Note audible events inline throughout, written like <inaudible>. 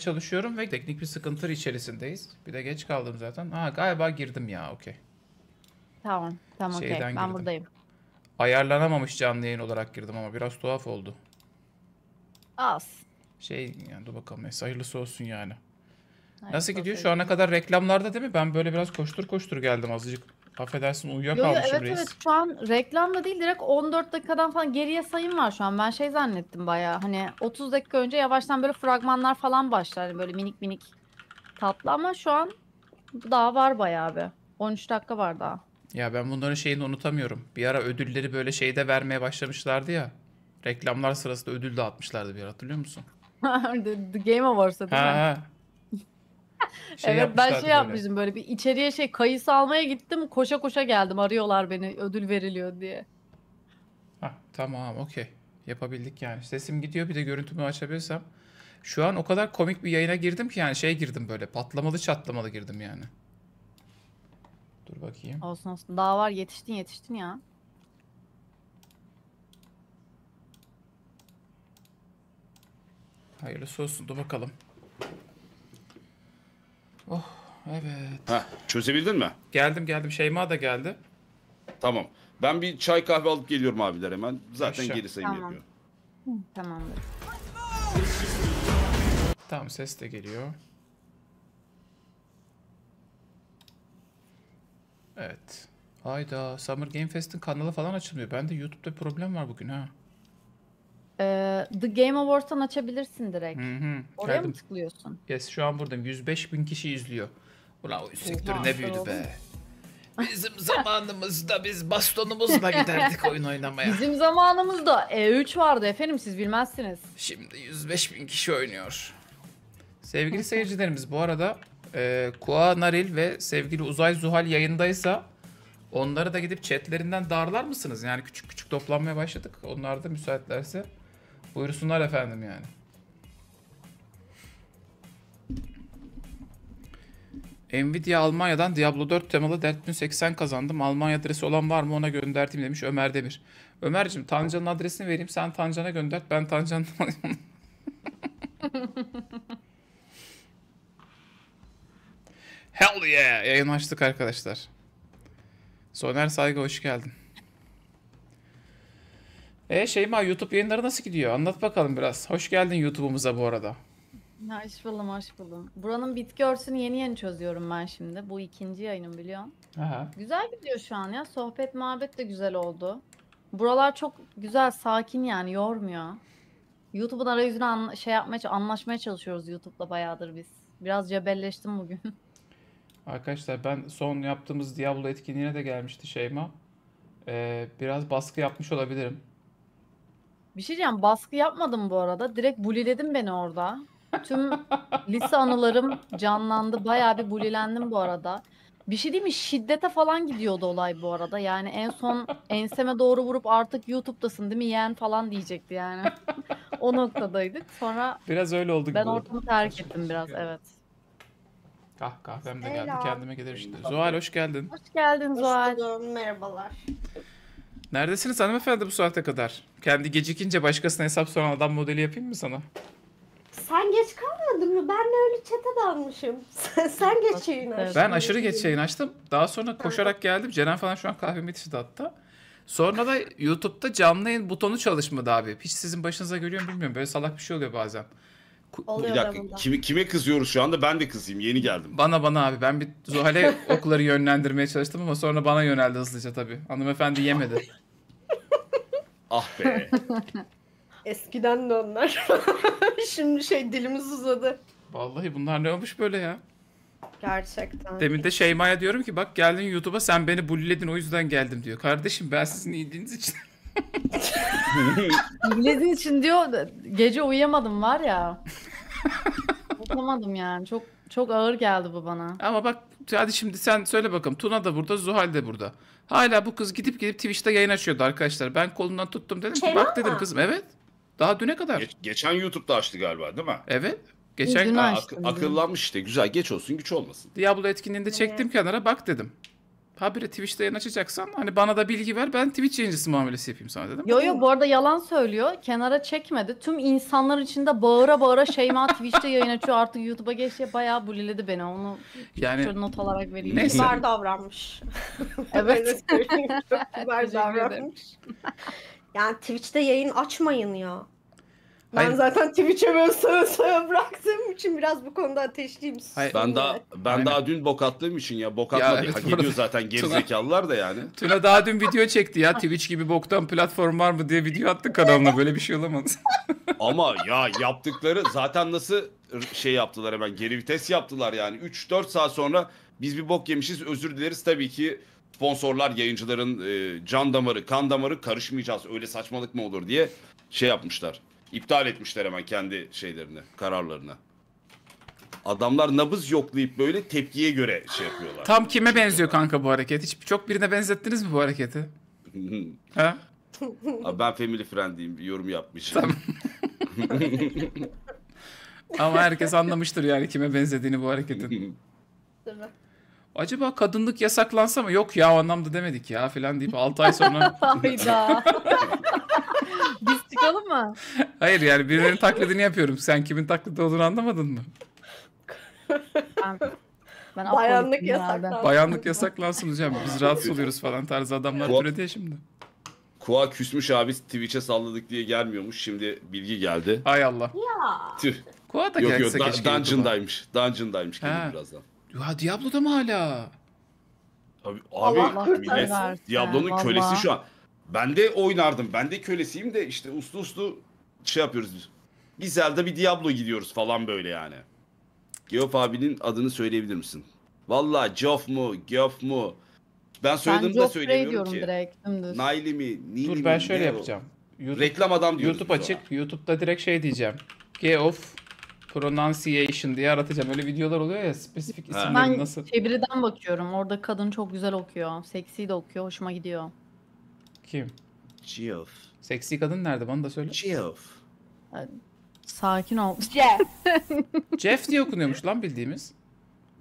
çalışıyorum ve teknik bir sıkıntı içerisindeyiz. Bir de geç kaldım zaten. Ha galiba girdim ya okey. Tamam. Tamam okey. Şeyden Ben girdim. buradayım. Ayarlanamamış canlı yayın olarak girdim ama biraz tuhaf oldu. Az. Şey yani dur bakalım neyse hayırlısı olsun yani. Hayır, Nasıl gidiyor? Şu ana kadar reklamlarda değil mi? Ben böyle biraz koştur koştur geldim azıcık. Affedersin Yo, yo, uyuyakalmışım evet reis. evet şu an reklamda değil direkt 14 dakikadan falan geriye sayım var şu an. Ben şey zannettim bayağı hani 30 dakika önce yavaştan böyle fragmanlar falan başlar Hani böyle minik minik tatlı ama şu an daha var bayağı bir. 13 dakika var daha. Ya ben bunların şeyini unutamıyorum. Bir ara ödülleri böyle şeyde vermeye başlamışlardı ya. Reklamlar sırasında ödül dağıtmışlardı bir ara hatırlıyor musun? <laughs> The, The Game Awards'ta değil Ha mi? ha. <laughs> Şey evet ben şey böyle. yapmışım böyle bir içeriye şey kayısı almaya gittim koşa koşa geldim arıyorlar beni ödül veriliyor diye. Hah, tamam okey. Yapabildik yani. Sesim gidiyor bir de görüntümü açabilirsem. Şu an o kadar komik bir yayına girdim ki yani şey girdim böyle patlamalı çatlamalı girdim yani. Dur bakayım. Olsun olsun daha var yetiştin yetiştin ya. Hayırlısı olsun dur bakalım. Oh evet. Heh, çözebildin mi? Geldim geldim. Şeyma da geldi. Tamam. Ben bir çay kahve alıp geliyorum abiler hemen. Zaten Yaşa. geri sayım Tamam. yapıyor. Tamamdır. Tamam ses de geliyor. Evet. Hayda Summer Game Fest'in kanalı falan açılmıyor. Bende YouTube'da problem var bugün ha. Ee, The Game Awards'tan açabilirsin direkt. Hı hı. Oraya mı Geldim. tıklıyorsun? Yes şu an buradayım. 105 bin kişi izliyor. Ulan o sektör Oha, ne büyüdü be. Bizim <laughs> zamanımızda biz bastonumuzla giderdik oyun oynamaya. Bizim zamanımızda E3 vardı efendim siz bilmezsiniz. Şimdi 105 bin kişi oynuyor. Sevgili seyircilerimiz bu arada e, Kua Naril ve sevgili Uzay Zuhal yayındaysa onları da gidip chatlerinden darlar mısınız? Yani küçük küçük toplanmaya başladık. Onlar da müsaitlerse buyursunlar efendim yani. Nvidia Almanya'dan Diablo 4 temalı 4080 kazandım. Almanya adresi olan var mı ona gönderdim demiş Ömer Demir. Ömer'cim Tancan'ın adresini vereyim. Sen Tancan'a gönder. Ben Tancan'dan <laughs> alayım. Hell yeah! Yayın açtık arkadaşlar. Soner Saygı hoş geldin. E Şeyma YouTube yayınları nasıl gidiyor? Anlat bakalım biraz. Hoş geldin YouTube'umuza bu arada. Hoş buldum hoş buldum. Buranın bitki örtüsünü yeni yeni çözüyorum ben şimdi. Bu ikinci yayınım biliyorsun. Aha. Güzel gidiyor şu an ya. Sohbet muhabbet de güzel oldu. Buralar çok güzel sakin yani yormuyor. YouTube'un arayüzünü anla- şey yapmaya anlaşmaya çalışıyoruz YouTube'la bayağıdır biz. Biraz cebelleştim bugün. <laughs> Arkadaşlar ben son yaptığımız Diablo etkinliğine de gelmişti Şeyma. Ee, biraz baskı yapmış olabilirim. Bir şey diyeceğim baskı yapmadım bu arada. Direkt buliledin beni orada. Tüm lise anılarım canlandı. Bayağı bir bulilendim bu arada. Bir şey değil mi? Şiddete falan gidiyordu olay bu arada. Yani en son enseme doğru vurup artık YouTube'dasın değil mi yeğen falan diyecekti yani. <laughs> o noktadaydık. Sonra Biraz öyle oldu ben oldu. ortamı terk ettim biraz. Evet. Kah kahvem de geldi. Selam. Kendime gelir şimdi. Zuhal hoş geldin. Hoş geldin Hoş Zuhal. buldum, merhabalar. Neredesiniz hanımefendi bu saate kadar? Kendi gecikince başkasına hesap soran adam modeli yapayım mı sana? Sen geç kalmadın mı? Ben de öyle çete dalmışım. Sen, geç yayın açtın. Ben aşırı geç yayın açtım. Daha sonra koşarak geldim. Ceren falan şu an kahvemi yetişti hatta. Sonra da YouTube'da canlı yayın butonu çalışmadı abi. Hiç sizin başınıza görüyor mu bilmiyorum. Böyle salak bir şey oluyor bazen. Oluyor Bir dakika. bunda. Kime, kime kızıyoruz şu anda? Ben de kızayım. Yeni geldim. Bana bana abi. Ben bir Zuhal'e <laughs> okları yönlendirmeye çalıştım ama sonra bana yöneldi hızlıca tabii. Hanımefendi yemedi. Ah be. Eskiden de onlar. <laughs> Şimdi şey dilimiz uzadı. Vallahi bunlar ne olmuş böyle ya? Gerçekten. Demin de Şeyma'ya diyorum ki bak geldin YouTube'a sen beni bulledin o yüzden geldim diyor. Kardeşim ben sizin iyiliğiniz için. <laughs> İngilizin için diyor gece uyuyamadım var ya. Yapamadım yani. Çok çok ağır geldi bu bana. Ama bak hadi şimdi sen söyle bakalım. Tuna da burada, Zuhal de burada. Hala bu kız gidip gidip Twitch'te yayın açıyordu arkadaşlar. Ben kolundan tuttum dedim ki Kenan bak dedim kızım evet. Daha düne kadar. Geç- geçen YouTube'da açtı galiba değil mi? Evet. Geçen açtım, ak- akıllanmış işte. Güzel. Geç olsun güç olmasın. Diablo etkinliğinde çektim kenara bak dedim. Habire Twitch'te yayın açacaksan hani bana da bilgi ver ben Twitch yayıncısı muamelesi yapayım sana dedim. Yo yo bu arada yalan söylüyor. Kenara çekmedi. Tüm insanlar içinde bağıra bağıra Şeyma Twitch'te yayın açıyor artık YouTube'a geç diye bayağı buliledi beni. Onu Yani şöyle not olarak vereyim. Neyse. Kibar davranmış. <laughs> Evet. Çok kibar davranmış. Yani Twitch'te yayın açmayın ya. Ben Hayır. zaten Twitch'e böyle söve söve bıraktığım için biraz bu konuda ateşliyim. Hayır. Ben daha ben Aynen. daha dün bok attığım için ya bok Ya atmadı. evet, Hak ediyor zaten gerizekalılar da yani. Tuna daha dün video çekti ya Twitch gibi boktan platform var mı diye video attı kanalına böyle bir şey olamaz. <laughs> Ama ya yaptıkları zaten nasıl şey yaptılar hemen geri vites yaptılar yani. 3-4 saat sonra biz bir bok yemişiz özür dileriz tabii ki sponsorlar yayıncıların e, can damarı kan damarı karışmayacağız öyle saçmalık mı olur diye şey yapmışlar. İptal etmişler hemen kendi şeylerini kararlarını. Adamlar nabız yoklayıp böyle tepkiye göre şey yapıyorlar. Tam kime benziyor kanka bu hareket? Hiç çok birine benzettiniz mi bu hareketi? <laughs> Ha? Abi ben family friendliyim bir yorum yapmayacağım. <laughs> Ama herkes anlamıştır yani kime benzediğini bu hareketin. Acaba kadınlık yasaklansa mı? Yok ya o anlamda demedik ya falan deyip 6 ay sonra. <laughs> Hayda. Biz çıkalım mı? Hayır yani birinin taklidini yapıyorum. Sen kimin taklidi olduğunu anlamadın mı? Ben, ben Bayanlık apolitim herhalde. yasaklan. Bayanlık yasaklansın hocam. Biz rahatsız oluyoruz falan tarzı adamlar Bu- türedi ya şimdi. Kua küsmüş abi Twitch'e salladık diye gelmiyormuş. Şimdi bilgi geldi. Hay Allah. Ya. Tüh. Kuğa da Yok yok gelse da- keşke. Dungeon'daymış. Dungeon'daymış gelir birazdan. Ya Diablo'da mı hala? Abi, Allah abi millet. Diablo'nun kölesi şu an. Ben de oynardım. Ben de kölesiyim de işte uslu uslu şey yapıyoruz biz. Bir Zelda bir Diablo gidiyoruz falan böyle yani. Geoff abinin adını söyleyebilir misin? Valla Geoff mu, Geoff mu? Ben Ben Joffrey söyleyemiyorum diyorum ki. direkt dümdüz. Naili mi, Nili Dur mi, ben şöyle ne o? yapacağım. YouTube, Reklam adam diyoruz YouTube biz ona. açık. YouTube'da direkt şey diyeceğim. Geoff pronunciation diye aratacağım. Öyle videolar oluyor ya spesifik isimleri Ben nasıl? çeviriden bakıyorum. Orada kadın çok güzel okuyor. Seksi de okuyor. Hoşuma gidiyor. Kim? Geoff. Seksi kadın nerede bana da söyle. Geoff. Sakin ol. <laughs> Jeff. Jeff diye okunuyormuş lan bildiğimiz.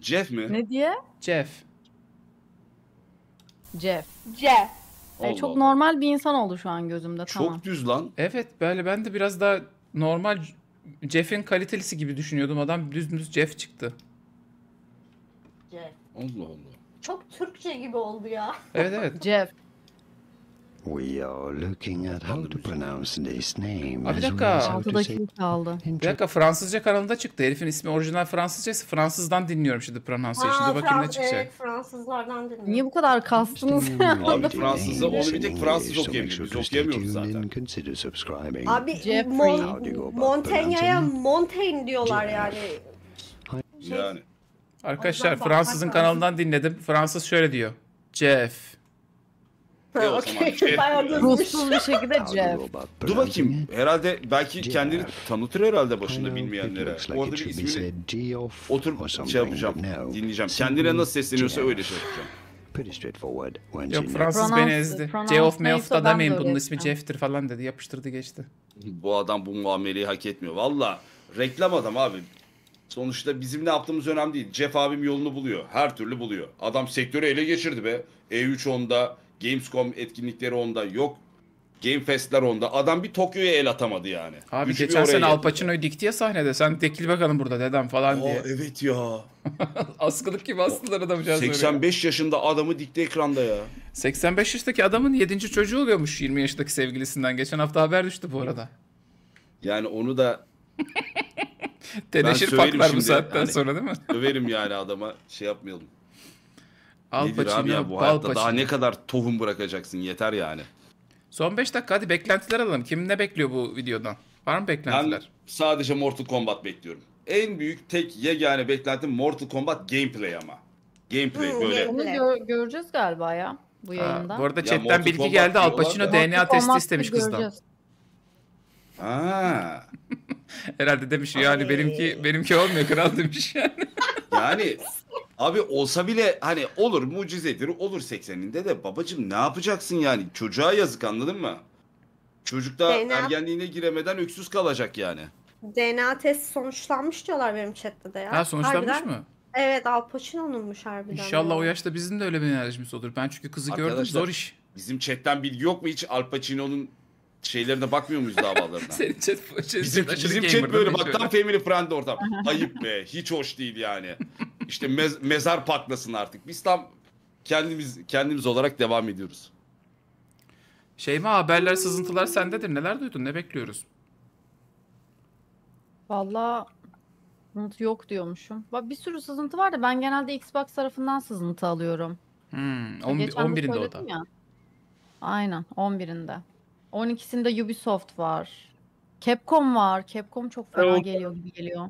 Jeff mi? ne diye? Jeff. Jeff. Jeff. E, Allah çok Allah. normal bir insan oldu şu an gözümde. Çok Tamam. düz lan. Evet böyle ben de biraz daha normal Jeff'in kalitelisi gibi düşünüyordum. Adam düz düz Jeff çıktı. Jeff. Allah Allah. Çok Türkçe gibi oldu ya. Evet evet. Jeff. We are looking at how to pronounce this name Abi bir dakika. as how 6 to say dakika kaldı. Bir dakika Fransızca kanalında çıktı. Herifin ismi orijinal Fransızcaysa Fransızdan dinliyorum şimdi pronunciation'da. Bakayım ne Frans- çıkacak. Evet Fransızlardan dinliyorum. Niye bu kadar kastınız? Abi Fransızca onu bir tek Fransız okuyabilir. Biz okuyamıyoruz zaten. Abi Jeffrey. Mon- Montaigne'ya Montaigne diyorlar Jeff. yani. Şey, Yani. Arkadaşlar Fransız'ın kanalından dinledim. Fransız şöyle diyor. Jeff. E, o okey. zaman Bayağı düzmüş. Ruhsuz bir şekilde Jeff. Dur bakayım. Herhalde belki kendini tanıtır herhalde başında bilmeyenlere. Orada bir ismini said Geoff otur or something, şey yapacağım. Dinleyeceğim. Kendine nasıl sesleniyorsa öyle şey yapacağım. Pretty straightforward once Yok. Fransız beni ezdi. Geoff Meoff da demeyin de bunun ismi. Jeff'tir falan dedi. Yapıştırdı geçti. Bu adam bu muameleyi hak etmiyor. Valla reklam adam abi. Sonuçta bizim ne yaptığımız önemli değil. Jeff abim yolunu buluyor. Her türlü buluyor. Adam sektörü ele geçirdi be. E3 onda, Gamescom etkinlikleri onda, yok Game Fest'ler onda. Adam bir Tokyo'ya el atamadı yani. Abi bir geçen oraya sene Al. Pacino'yu dikti ya sahnede. Sen tekil bakalım burada dedem falan Aa, diye. evet ya. <laughs> Askılık gibi astılar adamı şu an söylüyor. 85 yaşında adamı dikti ekranda ya. 85 yaşındaki adamın 7. çocuğu oluyormuş 20 yaşındaki sevgilisinden. Geçen hafta haber düştü bu arada. Yani onu da Teneşir paklar bu saatten hani- sonra değil mi? överim yani adama. Şey yapmayalım. Al Nedir abi ya bu hayatta Pacino. daha ne kadar tohum bırakacaksın yeter yani. Son 5 dakika hadi beklentiler alalım. Kim ne bekliyor bu videodan? Var mı Ben beklentiler? sadece Mortal Kombat bekliyorum. En büyük tek yegane beklentim Mortal Kombat gameplay ama. Gameplay Hmm, böyle. Onu gö- göreceğiz galiba ya bu Ha, yayında. bu arada Ya chatten bilgi Kombat geldi. Al Pacino da- DNA Mortal testi Kombat'ta istemiş kızdan. göreceğiz. Ha. <laughs> Herhalde demiş yani benimki benimki olmuyor kral demiş yani. Yani abi olsa bile hani olur mucizedir olur 80'inde de babacım ne yapacaksın yani çocuğa yazık anladın mı? Çocuk da DNA ergenliğine giremeden öksüz kalacak yani. DNA testi sonuçlanmış diyorlar benim chatte de ya. Ha sonuçlanmış Harbiden mı? Evet Al Pacino'nunmuş harbiden. İnşallah ya. o yaşta bizim de öyle bir enerjimiz olur. Ben çünkü kızı gördüm Arkadaşlar- zor iş. Bizim chatten bilgi yok mu hiç Al Pacino'nun şeylerine bakmıyor muyuz davalarına? <laughs> Senin chat, Bizim, bizim chat böyle bak tam family friend ortam. Ayıp be. Hiç hoş değil yani. İşte mez- mezar patlasın artık. Biz tam kendimiz kendimiz olarak devam ediyoruz. Şeyma haberler sızıntılar sendedir. Neler duydun? Ne bekliyoruz? Valla sızıntı yok diyormuşum. Bak bir sürü sızıntı var da ben genelde Xbox tarafından sızıntı alıyorum. Hmm, on- Geçen de 11'inde o da. ya. Aynen 11'inde. 12'sinde Ubisoft var. Capcom var. Capcom çok fena Evet. geliyor gibi geliyor.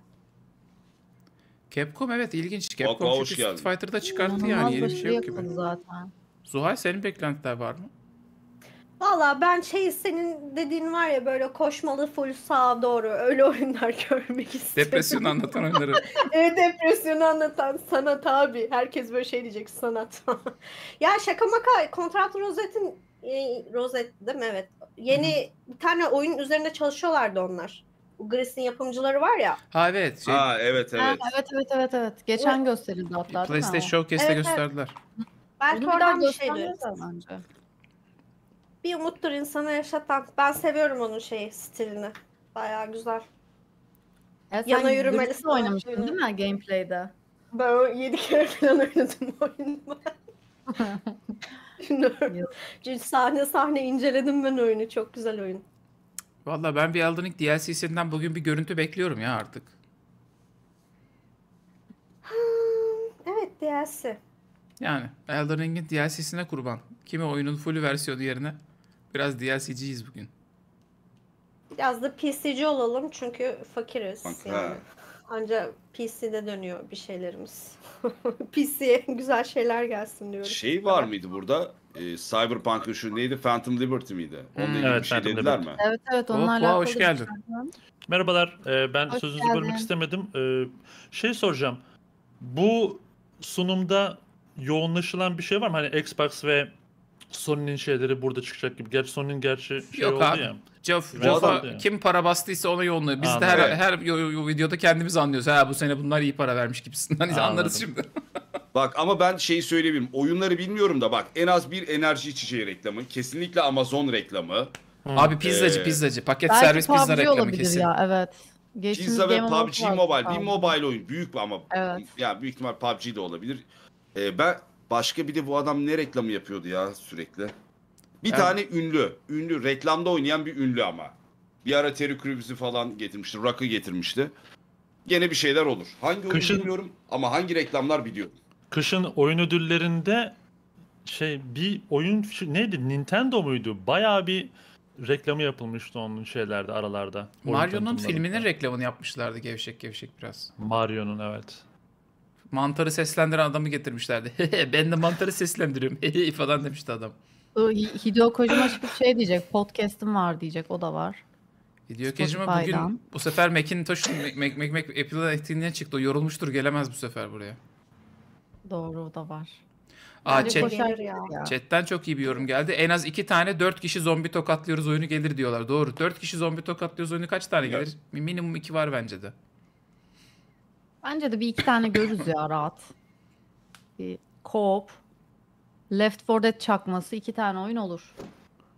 Capcom evet ilginç. Capcom Vaka, hoş çünkü geldin. Street Fighter'da çıkarttı İnanılmaz yani yeni bir şey yok gibi. zaten. Zuhal senin beklentiler var mı? Valla ben şey senin dediğin var ya böyle koşmalı full sağa doğru öyle oyunlar <laughs> görmek istiyorum. Depresyonu anlatan oyunları. <laughs> Evet depresyonu anlatan sanat abi. Herkes böyle şey diyecek sanat. <laughs> ya şaka maka Kontrat Rosette'in e, Rosette değil mi? Evet. Yeni bir tane oyun üzerinde çalışıyorlardı onlar. Bu Gris'in yapımcıları var ya. Ha evet. Şey, Ha evet Ha, evet. evet evet evet evet. Geçen gösterildi hatta değil mi PlayStation? Showcase'te Evet, evet. gösterdiler. Belki Bunu bir daha oradan bir şey göstermezler bence. Bir umuttur insana yaşatan. Ben seviyorum onun şeyi stilini. Bayağı güzel. Ya sen Yana yürümeli Gris'le savaş oynamıştın oyunu. değil mi gameplay'de? Ben o 7 kere falan oynadım oyunu. Bilmiyorum. Çünkü sahne sahne inceledim ben oyunu. Çok güzel oyun. Valla ben bir Elden Ring DLC'sinden bugün bir görüntü bekliyorum ya artık. Evet DLC. Yani Elden Ring'in DLC'sine kurban. Kimi oyunun full versiyonu yerine biraz DLC'ciyiz bugün. Biraz da PC'ci olalım çünkü fakiriz. Kanka. Yani. Ancak PC'de dönüyor bir şeylerimiz. <laughs> PC'ye güzel şeyler gelsin diyorum. Şey var mıydı burada? Ee, Cyberpunk'ın şu neydi? Phantom Liberty miydi? Onunla Hmm. ilgili Evet, bir şey Phantom dediler Liberty. mi? Evet evet Oo, onunla Koa, alakalı. hoş geldin. şey. Merhabalar. e, ben Hoş sözünüzü geldin. bölmek istemedim. E, şey soracağım. Bu sunumda yoğunlaşılan bir şey var mı? Hani Xbox ve Sony'nin şeyleri burada çıkacak gibi. Gerçi Sony'nin gerçi şey Yok oldu abi. ya. Jeff, Jeff'a kim para bastıysa ona yoğunluyor. Biz de Anladım. her, Evet. her yo- videoda kendimiz anlıyoruz. Ha bu sene bunlar iyi para vermiş gibisinden <laughs> Anladım. anlarız şimdi. Bak ama ben şeyi söyleyebilirim. Oyunları bilmiyorum da bak en az bir enerji içeceği reklamı. Kesinlikle Amazon reklamı. Hı. Abi pizzacı Ee, pizzacı. Paket Belki servis pizza PUBG reklamı olabilir kesin. ya evet. Geçtiğimiz Pizza ve Game PUBG vardı Mobile. Bir mobile oyun. Büyük ama. Evet. Ya büyük ihtimal PUBG de olabilir. Ee, ben başka bir de bu adam ne reklamı yapıyordu ya sürekli? Bir Ben- tane ünlü. Ünlü. Reklamda oynayan bir ünlü ama. Bir ara Terry Crews'ü falan getirmişti. Rock'ı getirmişti. Gene bir şeyler olur. Hangi oyun Kışın- bilmiyorum ama hangi reklamlar biliyorum. Kışın oyun ödüllerinde şey bir oyun neydi? Nintendo muydu? Bayağı bir reklamı yapılmıştı onun şeylerde aralarda. Mario'nun filminin reklamını yapmışlardı gevşek gevşek biraz. Mario'nun evet. Mantarı seslendiren adamı getirmişlerdi. <laughs> ben de mantarı seslendiriyorum <laughs> falan demişti adam. Hideo Kojima çıkıp şey diyecek. Podcast'ım var diyecek. O da var. Hideo Kojima bugün bu sefer Macintosh'un Mac, Mac, Mac, Mac Apple'ın etkinliğine çıktı. O yorulmuştur gelemez bu sefer buraya. Doğru o da var. Aa, Bence chat, koşar ya. chatten çok iyi bir yorum geldi. En az iki tane dört kişi zombi tokatlıyoruz oyunu gelir diyorlar. Doğru. Dört kişi zombi tokatlıyoruz oyunu kaç tane Ya. gelir? Minimum iki var bence de. Bence de bir iki tane görürüz ya <laughs> rahat. Bir co-op. Left 4 Dead çakması iki tane oyun olur.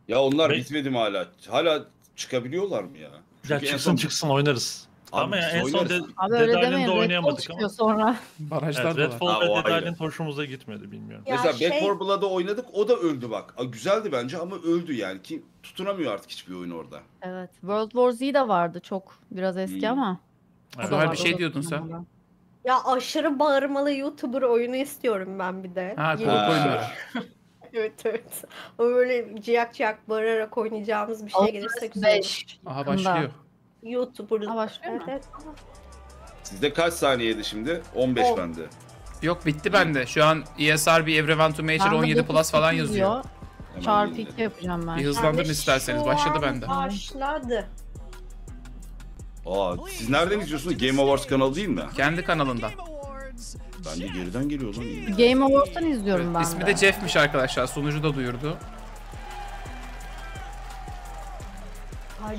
Ya onlar Ve- bitmedi mi hala? Hala çıkabiliyorlar mı ya? Ya Çünkü en çıksın son- çıksın oynarız. Abi Ama ya en son oynarız. de, Abi Dead öyle Island'da oynayamadık çıkıyor ama. sonra. Barajlar Evet, da var. Redfall Ha, ve o Dead ayrı. Island hoşumuza gitmedi bilmiyorum. Ya Mesela şey- Back 4 Blood'ı oynadık o da öldü bak. Aa, güzeldi bence ama öldü yani ki tutunamıyor artık hiçbir oyun orada. Evet. World War Z de vardı çok biraz eski Hmm. ama. o da. Zuhal, bir şey o da diyordun sen. Ya aşırı bağırmalı YouTuber oyunu istiyorum ben bir de. Ha, Yeni- korku oyunları. <laughs> Evet evet. O böyle ciyak ciyak bağırarak oynayacağımız bir şey gelirse güzel olur. 5. Aha başlıyor. YouTuber. Ha, başlıyor evet, mu? evet. Sizde kaç saniyeydi şimdi? 15 On. bende. Yok bitti bende. Şu an ESR bir Everyone to Major Bende 17 dokuz Plus falan yazıyor. diyor. Hemen Çarpı yenile. 2 yapacağım ben. Bir hızlandırın Bende isterseniz. şu Başladı an bende. Başladı. Aa, siz nereden izliyorsunuz? Game Awards kanalı değil mi? Kendi kanalında. Bende geriden geliyor lan. Game Awards'tan izliyorum Evet, ben ismi de. de Jeff'miş arkadaşlar. Sunucu da duyurdu.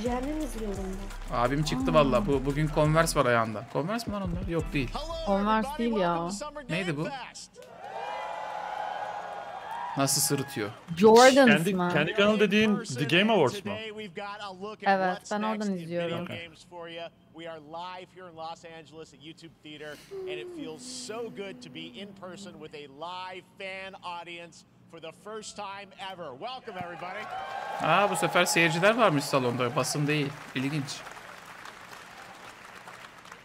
Cehennem izliyorum ben. Abim çıktı valla. Bu bugün Converse var ayağında. Converse mi lan onlar? Yok değil. Converse değil ya. Neydi bu? Nasıl sırıtıyor? Jordans Kendi, mı? kendi kanal dediğin The Game Awards mu? Evet, ben oradan izliyorum. Okay. We are live here in Los Angeles at YouTube Theater, and it feels so good to be in person with a live fan audience for the first time ever. Welcome, everybody. Aa bu sefer seyirciler varmış salonda. Basın değil. İlginç.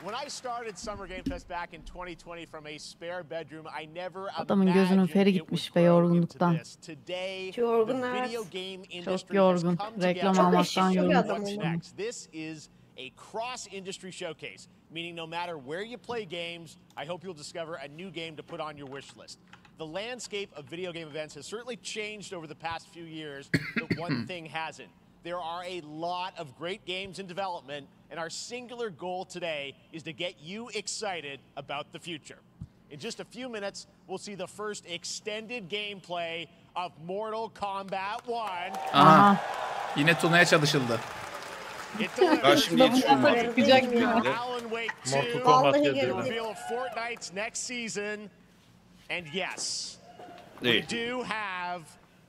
When I started Summer Game Fest back in 2020 from a spare bedroom, I never Adamın gözünün imagined feri it gitmiş would be grow yorgunluktan. into this. Today, Yorgun, the evet. video game Çok industry yorgun. Reklam together. almaktan yorgun. adam What's oldu. next? This is a cross industry showcase, meaning no matter where you play games, I hope you'll discover a new game to put on your wish list. The landscape of video game events has certainly changed over the past few years, but <coughs> one thing hasn't. There are a lot of great games in development, and our singular goal today is to get you excited about the future. In just a few minutes, we'll see the first extended gameplay of Mortal Kombat 1. Aha. Yine tunaya çalışıldı. It delivers Ben şimdi yetişiyorum abi. Çıkacak gibi. Alan Wake 2, Mortal Kombat Vallahi geldi. geldi. the reveal of Fortnite's next season, and yes, we do have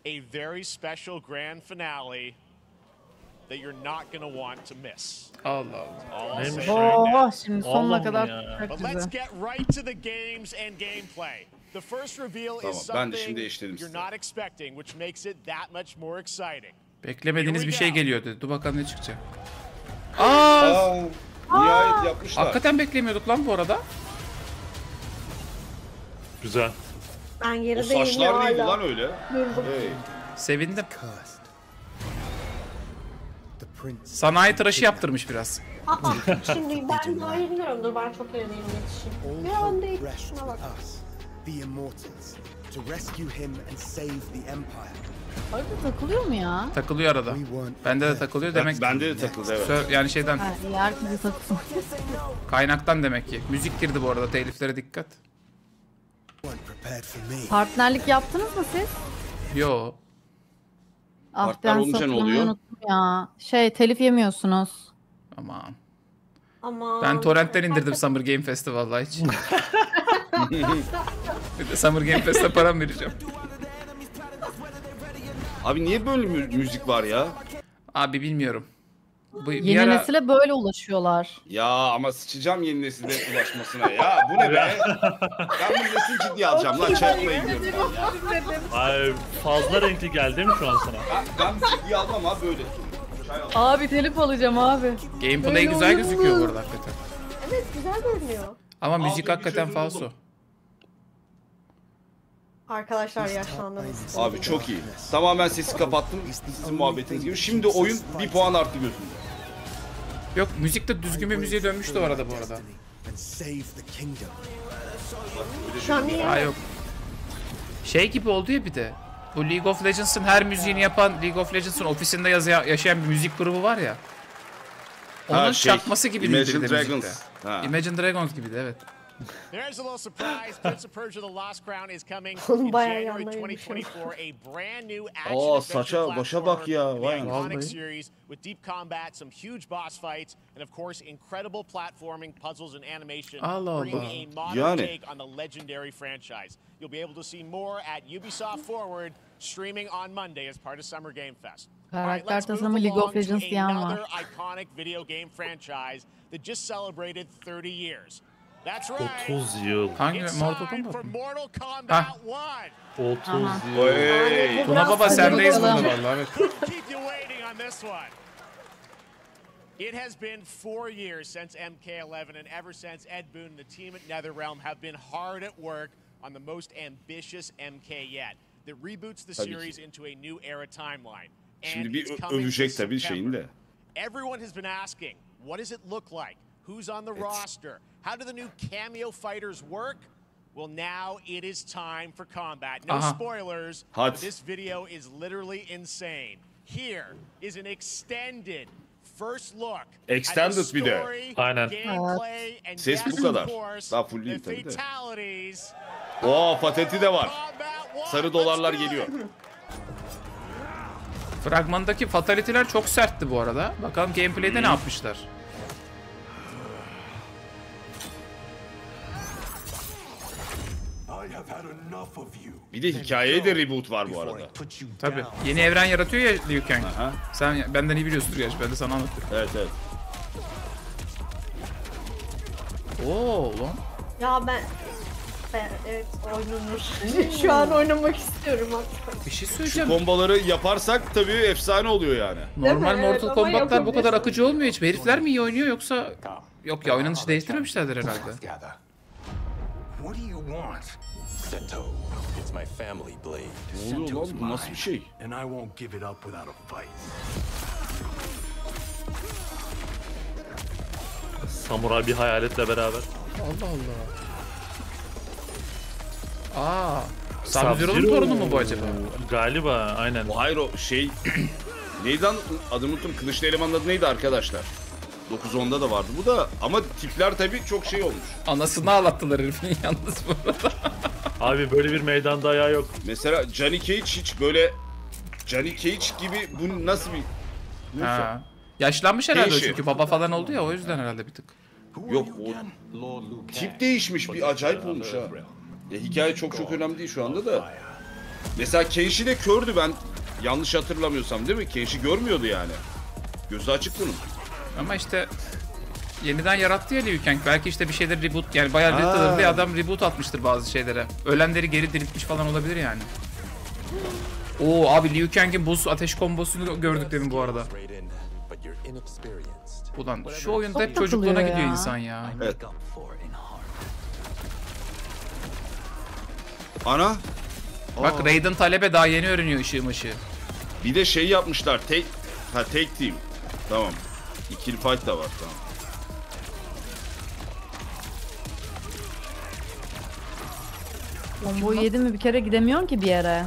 a very special grand finale that you're not going to want to miss. Allah Allah. Neymiş. Oh şimdi sonuna kadar ya. But let's get right to the games and gameplay. The first reveal Tamam, is something you're not expecting, which makes it that much more exciting. Beklemediğiniz bir şey geliyor dedi. Dur bakalım ne çıkacak. Aa! Aa, nihayet yapmışlar. Hakikaten beklemiyorduk lan bu arada. Güzel. Ben O gerideyim saçlar ya neydi hala. lan öyle? Durdum. Hey. Sevindim. Sanayi tıraşı yaptırmış biraz. Şimdi ben daha iyi bilmiyorum. Dur ben çok gerideyim yetişeyim. Bir an değil. Şuna bak. the immortals, to rescue him and save the empire. Arada takılıyor mu ya? Takılıyor arada. Bende de takılıyor demek. Bende de takıldı evet. Sö- Yani şeyden Ha, iyi herkese takılıyor. kaynaktan demek ki. Müzik girdi bu arada teliflere dikkat. weren't prepared for me. Partnerlik yaptınız mı siz? Yo. Ah Partner ben olunca ne oluyor? unuttum ya. Şey telif yemiyorsunuz. Aman. Aman. Ben torrentten indirdim Summer Game Fest'i vallahi hiç. <laughs> bir de Summer Game Fest'e param vereceğim. Abi niye böyle mü- müzik var ya? Abi bilmiyorum. Bu bir Yeni ara nesile böyle ulaşıyorlar. Ya ama sıçacağım yeni nesilde ulaşmasına ya. Bu ne be? <laughs> ben bu nesil ciddiye alacağım lan ben ya. Ay fazla renkli geldi değil mi şu an sana? Ben, ben ciddiye almam abi böyle. Çay al. Abi telif alacağım abi. gameplay güzel olur mu? gözüküyor bu arada hakikaten. Evet güzel görünüyor. Ama müzik bir hakikaten çözüm falso. buldum. Arkadaşlar yaşlandınız. Abi çok iyi. Tamamen sesi kapattım. Sizin muhabbetiniz gibi. Şimdi oyun bir puan arttı gözümde. Yok müzik de düzgün bir müziğe dönmüştü o arada bu arada. Aa yok. Şey gibi oldu ya bir de. Bu League of Legends'ın her müziğini yapan League of Legends'ın ofisinde yazı- yaşayan bir müzik grubu var ya. Onun Ha, şey, çakması gibi Imagine Dragons. Ha. Imagine Dragons gibiydi evet. There's a little surprise. <laughs> Prince of Persia: The Lost Crown is coming in January 2024. A brand new action Aa, adventure başa bak platformer ya, vay iconic series with deep combat, some huge boss fights, and of course incredible platforming, puzzles, and animation, Allah bringing a modern Yani. take on the legendary franchise. You'll be able to see more at Ubisoft Forward, streaming on Monday as part of Summer Game Fest. All right, Karakter let's move tasarımı League of Legends diyen another iconic video game franchise that just celebrated 30 years. That's right. 30 yıl. Hangi It's Mortal time Kombat mı? Mortal Kombat Ah. 1. 30 Aha. yıl. Hey. Tuna Baba Hadi sendeyiz burada bakalım. vallahi evet. Keep you waiting on this one. It has been four years since MK11, and ever since Ed Boon and the team at NetherRealm have been hard at work on the most ambitious MK yet that reboots the series into a new era timeline. And Şimdi bir ö- coming övecek tabii September. de. Everyone has been asking, what does it look like? Who's on the roster? How do the new cameo fighters work? Well, now it is time for combat. No Aha. spoilers, Hot. but this video is literally insane. Here is an extended first look Extended at the bir de. story, Aynen. gameplay, and Ses bu yes, kadar. of course, Daha full the değil tabii de. fatalities. Oo patenti de var. Sarı Let's dolarlar geliyor. Fragmandaki fatality'ler çok sertti bu arada. Bakalım gameplay'de ne yapmışlar. Bir de hikayeye de reboot var bu arada. Tabi. Yeni evren yaratıyor ya Liu Kang. Aha. Sen benden iyi biliyorsundur gerçi. Ben de sana anlatıyorum. Evet evet. Oo lan. Ya ben ben evet oynanır. <laughs> Şu an oynamak istiyorum hatta. Bir şey Şu söyleyeceğim. kombaları yaparsak tabii efsane oluyor yani. Normal Değil mi? Evet, Mortal ama Kombat'lar bu kadar yapabilirsin. akıcı olmuyor hiç. Herifler mi iyi oynuyor yoksa... Yok ya oynanışı değiştirmemişlerdir herhalde. Gather. What do you want? Seto. It's my family blade. Ne oluyor lan bu nasıl bir şey? And I won't give it up without a fight. Samuray bir hayaletle beraber. Allah Allah. Aa. Sub-Zero'nun torunu mu bu acaba? Galiba aynen. Hayır o şey... <clears throat> neydi lan? Adını unuttum. Kılıçlı elemanın adı neydi arkadaşlar? 9-10'da da vardı bu da ama tipler tabii çok şey olmuş. Anasını ağlattılar herifin <laughs> yalnız bu arada. Abi böyle bir meydan dayağı yok. Mesela Johnny Cage hiç böyle Johnny Cage gibi bu nasıl bir Neyse. Ha. Yaşlanmış herhalde o Değişiyor. çünkü baba falan oldu ya o yüzden herhalde bir tık. Yok, o-. Tip değişmiş bir acayip olmuş ha. Ya hikaye çok çok önemli değil şu anda da. Mesela Kenshi de kördü ben yanlış hatırlamıyorsam değil mi? Kenshi görmüyordu yani. Gözü açık bunun. Ama işte yeniden yarattı ya Liu Kang. Belki işte bir şeyler reboot yani bayağı Ha. literally adam reboot atmıştır bazı şeylere. Ölenleri geri diriltmiş falan olabilir yani. Oo abi Liu Kang'in buz ateş kombosunu gördük demin bu arada. Ulan şu oyunda hep çocukluğuna gidiyor ya. insan ya. Evet. Ana Bak Raiden talebe daha yeni öğreniyor ışığı mışığı. bir de şey yapmışlar. Tek ha tek team. Tamam. İkili fight da var tamam. Bomboyu yedin mi bir kere gidemiyorsun ki bir yere.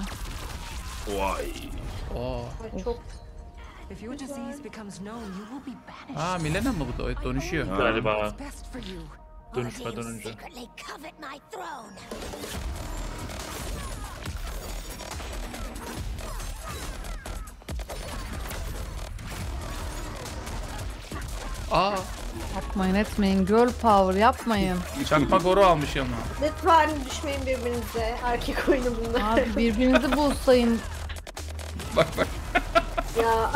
Vay. Oo. Ay, çok If your disease becomes known, you will be banished. Aa Milena mı bu da? Dönüşüyor. Galiba. For you? Dönüşmeden önce. Aa Yapmayın etmeyin. Girl power yapmayın. çakma goru almış yanına. lütfen düşmeyin birbirinize. Erkek oyunu bunlar. Abi birbirinizi bulsayın. Bak bak. ya.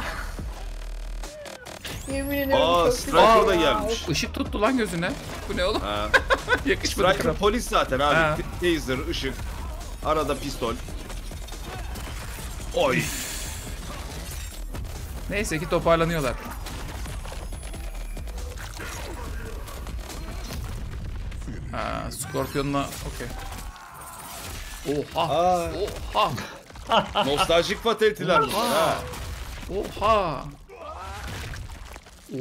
Yemin ediyorum Aa çok Striker da gelmiş. Işık tuttu lan gözüne. Bu ne oğlum? Ha. <laughs> Yakışmadı Striker kral. polis zaten abi. Taser, ışık. Arada pistol. Oy. Neyse ki toparlanıyorlar. Ha, Scorpion'la okey. Oha. Aa, Oha. <laughs> nostaljik fatality'ler bunlar ha. Oha.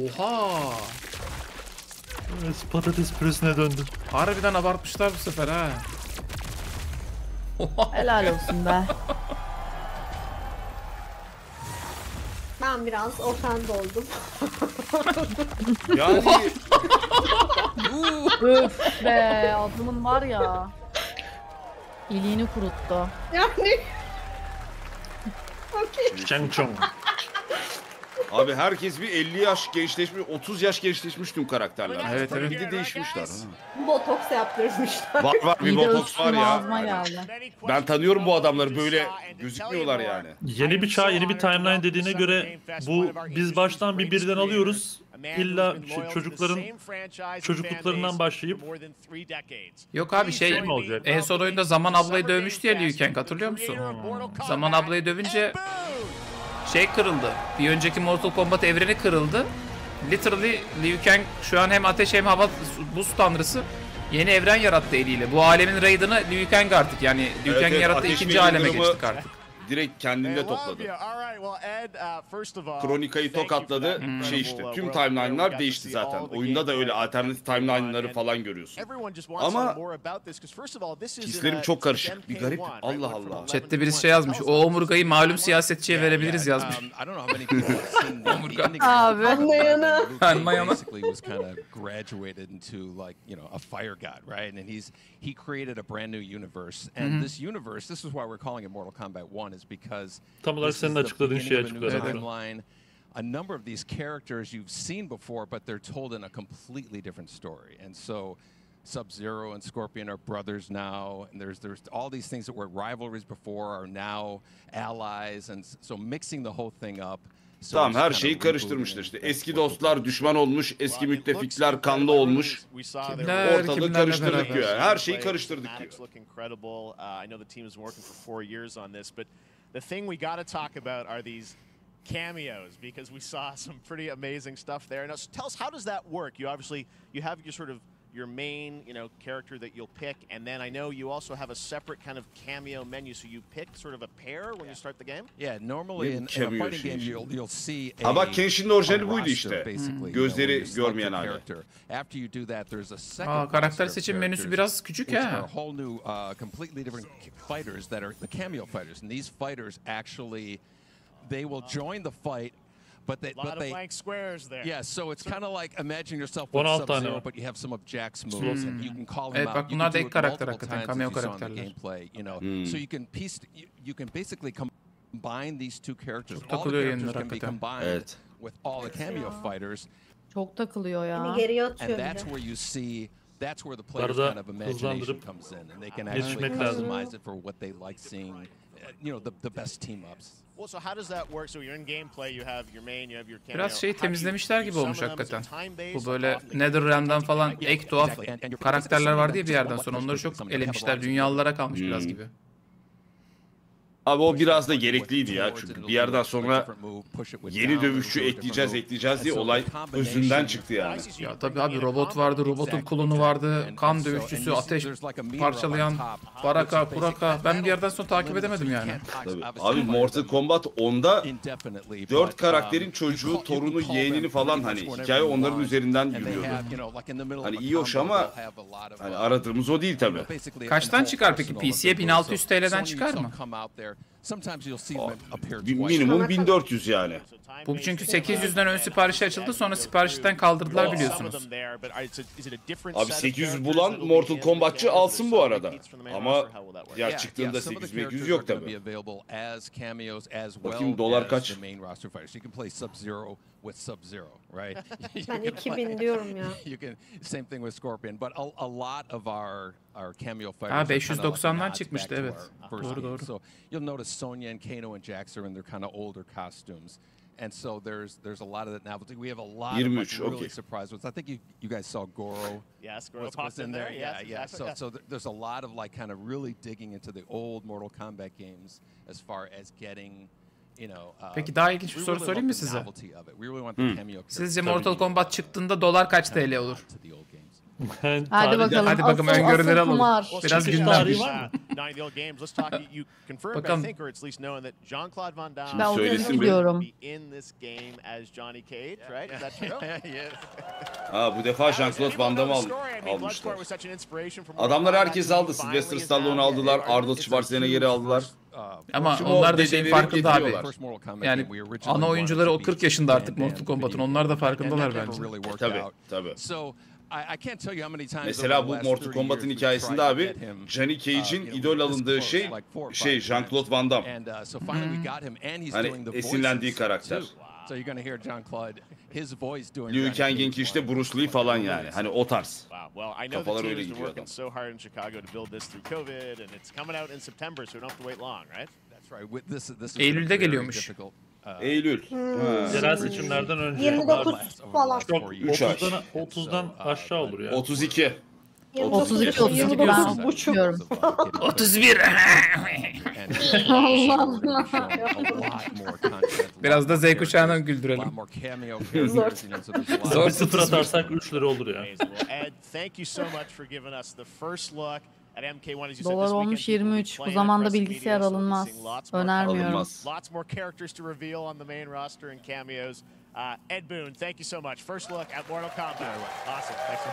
Oha. Evet, patates püresine döndü. Harbiden abartmışlar bu sefer ha. Oha. Helal olsun be. <laughs> Ben biraz ofend oldum. <laughs> Yani Öf be adamın var ya. İliğini kuruttu. Yani. Okey. Cheng Chong. <laughs> abi herkes bir 50 yaş gençleşmiş, 30 yaş gençleşmiş tüm karakterler. Evet, evet. Bir de değişmişler. Ha. Botoks yaptırmışlar. Var var bir İyi de botoks var ya. geldi. Ben tanıyorum bu adamları böyle gözükmüyorlar yani. Yeni bir çağ, yeni bir timeline dediğine göre bu biz baştan bir birden alıyoruz. İlla şu çocukların çocukluklarından başlayıp Yok abi şey, Şey mi olacak? en son oyunda Zaman ablayı dövmüştü ya Liu Kang hatırlıyor musun? Zaman ablayı dövünce şey kırıldı. Bir önceki Mortal Kombat evreni kırıldı. Literally Liu Kang şu an hem ateş hem hava buz tanrısı yeni evren yarattı eliyle. Bu alemin Raiden'ı Liu Kang artık yani Liu Evet, Kang'in evet, yarattığı ikinci aleme geçtik artık. Direkt kendinde topladı. Kronikayı tokatladı. Şey işte tüm timeline'lar değişti zaten. Oyunda da öyle alternatif timeline'ları falan görüyorsun. Ama hislerim çok karışık. Bir garip. Allah Allah. Chat'te birisi şey yazmış. O omurgayı malum siyasetçiye verebiliriz yazmış. Um, <laughs> Omurga. Abi. Anlayana. Anlayana. Basically was kind of graduated into like you know a fire god, right? And he's he created a brand new universe, and mm-hmm. this universe, this is why we're calling it Mortal Kombat One, is because Tam olarak this senin is the açıkladığın beginning of a new timeline. A number of these characters you've seen before, but they're told in a completely different story. And so Sub Zero and Scorpion are brothers now, and there's there's all these things that were rivalries before are now allies, and so mixing the whole thing up. Tamam her şeyi rebooting karıştırmışlar işte. Eski dostlar düşman olmuş, eski müttefikler kanlı olmuş. Kimler, Ortalığı karıştırdık diyor. yani. Her şeyi karıştırdık diyor. Uh, the thing we got to talk about are these cameos because we saw <laughs> some pretty amazing stuff there. Now, tell us how does that work? You obviously you have your sort of your main, you know, character that you'll pick, and then I know you also have a separate kind of cameo menu. So you pick sort of a pair when you start the game. Yeah, normally Ne in, in a cameo fighting şey game şimdi? you'll you'll see Ha a, bak Kenshin'in a orijinali buydu roster, işte. basically, you know, Gözleri where you select görmeyen a hali. character. After you do that, there's a second Aa, karakter roster of seçim menüsü characters, biraz küçük which ha. are whole new, uh, completely different k- fighters that are the cameo fighters, and these fighters actually they will join the fight, but they A lot but of they blank squares there. yeah, so it's kind of like imagine yourself with 16 Sub-Zero, but you have some of Jack's moves, and you can call him Evet, out. bak You bunlar can da do ilk it karakter multiple times, as cameo you saw in the gameplay. You know, Hmm. so you can piece, you, you can basically combine these two characters. All the takılıyor characters can be combined Evet. with all the cameo fighters, Çok takılıyor ya. Beni geriye and that's where you see. That's where the player's kind of imagination comes in, and they can actually customize it for what they like seeing. You know, the, the best team ups. Well, so how does that work? So you're in gameplay, you have your main, you have your cameo. Biraz şey temizlemişler gibi olmuş hakikaten. time-based Bu böyle Netherrealm'dan falan ek tuhaf karakterler vardı ya bir yerden sonra. Onları çok elemişler. Dünyalılara kalmış Hmm. biraz gibi. Abi o biraz da gerekliydi ya çünkü bir yerden sonra yeni dövüşçü ekleyeceğiz ekleyeceğiz diye olay özünden çıktı yani. Ya tabii abi robot vardı, robotun klonu vardı, kan dövüşçüsü, ateş parçalayan, baraka, kuraka. Ben bir yerden sonra takip edemedim yani. Tabii. Abi Mortal Kombat 10'da Indefinitely, dört but, karakterin um, çocuğu, torunu, yeğenini falan hani hikaye onların üzerinden yürüyordu. Hani iyi hoş ama hani uh, aradığımız o değil tabii. Kaçtan çıkar peki? PC'ye different 1600 so TL'den çıkar mı? Come out there. Sometimes you'll see them appear Bir twice. minimum 1400 yani. Bu çünkü 800'den ön siparişi açıldı sonra siparişten kaldırdılar biliyorsunuz. Abi 800 bulan Mortal Kombatçı alsın bu arada. Ama ya çıktığında yeah, some of the 800 800 characters yok as Bakayım dolar kaç? with Sub-Zero, right? Ben <laughs> can 2000 play- diyorum ya. <laughs> You can same thing with Scorpion, but a, a lot of our our cameo fighters. Ha, are kinda like 590'dan nods çıkmıştı, evet. Doğru, doğru. So you'll notice Sonya and Kano and Jax are in their kind of older costumes. And so there's there's a lot of that novelty. We have a lot of 23, like, really okay. surprise ones. I think you you guys saw Goro. Yes, Goro was, in in there. there. Yeah, Yes, yeah. exactly, So yeah. so th- there's a lot of like kind of really digging into the old Mortal Kombat games as far as getting you know. Uh, Peki daha ilginç bir soru sorayım mı size? of Hmm. Sizce Mortal Kombat çıktığında dolar kaç of TL olur? Hadi tarih- bakalım. Hadi bakalım, asıl, öngörüleri asıl alalım. kumar. Biraz Çıkış gündem. tarihi var mı? <laughs> Uh, Bakalım. Ben onu söylesin bir. biliyorum. Ha bu defa Jean-Claude Van Damme <laughs> al- almışlar. Adamlar herkes aldı. Sylvester Stallone aldılar, Arnold Schwarzenegger'i aldılar. Ama Şimdi o onlar da şeyin dedeleri farkında abi. getiriyorlar. Kombat Yani ana oyuncuları o wanted to 40 be yaşında artık Mortal Kombat'ın. video Onlar da farkındalar bence. Tabii tabii. So I, I can't tell you how many times Mesela bu Mortal 30 Kombat'ın hikayesinde abi Johnny uh, Cage'in idol alındığı şey like four or şey Jean-Claude. Van Damme. And uh, so finally we got him and he's Hani doing the esinlendiği karakter. too. So you're gonna hear Jean-Claude his voice doing Liu Kang'inki işte. Bruce Lee falan yani. Hani o tarz. Wow. Well, I know the Kafalar team öyle has been gidiyor working adam. so hard in Chicago to build this through COVID, and it's coming out in September, so we don't have to wait long, right? That's right. With this, this is Eylül'de geliyormuş. Eylül. Ha. Yerel seçimlerden önce. 29 last over the falan. Çok four years. Üç ay. 30'dan, 30'dan aşağı olur ya. 32. 32, 32 ben 29 buçuk. biliyorum. 31. Allah <laughs> Allah. Biraz da Z kuşağından güldürelim. <laughs> Bir sıfır atarsak 3 lira olur ya. Thank you so much for giving us the first look at MK1. As you said, Dolar this olmuş weekend people will be 23. Bu zamanda bilgisayar alınmaz. seeing lots more Önermiyorum. Alınmaz. Lots more characters to reveal on the main roster and cameos. Uh, Ed Boone, thank you so much. First look at Mortal Kombat. Awesome. Thanks.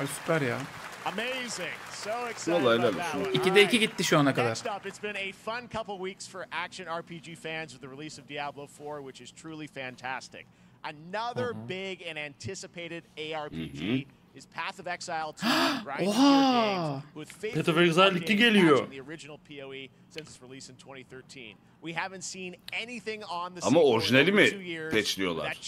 Ay süper ya. Amazing. So excited Vallahi about helal that olsun. one. 2'de 2 All right. gitti şu ana kadar. Next up, it's been a fun couple weeks for action RPG fans with the release of Diablo 4, which is truly fantastic. Another big and anticipated ARPG is Path of Exile 2 <gasps> Oha! with Path of Exile updated 2 geliyor. patching the original PoE since its release in 2013. We haven't seen anything on the Ama orijinali mi patchliyorlar?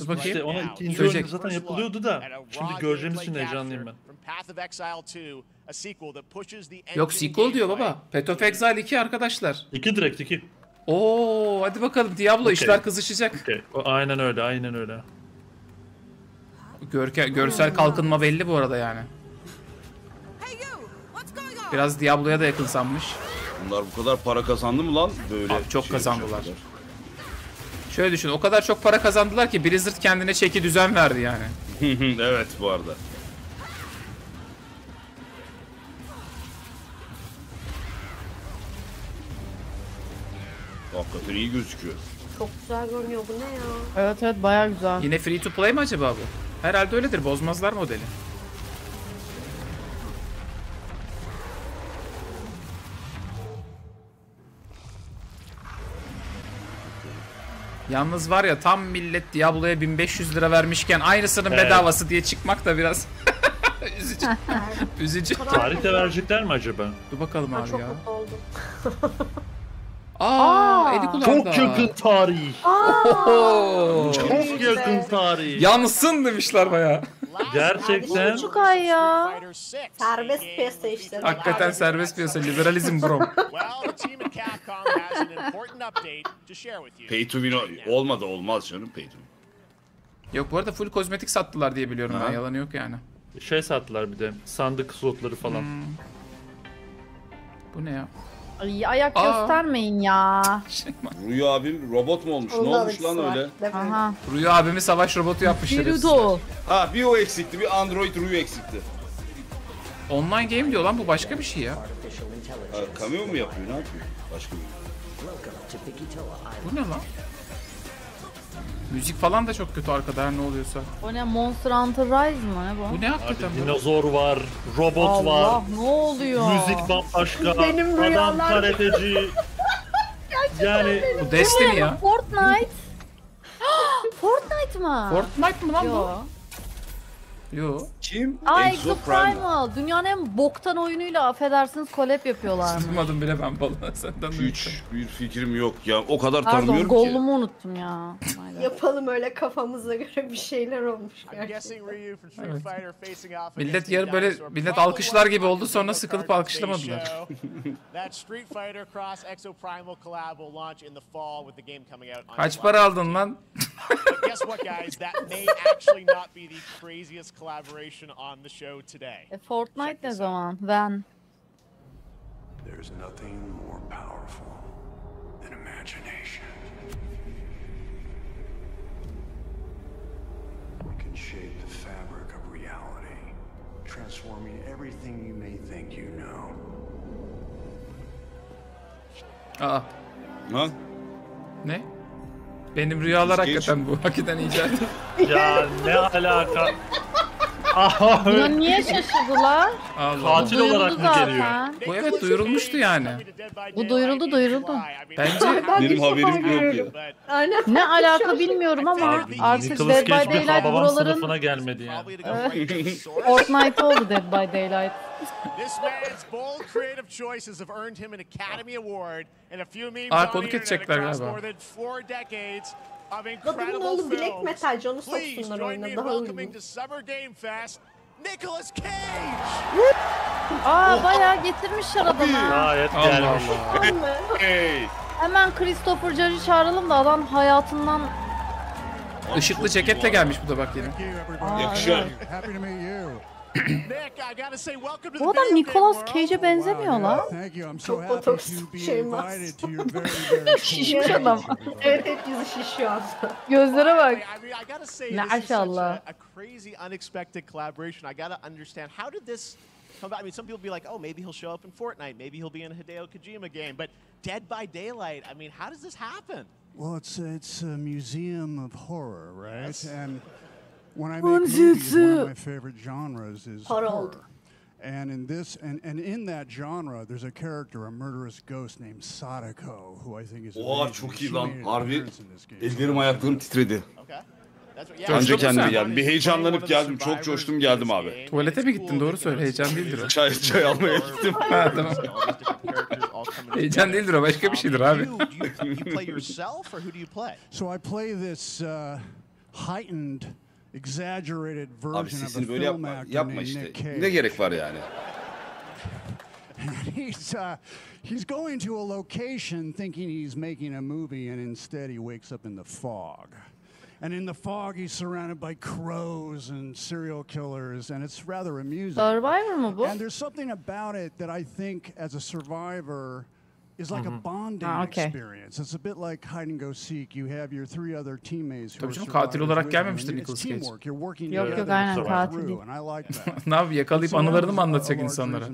Dur bakayım. İşte ona ikinci oyun zaten yapılıyordu da. Şimdi göreceğimiz için heyecanlıyım ben. capture from Path of Exile 2, a sequel that pushes the Yok sequel diyor baba. Path of Exile 2 arkadaşlar. İki direkt iki. Oo hadi bakalım Diablo Okey. işler kızışacak. Okey. O- Aynen öyle aynen öyle. Görke, görsel kalkınma belli bu arada yani. Biraz Diablo'ya da yakın sanmış. Bunlar bu kadar para kazandı mı lan? Böyle Abi çok şey kazandılar. Şöyle düşün o kadar çok para kazandılar ki Blizzard kendine çeki düzen verdi yani. <laughs> evet bu arada. Hakikaten iyi gözüküyor. Çok güzel görünüyor bu ne ya? Evet evet baya güzel. Yine free to play mi acaba bu? Herhalde öyledir bozmazlar modeli. Yalnız var ya tam millet Diablo'ya 1500 lira vermişken aynısının Evet. bedavası diye çıkmak da biraz <laughs> üzücü. <laughs> üzücü. Tarih de verecekler mi acaba? Dur bakalım Ben abi çok ya. mutlu oldum. <laughs> Aa, eli kulağında. Çok yakın tarih. Oho. Çok yakın tarih. Yansın demişler baya. Gerçekten. Buçuk ay ya. Serbest piyasa işte. Hakikaten serbest piyasa, liberalizm bro. <laughs> Pay to win o- olmadı olmaz canım pay to win. Yok bu arada full kozmetik sattılar diye biliyorum ben. Ha. Yalanı yok yani. Şey sattılar bir de. Sandık slotları falan. Hmm. Bu ne ya? Ay, ayak Aa. göstermeyin ya. Rüya abim robot mu olmuş? Ne olmuş lan öyle? Aha. Rüya abimi savaş robotu yapmışlar. Naruto. Ha bir o eksikti bir Android Rüya eksikti. Online game diyor lan bu başka bir şey ya. Ha, cameo mu yapıyor ne yapıyor? Başka bir Bu ne lan? Müzik falan da çok kötü arkada her ne oluyorsa. O ne Monster Hunter Rise mı ne bu? Bu ne hakikaten bu? Dinozor var, robot Allah var, ne oluyor? müzik bambaşka, Benim adam rüyalar- karateci. <laughs> yani Bu Destiny ya. Fortnite. <gasps> Fortnite mı? Fortnite mı lan Yo. bu? Yo. Kim? Aa Exo Exo Primal. Dünyanın en boktan oyunuyla affedersiniz collab yapıyorlar. Duymadım bile ben balına <laughs> senden duydum. Hiç bir fikrim yok ya. O kadar Pardon tanımıyorum ki. Gollum'u unuttum ya. Yapalım öyle kafamıza göre bir şeyler olmuş gerçekten. Evet. Millet yarı böyle- millet alkışlar gibi oldu, sonra sıkılıp alkışlamadılar. today's <laughs> show. That Street Fighter Cross Exo Primal collab will launch in the fall with the game coming out on Kaç para aldın lan? But guess what, guys? That may actually not be the craziest collaboration on the show today. E, Fortnite ne zaman? Ben. There's nothing more powerful than imagination. It can shape the fabric of reality, transforming everything you may think you know. Uh-uh. Aa Ha? ne? Benim rüyalar hakikaten bu. Hakikaten icat. <laughs> ya ne alaka? Buna niye şaşırdılar? Allah Katil Allah. olarak mı geliyor? Bu evet duyurulmuştu yani. Bu duyuruldu, duyuruldu. Bence Benim haberim yok ya. Aynen. Ne alaka bilmiyorum ama artık Nicolas Dead by Cage bir Daylight babam buraların sınıfına gelmedi yani. Fortnite oldu Dead by Daylight. This man's bold creative choices have earned him an Academy Award and a few memes Aa, on the konuk internet edecekler across galiba. more than four decades incredible oğlu Black. Metalci onu soksunlar oyuna daha uygun. Nicolas Cage. Aa bayağı getirmişler adamı. Gayet gelmiş. Hemen Christopher Judge'ı çağıralım da adam hayatından... Işıklı ceketle gelmiş bu da bak yine. Yakışıyor. Evet. Happy to meet you. Nick, I gotta say welcome to the Bu adam video game Nicolas world. Cage'e benzemiyor lan. Thank you. I'm so Çok happy botoks to be invited to your very, <laughs> very Şişmiş cool adam. Evet evet yüzü şişiyor aslında. Gözlere bak. I mean, I gotta say, this is such Maşallah. a, a crazy, unexpected collaboration. I gotta understand how did this come about? I mean, some people be like, oh, maybe he'll show up in Fortnite, maybe he'll be in a Hideo Kojima game, but Dead by Daylight. I mean, how does this happen? Well, it's it's a museum of horror, right? Yes. And when I make Once movies, it's, one of my favorite genres is Horror. horror. And in this, and, and in that genre, there's a character, a murderous ghost named Sadako, who I think is Oha çok iyi lan. Harbi ellerim ayaklarım titredi. Mu kendime geldim. Bir heyecanlanıp geldim. Çok coştum geldim abi. Tuvalete mi gittin? Doğru söyle. Heyecan değildir o. Çay, çay almaya gittim. ha tamam. Heyecan değildir o. Başka bir şeydir abi. You, do you, do you play yourself or who do you play? So I play this uh, heightened, exaggerated Abi version of a sesini böyle film yapma. actor Yapma named işte. Nick Cage. Ne gerek var yani? he's uh, he's going to a location thinking he's making a movie, and instead he wakes up in the fog. And in the fog, he's surrounded by crows and serial killers, and it's rather amusing. Survivor mu bu? And there's something about it that I think, as a survivor, is like a bonding Ah, okay. experience. It's a bit like hide and go seek. You have your three other teammates who Tabii are canım, katil olarak gelmemiştir Nicolas Cage. teamwork. You're working Yok, yok, together aynen, katil değil. and I like <laughs> that. ne yapayım yakalayıp anılarını mı anlatacak insanlara?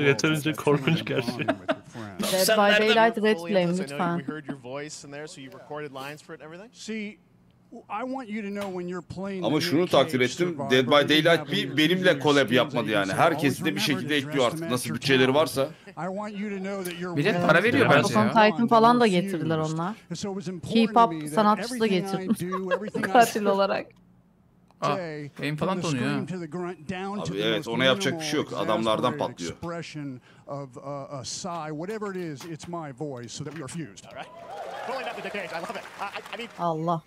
Yeterince <laughs> korkunç gerçi. Dead by Daylight Red Flame this? I know lütfen. we heard your voice in there, so you recorded lines for it and everything? See, I want you to know when you're playing Ama şunu takdir ettim. Dead by you Daylight bir benimle you're collab yapmadı that you yani. say, Herkes "Always de bir şekilde ekliyor artık. Nasıl bütçeleri talent." varsa. I want you to know that you're Millet para veriyor bence Attack on ya. Titan falan da getirdiler onlar. K-pop to me that sanatçısı da everything I getirdim. do, everything <laughs> I Katil olarak. Beyin from falan donuyor ha. Abi evet, ona yapacak bir şey yok. Adamlardan patlıyor. expression of uh, a sigh, whatever it is, it's my voice, so that we are fused. All right. Totally not the Nick Cage. I love it. I, I- I mean, Allah.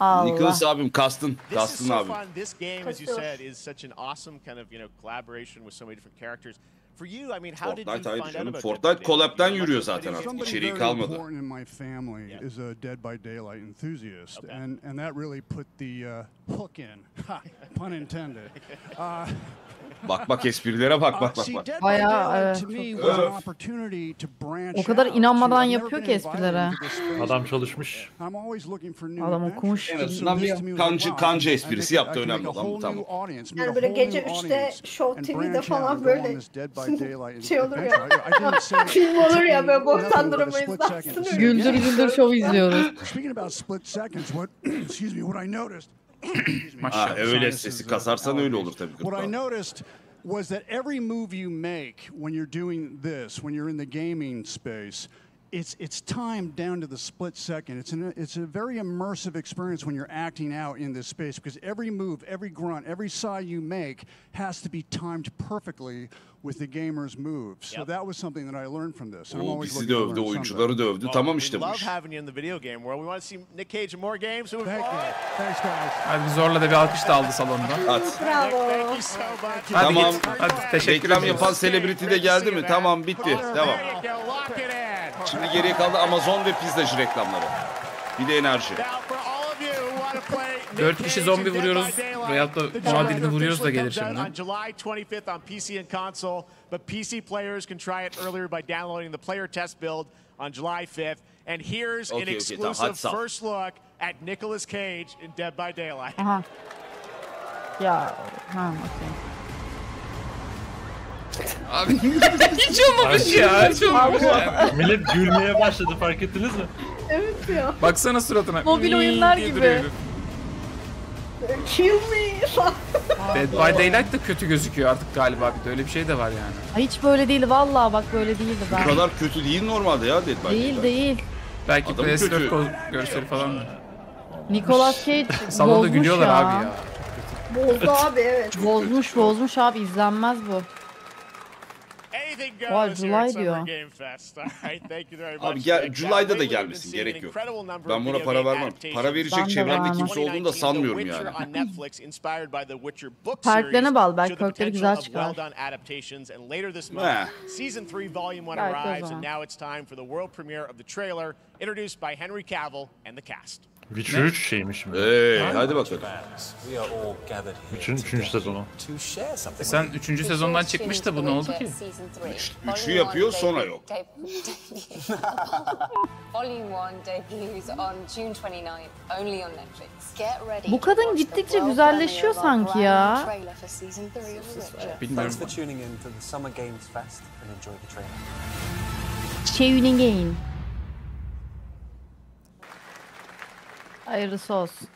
Allah. Nicholas abim kastın. This is Kastın so abim. fun. This game, as you Kasıyor. said, is such an awesome kind of you know collaboration with so many different characters. For you, I mean, how did you Fortnite find out about Fortnite know, yürüyor zaten artık. İçeriği kalmadı. important in my family Yeah. is a Dead by Daylight enthusiast, Okay. and and that really put the uh, hook in. Ha, <laughs> pun intended. Uh, <laughs> Bak bak esprilere bak bak bak bak. Bayağı, evet, O kadar inanmadan yapıyor ki esprilere. Adam çalışmış. Adam okumuş. En azından bir kancı I esprisi yaptı, önemli olan bu, tamam. Yani böyle gece new üçte audience Show and TV'de falan böyle <laughs> şey olur ya. <laughs> Film olur ya, böyle boktan say, Güldür güldür şov izliyoruz. <coughs> Speaking about split seconds, what excuse me, what I noticed. excuse me. Ha Maşallah. öyle sesi uh, kasarsan öyle olur tabii. What I noticed was that every move you make when you're doing this, when you're in the gaming space, it's it's timed down to the split second. It's an it's a very immersive experience when you're acting out in this space because every move, every grunt, every sigh you make has to be timed perfectly with the gamer's moves. So that was something that I learned from this. and I'm O always bizi looking to dövdü, learn oyuncuları something. dövdü. Tamam işte bu love iş. having you in the video game world. We want to see Nick Cage in more games. Moving Thank you. forward. Thanks, guys. Hadi zorla da bir alkış da aldı salonda. Nick, Bravo. thank you so much. Hadi Tamam. git. Hadi teşekkür Reklam ederiz. yapan celebrity de geldi mi? Tamam bitti. Devam. There you go. Lock it in. Şimdi geriye kaldı Amazon ve pizzacı reklamları. Bir de enerji. Now, for 4 kişi zombi vuruyoruz. Royal'la muadilini vuruyoruz da gelir şimdi. On July 25th on PC and console, but PC players can try it earlier by downloading the player test build on July 5th. And here's an exclusive first look at Nicolas Cage in Dead by Daylight. Aha. Ya, ha, okay. <laughs> Abi hiç olmamış ya. Hiç olmamış. Millet gülmeye başladı fark ettiniz mi? Evet ya. Baksana suratına. Mobil hmm, oyunlar gibi. Kill me. Dead by Daylight da kötü gözüküyor artık galiba bir de öyle bir şey de var yani. Ay, Hiç böyle değil vallahi bak böyle değildi Bu ben. kadar kötü değil normalde ya Dead by Değil Daylight. değil. Belki Adam PS4 kötü. ko- görseli falan. Nicolas Cage <laughs> Salonda bozmuş gülüyorlar ya. abi ya. Bozdu abi evet. Bozmuş bozmuş abi izlenmez bu. Vay, July diyor. Game Fest. <laughs> All right, thank you very much. Abi gel. July'da da gelmesin gerek yok. Ben buna para vermem. Para verecek çevremde kimse olduğunu da 2019, sanmıyorum yani. Perklerine bağlı, belki perkleri güzel çıkar. Heh. season 3, volume 1 Belki o arrives, and now it's time for the world premiere of the trailer, introduced by Henry Cavill and the cast. Witcher 3 şeymiş mi? Hey, hadi bakalım. Üçün 3. sezonu. E sen 3. sezondan çıkmış da bu ne oldu ki? Üçü yapıyor sonra yok. <laughs> Volume 1 debuts on June 29th, only on Netflix. Get ready. Bu kadın gittikçe güzelleşiyor sanki ya. Trailer for season 3 of The Witcher. Bilmiyorum. Tuning in to the Summer Games Fest and enjoy the trailer. Tuning in. Hayırlısı olsun.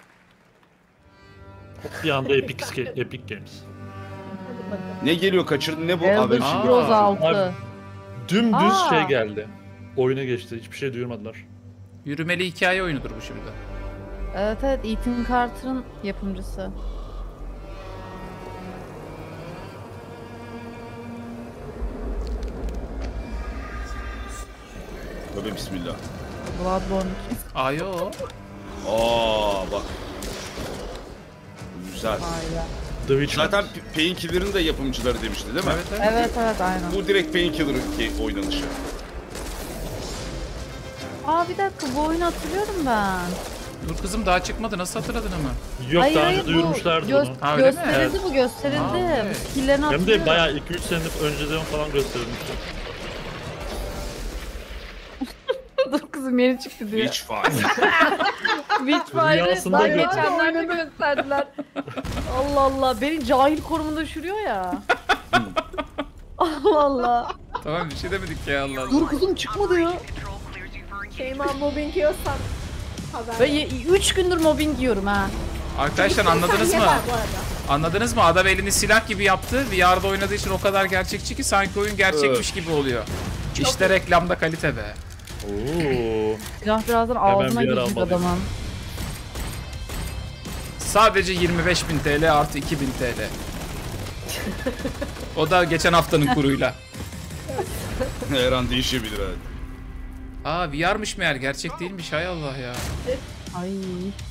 Bir anda Epic, Epic Games. Ne geliyor kaçırdın ne bu? Elder. Scrolls 6. Abi, Dümdüz Aa. şey geldi. Oyuna geçti. Hiçbir şey duyurmadılar. Yürümeli hikaye oyunudur bu şimdi. Evet evet Ethan Carter'ın yapımcısı. Tövbe bismillah. Bloodborne 2. Ayo. Aa bak. Güzel. The Witcher. Zaten Painkiller'ın da yapımcıları demişti değil mi? Evet evet. Evet evet aynen. Bu direkt Painkiller'ın ki oynanışı. Aa bir dakika bu oyunu hatırlıyorum ben. Dur kızım daha çıkmadı nasıl hatırladın ama? Yok Hayır, daha hayır, önce bu duyurmuşlardı gö- bunu. Ha, öyle mi? gösterildi Evet. bu gösterildi. Ha, okey. Skillerini Hem hatırlıyorum. de bayağı 2-3 senedir önceden falan gösterilmişti. Dur kızım yeni çıktı diyor. Witchfire. <laughs> Witchfire'ı Rüyasında daha geçenlerde gösterdiler. Allah Allah beni cahil konumunda düşürüyor ya. Allah Allah. Tamam bir şey demedik ya Allah Allah. Dur kızım çıkmadı ya. Şeyman mobbing yiyorsan haber. Ve 3 gündür mobbing yiyorum ha. Arkadaşlar anladınız Sen mı? bu arada. Anladınız mı? Adam elini silah gibi yaptı. VR'da oynadığı için o kadar gerçekçi ki sanki oyun gerçekmiş gibi oluyor. İşte reklamda kalite be. Oo. Silah birazdan ağzına bir girecek adamın. Sadece 25.000 TL artı 2.000 TL. O da geçen haftanın kuruyla. <laughs> Her an değişebilir evet. Aa VR'mış meğer gerçek değilmiş hay Allah ya. Ay.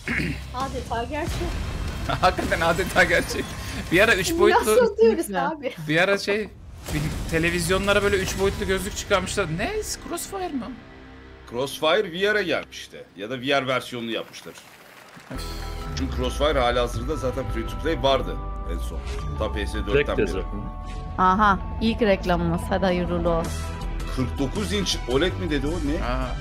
<clears throat> Adeta gerçek. <laughs> Hakikaten adeta gerçek. Bir ara 3 boyutlu Nasıl diyoruz abi? bir ara şey bir- televizyonlara böyle 3 boyutlu gözlük çıkarmışlar. Ne? Crossfire mı? Crossfire VR'a gelmişti. Ya da VR versiyonunu yapmışlar. Çünkü Crossfire hala hazırda zaten free to play vardı en son. Ta PS4'ten Direkt beri. Aha ilk reklamımız. Hadi hayırlı olsun. 49 inç OLED mi dedi o ne? Aa.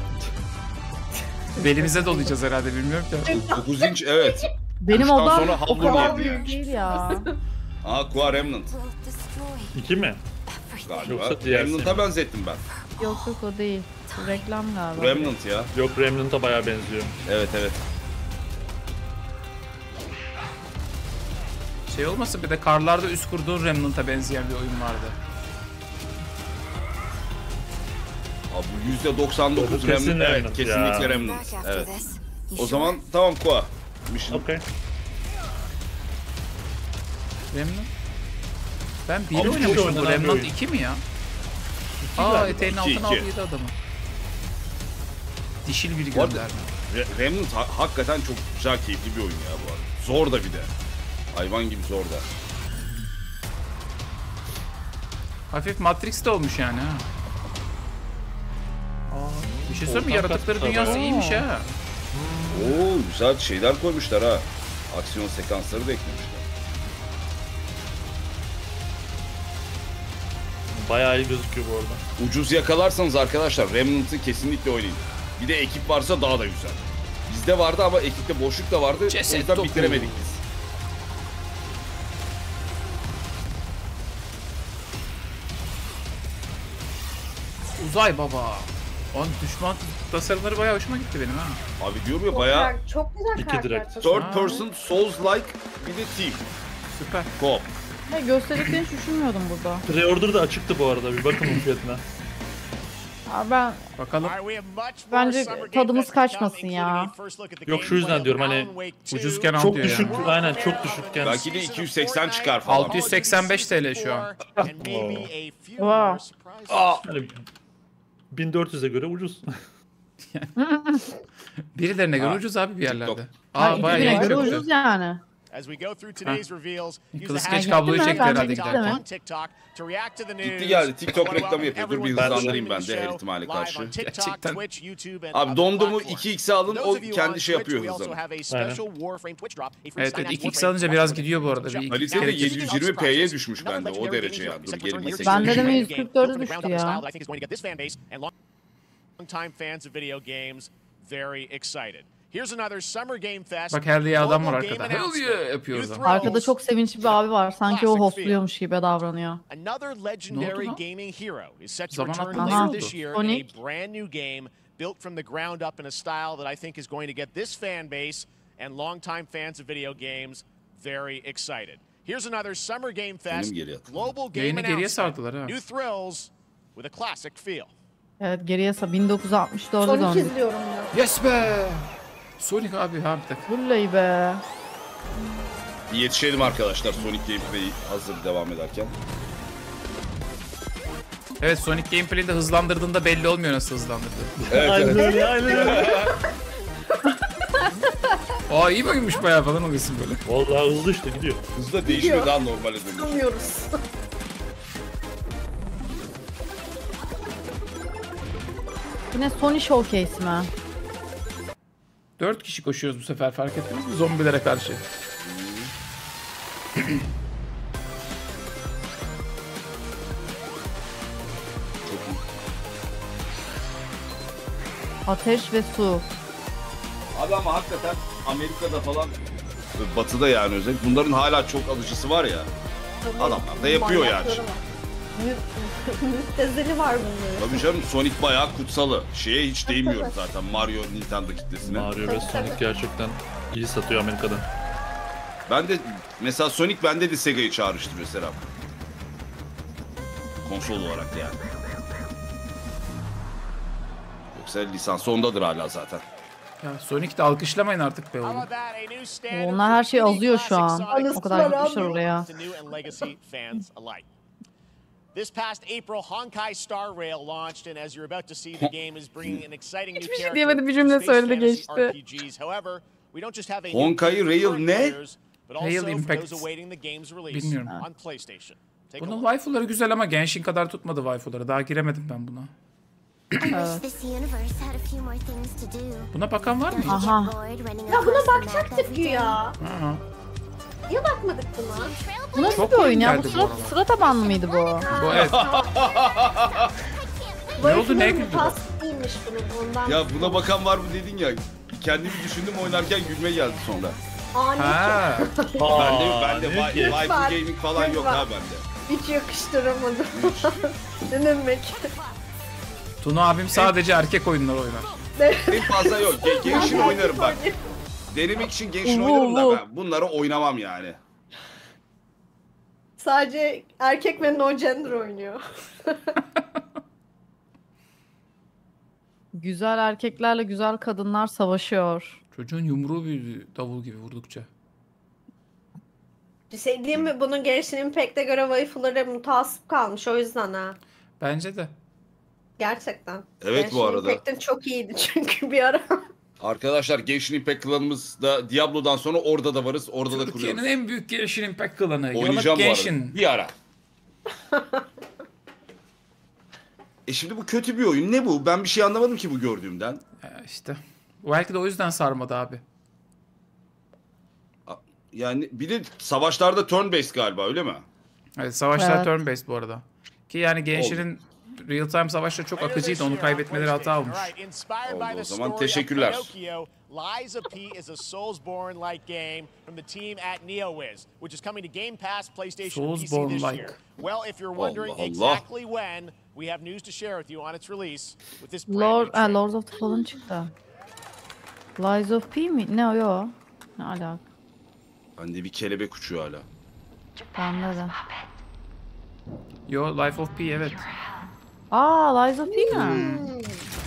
Belimize dolayacağız herhalde bilmiyorum ki. 49 inç evet. Benim Kuştan odam sonra o havlu kadar büyük değil ya. <laughs> Aa Qua Remnant İki mi? galiba. Yoksa diğer Remnant'a benzettim ben. yok yok o değil. Bu reklam galiba. Remnant ya. Yok Remnant'a bayağı benziyor. Evet evet. Şey olmasın bir de karlarda üst kurduğun Remnant'a benzeyen bir oyun vardı. Abi bu %99 Kesin Remnant. Evet Remnant kesinlikle ya. Remnant. Evet. O zaman tamam Qua. Mission. Okey. Remnant? Ben Abi biri çok oynamışım. Bu oynanan bir Remnant oyun. 2 mi ya? İki Aa galiba. eteğinin İki, altına iki. aldı adamı. Dişil bir Bu arada- gönderme. Re- Remnant ha- hakikaten çok güzel keyifli bir oyun ya bu arada. Zor da bir de. Hayvan gibi zor da. Hafif Matrix de olmuş yani ha. Aa, bir şey söyleyeyim mi? Yaratıkları dünyası iyiymiş ha. Oo güzel şeyler koymuşlar ha. Aksiyon sekansları da eklemişler. Bayağı iyi gözüküyor bu arada. Ucuz yakalarsanız arkadaşlar Remnant'ı kesinlikle oynayın. Bir de ekip varsa daha da güzel. Bizde vardı ama ekipte boşluk da vardı. Ceset o yüzden topu. bitiremedik biz. Uzay baba. Lan düşman tasarımları bayağı hoşuma gitti benim ha. Abi diyorum ya Çok, bayağı güzel- çok güzel İki karakter direkt. third person Souls-like bir de team. Süper. Co-op. Ne gösterdiklerini hiç düşünmüyordum burada. Pre-order da açıktı bu arada. Bir bakın bunun fiyatına. Abi ben Bakalım. Bence tadımız kaçmasın ya. Yok şu yüzden diyorum hani Ucuzken al çok diyor düşük yani. aynen çok düşükken. Belki de 280 çıkar falan. 685 TL şu an. <laughs> Wow. Yani 1400'e göre ucuz. <laughs> Birilerine göre ucuz abi bir yerlerde. Ha, Aa bayağı ikisine göre çok ucuz yani. As we go through today's reveals, use the Cage kabloyu çekti herhalde giderken. on TikTok to react to the news. Gitti geldi. TikTok reklamı yapıyor. Dur bir hızlandırayım ben de her ihtimale karşı. Gerçekten. Abi other dondu mu platforms. 2x alın o kendi şey yapıyor free Evet, evet, 2x Warframe alınca biraz gidiyor bu arada. Bir Kalite de kere 720p'ye düşmüş bende o derece yani. Dur geri bir Bende de mi Game 144'e built from the düştü ya? long-time fans of video games very excited. Here's another Summer Game Fest. Bak her diye adam var global arkada. game Hell announcement. yeah yapıyor thrills, Arkada çok sevinçli bir abi var. Sanki o Classic hostluyormuş gibi davranıyor. Another Ne legendary oldu gaming hero is set to Zaman return atlaması later oldu. this year in Sonic. a brand new game built from the ground up in a style that I think is going to get this fan base and longtime fans of video games very excited. Here's another Summer Game Fest global game announcement. New thrills with a classic feel. Evet geriye sa 1964'e Sonic döndük. izliyorum ya. Yes be! Sonic abi harbiden. Vallahi be. Yetişelim arkadaşlar Sonic Gameplay'i hazır devam ederken. Evet Sonic gameplay'i de hızlandırdığında belli olmuyor nasıl hızlandırdığı. <laughs> Evet, Aynen evet. öyle, aynen öyle. <laughs> Aa iyi oyunmuş bayağı falan oluyorsun böyle. Vallahi hızlı işte gidiyor. Hızla değişmiyor daha normale dönüyor. Çıkamıyoruz. Yine Sony Showcase mi? Dört kişi koşuyoruz bu sefer fark ettiniz mi zombilere karşı? Ateş ve su. Abi ama hakikaten Amerika'da falan batıda yani özellikle bunların hala çok alıcısı var ya. Adamlar da yapıyor yani. Var. <laughs> Müptezeli var bunların. Tabii canım Sonic bayağı kutsalı. Şeye hiç değmiyorum zaten Mario Nintendo kitlesine. Mario ve Sonic gerçekten iyi satıyor Amerika'da. Ben de mesela Sonic bende de Sega'yı çağrıştırıyor Serap. Konsol olarak yani. Yoksa lisansı ondadır hala zaten. Ya Sonic de alkışlamayın artık be oğlum. Onlar her şey 3D azıyor şu an. O kadar gitmişler oraya. <laughs> to new and legacy fans alike. This past April, Honkai Star Rail launched, and as you're about to see, the game is bringing an exciting new Hiçbir şey character diyemedi, bir cümle söyledi, geçti. RPGs. However, we don't just have a new Honkai Rail ne? players, but Rail Impact. those awaiting the game's release Bilmiyorum. on PlayStation. Take a Bunun waifuları güzel ama Genshin kadar tutmadı waifuları. Daha giremedim ben buna. Buna bakan var mı? Aha. Ya buna bakacaktık every day. ya. Aha. Niye bakmadık buna? Bu nasıl Çok bir oyun ya? Bu geldi bu sıra, arada. sıra tabanlı mıydı bu? Bu evet. <laughs> Ne oldu, ne güldü? Pas iyiymiş bunun ondan. Ya buna bakan var mı dedin ya. Kendimi düşündüm oynarken gülme geldi sonra. Aa ne ki? <laughs> Ha. bende bende ne ki? Wi-Fi Lütfen, gaming falan yok ha bende. Hiç yakıştıramadım. <laughs> ne demek? Tuna abim sadece erkek oyunları oynar. En fazla yok. Ge- Genshin oynarım bak. Denemek için Genshin oynarım da ben bunları oynamam yani. Sadece erkek ve no gender oynuyor. <laughs> Güzel erkeklerle güzel kadınlar savaşıyor. Çocuğun yumruğu büyüdü davul gibi vurdukça. Bir şey diyeyim mi? Bunun Genshin Impact'e göre waifuları mutasip kalmış o yüzden ha. Bence de. Gerçekten. Evet, bu Genshin arada. Impact'in çok iyiydi <laughs> çünkü bir ara. Arkadaşlar Genshin Impact klanımız da Diablo'dan sonra orada da varız. Orada da Türkiye'nin kuruyoruz. en büyük Genshin Impact klanı. Oynayacağım bu arada. Genshin. Bir ara. <laughs> e şimdi bu kötü bir oyun. Ne bu? Ben bir şey anlamadım ki bu gördüğümden. Ya işte. Belki de o yüzden sarmadı abi. Yani bir de savaşlarda turn based galiba öyle mi? Evet savaşlar Evet. turn based bu arada. Ki yani Genshin'in real time savaşları çok akıcıydı. Onu kaybetmeleri hata olmuş. Oldu by o the zaman. story of Teşekkürler. Pinocchio, Liza P is a Soulsborne-like game from the team at NeoWiz, which is coming to Game Pass, PlayStation, PC this year. Well, if you're wondering exactly when, we have news to share with you on its release with this Lord, trailer. Lords of the Fallen çıktı. Lies of P mi? Ne o yo? Ne alaka? Bende bir kelebek uçuyor hala. Bende de. Yo Life of P evet. Aa Lies of P mi? Hmm.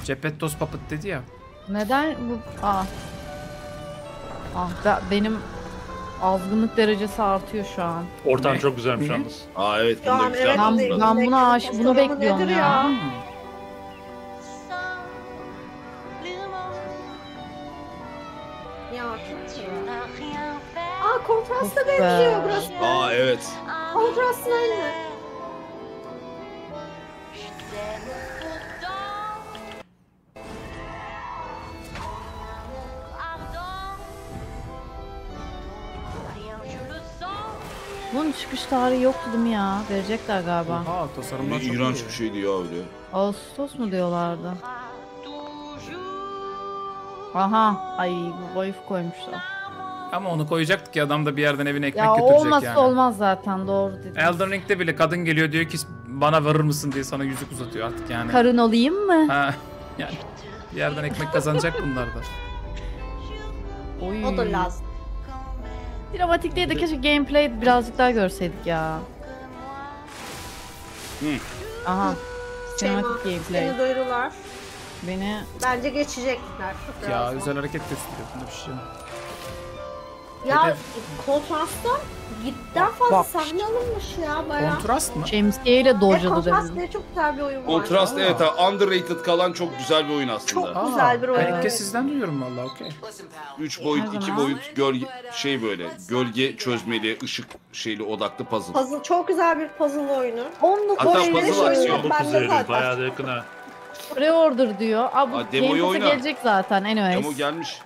Cepettos Puppet dedi ya. Neden bu... Aa. Ah be- benim azgınlık derecesi artıyor şu an. Ortam Ne? çok güzelmiş yalnız. Aa evet bunu da güzel evet, Ben, yaptılar. ben buna aş bunu bekliyorum ya. ya? İyi. Aa kontrasta benziyor burası. Aa evet. Kontrastın aynı. Bunun çıkış tarihi yoktu değil mi ya? Verecekler galiba. Aa Ne tasarımlar çok iğrenç iyi. bir şeydi ya öyle. Ağustos mu diyorlardı? Aha, ay bu koymuşlar. Ama onu koyacaktık ki adam da bir yerden evine ekmek Ya götürecek olmazsa yani. olmaz zaten doğru dedin. Elden Ring'de bile kadın geliyor diyor ki bana varır mısın diye sana yüzük uzatıyor artık yani. Karın olayım mı? Ha, <laughs> yani bir yerden ekmek kazanacak bunlar da. Oy. O da lazım. Dramatik değil de keşke gameplay birazcık daha görseydik ya. Aha. Şeyma, Sinematik gameplay. seni duyurular. Beni Bence geçecekler. Ya birazdan. özel hareket gösteriyor. Bunda bir şey yok. Ya Hedef- kontrastta gitten fazla sahne alınmış ya bayağı. Kontrast mı? şemsiye ile E, dojladı kontrast diye çok güzel bir oyun var. Kontrast evet ha, underrated kalan çok güzel bir oyun aslında. Çok güzel bir oyun. Ben ilk kez sizden duyuyorum valla okey. 3 boyut, Ne 2 zaman? boyut gölge şey böyle gölge çözmeli, ışık şeyli odaklı puzzle. Puzzle çok güzel bir puzzle oyunu. 19 Hatta puzzle şey açıyor. yok 19 bende zaten. bayağı da yakın ha. Pre-order diyor. Aa bu Aa, Game demoyu Pass'e oyna. gelecek zaten anyways. Demo gelmiş.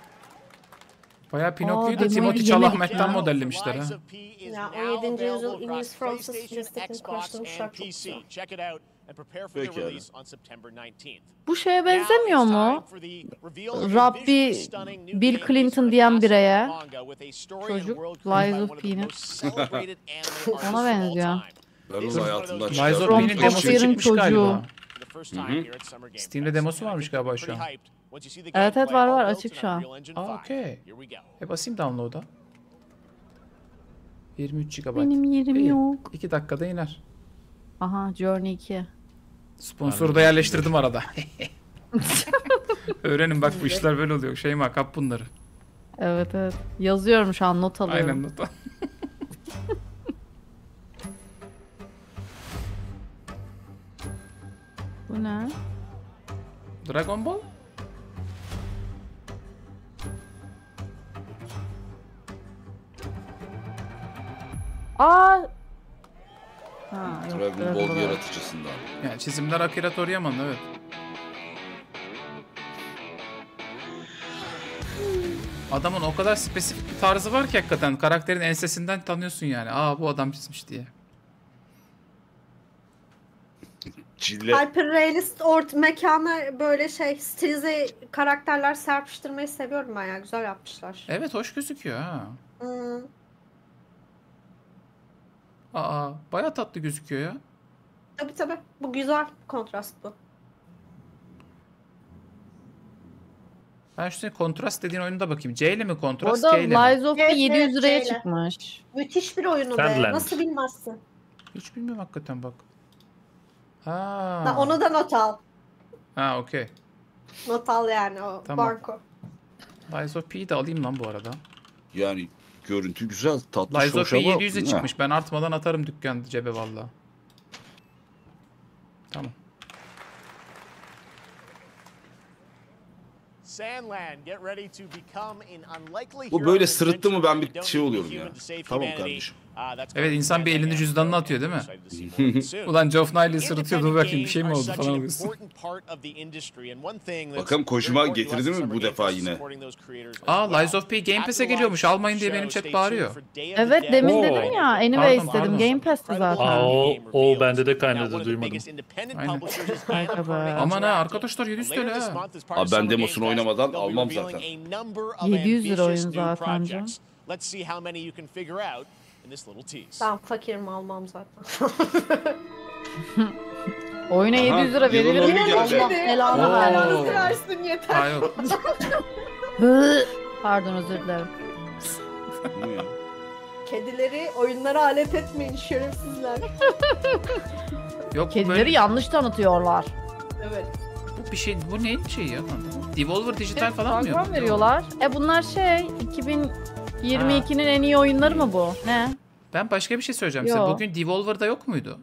Bayağı Pinokyo'yu da Timothy Çalahmet'ten modellemişler ha. Ya 17. yüzyıl İngiliz Fransız Filistin for the Peki yani. release on September 19th. Bu şeye benzemiyor mu? Rabbi Bill Clinton diyen bireye. Çocuk Lies of P'nin. <laughs> Ona benziyor. Ben onu hayatımdan Lies of çıkardım. P'nin demosu çıkmış çocuğu. galiba. Steam'de Steam'de demosu varmış galiba şu an. Evet, evet, var, var. Açık şu an. Aa okey. E basayım download'a. 23 GB. Benim yerim İyi. yok. 2 dakikada iner. Aha Journey 2. Sponsoru da yerleştirdim arada. <laughs> <laughs> Öğrenin bak bu işler böyle oluyor. Şey mi kap bunları. Evet evet. Yazıyorum şu an not alıyorum. Aynen nota. <laughs> Bu ne? Dragon Ball? Aa! Ha, yok, Dragon Ball Ball. yaratıcısından. Yani çizimler Akira Toriyama'nın evet. Adamın o kadar spesifik bir tarzı var ki hakikaten karakterin ensesinden tanıyorsun yani. Aa bu adam çizmiş diye. <laughs> Cille. Hyperrealist ort mekana böyle şey stilize karakterler serpiştirmeyi seviyorum ben ya. Güzel yapmışlar. Evet hoş gözüküyor ha. Hmm. Aa baya tatlı gözüküyor ya. Tabii tabii. Bu güzel kontrast bu. Ben şu kontrast dediğin oyunda bakayım. C ile mi kontrast, Orada K ile mi? Lies of P Evet, 700 evet, liraya şeyle. çıkmış. Müthiş bir oyunu be. Sandland. Nasıl bilmezsin? Hiç bilmiyorum hakikaten bak. Ha, Ha. onu da not al. Ha okey. Not al yani o Tamam. banko. Lies of P'yi de alayım lan bu arada. Yani görüntü güzel, tatlı, Lies of hoş P ama... 700'e Ha. çıkmış. Ben artmadan atarım dükkan cebe valla. Tamam. Sandland, get ready to become an unlikely Bu hero böyle of sırıttı mı ben bir şey oluyorum ya. Tamam kardeşim. That's Evet insan bir elini cüzdanına atıyor değil mi? <laughs> Ulan Geoff Niley sırıtıyordu bakayım bir şey mi oldu falan oluyorsun. Bakalım to getirdi mi bu defa yine? Aa. Lies of P Game Pass'e geliyormuş. Almayın diye benim chat bağırıyor. Evet demin Oo. dedim ya. Anyways Pardon, pardon. Game Pass'te zaten. Aa, o, o bende de kaynadı duymadım. Aynen. <laughs> Aman ha arkadaşlar 700 Later TL ha. Abi ben demosunu oynamadan almam zaten. a number of 700 lira oyun zaten canım. Let's see how many you can figure out in this little tease. Ben fakirim almam zaten. <laughs> Oyuna Aha, 700 lira verilir mi? gelecek. Allah belanı Oo. versin. Yeter. Ha yok. Hı. <laughs> Pardon özür dilerim. Kedileri oyunlara alet etmeyin şerefsizler. <laughs> Yok bu Kedileri böyle yanlış tanıtıyorlar. evet. bu bir şey bu neyin şeyi ya? Devolver Digital falan mı? Program yok? veriyorlar. E bunlar şey 2022'nin en iyi oyunları mı bu? Ne? Ben başka bir şey söyleyeceğim size. Bugün Devolver'da yok muydu?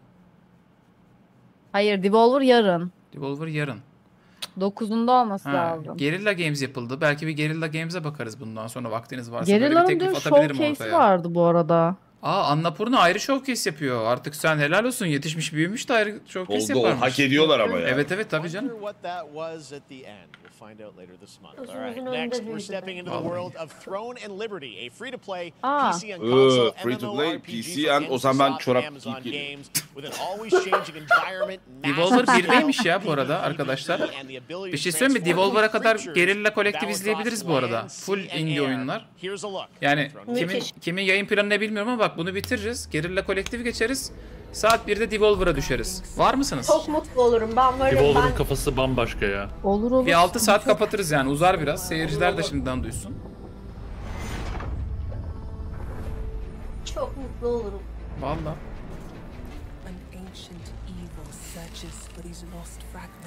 Hayır Devolver yarın. Devolver yarın. 9'unda olması Ha, lazım. Guerrilla Games yapıldı. Belki bir Guerrilla Games'e bakarız bundan sonra vaktiniz varsa. Böyle bir teklif dün atabilirim showcase'i ortaya. vardı bu arada. Aa Annapurna ayrı showcase yapıyor. Artık sen helal olsun yetişmiş büyümüş de ayrı showcase Oldu yaparmış. hak ediyorlar ama ya. Evet evet tabii canım. Find out later this month. All right, next we're stepping into the world of Throne and Liberty, a free-to-play Aa. PC and console free-to-play, MMORPG PC and o zaman çorap Amazon. Games with an always changing environment, <laughs> Devolver birdeymiş ya bu arada arkadaşlar. Bir şey söyleyeyim mi? Devolver'a kadar Guerrilla Collective izleyebiliriz bu arada. Full indie oyunlar. Yani kimin kimin yayın planı ne bilmiyorum ama bak bunu bitiririz. Guerrilla Collective geçeriz. Saat 1'de Devolver'a düşeriz. Var mısınız? Çok mutlu olurum. Ben varım. Devolver'ın Ben kafası bambaşka ya. Olur olur. Bir 6 saat kapatırız yani. Uzar biraz. Seyirciler de şimdiden duysun. çok mutlu olurum. Valla.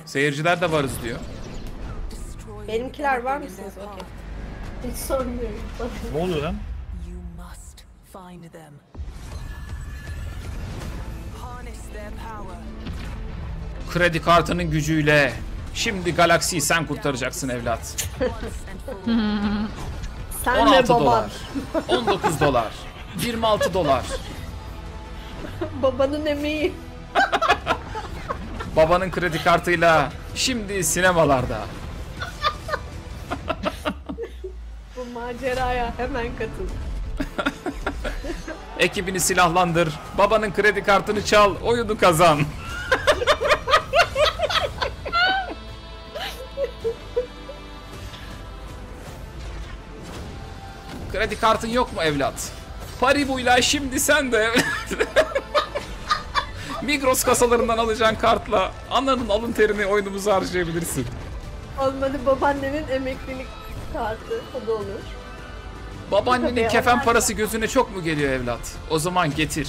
Seyirciler de varız diyor. Benimkiler var mısınız? Okey. Hiç sormuyorum. Ne oluyor lan? Kredi kartının gücüyle şimdi galaksiyi sen kurtaracaksın evlat. Sen 16 ve baban. dolar. 19 dolar. 26 dolar. Babanın emeği. <laughs> Babanın kredi kartıyla şimdi sinemalarda. Bu maceraya hemen katıl. <laughs> Ekibini silahlandır. Babanın kredi kartını çal. Oyunu kazan. kredi kartın yok mu evlat? Paribuyla şimdi sen de. <laughs> Migros kasalarından alacağın kartla ananın alın terini oyunumuza harcayabilirsin. Olmadı babaannenin emeklilik kartı. O da olur. Babaannenin kefen parası gözüne çok mu geliyor evlat? O zaman getir.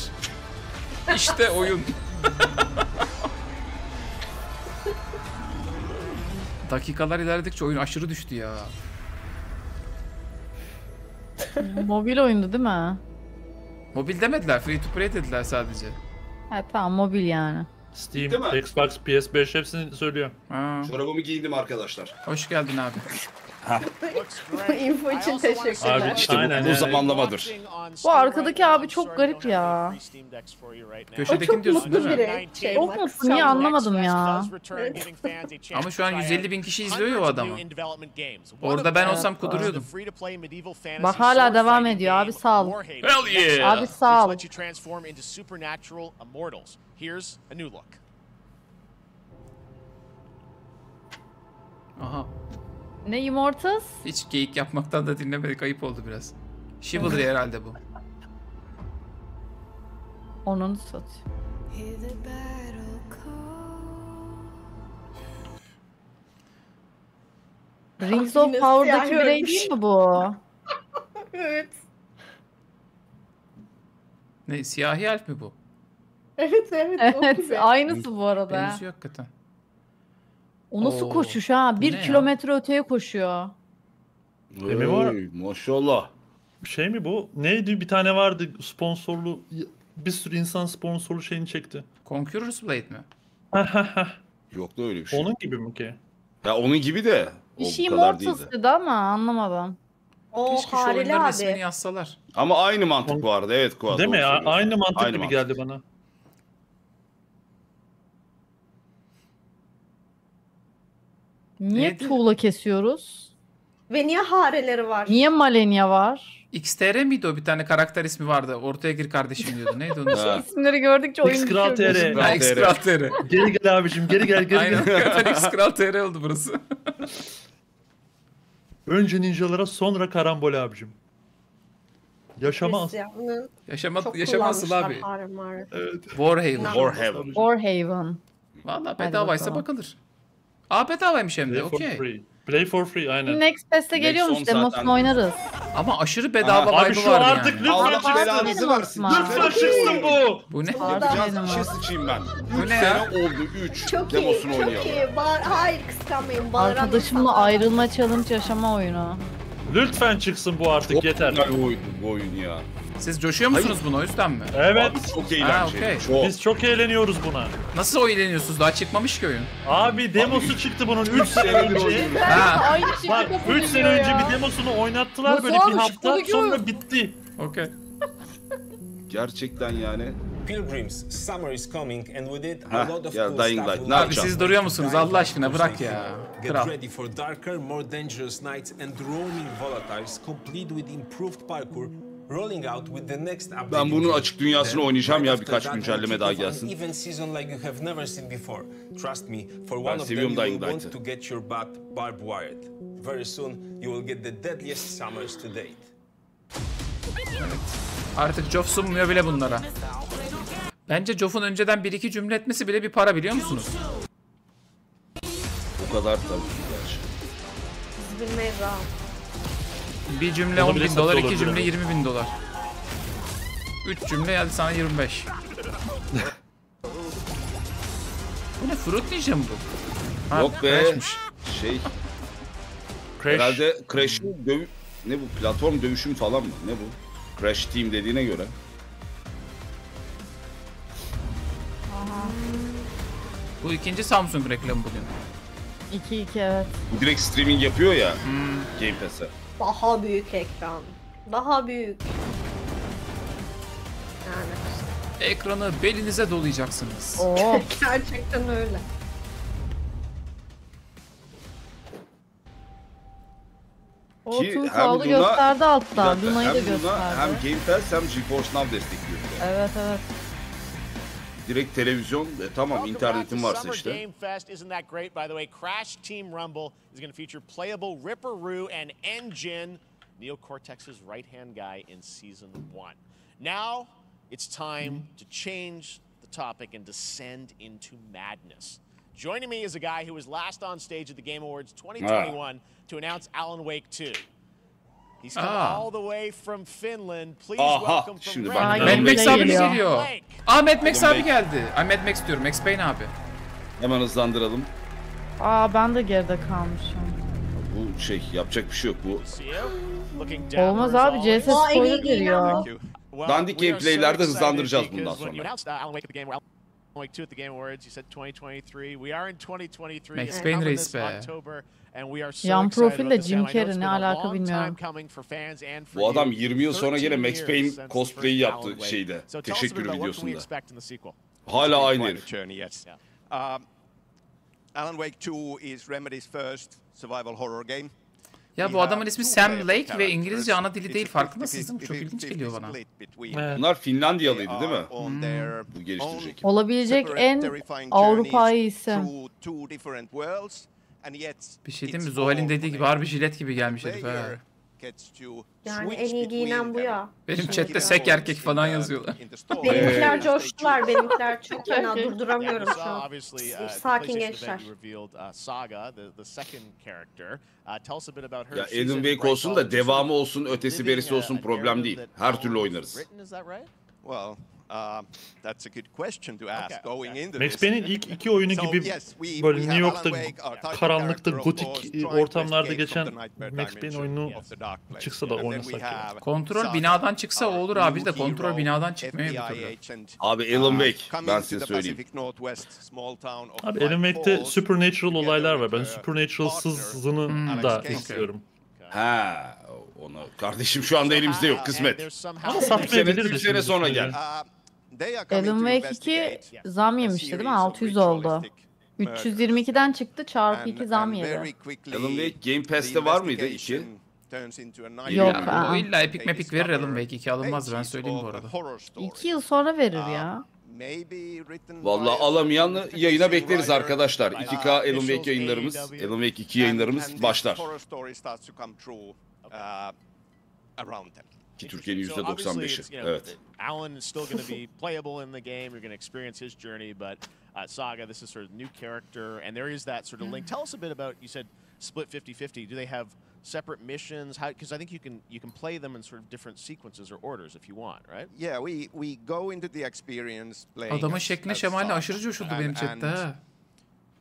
İşte oyun. Dakikalar ilerledikçe oyun aşırı düştü ya. Mobil oyundu değil mi? Mobil demediler, free to play dediler sadece. Ha tamam mobil yani. Steam, Değil mi? Xbox, PS5 hepsini söylüyor. Ha. Çorabımı giyindim arkadaşlar. Hoş geldin abi. <laughs> Info için teşekkürler. Abi İşte bu, aynen bu yani. zamanlamadır. Bu arkadaki abi çok garip ya. Köşedekini diyorsun değil mutlu mi? biri. Şey, Çok Max mutlu niye anlamadım ya. <laughs> Ama şu an 150 bin kişi izliyor ya o adamı. Orada ben olsam kuduruyordum. Bak hala devam ediyor abi sağ ol. Hell yeah. Abi sağ ol. Let you transform into supernatural immortals. Here's a new look. Aha. Ne Immortals? Hiç geyik yapmaktan da dinlemedik. Ayıp oldu biraz. Chivalry herhalde bu. Onun satıyor. Rings of Power'daki birey değil mi bu? <laughs> Evet. Ne siyahi elf mi bu? Evet evet. Evet aynısı bu arada. Benziyor hakikaten. O nasıl Oo, koşuş ha? Bir ne ya? kilometre öteye koşuyor. Emi var. Maşallah. Şey mi bu? Neydi? Bir tane vardı sponsorlu. Bir sürü insan sponsorlu şeyini çekti. Conqueror's Blade mi? <laughs> Yok da öyle bir şey. Onun gibi mi ki? Ya onun gibi de. Bir o şey kadar değildi. dedi ama anlamadım. O Keşke şu oyunların ismini abi. yazsalar. Ama aynı mantık bu arada. Evet Kuat. Değil mi doğru ya? söylüyorsun. Aynı mantık Aynı gibi geldi bana. Niye Neydi? tuğla kesiyoruz? Ve niye hareleri var? Niye Malenia var? XTR miydi o bir tane karakter ismi vardı. Ortaya gir kardeşim diyordu. Neydi onun <laughs> ismi? İsimleri gördükçe oyun X Kral düşürdü. TR. Ha, X Kral TR. Geri gel abicim geri gel geri Aynen. gel. hakikaten X Kral TR oldu burası. <laughs> Önce ninjalara sonra karambol abicim. Yaşama as- Hristiyanlığın Yaşama, çok yaşama asıl kullanmışlar abi. hare mare. Warhaven. Warhaven. Warhaven. Valla bedavaysa bakalım. bakılır. Aa bedavaymış hem de Play for okey. free. Play for free aynen. Next Fest'e Next geliyormuş on demosunu zaten. oynarız. Ama aşırı bedava Abi vibe'ı şu var artık yani. lütfen Allah çıksın. belanızı versin. Lütfen Lütfen çıksın bu. Bu ne? Yapacağız bir şey sıçayım ben. Bu 3 ne sene ya? oldu 3. Çok iyi, Demosunu çok oynayalım. iyi. Bağır, hayır kıskanmayın. Bağıran Arkadaşımla insanlar. ayrılma challenge yaşama oyunu. Lütfen çıksın bu artık yeter. Güzel bir oyun, bu oyun ya. Siz coşuyor musunuz buna o yüzden mi? Evet. Abi çok Ha, eğlenceli. okey. Çok. Biz çok eğleniyoruz buna. Nasıl oynanıyorsunuz? Daha çıkmamış ki oyun. Abi demosu çıktı bunun 3 sene önce. Ha, Aynı Bak kabul 3 sene önce ya. bir demosunu oynattılar Nasıl böyle bir almış? hafta Bunu sonra bitti. okey. Gerçekten yani. Pilgrims, summer is coming and with it a lot of gel, cool Dying stuff Light. Ne Abi yapacağım? siz duruyor musunuz? Allah aşkına bırak ya. Get Kral. ready for darker, more dangerous nights and roaming volatiles, complete with improved parkour, rolling out with the next update. Ben bunun açık dünyasını oynayacağım ya birkaç güncelleme daha gelsin. Even season like you have never seen before. Trust me, for Ben one of them seviyorum you Dying will want Light'ı. to get your butt barbed wired. Very soon you will get the deadliest summers to date. Artık Joff sunmuyor bile bunlara. Bence Joff'un önceden bir iki cümle etmesi bile bir para biliyor musunuz? O kadar tabii ki gerçi. Biz bilmeyiz ha. Bir cümle Onu 10 bile bin dolar, iki cümle bile. 20 bin dolar. Üç cümle hadi sana 25. <laughs> bu ne Fruit Ninja mı bu? Ha, Yok be. Crash'miş. Şey <laughs> Crash. Herhalde Crash'in döv... Ne bu? Platform dövüşüm falan mı? Ne bu? Crash Team dediğine göre. Bu ikinci Samsung reklamı bugün. 2-2 evet. Bu direkt streaming yapıyor ya Game Pass'e. Daha büyük ekran. Daha büyük. Yani Ekranı belinize dolayacaksınız. Oo. <laughs> gerçekten öyle. O Ki tüm hem Luna- gösterdi Bir altta. dakika, Luna'yı da hem Luna gösterdi. hem Game Pass hem GeForce Now destekliyor. Evet evet. Direkt televizyon, e, tamam internetin varsa işte. Game Fest isn't that great, by the way. Crash Team Rumble is going to feature playable Ripper Roo and Engine, Neo Cortex's right hand guy in season one. Now it's time to change the topic and descend into madness. Joining me is a guy who was last on stage at the Game Awards ah. 2021 to announce Alan Wake 2. He's come Ah. all the way from Finland. Please Aha, welcome from şimdi Mad Max abi geliyor. geliyor. Aa Mad Max abi geldi. Ay Mad Max diyorum. Max Payne abi. Hemen hızlandıralım. Aa ben de geride kalmışım. Bu şey yapacak bir şey yok bu. Olmaz abi. CS Aa, en iyi spoiler. Well, Dandik gameplaylerde hızlandıracağız bundan sonra. announced Alan Wake at the Game Alan Wake 2 at the Game Awards, you said 2023. We are in 2023. Max Payne reis be. October, and we are so Yan excited profil about de this Jim Carrey, ne alaka bilmiyorum. time coming for fans and for Bu adam you. 20 yıl sonra gene 13 Max years Payne cosplay'i first yaptı şeyde, So tell us a teşekkür bit about what can we videosunda. expect in the sequel? Hala aynı herif. Um, Alan Wake 2 is Remedy's first survival horror game. Ya bu adamın ismi Sam Lake ve. İngilizce ana dili It's değil. Farkındasınız değil mi? 50-50 Çok ilginç geliyor bana. Evet. Bunlar Finlandiyalıydı değil mi? their Bu ekip. Olabilecek en Avrupa'yı isim. Bir şey diyeyim mi? Zuhal'in dediği gibi harbi jilet gibi gelmiş herif ha. Yani en iyi giyinen bu ya. Benim chatte sek erkek falan yazıyorlar. <laughs> Benimkiler coştular. Benimkiler <laughs> çok fena durduramıyorum şu an. uh, Sakin gençler. uh. Uh. Ya Alan Wake olsun da devamı olsun, ötesi berisi olsun problem değil. Her türlü oynarız. Um, that's a good question to ask going into Max this. Payne'in ilk iki <laughs> oyunu gibi böyle New York'ta karanlıkta gotik to ortamlarda geçen Max Payne oyunu çıksa da oynasak Kontrol binadan çıksa olur abi de kontrol binadan çıkmıyor bir türlü. Abi Alan uh, Wake, ben size söyleyeyim. Abi Alan Wake'te supernatural olaylar var. Ben with her supernatural partner, sızını Alex da istiyorum. Ha, onu kardeşim şu anda elimizde yok And kısmet. Ama de üç sene sonra gel. Alan Wake 2 investigate zam yemişti değil mi? series of 600 oldu. ritualistic murders. 322'den çıktı çarpı And- 2 zam yedi. Alan Wake Game Pass'te var mıydı? İki. investigation turns into a nightmare. Yok, Ya, aa. o illa Epic Mepic verir Alan Wake 2 alınmaz ben söyleyeyim bu arada. horror story. 2 yıl sonra verir Uh, ya. maybe written by Vallahi a alamayan yayına bekleriz arkadaşlar. Uh, 2K Alan Wake yayınlarımız. Alan Wake 2 And- yayınlarımız başlar. Horror story starts to come true around them. Ki Türkiye'nin So obviously %95'i. you know, Evet. Alan is still going to be <laughs> playable in the game. You're going to experience his journey, but uh, Saga, this is sort of new character, and there is that sort of link. Tell us a bit about. You said split 50-50. Do they have separate missions? How? Because I think you can you can play them in sort of different sequences or orders if you want, right? Yeah, we we go into the experience playing Adamın as- şekline as şemaline Saga. aşırı coşuldu benim chatte.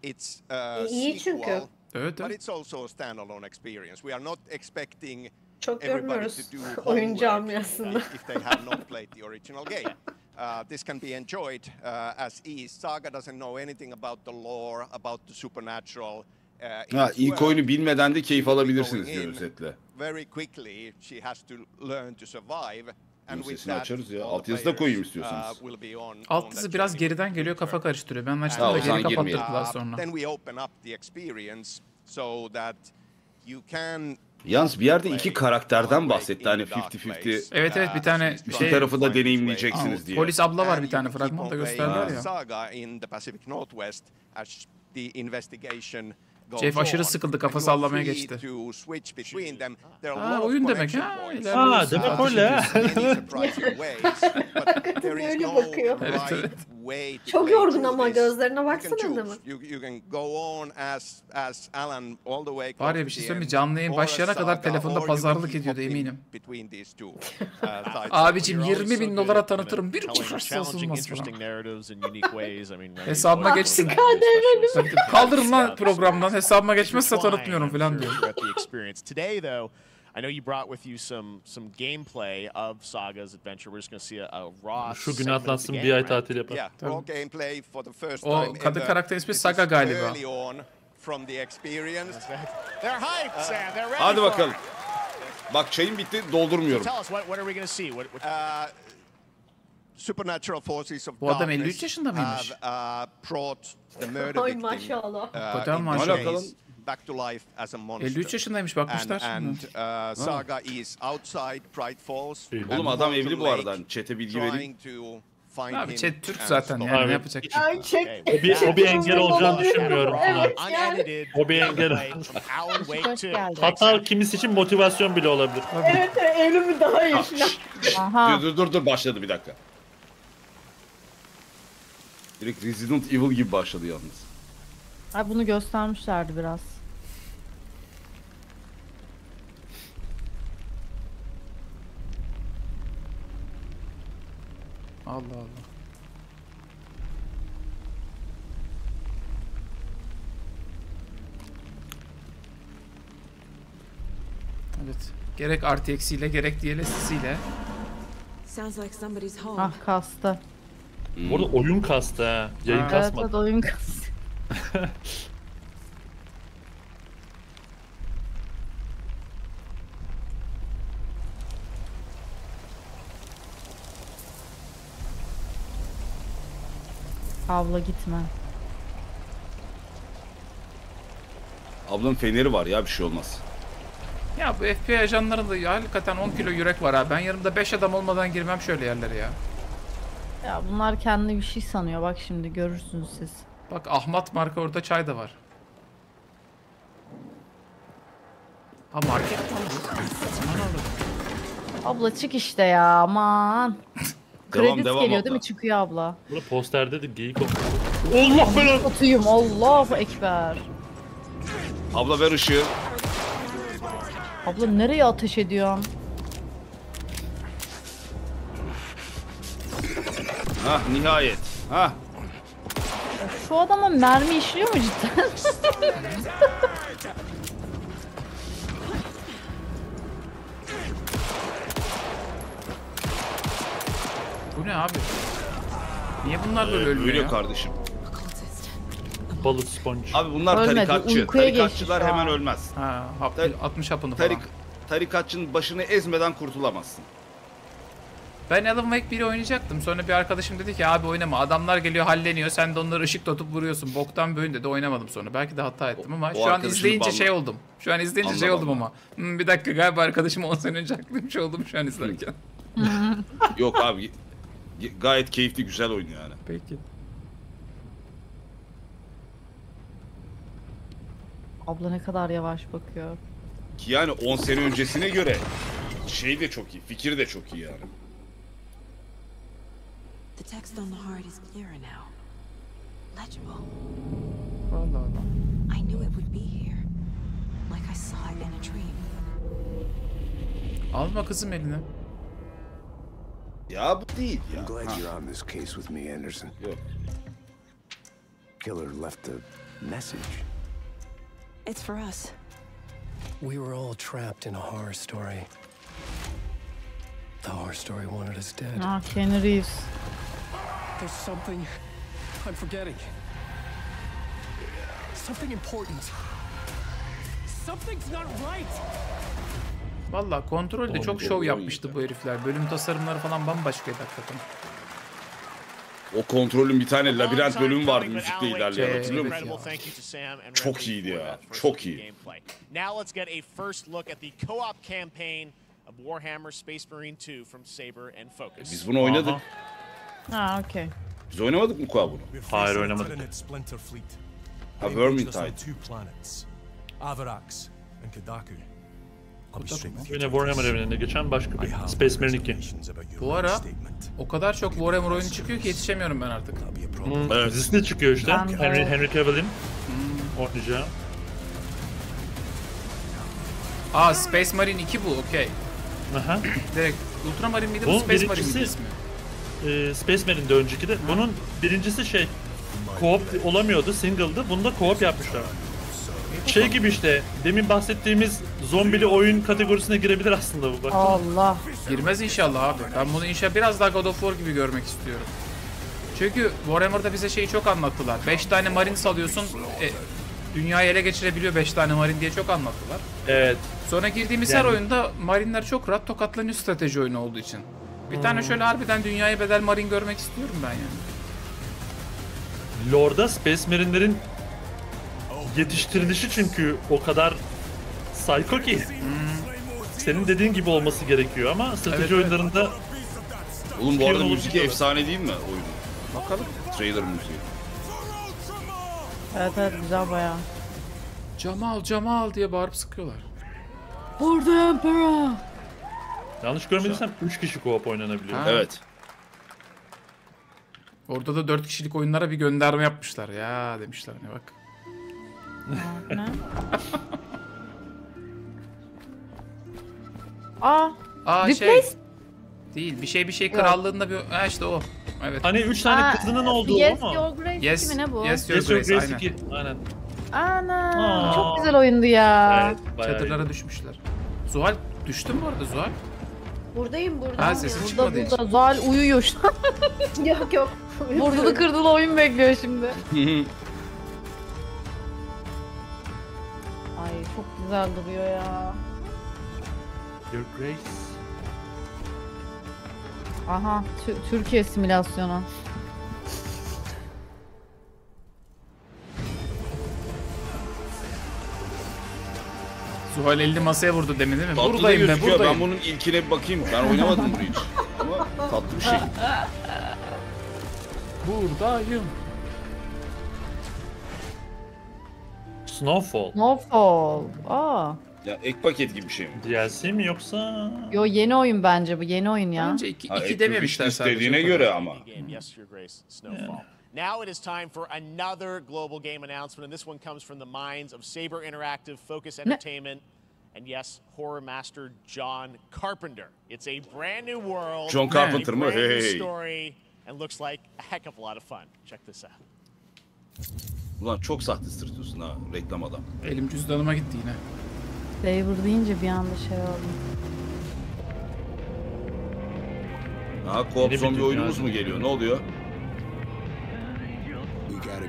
It's a İyi çünkü. sequel, Evet but it's also a standalone experience. We are not expecting Çok görmüyoruz oyun camiasında. if, if they have not played the original game. <laughs> Uh, this can be enjoyed uh, as is. Saga doesn't know anything about the lore, about the supernatural. Uh, Ha, ilk oyunu bilmeden de keyif alabilirsiniz diyor özetle. Very quickly, she has to learn to survive. And Bunun with sesini that, açarız ya. Altyazı da koyayım istiyorsanız. uh, will be on- on Alt that yazı biraz geriden geliyor kafa karıştırıyor. Ben açtım da geri kapattırdılar Uh, sonra. Then we open up the experience so that you can Yalnız bir yerde iki karakterden bahsetti hani 50-50 Evet evet bir tane iki şey tarafı da deneyimleyeceksiniz diye. polis abla var bir tane fragmanda gösterdiler ya. Jeff aşırı on. sıkıldı, kafa sallamaya geçti. Ha, oyun demek ha. Ha, demek öyle <laughs> öyle bakıyor. Evet, evet. Way to Çok yorgun ama gözlerine baksana adamın. You, you can go on as as Alan all the way Var ya bir şey söyleyeyim mi? Canlı yayın başlayana kadar telefonda pazarlık ediyordu eminim. uh. <laughs> Abicim You're always 20 so bin dolara tanıtırım. Bir kuruş <laughs> mean, I- Hesabıma geçsin. Kaldırın lan programdan. Hesabıma geçmezse tanıtmıyorum falan diyor. I know you brought with you some some gameplay of Saga's adventure. We're just going to see a, a raw Şu gün atlatsın bir ay tatil yapar. Yeah, raw gameplay for the first O time kadın ever. karakterin ismi Saga galiba. from the experience. They're hyped, Sam. They're ready Hadi bakalım. Bak çayım bitti doldurmuyorum. tell us, what, what are we going to see? What, what... Uh, supernatural forces of Bu adam darkness 53 yaşında mıymış? have, uh, brought the murder victim, maşallah. uh, Hakikaten back to life as a monster. 53 yaşındaymış bakmışlar. And, and uh, Saga is outside Pride Falls. Oğlum adam evli bu arada. Hani Çete bilgi vereyim. Abi chat Türk zaten yani Abi. ne yapacak? Ay çek. O bir, o bir engel olacağını <laughs> düşünmüyorum. Evet yani. O bir engel. gameplay from Alan Wake Hoş 2. geldin. Hatta kimisi için motivasyon bile olabilir. Evet evet, evli mi daha iyi. Aha. Dur dur dur dur başladı bir dakika. Direkt Resident Evil gibi başladı yalnız. Ay bunu göstermişlerdi biraz. Allah Allah. Evet. Gerek RTX ile gerek DLSS ile. Sounds like somebody's home. Ah kastı. Bu arada oyun kastı ha. Yayın Evet kasmadı. evet oyun kastı. <laughs> Abla gitme. Ablanın feneri var ya bir şey olmaz. Ya bu FBI ajanlarında ya hakikaten 10 kilo yürek var ha. Ben yanımda 5 adam olmadan girmem şöyle yerlere ya. Ya bunlar kendi bir şey sanıyor. Bak şimdi görürsünüz siz. Bak Ahmet marka orada çay da var. Ha market mi oldu? Abla çık işte ya aman. <laughs> Devam, Kredi devam geliyor abla. değil mi? Çıkıyor abla. Burada posterde de geyik oldu. Allah belanı. Atayım Allahu Ekber. Abla ver ışığı. Abla nereye ateş ediyorsun? Hah nihayet. Hah. Şu adama mermi işliyor mu cidden? <laughs> Bu ne abi? Niye bunlar böyle Ee, ölmüyor Öyle ya? kardeşim. Bullet sponge. Abi bunlar Ölmedi, tarikatçı. Tarikatçılar hemen ölmez. Ha, hap, Tar- 60 hapını falan. Tarik, tarikatçının başını ezmeden kurtulamazsın. Ben Alan Wake 1'i oynayacaktım. Sonra bir arkadaşım dedi ki abi oynama. Adamlar geliyor halleniyor. Sen de onları ışık tutup vuruyorsun. Boktan bir oyun dedi. Oynamadım sonra. Belki de hata ettim ama o şu an izleyince şey oldum. Şu an izleyince şey Anladım oldum ama. Hmm, bir dakika galiba arkadaşım 10 sene önce haklıymış oldum şu an izlerken. Yok abi gayet keyifli güzel oyun yani. Peki. Abla ne kadar yavaş bakıyor. Ki yani 10 sene öncesine göre şey de çok iyi, fikir de çok iyi yani. The text on the heart is clearer now. Legible. Allah Allah. I knew it would be here. Like I saw it in a dream. Alma kızım eline. Ya bu değil. I'm glad Ha. you're on this case with me, Anderson. Yok. Killer left a message. It's for us. We were all trapped in a horror story. The horror story wanted us dead. Ah Keanu Reeves. There's something I'm forgetting. Something important. Something's not right. Valla kontrolde çok şov yapmıştı bu herifler. Bölüm tasarımları falan bambaşkaydı hakikaten. O kontrolün bir tane labirent bölümü vardı müzikle ilerleyen hatırlıyor musun? ya. Çok iyiydi ya, first çok iyi. Now let's get a first look at the co-op campaign of Warhammer Space Marine 2 from Saber and Focus. Biz bunu oynadık. Ha okey. Biz oynamadık mı Kuğa bunu? Hayır oynamadık. Ha, Vermintide. Avarax and Kadaku. Yine Warhammer evreninde geçen başka bir Space Marine 2. Bu ara o kadar çok Warhammer oyunu çıkıyor ki yetişemiyorum ben artık. Hmm, Dizisi de çıkıyor işte. Ben de. Henry, Henry Cavill'in oynayacağı. Aa Space Marine 2 bu okey. Aha. Direkt Ultramarine miydi bu Space Marine miydi ismi? e, Space Marine'de önceki de. Bunun birincisi şey co-op olamıyordu, single'dı. Bunu da co-op yapmışlar. Şey gibi işte, demin bahsettiğimiz zombili oyun kategorisine girebilir aslında bu bak. Allah. Girmez inşallah abi. Ben bunu inşallah biraz daha God of War gibi görmek istiyorum. Çünkü Warhammer'da bize şeyi çok anlattılar. 5 tane marine salıyorsun, e, dünyayı ele geçirebiliyor 5 tane marine diye çok anlattılar. Evet. Sonra girdiğimiz her Yani- oyunda marinler çok rahat tokatlanıyor strateji oyunu olduğu için. Bir tane Hmm. şöyle harbiden dünyaya bedel marine görmek istiyorum ben yani. Lore'da Space Marine'lerin yetiştirilişi çünkü o kadar psycho ki. Senin dediğin gibi olması gerekiyor ama strateji Evet, evet. oyunlarında Oğlum bu arada müzik efsane değil mi oyun? Bakalım. Trailer müziği. Evet evet güzel bayağı. Cemal Cemal diye bağırıp sıkıyorlar. Burada Emperor. yanlış görmediysem 3 kişi co-op oynanabiliyor. Ha. Evet. Orada da 4 kişilik oyunlara bir gönderme yapmışlar. Ya demişler hani bak. Ne? Aa. Aa şey. Değil bir şey bir şey krallığında bir... Ha işte o. Evet. Hani 3 tane Aa, kızının olduğu Yes o mu? Your Grace Yes, gibi ne bu? Yes Your Yes Grace, Grace aynen. 2. Aynen. Ana. Aa. Çok güzel oyundu ya. Evet, bayağı iyi. Çadırlara düşmüşler. Zuhal düştün mü orada Zuhal? Buradayım burada. Ha sesi Burada çıkmadı hiç. burada Zuhal uyuyor şu an. <laughs> yok yok. Vurdulu kırdılı oyun bekliyor şimdi. <laughs> Ay çok güzel duruyor ya. Your Grace. Aha Tü- Türkiye simülasyonu. Zuhal elini masaya vurdu demin değil mi? Tatlı da buradayım ben gözüküyor. buradayım. Ben bunun ilkine bir bakayım. Ben oynamadım bunu hiç. Ama tatlı bir şey. Buradayım. Snowfall. Snowfall. Aa. Ya ek paket gibi bir şey mi? DLC mi yoksa? Yo yeni oyun bence bu yeni oyun ya. Bence iki, Ha, iki dememişler sadece. dediğine göre ama. Game, yes, Your Grace, Snowfall. Now it is time for another global game announcement, and this one comes from the minds of Saber Interactive, Focus Entertainment, and yes, horror master John Carpenter. It's a brand new world, John a Carpenter mı? brand new Hey. story, and looks like a heck of a lot of fun. Check this out. Ulan çok sahte sırtıyorsun ha reklam adam. Elim cüzdanıma gitti yine. Saber deyince bir anda şey oldu. Ha co-op bir zombi oyunumuz mu geliyor? Ne oluyor?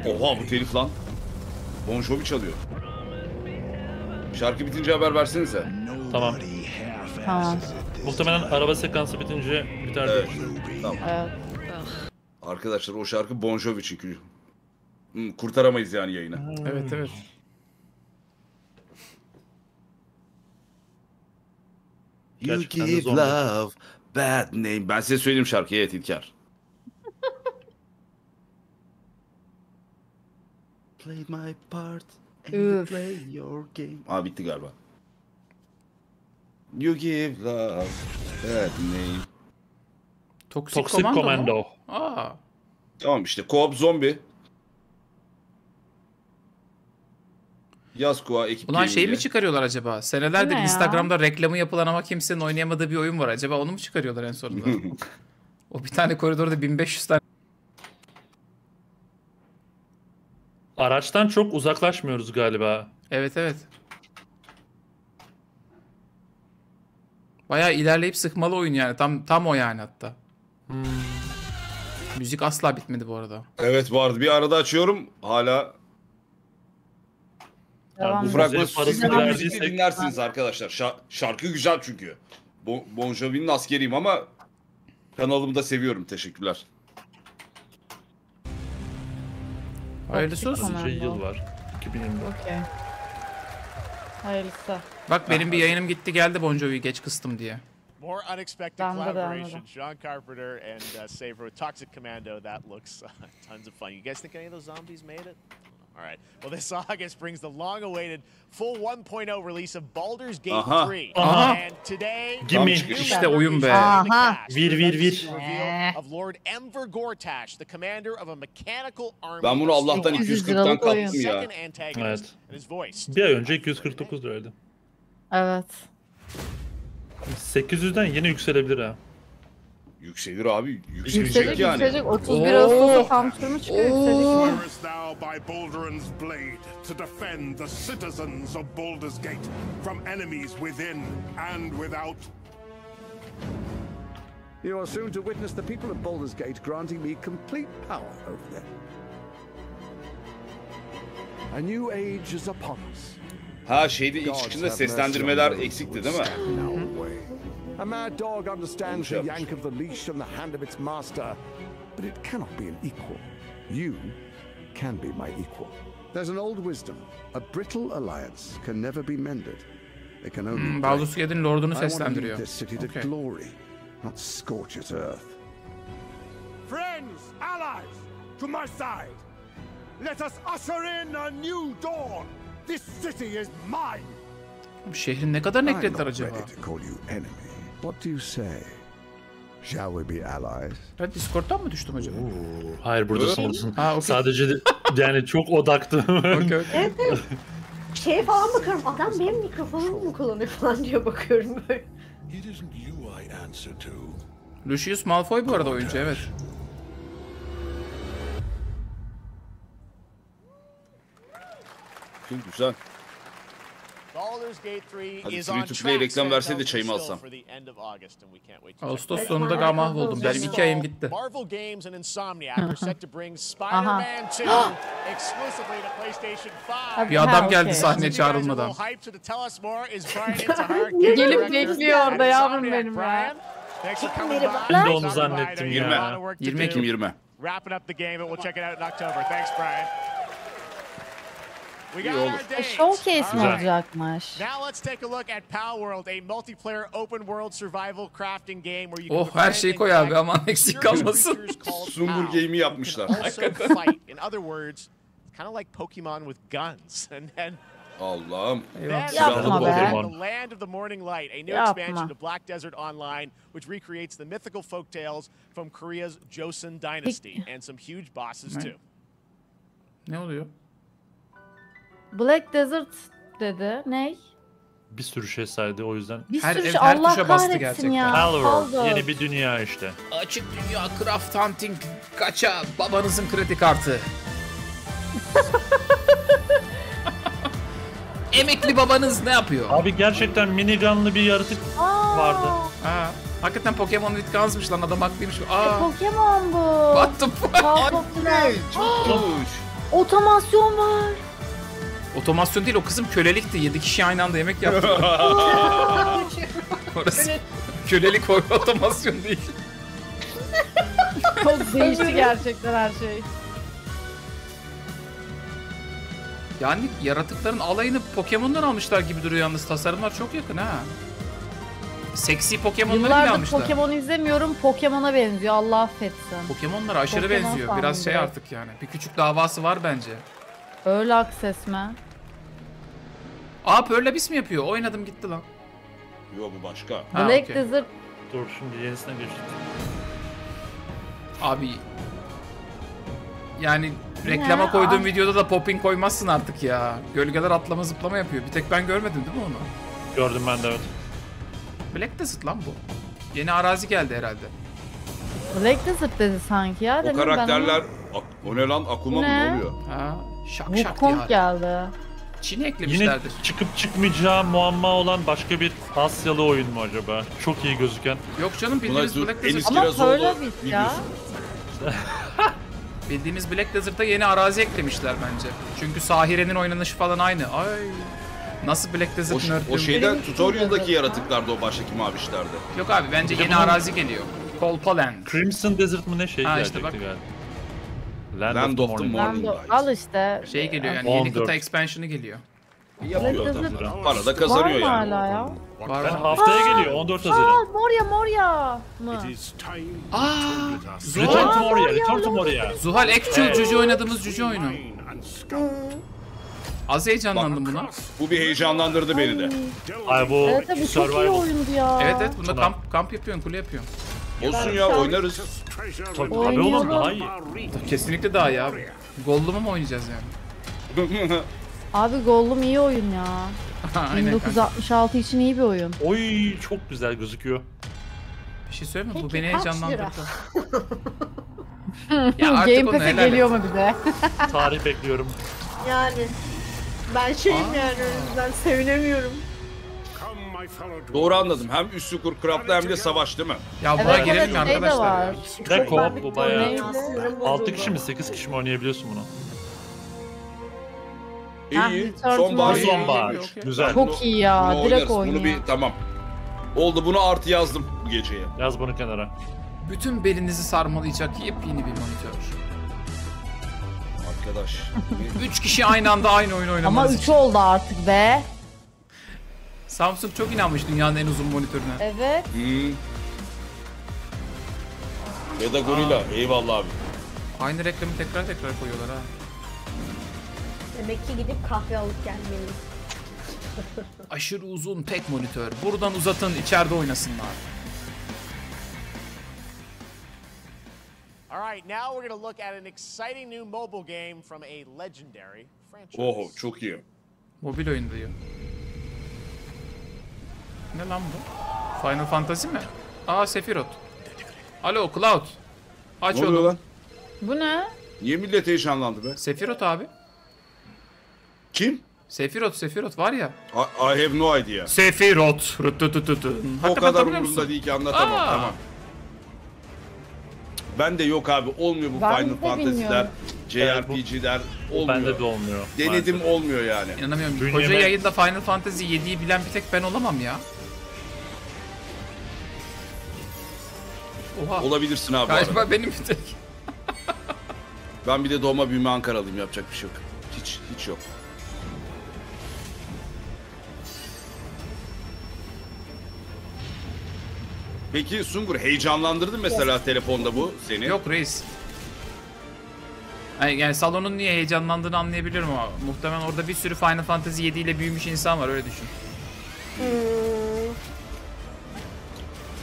Oha bu telif lan. Bon Jovi çalıyor. Şarkı bitince haber versenize. Tamam. Tamam. Muhtemelen araba sekansı bitince biter Evet. Tamam. Evet. Arkadaşlar o şarkı Bon Jovi çünkü. Hmm, kurtaramayız yani yayını. Evet evet. You Gerçekten de give love bad name. Ben size söyleyeyim şarkıyı evet İlker. <laughs> Play my part and you Üf. play your game. Aa bitti galiba. You give love bad name. Toxic, Toxic Commando. Commando. Aa. Tamam işte co-op zombi. Yaz Koa ekip Ulan şey mi çıkarıyorlar acaba? Senelerdir Bu ne ya? Instagram'da reklamı yapılan ama kimsenin oynayamadığı bir oyun var. Acaba onu mu çıkarıyorlar en sonunda? <laughs> o bir tane koridorda 1500 tane Araçtan çok uzaklaşmıyoruz galiba. Evet evet. Bayağı ilerleyip sıkmalı oyun yani. Tam tam o yani hatta. Müzik asla bitmedi bu arada. Evet vardı. Bir arada açıyorum. Hala Devam bu fragmanı Müziğin parasını müzikle verdiysek- dinlersiniz arkadaşlar. Şa- şarkı güzel çünkü. Bon, bon Jovi'nin askeriyim ama kanalımı da seviyorum. Teşekkürler. Hayırlısı olsun. Şey yıl var. 2024. Okey. Hayırlısı. Bak benim bir yayınım gitti geldi Bon Jovi'yi geç kıstım diye. More unexpected de, collaboration. bende de. John Carpenter and uh, with Toxic Commando. That looks uh, <laughs> tons of fun. You guys think any of those zombies made it? All right. Well, this August brings the long-awaited full 1.0 release of Baldur's Gate Aha. 3. Aha. And today, Gimme. new İşte oyun be. Aha. Vir, vir, vir. Of Lord Enver Gortash, the commander of a mechanical army. Ben bunu Allah'tan Steel 240'tan liralık kaptım oyun. ya. Evet. Bir ay önce 249 liraydı. Evet. 800'den yine yükselebilir ha. Yükselir abi. Yükselecek Yükselecek yani. yükselecek. 31 Ağustos'ta tam sürümü çıkıyor yükselecek ya. Swearest thou by Balduran's blade to defend the citizens of Baldur's Gate from enemies within and without? You are soon to witness the people of Baldur's Gate granting me complete power over them. A new age is upon us. Ha şeyde ilk çıkışında seslendirmeler eksikti değil mi? Stand in our way. A mad dog understands the yank of the leash and the hand of its master, but it cannot be an equal. You can be my equal. There's an old wisdom. A brittle alliance can never be mended. It can only Hmm, break. Baldur's Gate'in lordunu I want to seslendiriyor. this city to Okay. glory, not scorch its earth. Friends, allies, to my side. Let us usher in a new dawn. This city is mine. Bu Şehrin ne kadar I'm not acaba? ready to call you enemy. What do you say? Shall we be allies? Ben Discord'dan mı düştüm acaba? Hayır buradasın buradasın. Ha, okey. Sadece de- yani çok odaktı. <laughs> Okey, okey. Evet, evet. Şeye falan bakıyorum. Adam benim mikrofonumu mu kullanıyor falan diye bakıyorum böyle. Lucius Malfoy bu arada oyuncu evet. Güzel. Baldur's Gate 3 Hadi is free on to play reklam verseydi Antonio çayımı alsam. for the end of August, and we can't wait to Ağustos sonunda galiba mahvoldum. Benim iki ayım gitti. Marvel Games and Insomniac <laughs> are set to bring Spider-Man 2 <gasps> exclusively to PlayStation 5. Bir adam geldi sahneye çağrılmadan. <laughs> Gelip bekliyor orada yavrum benim ya. Ben de onu zannettim like you got a lot ya. of work to 20 do. Ekim 20. Wrapping up the game, and we'll check it out in October. Thanks, Brian. We got İyi olur. our E, dates. showcase mi All right. olacakmış? Now let's take a look at Pal World, a multiplayer open world survival crafting game where you can Oh her befriend şeyi and koy abi collect aman eksik curious kalmasın. creatures called Sungur Pal. Game'i yapmışlar. You can also fight. In other words, it's kind of like Pokemon with guns. <laughs> And then Allah'ım. then Eyvah. Yapma the be. land- the Land of the Morning Light, a new Yapma. expansion to Black Desert Online, which recreates the mythical folk tales from Korea's Joseon Dynasty, and some huge bosses Right. too. Ne oluyor? Black Desert dedi. Ney? Bir sürü şey saydı o yüzden. Bir Her sürü ev şey her Allah tuşa bastı kahretsin gerçekten. ya. Palworld Palworld. yeni bir dünya işte. Açık dünya craft hunting kaça babanızın kredi kartı. <laughs> Emekli babanız ne yapıyor? Abi gerçekten minigunlı bir yaratık Aa, vardı. Ha, hakikaten Pokemon with Guns'mış lan adam haklıymış. E, Aa, Pokemon bu. what the fuck? Daha popüler. Otomasyon var. Otomasyon değil o kızım kölelikti. 7 kişi aynı anda yemek yaptı. <laughs> Orası kölelik o otomasyon değil. Çok değişti gerçekten her şey. Yani yaratıkların alayını Pokemon'dan almışlar gibi duruyor yalnız. Tasarımlar çok yakın ha. Seksi Pokemon'ları bile Yıllardır almışlar. Pokemon izlemiyorum. Pokemon'a benziyor. Allah affetsin. Pokemon'lar aşırı Pokemon benziyor. sandım Biraz şey artık yani. Bir küçük davası var bence. Öyle akses mi? Aa Pearl Abyss mi yapıyor? Oynadım gitti lan. Yo bu başka. Ha, Black okey. Desert Dur şimdi yenisine geçtik. Abi yani reklama Ne? koyduğum Aa. videoda da popping koymazsın artık ya. Gölgeler atlama zıplama yapıyor. Bir tek ben görmedim değil mi onu? Gördüm ben de evet. Black Desert lan bu. Yeni arazi geldi herhalde. Black Desert dedi sanki ya. O ben karakterler Ak- o ne lan aklıma mı Ne? ne oluyor? Ha, şak şak Wukong diye. Geldi. Çin'e Yine eklemişlerdir. çıkıp çıkmayacağı muamma olan başka bir Asyalı oyun mu acaba? Çok iyi gözüken. Yok canım bildiğimiz Black Desert. Ama Kirazoğlu Pearl Abyss ya. <laughs> Bildiğimiz Black Desert'a yeni arazi eklemişler bence. Çünkü Sahire'nin oynanışı falan aynı. Ay. Nasıl Black O, Desert ş- o şeyden tutorial'daki yaratıklardı o baştaki mavişlerde. Yok abi bence yeni bunun- arazi geliyor. Kolpaland. Crimson Desert mı ne şey Ha, işte bak. galiba. Land, Land of of the Morning. Al işte. Şey geliyor yani 14. yeni kıta expansion'ı geliyor. Yapıyor adam. Para da Var kazanıyor mı yani. hala ya? Var Ben var. haftaya Aa! geliyor 14 Aa Haziran. Moria Moria mı? Aa, Return to Moria, Moria, Return to. Moria. Zuhal Actual cüce oynadığımız cüce oyunu. Az heyecanlandım buna. Bu bir heyecanlandırdı beni de. Ay bu Evet tabii çok iyi Survival. oyundu ya. Evet evet bunda kamp, kamp yapıyorsun, kule yapıyorsun. Olsun ya oynarız. Tabii, tabii oğlum daha iyi. Kesinlikle daha iyi abi. Gollum'u mu oynayacağız yani? <laughs> Abi Gollum iyi oyun ya. <laughs> Aynen kanka. 1966 için iyi bir oyun. Oy çok güzel gözüküyor. Bir şey söyleyeyim mi? Bu Peki, beni kaç heyecanlandırdı. Ya <laughs> artık Game onu Pass'e helal et. geliyor mu bize? Tarih bekliyorum. Yani ben şeyim yani o yüzden sevinemiyorum. Doğru anladım. Hem üstü kur craft'la hem de savaş değil mi? Ya buna Evet girelim evet arkadaşlar var. ya? Bir de co-op bu bayağı. Neydi? 6 kişi mi 8 kişi mi oynayabiliyorsun bunu? İyi. Sonbahar. Sonbahar. Güzel. Çok iyi ya. Bunu Direkt oynarız. Bunu bir tamam. Oldu bunu artı yazdım bu geceye. Yaz bunu kenara. Bütün belinizi sarmalayacak yepyeni bir monitör. Arkadaş. <laughs> Üç kişi aynı anda aynı oyun Ama oynamanız 3 için. oldu artık be. Samsung çok inanmış dünyanın en uzun monitörüne. Evet. Hmm. Ya da gorilla. Eyvallah abi. Aynı reklamı tekrar tekrar koyuyorlar ha. Demek ki gidip kahve alıp gelmeliyim. Aşırı uzun tek monitör. Buradan uzatın içeride oynasınlar. All right, now we're going to look at an exciting new mobile game from a legendary franchise. Oho çok iyi. Mobil oyun diyor. Ne lan bu? Final Fantasy mi? Aa Sephiroth. Alo Cloud. Aç Ne oluyor oğlum. lan? Bu ne? Niye millet heyecanlandı be? Sephiroth abi. Kim? Sephiroth, Sephiroth var ya. I, I have no idea. Sephiroth. O kadar umurumda değil ki anlatamam. Aa. Tamam. Ben de yok abi olmuyor bu Ben Final de Fantasy'ler, bilmiyorum. JRPG'ler olmuyor. Bende de olmuyor. Denedim olmuyor yani. İnanamıyorum. Bünyeme- Koca yayında Final Fantasy 7'yi bilen bir tek ben olamam ya. Oha. Olabilirsin abi. bu arada. Galiba benim bir tek. Ben bir de doğma büyüme Ankaralıyım yapacak bir şey yok. Hiç hiç yok. Peki Sungur heyecanlandırdı mesela telefonda bu seni? Yok reis. Yani, yani salonun niye heyecanlandığını anlayabiliyorum ama muhtemelen orada bir sürü Final Fantasy 7 ile büyümüş insan var öyle düşün. Hmm.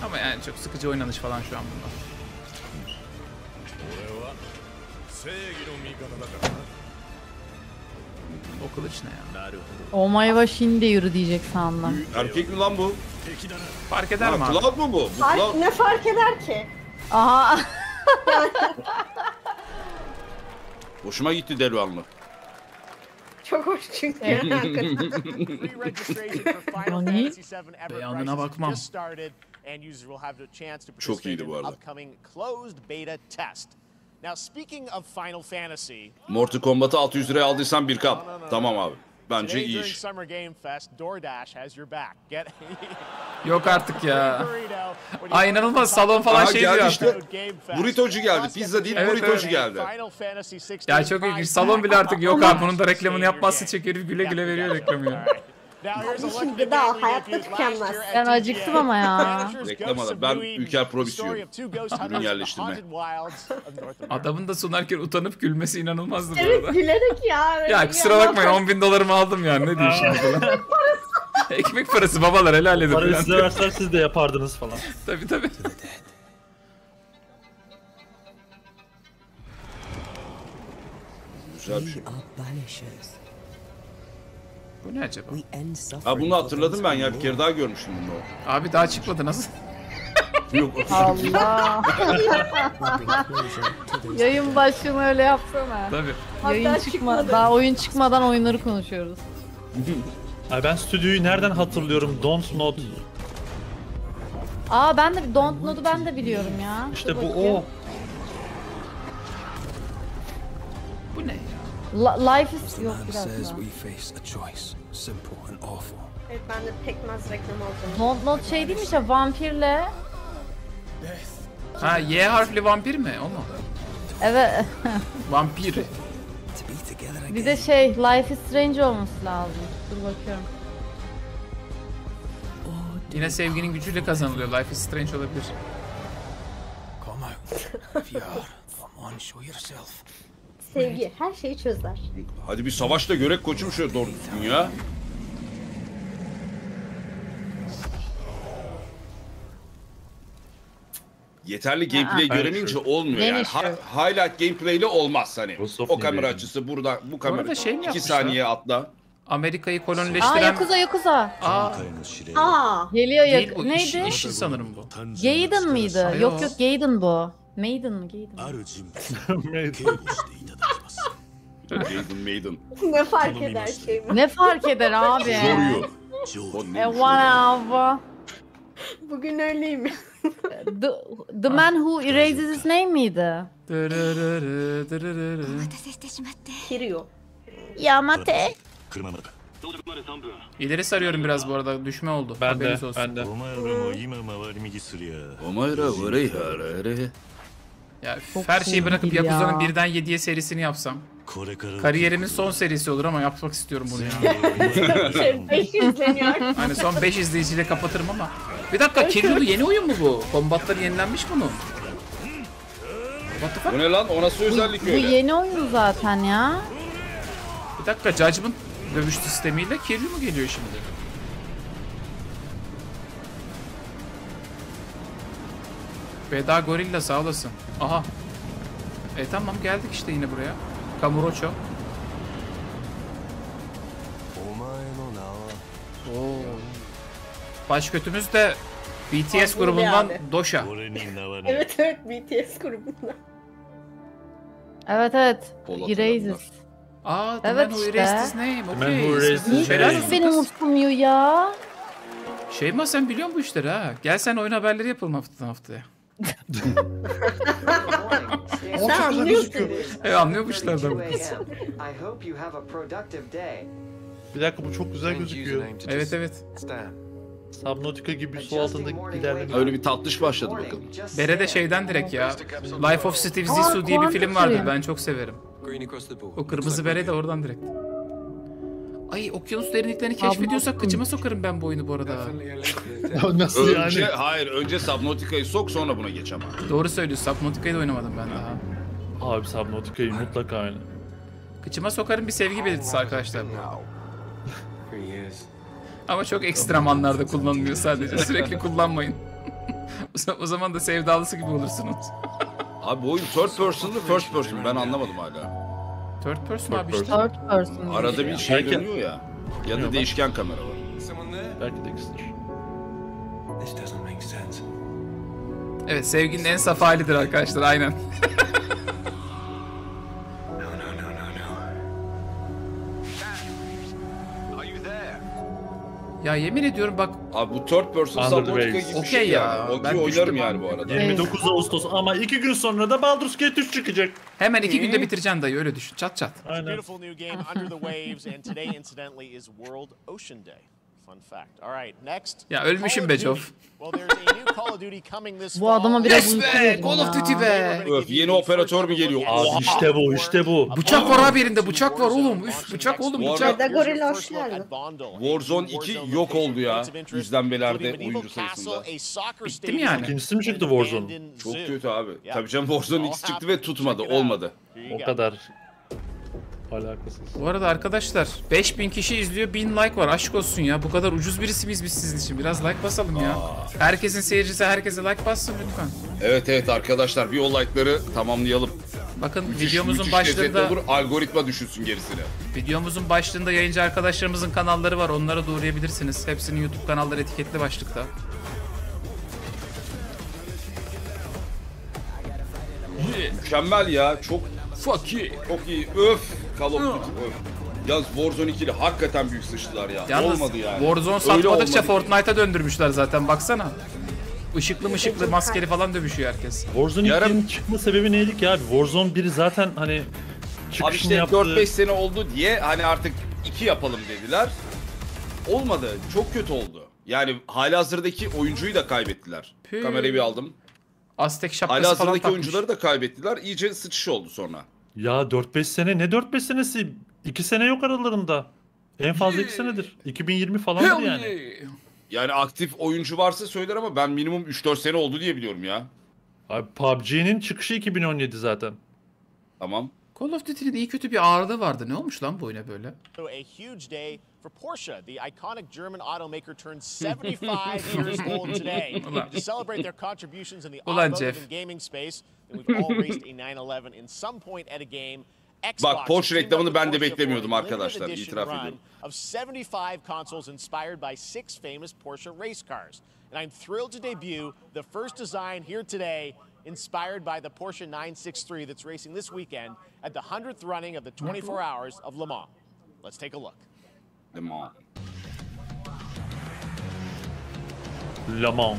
Ama yani çok sıkıcı oynanış falan şu an bunda. O kılıç ne ya? Omayva şimdi yürü diyecek sandım. Erkek mi lan bu? Fark eder mi? Cloud mu bu? Bu Fark, Cloud. ne fark eder ki? Aha. <laughs> Hoşuma gitti Delvanlı. Çok hoş çünkü. <laughs> Ever Beyanına bakmam. Çok iyiydi bu arada. Upcoming closed beta test. Now, speaking of Final Fantasy, Mortal Kombat'ı 600 liraya aldıysan bir kap. Tamam abi. Bence iyi during iş. Summer Game Fest, DoorDash has your back. Get <laughs> Yok artık ya. Ay inanılmaz salon falan Aha, şey geldi diyor işte. artık. Game Fest. Burritocu geldi. Pizza değil, Evet, burritocu evet. geldi. Final Fantasy 16 Ya çok ilginç. Salon bile artık yok abi. Bunun da reklamını yapmazsa çeker güle güle veriyor reklamı ya. Şimdi we hayatta tükenmez. Ben acıktım ama ya. Reklam of Ben Ülker Pro istiyorum. Ürün yerleştirme. Adamın da sunarken utanıp gülmesi inanılmazdı bu evet arada. gülerek ya. Ya kusura bakmayın 10 bin dolarımı aldım yani ne diyeyim şimdi falan. Ekmek parası babalar helal edin. Parayı size verseler siz de yapardınız falan. Tabii tabii. Güzel bir şey. Bu ne acaba? Ha bunu hatırladım ben ya bir kere daha görmüştüm bunu. Abi daha çıkmadı nasıl? <laughs> Yok. Allah. <laughs> Yayın başlığını öyle yapsana. Tabii. Yayın Hatta çıkma, çıkmadı. daha oyun çıkmadan oyunları konuşuyoruz. Ay ben stüdyoyu nereden hatırlıyorum? Don't Not. Aa ben de Don't Know'u ben de biliyorum ya. İşte Dur bu bakayım. o. Bu ne Life is yok Man biraz says daha. we face a choice, simple and awful. Evet ben de pekmez reklamı alacağım. Don't Know şey değil mi işte vampirle? Ha Y harfli vampir mi? O mu? Evet. Vampir. Bir de şey Life is Strange olması lazım. Dur bakıyorum. Yine sevginin gücüyle kazanılıyor. Life is Strange olabilir. Come out. If you are, come on, show yourself. Sevgi her şeyi çözer. Hadi bir savaş da görek koçum şöyle doğru düzgün ya. Yeterli gameplay Aa. göremeyince olmuyor yani. Neymiş Ha- highlight gameplay ile olmaz hani. Microsoft O ne kamera veriyor? açısı burada bu kamera arada şey mi 2 yapmışlar? saniye atla. Amerika'yı Aa kolonileştiren... Yakuza Yakuza. Aa, Aa, Geliyor değil yak bu. Neydi? Işi, sanırım bu. Gaiden mıydı? Yok o. yok Gaiden bu. Maiden mi? Gaiden. Maiden Maiden. <laughs> ne fark eder şey mi? Ne fark eder abi? Zoruyor. O E neymiş wow. Bugün öyleyim. The, the man who erases his name miydi? Dırırırı, dırırırı. お待たせしてしまって Kiryu. Yamate. İleri sarıyorum biraz bu arada. Düşme oldu. Ben de, Haberiniz olsun. ben de. お前らも今回り右すりゃ O mayra vırı yararı. ya Çok her şeyi şey bırakıp ya. Birden 7'ye serisini yapsam. Kariyerimin son serisi olur ama yapmak istiyorum bunu ya. 5 <laughs> şey, izleniyor. Hani son 5 izleyiciyle kapatırım ama. Bir dakika Kiryu yeni oyun mu bu? Kombatları yenilenmiş bunun. What the fuck? Bu ne lan? O nasıl özellik bu, öyle? Bu yeni oyun zaten ya. Bir dakika Judgment dövüş sistemiyle Kiryu mu geliyor şimdi? Veda Gorilla sağ olasın. Aha. E tamam geldik işte yine buraya. Kamurocho. Oo. Baş kötümüz de BTS grubundan Doşa. <laughs> evet evet BTS grubundan. Evet evet. Erasers. Aa, evet man who işte. erased name. Okay. Man who beni unutmuyor ya? Şeyma sen biliyor musun bu işleri ha? Gel sen oyun haberleri yapalım haftadan haftaya. Sen anlıyorsun. E anlıyor bu işlerden. I hope you have a productive day. Bir dakika bu çok güzel gözüküyor. Evet evet. Subnautica gibi su altında ilerleme. Öyle bir tatlış başladı bakalım. Bere de şeyden direkt ya. Life of Steve Zissou diye bir film vardı. Ben çok severim. O kırmızı bere de oradan direkt. Ay okyanus derinliklerini keşfediyorsak kıçıma sokarım ben bu oyunu bu arada. Nasıl <laughs> Önce, yani? hayır önce Subnautica'yı sok sonra buna geç ama. Doğru söylüyorsun. Subnautica'yı da oynamadım ben daha. Abi Subnautica'yı mutlaka oyna. Kıçıma sokarım bir sevgi belirtisi arkadaşlar. Ama çok ekstrem anlarda kullanılıyor sadece. Sürekli kullanmayın. <laughs> O za- o zaman da sevdalısı gibi olursunuz. Abi bu oyun third person mı first person? Ben anlamadım hala. Third person abi işte. Third person. Arada bir şey Belki- dönüyor ya. Ya da değişken kamera var. Belki Dexter. This doesn't make sense. Evet sevginin en saf halidir arkadaşlar aynen. <laughs> Ya yemin ediyorum bak Abi bu third person Under the Subnautica gibi bir Okey şey ya, ben Okey oynarım yani bu arada. 29 Ağustos ama iki gün sonra da Baldur's Gate 3 çıkacak. hemen iki günde bitireceksin dayı öyle düşün. Çat çat. Aynen. Beautiful new game, Under the Waves, and today, incidentally, is World Ocean Day. Fun fact. All right, next. Ya ölmüşüm be of Joff. Duty. Well, there's a new Call of Duty coming this <laughs> Bu adama biraz Yes be! Call of. Duty be! Öf, yeni operatör mü geliyor? Abi işte bu işte bu. Bıçak var abi elinde bıçak var oğlum. Üf bıçak oğlum Bu bıçak. Warzone 2 yok oldu ya. İzlenmelerde oyuncu sayısında. Bitti mi yani? İkincisi mi çıktı Warzone? Çok kötü abi. Tabii canım Warzone X çıktı ve tutmadı. Olmadı. O kadar alakasız. Bu arada arkadaşlar 5000 kişi izliyor 1000 like var aşk olsun ya. Bu kadar ucuz birisi miyiz biz sizin için? Biraz like basalım ya. Herkesin seyircisi herkese like bassın lütfen. Evet evet arkadaşlar bir o like'ları tamamlayalım. Bakın Müthiş, videomuzun müthiş başlığında olur. Algoritma düşünsün gerisini. videomuzun başlığında yayıncı arkadaşlarımızın kanalları var. Onlara da uğrayabilirsiniz. Hepsinin YouTube kanalları etiketli başlıkta. Mükemmel ya. Çok Fuck you. çok iyi. Öf. Call of Duty. Öf. Yalnız Warzone 2'li hakikaten büyük sıçtılar ya. Yalnız olmadı yani. Warzone satmadıkça. Fortnite'a döndürmüşler zaten baksana. Işıklı mışıklı maskeli falan dövüşüyor herkes. Warzone Yarın- 2'nin çıkma sebebi neydi ki abi? Warzone 1 zaten hani Abi çıkışını işte yaptı. 4-5 sene oldu diye hani artık 2 yapalım dediler. Olmadı. Çok kötü oldu. Yani halihazırdaki oyuncuyu da kaybettiler. Püh. Kamerayı bir aldım. Aztek şapkası falan Halihazırdaki takmış. oyuncuları da kaybettiler. İyice sıçış oldu sonra. Ya 4-5 sene ne 4-5 senesi? 2 sene yok aralarında. En fazla 2 senedir. 2020 falandır yani. Yani aktif oyuncu varsa söyler ama ben minimum 3-4 sene oldu diye biliyorum ya. Abi PUBG'nin çıkışı 2017 zaten. Tamam. Call of Duty'nin iyi kötü bir ağırlığı vardı. Ne olmuş lan bu oyuna böyle? A huge day for Porsche. The iconic German automaker turned 75 <laughs> years old today. To celebrate their contributions in the Ulan automotive Jeff. and gaming space, we've all raced a 911 in some point at a game. Xbox Bak Porsche has teamed reklamını up ben with de Porsche beklemiyordum for a arkadaşlar, itiraf ediyorum. Of 75 consoles inspired by six famous Porsche race cars. And I'm thrilled to debut the first design here today inspired by the Porsche 963 that's racing this weekend at the 100th running of the 24 Hours of Le Mans. Let's take a look. Le Mans. Le Mans.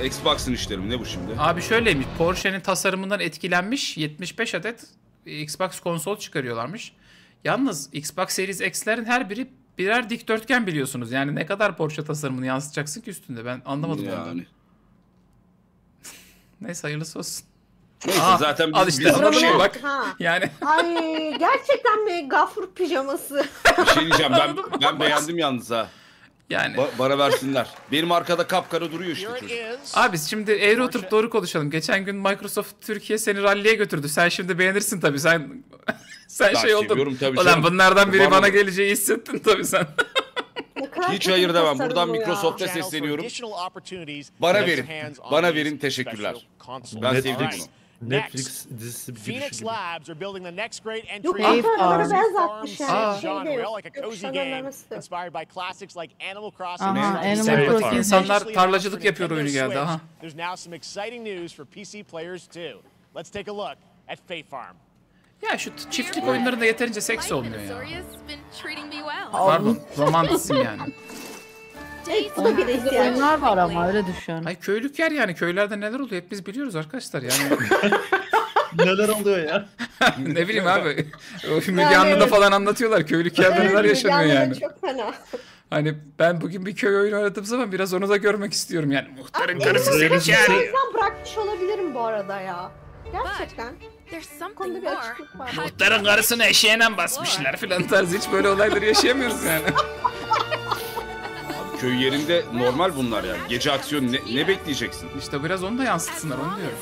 E, Xbox'ın işleri mi? Ne bu şimdi? Abi şöyleymiş. Porsche'nin tasarımından etkilenmiş 75 adet Xbox konsol çıkarıyorlarmış. Yalnız Xbox Series X'lerin her biri birer dikdörtgen biliyorsunuz. Yani ne kadar Porsche tasarımını yansıtacaksın ki üstünde ben anlamadım. Yani. <laughs> Neyse hayırlısı olsun. Neyse Aa, zaten biz, al işte biz sana bir şey şey bak. Ha. Yani Ay gerçekten mi gafur pijaması? Bir şey diyeceğim ben ben beğendim yalnız ha. Yani. Ba- bana versinler. Benim arkada kapkara duruyor işte çocuk. Abi şimdi eğri oturup doğru konuşalım. Geçen gün Microsoft Türkiye seni ralliye götürdü. Sen şimdi beğenirsin tabii. Sen <laughs> sen Ben şey oldun. tabii Ulan canım. bunlardan biri bana mı? geleceği hissettin tabii sen. Hiç hayır demem. Buradan. Microsoft'a sesleniyorum. Bana verin. Bana verin, teşekkürler. Ben sevdim bunu. Netflix dizisi bir Phoenix gibi. Labs are building the next great entry Yok, Farm. beyaz farm atmış yani. genre, like a cozy game inspired by classics like Animal Crossing. And Animal Crossing. İnsanlar tarlacılık yapıyor oyunu geldi, aha. There's now some exciting news for PC players too. Let's take a look at Fae Farm. Ya şu çiftlik oyunlarında yeterince seks olmuyor ya. Pardon. Romantizm yani. Bu da bir ihtiyaç. oyunlar var ama öyle düşün. Ay köylük yer yani. Köylerde neler oluyor hep biz biliyoruz arkadaşlar yani. <laughs> Neler oluyor ya? <laughs> ne bileyim abi. O Müge Anlı'da falan anlatıyorlar. Köylük yerde neler yaşanıyor Müge yani. Çok fena. Hani ben bugün bir köy oyunu oynadığım zaman biraz onu da görmek istiyorum yani. Muhtarın Abi, karısı seni çağırıyor. yüzden bırakmış olabilirim bu arada ya. Gerçekten. Konuda something bir more. açıklık var. Muhtarın karısını eşeğine basmışlar filan tarzı hiç böyle olayları yaşayamıyoruz yani. <laughs> Köy yerinde normal bunlar yani. Gece aksiyonu ne, ne bekleyeceksin? İşte biraz onu da yansıtsınlar onu diyorum.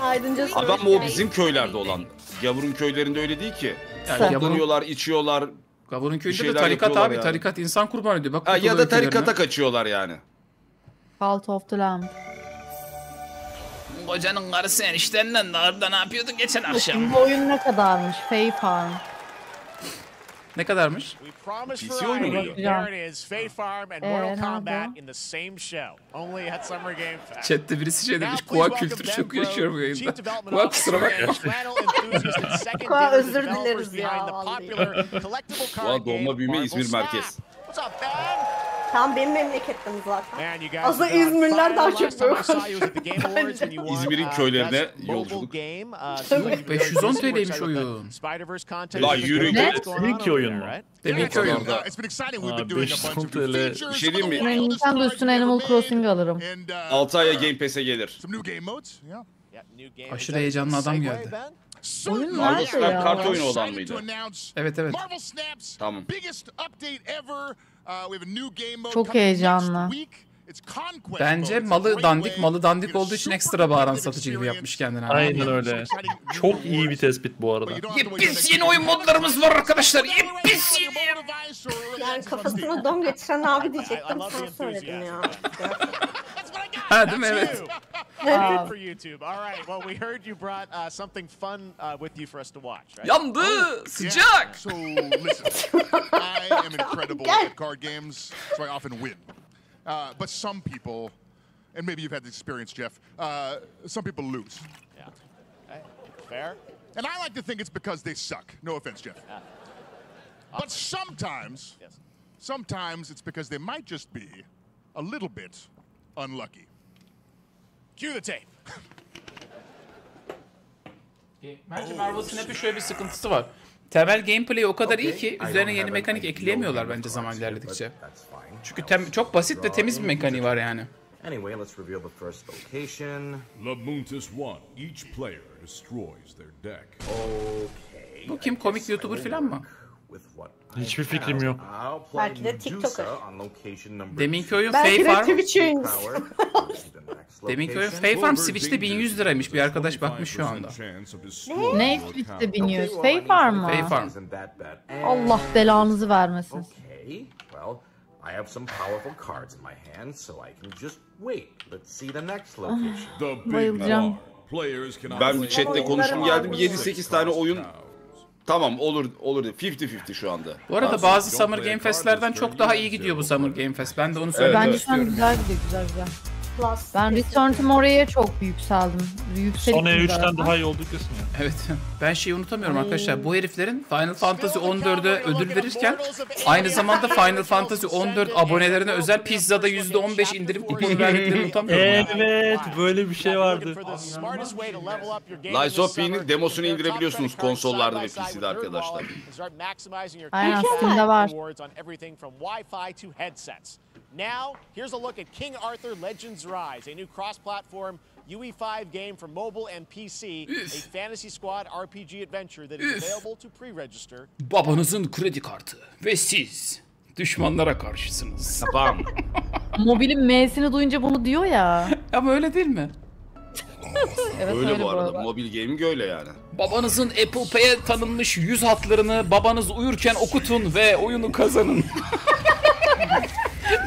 Aydınca Adam o bizim köylerde olan. Gavurun köylerinde öyle değil ki. Yani Toplanıyorlar, içiyorlar. Gavurun köyünde de şeyler tarikat yapıyorlar abi. yani. Tarikat insan kurban ediyor. Bak Ha, ya da Kurtuluş tarikata ülkelerine. kaçıyorlar yani. Cult of the Lamb. Kocanın karısı eniştenle dağırda ne yapıyordun geçen akşam? Bu oyun ne kadarmış? Fae Farm. Ne kadarmış? PC oyunu muydu? Ee, Mortal nerede? Kombat in the same show. Only at Summer Game Fest. Chatte birisi şey demiş. Now Kuva please kültürü welcome çok Ben yaşıyor bu yayında. Officer kusura bakma. to özür dileriz ya, <laughs> card doğma büyüme İzmir merkez. What's up, Ben? Tam benim memlekettim zaten. Aslında İzmirliler daha çok böyle <laughs> İzmir'in uh, köylerine yolculuk. Game. Uh, so you've been very 510 busy. We're TL'ymiş oyun. La yürü Seninki over oyun mu? Deminki oyun. Orada. Uh, it's been exciting. We've Aa, been doing a 510 bunch of new TL. Bir şey diyeyim mi? Nintendo üstüne Animal. Crossing alırım. And, uh, 6 aya Game Pass'e gelir. Aşırı heyecanlı adam geldi. Oyun nerede ya? kart oyunu olan mıydı? Evet evet. Tamam. Uh, Çok heyecanlı. Week. It's Conquest Bence malı dandik malı dandik olduğu için ekstra bağıran satıcı gibi yapmış kendine. Aynen öyle. Çok iyi bir tespit bu arada. Till yeni oyun modlarımız var arkadaşlar. next- Yepyeni. Yani kafasına don getiren abi diyecektim. Sen söyledin ya. Ha değil mi? Evet. That's you. <laughs> Good for YouTube. All right. Well, we heard you brought uh, something fun uh, with you for us to watch, right? Yandı. Yeah, Sıcak. so listen, I am incredible at card games, so I often win. Uh, but some people, and maybe you've had this experience, Jeff. Uh, some people lose, Yeah. Okay. Fair. and I like to think it's because they suck. No offense, Jeff. But sometimes, Yes. sometimes it's because they might just be a little bit unlucky. Cue the tape. Bence Marvel Snap'in şöyle bir sıkıntısı var. Temel gameplay o kadar iyi ki üzerine yeni mekanik ekleyemiyorlar bence zaman ilerledikçe. Çünkü tem- çok basit ve temiz bir mekaniği var yani. Anyway, let's reveal the first location. Labuntus 1. Each player destroys their deck. Okay. Bu kim? Komik YouTuber falan mı? Hiçbir fikrim yok. Belki de TikToker. Deminki oyun Belki de Farm. Twitch'in. Power. <laughs> Deminki oyun Fae Farm Switch'te 1100 liraymış. Bir arkadaş bakmış şu anda. Ne Switch'te biniyoruz? Fae Farm mı? Fae Farm. Allah belanızı vermesin. Okay, well, I have some powerful cards in my hand, so I can just wait. Let's see the next location. The big Bayılacağım. war. Players cannot Ben bir chatle konuştum geldim six 7-8 tane oyun tamam olur olur 50-50 şu anda. Bu arada bazı Summer Game Fest'lerden çok daha iyi gidiyor bu Summer Game Fest. Ben de onu Evet, söylemek Bence evet. şu an istiyorum. güzel gidiyor güzel güzel. Plus. Ben Return to Moria'ya çok yükseldim. Yükselip Sony gidiyor 3'ten zaten. daha iyi olduk kesin ya. Evet. Ben şeyi unutamıyorum Ay. arkadaşlar. Bu heriflerin Final Fantasy 14'e ödül verirken aynı zamanda <laughs> Final Fantasy 14 abonelerine özel pizzada %15 indirim kuponu verdiklerini unutamıyorum. Evet böyle bir şey vardı. Lies of P'nin demosunu indirebiliyorsunuz konsollarda ve PC'de arkadaşlar. Aynen Steam'de var. Now, here's a look at King Arthur Legends Rise, a new cross-platform UE5 game for mobile and PC, a Fantasy Squad RPG adventure that is available to pre-register. Babanızın kredi kartı ve siz düşmanlara karşısınız. Bam. <laughs> Mobilin M'sini duyunca bunu diyor ya. Ama öyle değil mi? <laughs> Evet öyle bu arada. arada. Mobil gaming öyle yani. Babanızın Apple Pay'e tanınmış yüz hatlarını babanız uyurken okutun ve oyunu kazanın. <laughs>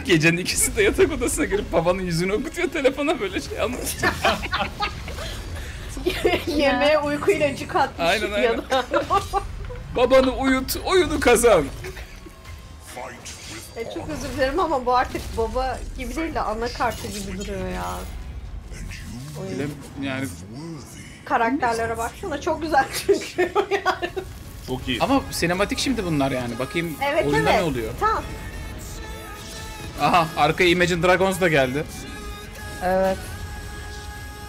Gecenin ikisi de yatak odasına girip babanın yüzünü okutuyor telefona böyle şey anlatıyor. <laughs> Yemeğe uyku ilacı katmış. Aynen, aynen. <laughs> Babanı uyut, oyunu kazan. E, çok özür dilerim ama bu artık baba gibi değil de ana kartı gibi duruyor ya. Bile- Yani Karakterlere baksana çok güzel çünkü yani. <laughs> Çok iyi. ama sinematik şimdi bunlar yani. Bakayım Evet oyunda evet. ne oluyor. Tamam. Aha arkaya Imagine Dragons da geldi. Evet.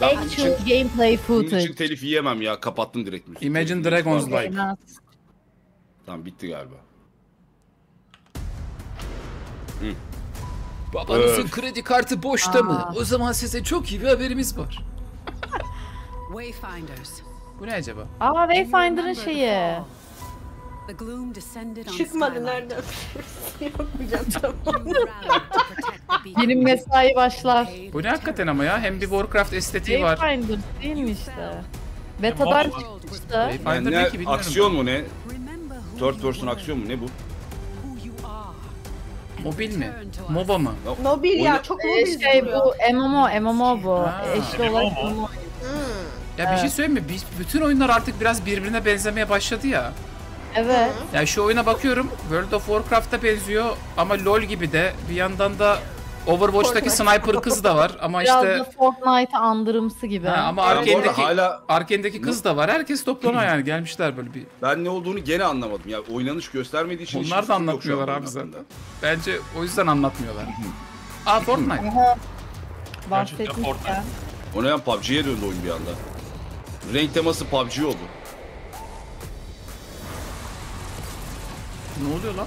Ben bunun Actual için, gameplay bunun footage. için telif yiyemem ya. Kapattım direkt müziği. Imagine Telif Dragons var. like. Biraz. Tamam bitti galiba. Babanızın Öf. kredi kartı boşta mı? O zaman size çok iyi bir haberimiz var. Wayfinders. Bu ne acaba? Aa Wayfinder'ın şeyi. Çıkmadı Skyline. nerede? <laughs> Yapmayacağım tamam. Benim mesai başlar. Bu ne hakikaten ama ya? Hem bir Warcraft estetiği var. Wayfinder değil mi işte? Beta'dan çıkmıştı. Yani Wayfinder ne, ki aksiyon mu ne? Third person aksiyon mu ne bu? Mobil mi? MOBA mı? Mobil ya çok Ee, mobil şey bu MMO, MMO bu. Ha. Eşli olarak MMO. MMO. Ya bir şey söyleyeyim mi? Biz, bütün oyunlar artık biraz birbirine benzemeye başladı ya. Evet. Ya şu oyuna bakıyorum. World of Warcraft'a benziyor ama LoL gibi de bir yandan da Overwatch'taki sniper kız da var ama Biraz işte da Fortnite andırımsı gibi. ha, ama Ben bu arada Arkane'deki hala Arkane'deki kız da var. Herkes toplama yani gelmişler böyle bir. ben ne olduğunu gene anlamadım. Ya oynanış göstermediği için Onlar da fikrim yok şu anlatmıyorlar an abi zaten. hakkında. Bence o yüzden anlatmıyorlar. Aa Fortnite. Aha. Gerçekten Bahsetmiş Fortnite. ya. Oynayan PUBG'ye döndü oyun bir anda. Renk teması PUBG oldu. Ne oluyor lan?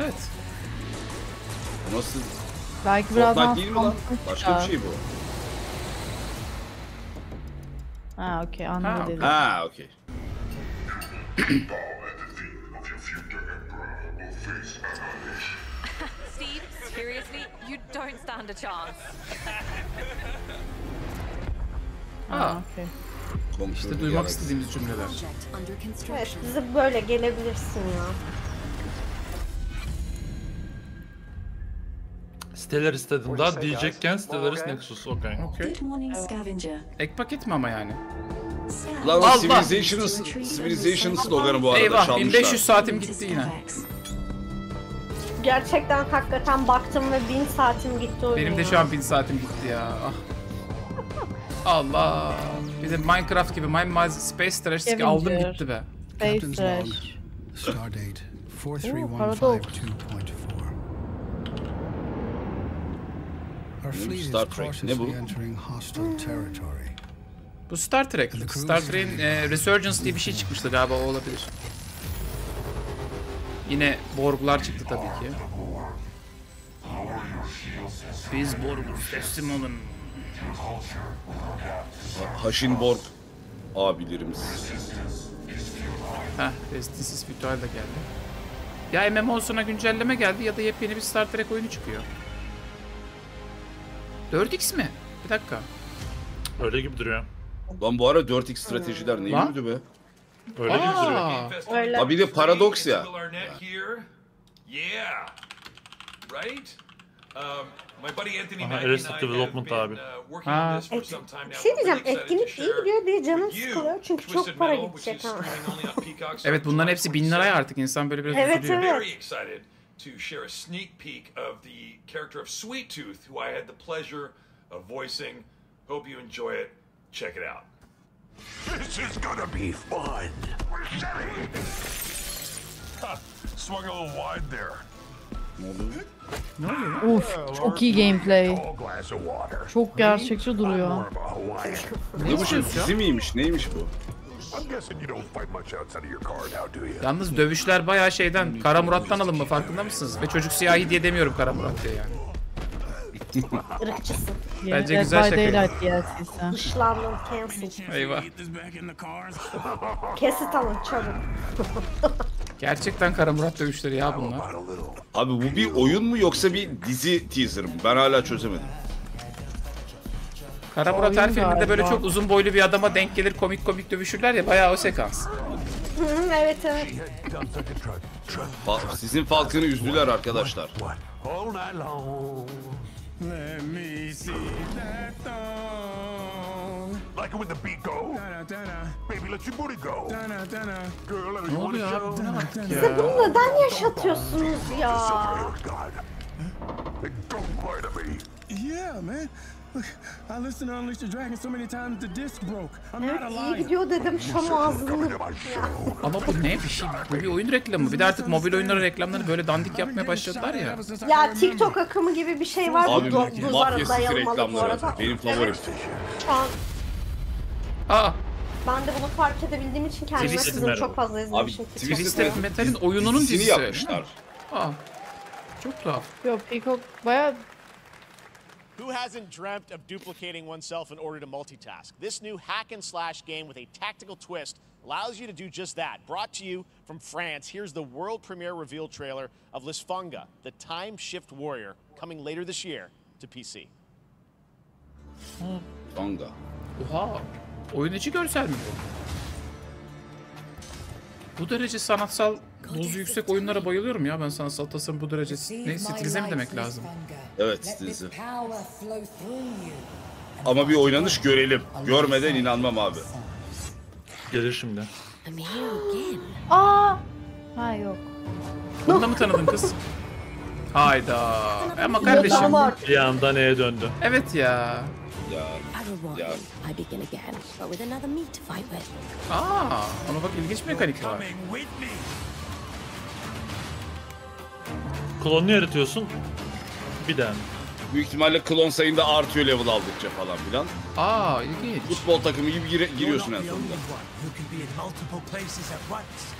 Evet. Bu Nasıl? Belki birazdan Fortnite değil mi lan? Samsung Başka bir çıkar. şey bu. Ha okey Ha, anladım. Ha okey. <laughs> Steve, seriously, you don't stand a chance. <laughs> Ha okey. İşte duymak istediğimiz cümleler. Evet bize böyle gelebilirsin ya. Siteler istedim daha diyecekken Stellaris Nexus okey. Scavenger. Ek paket mi ama yani? Lan o Allah! Civilization'ın Civilization'ın sloganı bu arada Eyvah çalmışlar. 1500 saatim gitti yine. Gerçekten hakikaten baktım ve bin saatim gitti oyuna. Benim de şu an 1000 saatim gitti ya. Ah. Allah. Bir de Minecraft gibi My, My Space Trash Scavenger. aldım gitti be. Space Trash. Stardate paradox. 4315.2.4. Our fleet Star Trek, ne bu? <gasps> Bu Star Trek. Star Trek'in e, Resurgence diye bir şey çıkmıştı galiba o olabilir. Yine Borg'lar çıktı tabii ki. Biz Borg'uz teslim olun. Haşinborg abilerimiz. Heh, Resistance Spiritual da geldi. Ya MMO'suna güncelleme geldi ya da yepyeni bir Star Trek oyunu çıkıyor. 4X mi? Bir dakika. Öyle gibi duruyor. Lan bu ara 4X stratejiler ne Lan? yürüdü be? Öyle gibi duruyor. Aa, Öyle. Abi bir de paradoks ya. Yeah. Right? Um, Aha, Arrested and I have Development been abi. uh, working Ha. on this for Et- some time bir now. şey We're diyeceğim. Etkinlik iyi gidiyor diye canım sıkılıyor. Çünkü çok para gidecek Peacock Evet bunların hepsi 1000 liraya 27th. artık insan böyle biraz Evet, üzülüyor. evet. Very excited to share a sneak peek of the character of Sweet Tooth, who I had the pleasure of voicing. Hope you enjoy it. Check it out. This is gonna be fun. Ha, <laughs> swung a little wide there. Ne oluyor? lan? Uf çok iyi gameplay. Of. Çok gerçekçi duruyor. Of. Ne bu şey? Dizi miymiş? Neymiş bu? Of? Yalnız dövüşler bayağı şeyden Kara Murat'tan alınma farkında mısınız? Ve çocuk siyahi diye demiyorum Kara Murat diye yani. Irkçısın. Bence Dead güzel by şaka. Daylight DLC'si. Dışlandın. Cancel. Eyvah. Kesit alın çabuk. Gerçekten Kara Murat dövüşleri ya bunlar. Abi bu bir oyun mu yoksa bir dizi teaser mı? Ben hala çözemedim. Kara Murat her Oyun filminde böyle galiba. çok uzun boylu bir adama denk gelir komik komik dövüşürler ya bayağı o sekans. <laughs> Evet evet. Fa- Sizin Falcon'ı üzdüler arkadaşlar. All night long. Let me see that thong. Like it when the beat go. Dana dana. Baby, let your booty go. Dana dana. Girl, let me Ne you oluyor wanna abi? show. Buna bak Size ya. bunu neden yaşatıyorsunuz ya? God. Don't lie to me. Yeah, man. I listened to Unleash the Dragon so many times the disc broke. I'm Evet not a iyi liar. gidiyor dedim şam ağzını. Ama bu ne bir şey? Bu bir oyun reklamı. Bir de artık mobil oyunların reklamlarını böyle dandik yapmaya başladılar ya. Ya TikTok akımı gibi bir şey var. Abi bu do- duvara mafya dayanmalı bu reklamları. arada. Benim favorim. Şu an Aa, ben de bunu fark edebildiğim için kendime Twisted kızım Metal. çok fazla Abi izlemişim. Twisted Twisted Metal'in oyununun dizisini dizisi. yapmışlar. Aa, çok tuhaf. Yok Peacock baya Who hasn't dreamt of duplicating oneself in order to multitask? This new hack and slash game with a tactical twist allows you to do just that. Brought to you from France, here's the world premiere reveal trailer of Lisfunga, the time shift warrior, coming later this year to PC. Manga. Oha. Oyun içi görsel mi bu? Bu derece sanatsal dozu yüksek oyunlara bayılıyorum ya. Ben sanatsal tasarım bu derece ne stilize mi demek lazım? Evet stilize. Ama bir oynanış görelim. Görmeden inanmam abi. Gelir şimdi. Aa! Ha yok. Bunu da mı tanıdın kız? Hayda. Ama kardeşim. Bir anda neye döndü? Evet ya. Ya. Ya. Aa, ama bak ilginç bir mekanik var. Klonunu yaratıyorsun. Bir daha. Büyük ihtimalle klon sayında artıyor level aldıkça falan filan. Aa, ilginç. Futbol takımı gibi gire- giriyorsun en sonunda.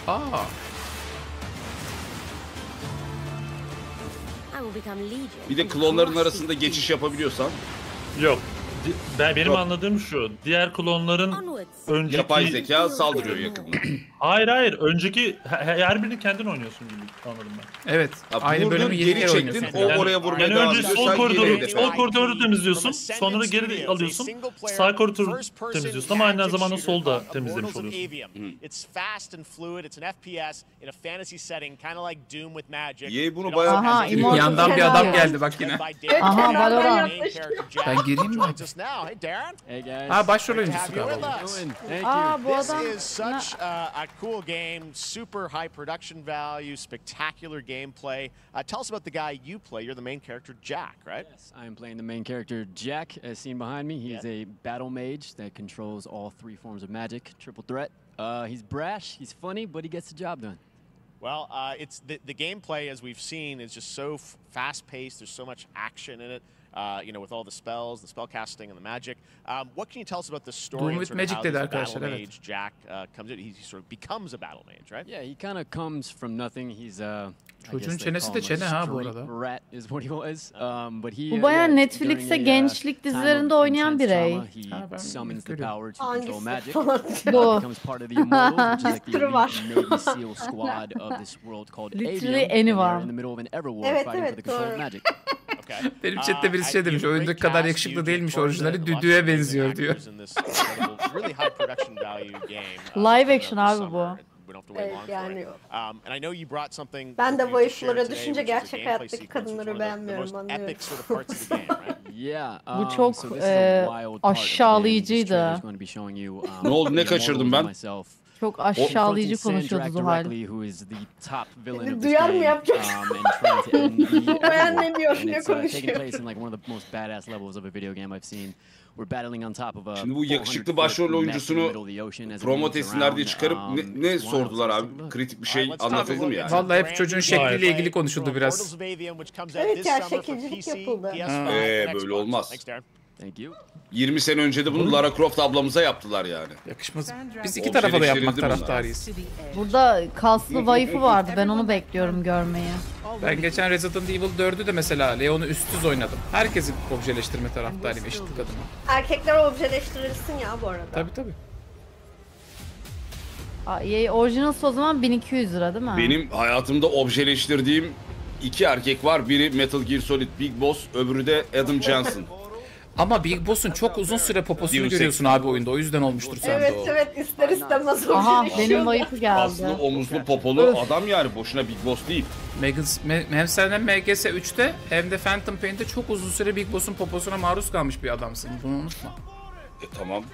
Aa. Bir de klonların arasında geçiş yapabiliyorsan. Yok. Di- Ben benim Yok. anladığım şu. Diğer klonların önceki Yapay zeka saldırıyor yakında. <clears throat> Hayır hayır. Önceki he- her birini kendin oynuyorsun gibi anladım ben. evet. Ya Aynı bölümü geri yeni kere çektin, oynuyorsun. o Yani- oraya vurmaya Yani önce sol koridoru, geri sol koridoru temizliyorsun. Sonra geri alıyorsun. Sağ koridoru temizliyorsun ama aynı zamanda sol da temizlemiş oluyorsun. Avium. It's fast and fluid. It's an FPS in a fantasy setting, kind of like Doom with magic. EA bunu bayağı- Aha, Yandan bir adam geldi bak yine. <laughs> Aha, Valorant. Ben gireyim mi? Ha başrol oyuncusu galiba. With us. Thank Aa you. bu This adam is such uh, a cool game, super high production value, spectacular gameplay. Uh, tell us about the guy you play. You're the main character, Jack, right? Yes, I am playing the main character Jack, as seen behind me. He's a battle mage that controls all three forms of magic, triple threat. Uh, he's brash, he's funny, but he gets the job done. Well, uh, it's the, the gameplay, as we've seen, is just so fast-paced. There's so much action in it. Uh, you know, with all the spells, the spell casting, and the magic. Um, what can you tell us about the story Doom and with sort of Magic how dedi this arkadaşlar, battle evet. mage Jack uh, comes in? He, he sort of becomes a battle mage, right? Yeah, he kind of comes from nothing. He's uh, I Çocuğun guess they çenesi call de a çene ha bu arada. Rat is what he was. Um, but he, Bu uh, yeah, Netflix'te a, uh, gençlik time dizilerinde oynayan intense birey. He Ha, ben summons the power to control magic. <laughs> falan Bu. becomes part of the Immortals, which is like the Tırı var. elite Navy SEAL squad of this world called <laughs> Literally Avium. and anyone. they're in the middle of an Everwar Evet, fighting for evet, the control of magic. <laughs> <laughs> Benim Uh, chatte birisi şey demiş. Oyundaki kadar yakışıklı değilmiş. Orijinali düdüğe benziyor diyor. uh, Live action abi bu. Evet, yani. Um, Ben de bu düşünce gerçek hayattaki kadınları beğenmiyorum, anlıyorum. <laughs> Bu um, çok, e, aşağılayıcıydı. um, Ne oldu, ne kaçırdım ben? Çok aşağılayıcı konuşuyordu Zuhal. Beni duyar mı yapacak? um, <laughs> Everwar. ne uh, konuşuyor? Şimdi bu 400 yakışıklı başrol oyuncusunu promote etsinler diye çıkarıp Um, ne, ne sordular abi? Kritik bir şey anlatıldı mı yani? the Vallahi hep çocuğun şekliyle ilgili konuşuldu biraz. Evet ya, şekilcilik yapıldı. PS5, Ee, böyle olmaz. Thank you. 20 sene önce de bunu Lara Croft ablamıza yaptılar yani. Yakışmaz. Biz iki tarafa da yapmak bunlar. taraftarıyız. Burada kaslı waifu vardı. Ben onu bekliyorum görmeyi. Ben geçen Resident Evil 4'ü de mesela Leon'u üstsüz oynadım. Herkesi objeleştirme taraftarıyım eşitlik adına. Erkekler objeleştirilsin ya bu arada. Tabii tabii. Aa, EA orijinalsi o zaman 1200 lira değil mi? Benim hayatımda objeleştirdiğim iki erkek var. Biri Metal Gear Solid Big Boss, öbürü de Adam Johnson. <laughs> Ama Big Boss'un çok uzun süre poposunu görüyorsun abi oyunda. O yüzden olmuştur sende Evet o. evet ister istemez Aha objeleşiyor. benim waifu geldi. Aslı omuzlu popolu adam yani boşuna Big Boss değil. Megan, me, hem senden MGS 3'te hem de Phantom Pain'te çok uzun süre Big Boss'un poposuna maruz kalmış bir adamsın. Bunu unutma. E tamam.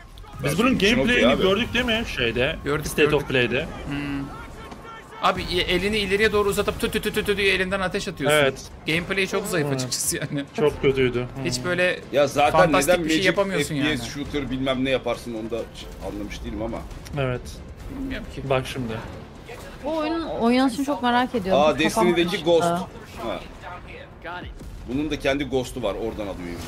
Biz Ben bunun gameplay'ini gördük değil mi şeyde? Gördük, State gördük. of Play'de. Abi elini ileriye doğru uzatıp tü tü tü tü tü diye elinden ateş atıyorsun. Evet. Gameplay'i çok zayıf Evet. açıkçası yani. <laughs> Çok kötüydü. Hiç böyle Ya zaten fantastik neden bir şey yapamıyorsun FPS yani. shooter bilmem ne yaparsın onu da anlamış değilim ama. Evet. Bilmiyorum ki. Bak şimdi. Bu oyunun oynanışını çok merak ediyorum. Aa Destiny'deki. Ghost. Ha. Bunun da kendi Ghost'u var oradan alıyor.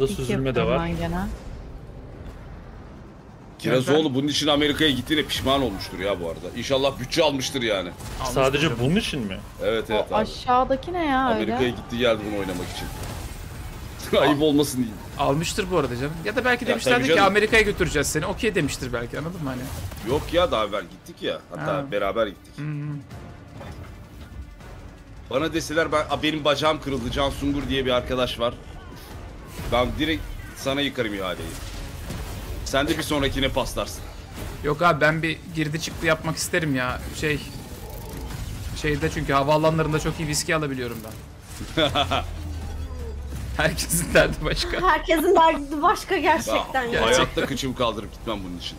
İki süzülme de var. gene. Kirazoğlu bunun için Amerika'ya gittiğine pişman olmuştur ya bu arada. İnşallah bütçe almıştır yani. Sadece bunun için mi? Evet evet abi. Aşağıdaki ne ya Amerika'ya gitti geldi bunu oynamak için. <laughs> Ayıp olmasın diye. Almıştır bu arada canım. Ya da belki Ya demişlerdi tabii ki canım. Amerika'ya götüreceğiz seni. Okey demiştir belki anladın mı hani? Yok ya daha evvel gittik ya. Hatta Ha. beraber gittik. Hı hı. Bana deseler ben "Aa, benim bacağım kırıldı Can Sungur diye bir arkadaş var. Ben direkt sana yıkarım ihaleyi. Sen de bir sonrakine paslarsın. Yok abi ben bir girdi çıktı yapmak isterim ya. Şey şeyde çünkü havaalanlarında çok iyi viski alabiliyorum ben. <laughs> Herkesin derdi başka. Herkesin derdi başka gerçekten Ben ya. hayatta kıçımı kaldırıp gitmem bunun için.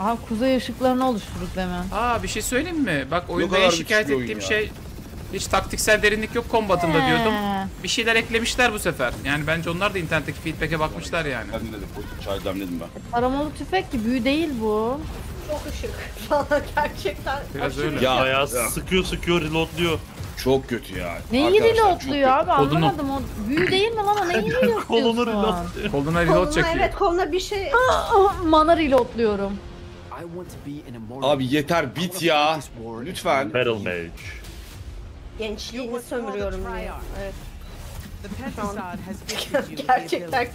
Aha kuzey ışıklarını oluşturduk demin. Aa bir şey söyleyeyim mi? Bak oyunda en şikayet oyun ettiğim ya. şey hiç taktiksel derinlik yok kombatında He. diyordum. Bir şeyler eklemişler bu sefer. Yani bence onlar da internetteki feedback'e bakmışlar yani. Ben dedim, çay demledim ben. Taramalı tüfek ki büyü değil bu. Çok ışık <laughs> falan gerçekten. Biraz aşırı öyle. Ya, ya. sıkıyor sıkıyor reloadluyor. Çok kötü ya. Neyi Arkadaşlar, çok reloadluyor abi Kolunu. anlamadım o. Büyü değil mi lan o neyi reloadluyorsun? Kolunu reloadluyor. Koluna reload Koluna çekiyor. evet koluna bir şey Ah, Mana reloadluyorum. Abi yeter bit ya. Lütfen. Battle Mage. Gençliğini sömürüyorum ya. Evet. Şu an <laughs> gerçekten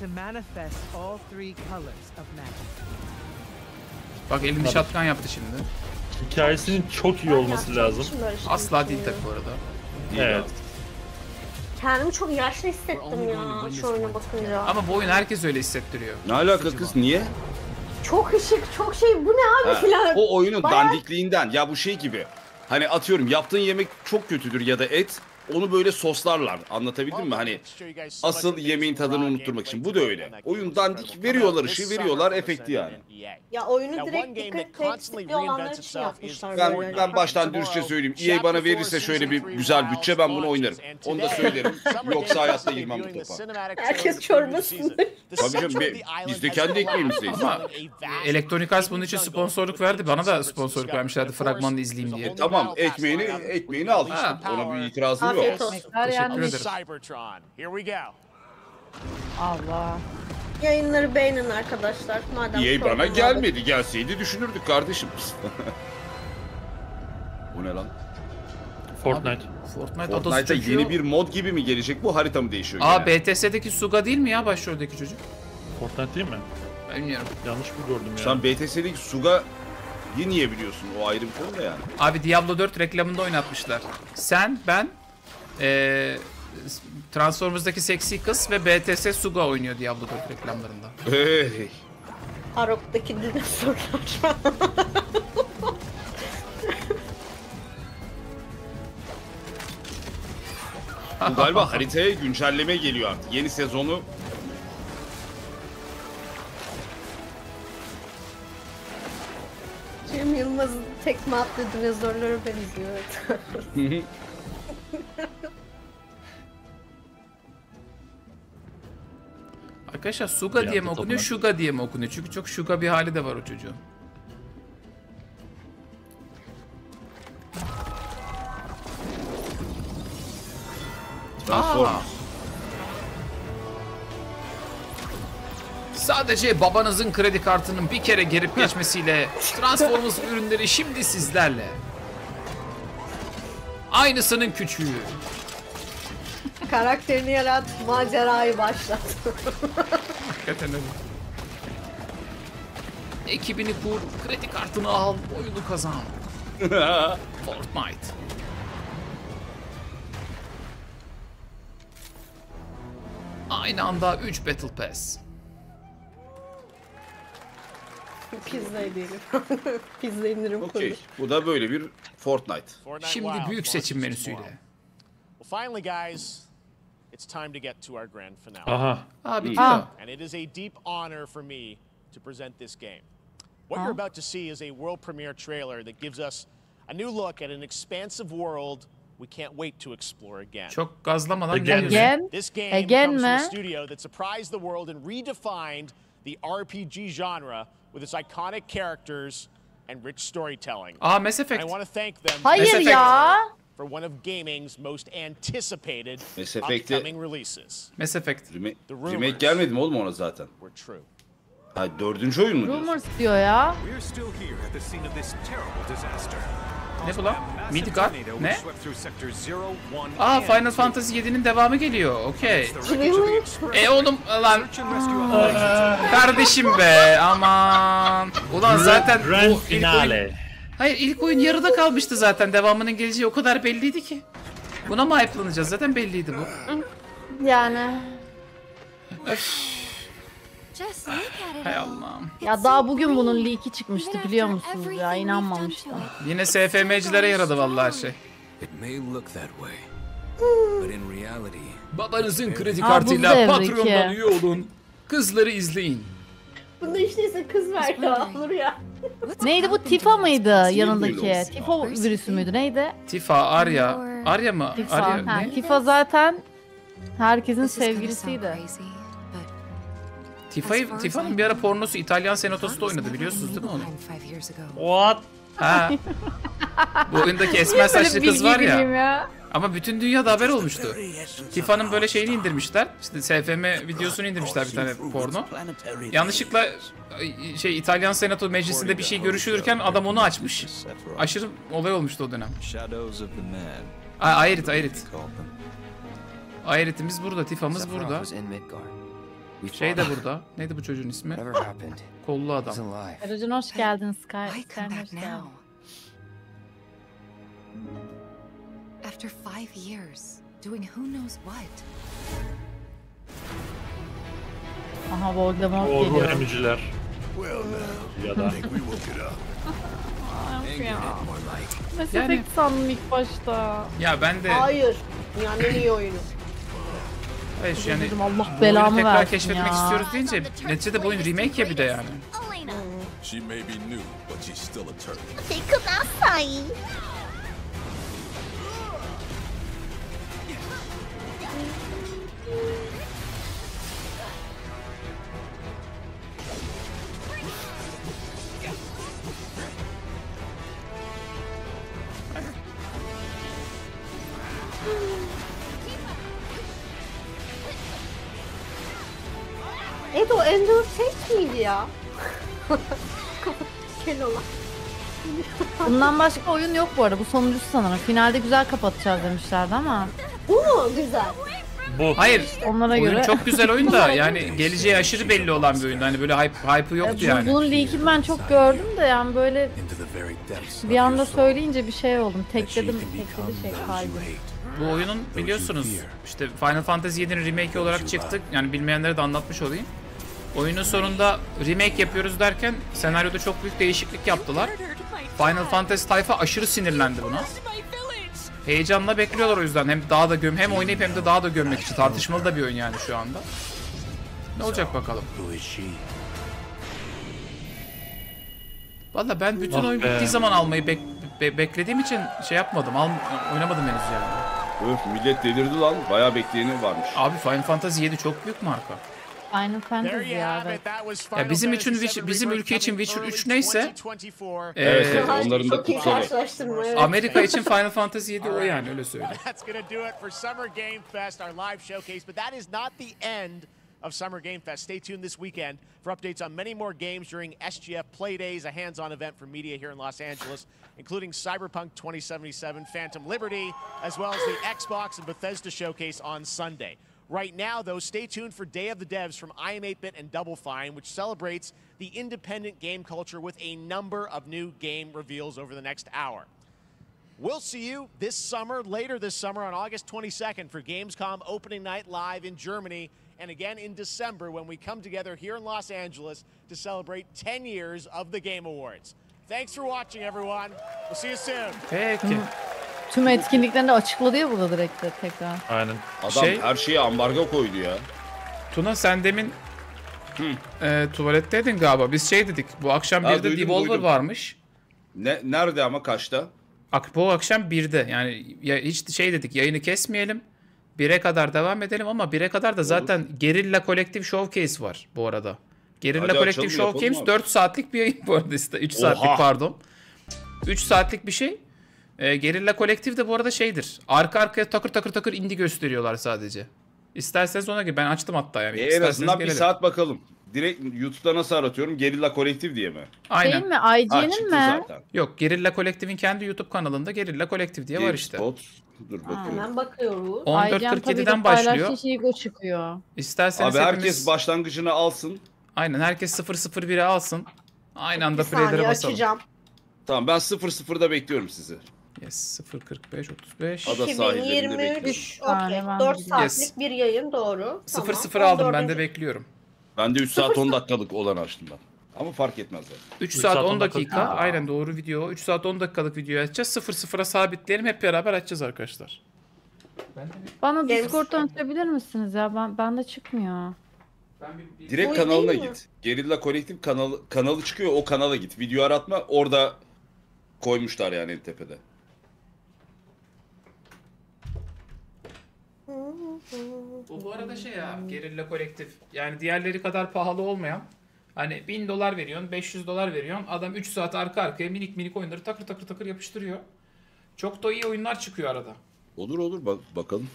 to manifest all three colors of magic. Bak elini şatkan yaptı şimdi. Hikayesinin çok iyi olması lazım. Asla değil tabii bu arada. Değil Evet. Kendimi çok yaşlı hissettim ya şu oyuna bakınca. Ama bu oyun herkes öyle hissettiriyor. Ne alaka kız niye? Çok ışık, çok şey. Bu ne abi Ha, filan. o oyunun Bayağı- dandikliğinden. Ya bu şey gibi. Hani atıyorum yaptığın yemek çok kötüdür ya da et. Onu böyle soslarlar. Anlatabildim mi? Hani asıl yemeğin tadını unutturmak için. Bu da öyle. Oyun dandik veriyorlar ışığı veriyorlar efekti yani. Ya oyunu direkt dikkat eksikliği olanlar için yapmışlar Ben, böyle. ben baştan dürüstçe söyleyeyim. EA bana verirse şöyle bir güzel bütçe ben bunu oynarım. Onu da söylerim. <laughs> Yoksa hayatta girmem bu topa. Herkes çorbasını. Tabii canım be- biz de kendi ekmeğimizdeyiz. Ama Electronic Arts bunun için sponsorluk verdi. Bana da sponsorluk vermişlerdi fragmanını izleyeyim diye. Tamam ekmeğini ekmeğini al. Ha. Ona bir itirazım. Afiyet olsun. Yani ederim. Cybertron. Here we go. Allah. Yayınları beğenin arkadaşlar. Madem EA bana sorun var. gelmedi. Gelseydi düşünürdük kardeşim. <laughs> Bu ne lan? Fortnite. Fortnite adası Fortnite'da çocuğu. yeni bir mod gibi mi gelecek bu? Harita mı değişiyor Aa gene? BTS'deki Suga değil mi ya başroldeki çocuk? Fortnite değil mi? Bilmiyorum. Yanlış mı gördüm ya? Şu an BTS'deki Suga'yı niye biliyorsun? O ayrı bir konu da yani. Abi Diablo 4 reklamında oynatmışlar. Sen, ben, eee Transformers'daki seksi kız ve BTS Suga oynuyor Diablo 4 reklamlarında. Hey. Arok'taki dinozorlar. Bu galiba haritaya güncelleme geliyor artık. Yeni sezonu Cem Yılmaz'ın tekme attığı dinozorlara benziyor. <laughs> Arkadaşlar Suga Bir diye mi okunuyor. Suga diye mi okunuyor? Çünkü çok Suga bir hali de var o çocuğun. Transformers. Sadece babanızın kredi kartının bir kere gelip geçmesiyle <laughs> Transformers ürünleri şimdi sizlerle. Aynısının küçüğü. Karakterini yarat, macerayı başlat. Hakikaten öyle. Ekibini kur, kredi kartını al, oyunu kazan. <laughs> Fortnite. Aynı anda 3 Battle Pass. Pizza diyelim. <laughs> Pizza indirim. Okey. Bu da böyle bir Fortnite. Fortnite Şimdi WoW büyük seçim menüsüyle. Well, finally, guys, it's time to get to our grand finale. Aha. Aa Hmm. Ah. And it is a deep honor for me to present this game. What you're about to see is a world premiere trailer that gives us a new look at an expansive world we can't wait to explore again. Çok gazlamadan Again. Again? This game Again comes from a studio that surprised the world and redefined the RPG genre with its iconic characters and rich storytelling. Aa Mass Effect. I want to thank them Mass Hayır Effect. ya. for one of gaming's most anticipated Mass Effect'i- upcoming releases. Mass Effect. Rema- The rumors. remake gelmedi mi oğlum ona zaten? Were true. Ha dördüncü oyun mu diyorsun? Rumors diyor ya. We're still here at the scene of this terrible disaster. Ne bu lan? Midgard? Ne? Swept through sector 0, 1, Aa Final 2. Fantasy 7'nin devamı geliyor. Okey. E oğlum lan kardeşim be aman. Ulan zaten bu ilk oyun... finale. Hayır ilk oyun yarıda kalmıştı zaten. Devamının geleceği o kadar belliydi ki. Buna mı hype'lanacağız? Zaten belliydi bu. Yani. Just look at it Hay all. Allah'ım. Ya daha bugün bunun leak'i çıkmıştı biliyor musunuz ya inanmamıştım. Yine SFM'cilere yaradı vallahi her şey. It may look that way, but in reality, Babanızın kredi Aa, kartıyla Patreon'dan üye olun. Kızları izleyin. Bunda işte ise kız verdi olur ya. Neydi bu Tifa mıydı yanındaki? Tifo virüsü müydü neydi? Tifa, Arya. Arya mı? Tifa. Arya Ha, ne? Tifa zaten herkesin sevgilisiydi. Tifa'yı, Tifa'nın bir ara pornosu İtalyan senatosu oynadı biliyorsunuz değil mi onu? What? Ha. <laughs> Bu oyundaki esmer saçlı kız var ya. Ama bütün dünyada haber olmuştu. Tifa'nın böyle şeyini indirmişler. İşte SFM videosunu indirmişler bir tane porno. Yanlışlıkla şey İtalyan Senato Meclisi'nde bir şey görüşülürken adam onu açmış. Aşırı olay olmuştu o dönem. Aa, Ayrit, Ayrit. Ayrit'imiz burada, Tifa'mız burada. Şey de burada. Neydi bu çocuğun ismi? Kollu adam. Erocun hoş geldin Sky. Hoş back geldin. After five years, doing who knows what. Aha Voldemort geliyor. emiciler. Ya da. Mass <laughs> Yani- Effect sandım ilk başta. Ya ben de Hayır. En iyi oyunu. Hayır şu yani Allah bu belamı tekrar versin keşfetmek ya. istiyoruz deyince neticede bu oyun remake ya bir de yani. She may be new, but she's still a turtle. Take him outside. い Evet o Ender tek miydi ya? Kel olan. Bundan başka oyun yok bu arada. Bu sonuncusu sanırım. Finalde güzel kapatacağız demişlerdi ama. Bu mu güzel? Bu. Hayır. Onlara oyun göre. çok güzel oyun da yani geleceği aşırı belli olan bir oyun. Hani böyle hype hype'ı yoktu Bu- yani. Bunun linkini ben çok gördüm de yani böyle bir anda söyleyince bir şey oldum. Tekledim, tekledi şey kalbim. Bu oyunun biliyorsunuz işte Final Fantasy 7'nin remake olarak çıktık. Yani bilmeyenlere de anlatmış olayım. Oyunun sonunda remake yapıyoruz derken senaryoda çok büyük değişiklik yaptılar. Final Fantasy tayfa aşırı sinirlendi buna. Heyecanla bekliyorlar o yüzden. Hem daha da göm hem oynayıp hem de daha da gömmek için. Tartışmalı da bir oyun yani şu anda. Ne olacak bakalım. Valla ben bütün Ah oyun bittiği zaman almayı bek- be- beklediğim için şey yapmadım. Al oynamadım henüz yani. Öf millet delirdi lan. Bayağı bekleyeni varmış. Abi Final Fantasy 7 çok büyük marka. Final Fantasy ya. evet. Ya bizim için Witch- bizim ülke için Witcher 3 neyse Evet, evet onların da Çok iyi kutsalı. karşılaştırma evet. Amerika için <laughs> Final Fantasy 7 o yani öyle söyleyeyim. <laughs> That's going to do it for Summer Game Fest, our live showcase. But that is not the end of Summer Game Fest. Stay tuned this weekend for updates on many more games during SGF Play Days, a hands on event for media here in Los Angeles, including Cyberpunk 2077, Phantom Liberty, as well as the Xbox and Bethesda showcase on Sunday. Right now, though, stay tuned for Day of the Devs from I Am 8-Bit and Double Fine, which celebrates the independent game culture with a number of new game reveals over the next hour. We'll see you this summer, later this summer on August 22nd for Gamescom opening night live in Germany, and again in December when we come together here in Los Angeles to celebrate 10 years of the Game Awards. Thanks for watching, everyone. We'll see you soon. Peki. Tüm etkinliklerini açıkladı ya burada direkt de tekrar. Aynen. Adam Şey- her şeye ambargo koydu ya. Tuna sen demin e, tuvaletteydin galiba. Biz şey dedik. Bu akşam Ha, 1'de duydum, Devolver duydum. varmış. Ne, nerede ama kaçta? Ak bu akşam 1'de. Yani ya hiç şey dedik. Yayını kesmeyelim. 1'e kadar devam edelim ama 1'e kadar da zaten Gerilla Collective Showcase var bu arada. Gerilla Hadi Collective açalım, yapalım Showcase abi. 4 saatlik bir yayın bu arada. 3 saatlik Oha. pardon. 3 saatlik bir şey. E, Gerilla Collective de bu arada şeydir. Arka arkaya takır takır takır indie gösteriyorlar sadece. İsterseniz ona gibi ben açtım hatta yani. E, en İsterseniz azından bir saat bakalım. Direkt YouTube'da nasıl aratıyorum? Gerilla Kolektif diye mi? Aynen. Değil mi? Ha, IG'nin mi? zaten. Yok Gerilla Collective kendi YouTube kanalında Gerilla Collective diye var işte. Spot. Dur bakıyorum. Hemen bakıyoruz. 14.47'den başlıyor. Şey çıkıyor. İsterseniz Abi hepimiz... herkes başlangıcını alsın. Aynen herkes 001'e alsın. Aynı anda Bir saniye play'lere basalım. açacağım. Tamam ben 0-0'da bekliyorum sizi. Yes 045 35. Ada sahillerinde bekliyorum. 2023 Tane okey. ben 4 biliyorum. saatlik Yes. bir yayın doğru. 0-0 aldım ben de 14. bekliyorum. Ben de 3 saat 10 dakikalık olan açtım ben. Ama fark etmez zaten. 3 Üç saat saat 10 on dakika. dakika. Aynen doğru video. 3 saat 10 dakikalık video açacağız. 0-0'a sabitleyelim. Hep beraber açacağız arkadaşlar. Bana Games- Discord'dan açabilir misiniz ya? Ben bende çıkmıyor. Direkt Bu kanalına değil mi? git. Gerilla Kolektif kanalı kanalı çıkıyor. O kanala git. Video aratma. Orada koymuşlar yani en tepede. Bu bu arada şey ya Gerilla Collective. Yani diğerleri kadar pahalı olmayan. Hani 1000 dolar veriyorsun, 500 dolar veriyorsun. Adam 3 saat arka arkaya minik minik oyunları takır takır takır yapıştırıyor. Çok da iyi oyunlar çıkıyor arada. Olur olur bak bakalım.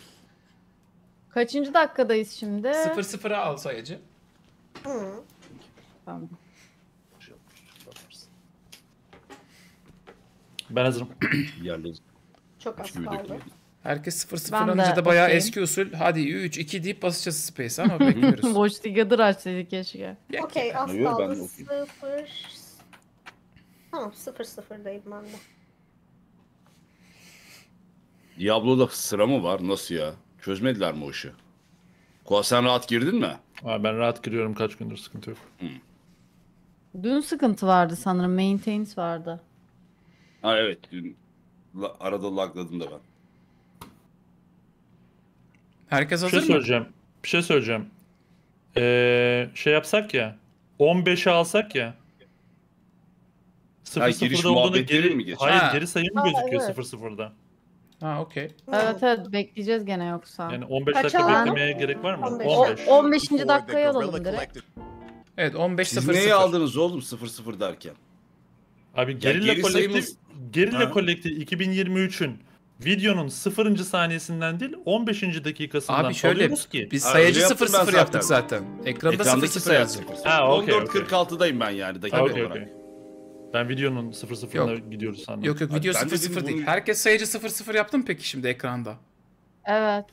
Kaçıncı dakikadayız şimdi? 0-0'a al sayacı. Tamam. Ben hazırım. Yerleri Çok az kaldı. Herkes 0-0 Ben de alınca da bayağı okeyim. eski usul. Hadi 3-2 deyip basacağız space ama <laughs> bekliyoruz. <laughs> Boş Tigadır açsaydık keşke. Okey az kaldı. de okuyayım. 0 Tamam 0 0'dayım ben de. Diablo'da sıra mı var? Nasıl ya? Çözmediler mi o işi? Koa sen rahat girdin mi? Abi ben rahat giriyorum kaç gündür sıkıntı yok. Dün sıkıntı vardı sanırım. Maintains vardı. Ha evet. Dün la- arada lagladım da ben. Herkes Bir hazır şey mı? söyleyeceğim. Bir şey söyleyeceğim. Ee, şey yapsak ya. 15'e alsak ya. 0 giriş 0'da olduğunu geri mi geçiyor? Hayır Ha. geri sayım mı Ha, gözüküyor evet. 0 0'da? Ha okey. Evet evet bekleyeceğiz gene yoksa. Yani 15 Kaç dakika alan? beklemeye gerek var mı? 15. 15. 15. dakikaya alalım direkt. Evet 15 Siz 0 neyi 0. aldınız oğlum 0-0 derken? Abi Gerilla geri Collective sayımız- Gerilla. Collective 2023'ün videonun 0. saniyesinden değil 15. dakikasından Abi şöyle ki. biz Ha, sayacı öyle yaptım 0 ben 0 yaptık zaten. zaten. Ekranda 0 Ekrandaki 0 sayı yazıyor. 0 Ha, okey, 14.46'dayım ben yani dakika Okey, olarak. okey. Ben videonun 0 0'ına Yok. gidiyoruz sandım. Yok yok Abi video ben 0 dedim 0 değil. bunu- Herkes sayacı 0 0 yaptı mı peki şimdi ekranda? Evet.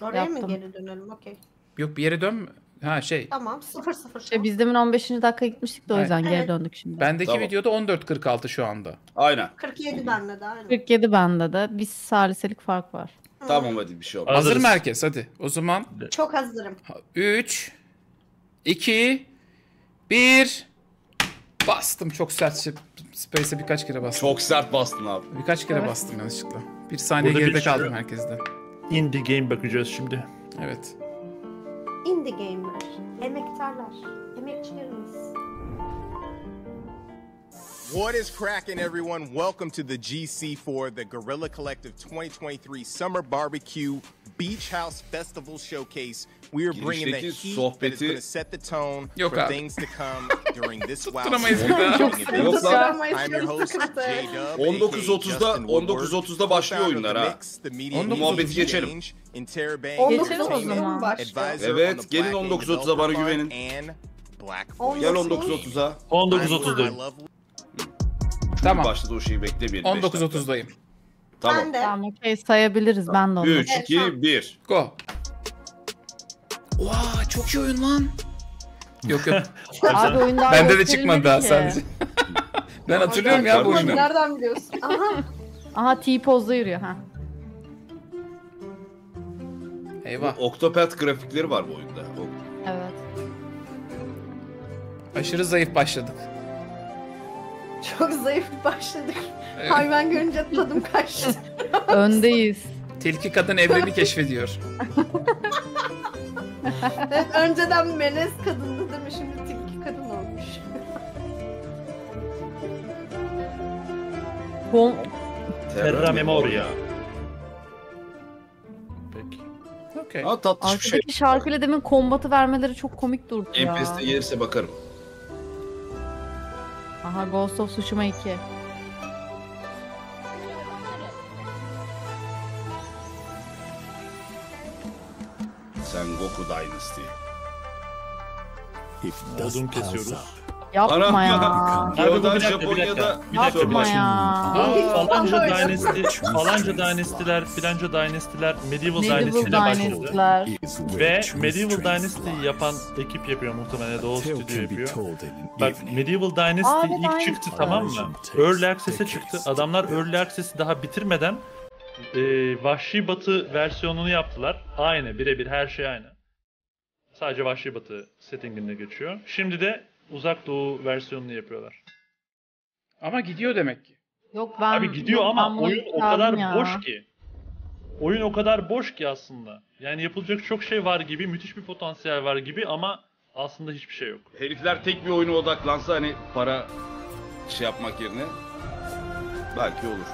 Oraya mı Yaptım. geri dönelim? Okey. Yok bir yere dön. Ha şey. Tamam 0-0. İşte biz demin 15. dakika gitmiştik de o yüzden geri Evet. döndük şimdi. Bendeki Tamam. videoda 14.46 şu anda. Aynen. 47 bende de aynen. 47 bende de. Bir saliselik fark var. Tamam hadi bir şey olmaz. Hazır Hazırız. mı herkes? Hadi. O zaman Çok hazırım. 3 2 1 Bastım çok sert. şey- Space'e birkaç kere bastım. Çok sert bastın abi. Birkaç kere Evet. bastım yanlışlıkla. Bir saniye Burada bir geride şey kaldım herkesten. Indie game bakacağız şimdi. Evet. Indie gamer. Emektarlar. Emekçilerimiz. What is cracking, everyone? Welcome to the GC4, the Gorilla Collective 2023 Summer Barbecue Beach House Festival Showcase. We are bringing the heat that is going to set the tone Yok for abi. things to come <laughs> during this wild Tutturamayız bir daha. Yok lan. I'm your host. J-Dub, 19.30'da aka Justin Woodward, 19.30'da başlıyor oyunlar The ha. Mix, the media 19.30 muhabbeti geçelim. Geçelim o Entertainment, zaman. Evet, the gelin Black 19.30'a bana Developer güvenin. Gel Voices. 19.30'a. 19.30'dayım. Tamam. Başladı o şeyi beklemeyelim. beş dakika. 19.30'dayım. Tamam. Ben de. Tamam okey sayabiliriz ben de onu. 3, 2, 1. Go. Oha çok iyi oyun lan. Yok yok. <laughs> Abi oyun daha Bende de çıkmadı daha ki. sadece. <laughs> ben hatırlıyorum ya bu oyunu. Nereden biliyorsun? <laughs> Aha. Aha T-pose'da yürüyor ha. Eyvah. Octopath grafikleri var bu oyunda. O- Evet. Aşırı zayıf başladık. Çok zayıf başladık. Hayvan görünce tadım kaçtı. <laughs> Öndeyiz. Tilki kadın evreni keşfediyor. evet, <laughs> önceden melez kadındı değil mi? Şimdi tilki kadın olmuş. Bom Terra Memoria. Peki. Okey. Ha tatlı bir şey. Şarkıyla demin kombatı vermeleri çok komik durdu ya. Enfes'te gelirse bakarım. Aha Ghost of Tsushima 2. Sengoku Dynasty. Odun kesiyoruz. Yapma ya. Dakika. Japonya'da Bir dakika, bir Yapma dakika. ya. Aa, falanca Dynasty, falanca Dynasty'ler, filanca Dynasty'ler Medieval, Medieval başladı. Dynasty'ler. Ve Medieval Dynasty'yi yapan ekip yapıyor muhtemelen Doğu Studio yapıyor. Bak Medieval Dynasty Abi, ilk Dynasty. çıktı tamam mı? Early Access'e çıktı. Adamlar Early Access'i daha bitirmeden e, Vahşi Batı versiyonunu yaptılar. Aynı, birebir her şey aynı. Sadece Vahşi Batı settinginde geçiyor. Şimdi de Uzak Doğu versiyonunu yapıyorlar. Ama gidiyor demek ki. Yok ben Abi gidiyor yok, ama oyun o kadar ya. boş ki. Oyun o kadar boş ki aslında. Yani yapılacak çok şey var gibi, müthiş bir potansiyel var gibi ama aslında hiçbir şey yok. Herifler tek bir oyuna odaklansa hani para şey yapmak yerine belki olur.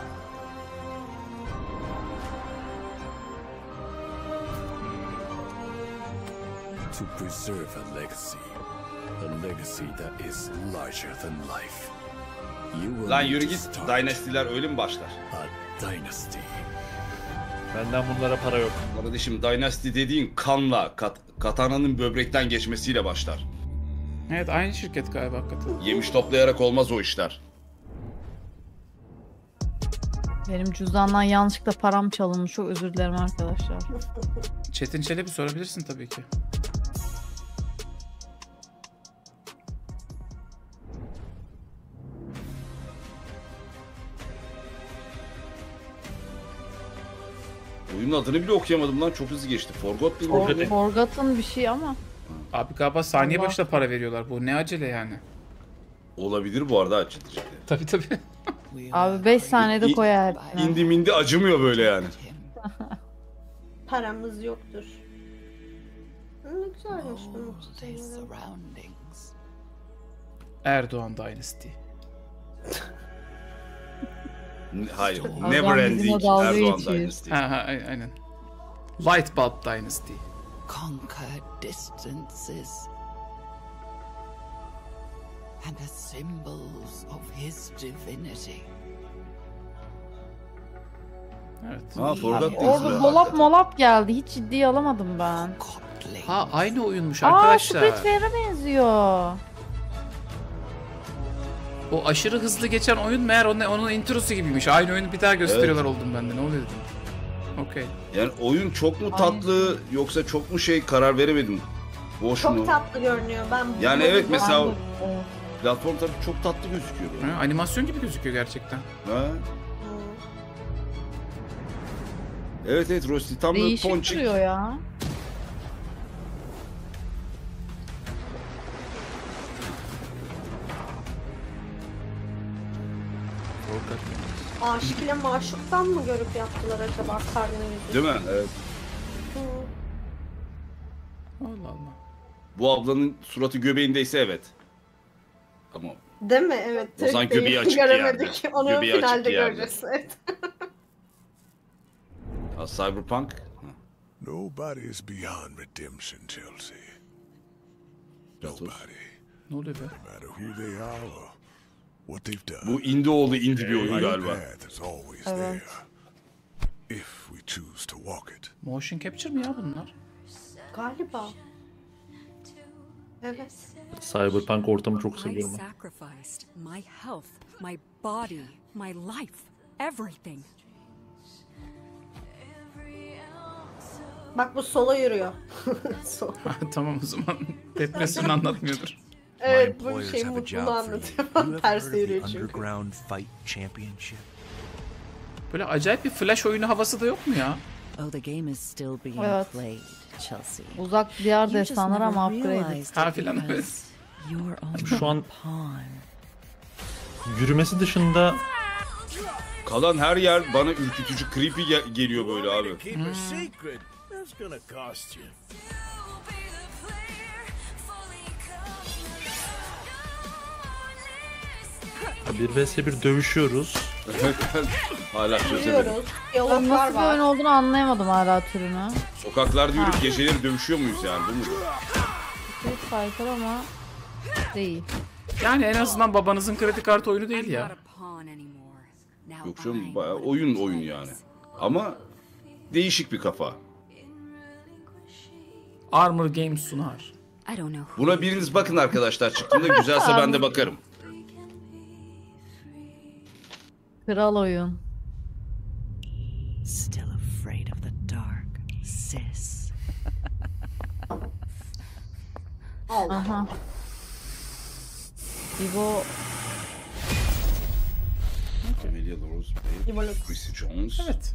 To preserve a legacy. A legacy that is larger than life. You will Lan yürü git. start Dynasty'ler öyle mi başlar? a dynasty. Benden bunlara para yok. Kardeşim Dynasty dediğin kanla, kat, katananın böbrekten geçmesiyle başlar. Evet aynı şirket galiba hakikaten. Yemiş toplayarak olmaz o işler. Benim cüzdandan yanlışlıkla param çalınmış. Çok özür dilerim arkadaşlar. Çetin Çelebi sorabilirsin tabii ki. Oyunun adını bile okuyamadım lan çok hızlı geçti. Forgot değil For, mi? Forgotten bir şey ama. Abi galiba saniye Allah. başına para veriyorlar. Bu ne acele yani. Olabilir bu arada ciddi ciddi. Tabii tabii. <laughs> Abi 5 saniyede İ- koyar. İndi mindi acımıyor böyle yani. <laughs> paramız yoktur. Ne güzelmiş bunun. Erdoğan Dynasty. <laughs> Hayır. Never ending Erdoğan. Dynasty. Ha ha ay- aynen. Light Bulb Dynasty. conquer distances and the symbols of his divinity. Evet. Ha Forgot Orada dolap molap geldi. Hiç ciddiye alamadım ben. Ha aynı oyunmuş Aa arkadaşlar. Splitware'a benziyor. O aşırı hızlı geçen oyun meğer onun, onun introsu gibiymiş. Aynı oyunu bir daha gösteriyorlar oldum ben de. Ne oluyor dedim. Okey. Yani oyun çok mu tatlı yoksa çok mu şey karar veremedim. Boş mu? Çok tatlı görünüyor. Ben Yani evet mesela platform tabii çok tatlı gözüküyor. böyle. Ha, animasyon gibi gözüküyor gerçekten. Ha? Evet evet Rosti tam da Değişik ponçik. duruyor ya. Aşık ile maşuktan mı görüp yaptılar acaba karnı yüzü? Değil mi? Evet. Hı. Allah Allah. Bu ablanın suratı göbeğindeyse evet. Ama Değil mi? Evet. O zaman değil. göbeği açık Göremedik. yani. Onu Göbeği açık finalde yani. göreceğiz. Evet. <laughs> ha, Cyberpunk Nobody is beyond redemption, Chelsea. Nobody. Ne oluyor be? No matter who they are or. Bu indie oldu indie bir oyun galiba. path is always Evet. there. If we choose to walk it. Motion capture mi ya bunlar? Galiba. Evet. Cyberpunk ortamı çok I seviyorum. my health, my body, my life, everything. Bak bu sola yürüyor. <laughs> Sol. <laughs> tamam o zaman. Depresyonu anlatmıyordur. Evet bu şey have a mutluluğu job for you. anlatıyor. You have Ters heard of yürüyor the çünkü. Underground Fight Championship? Böyle acayip bir flash oyunu havası da yok mu ya? Oh, the game is still being Evet. played, Chelsea. Uzak diyar You just ama upgrade. realized Ha it filan evet. because You're only Şu an a pawn. yürümesi dışında Kalan her yer bana ürkütücü creepy ge- geliyor böyle abi. Keep a secret. That's gonna cost you. Bir vs bir dövüşüyoruz. <laughs> Hala çözemedim. Yürüyoruz. Ben nasıl bir oyun var. olduğunu anlayamadım hala türünü. Sokaklarda yürüyüp geceleri dövüşüyor muyuz yani bu mu? Street Fighter ama değil. Yani en azından babanızın kredi kartı oyunu değil ya. Yok canım bayağı oyun oyun yani. Ama değişik bir kafa. Armor Games sunar. Buna biriniz bakın arkadaşlar çıktığında güzelse ben de <laughs> bakarım. Kral oyun. Still afraid of the dark, sis. Aha. İbo Emilia Rose Bey, Chrissy Jones, Evet.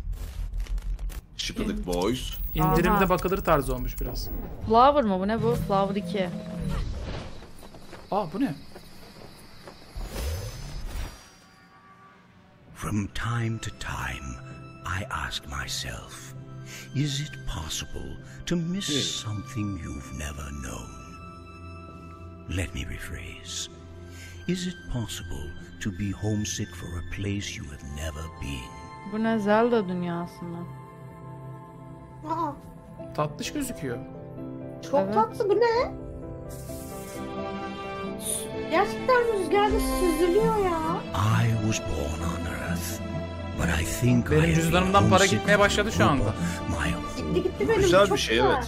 Shipper'lık Boys. İndirimde Aha. bakılır tarzı olmuş biraz. Flower mı bu ne bu? Flower 2. Aa bu ne? From time to time, I ask myself, is it possible to miss something you've never known? Let me rephrase. Is it possible to be homesick for a place you have never been? Bu ne Zelda dünyasında. Aa, Tatlış gözüküyor. çok Evet. tatlı bu ne? Gerçekten rüzgarda süzülüyor ya. I was born on Earth, but I think I Benim cüzdanımdan para gitmeye başladı şu anda. Gitti gitti benim. Güzel çok bir şey güzel. evet.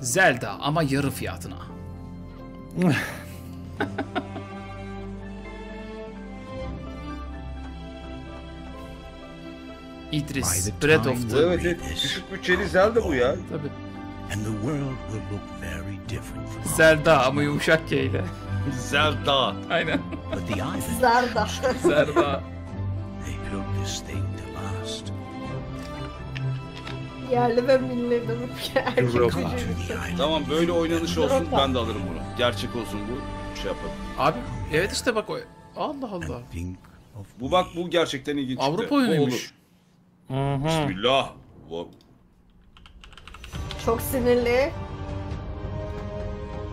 Zelda ama yarı fiyatına. <laughs> İdris, Breath of the... Evet evet. Düşük bütçeli Zelda bu ya. Tabii. Zelda ama yumuşak K ile. Zelda. Aynen. But the island, Zarda. Zelda. they built this thing to last. Yerli ve milli dedim ki <laughs> erkek Europa. gücü. Tamam böyle oynanış olsun Europa. ben de alırım bunu. Gerçek olsun bu. Şey yapalım. Abi evet işte bak o... Allah Allah. Bu bak bu gerçekten ilginç çıktı. Avrupa Bu oyunuymuş. olur. Bismillah. Bu Çok sinirli.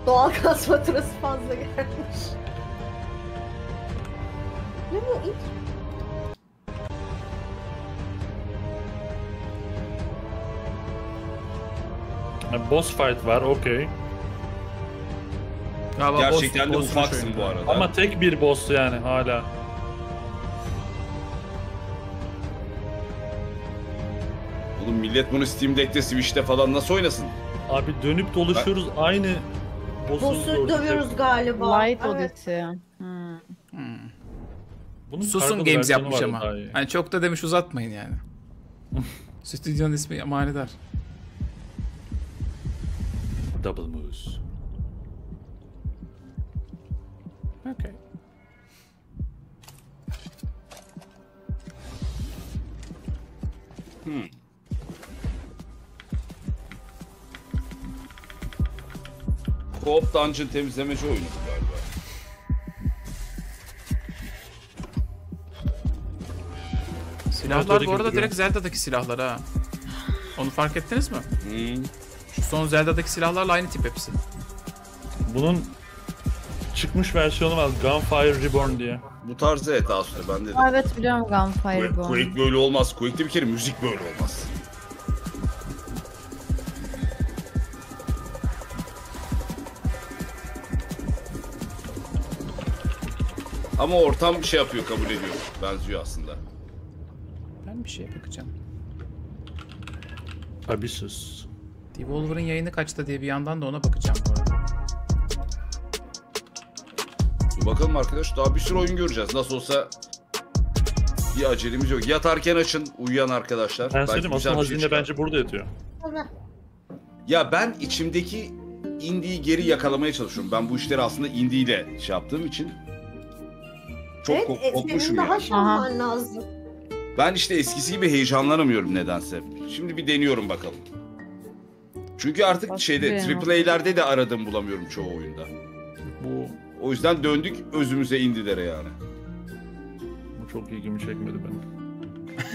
Doğal gaz faturası fazla gelmiş. Ne bu ilk? Ha, boss fight var okey. Galiba Gerçekten de ufaksın bu arada. Ama tek bir boss yani hala. Oğlum millet bunu Steam Deck'te, Switch'te falan nasıl oynasın? Abi dönüp dolaşıyoruz aynı boss'u dövüyoruz galiba. Light Evet. Odyssey. Hmm. Bunun Susun Games yapmış ama. Hani çok da demiş uzatmayın yani. <laughs> Stüdyonun ismi manidar. Double Moose. Okay. Hmm. Co-op Dungeon temizlemeci oyunu galiba. Silahlar bu arada direkt Zelda'daki silahlar ha. Onu fark ettiniz mi? Hmm. Şu son Zelda'daki silahlarla aynı tip hepsi. Bunun çıkmış versiyonu var Gunfire Reborn diye. Bu tarz evet aslında bende de. Aa, Evet biliyorum Gunfire bu. Quake böyle olmaz. Quake'de bir kere müzik böyle olmaz. Ama ortam şey yapıyor, kabul ediyor. Benziyor aslında. Ben bir şeye bakacağım. Abyssus. Devolver'ın yayını kaçta diye bir yandan da ona bakacağım bu arada. Dur bakalım arkadaş daha bir sürü oyun göreceğiz. Nasıl olsa bir acelemiz yok. Yatarken açın uyuyan arkadaşlar. Ben asıl bir şey hazine çıkar. bence burada yatıyor. Ya ben içimdeki indie'yi geri yakalamaya çalışıyorum. Ben bu işleri aslında indie ile şey yaptığım için çok evet, kok- e, kokmuşum senin ya. daha şey olman lazım. Ben işte eskisi gibi heyecanlanamıyorum nedense. Şimdi bir deniyorum bakalım. Çünkü artık şeyde beğendim. AAA'lerde de aradım bulamıyorum çoğu oyunda. Bu O yüzden döndük özümüze indilere yani. bu çok ilgimi çekmedi benim.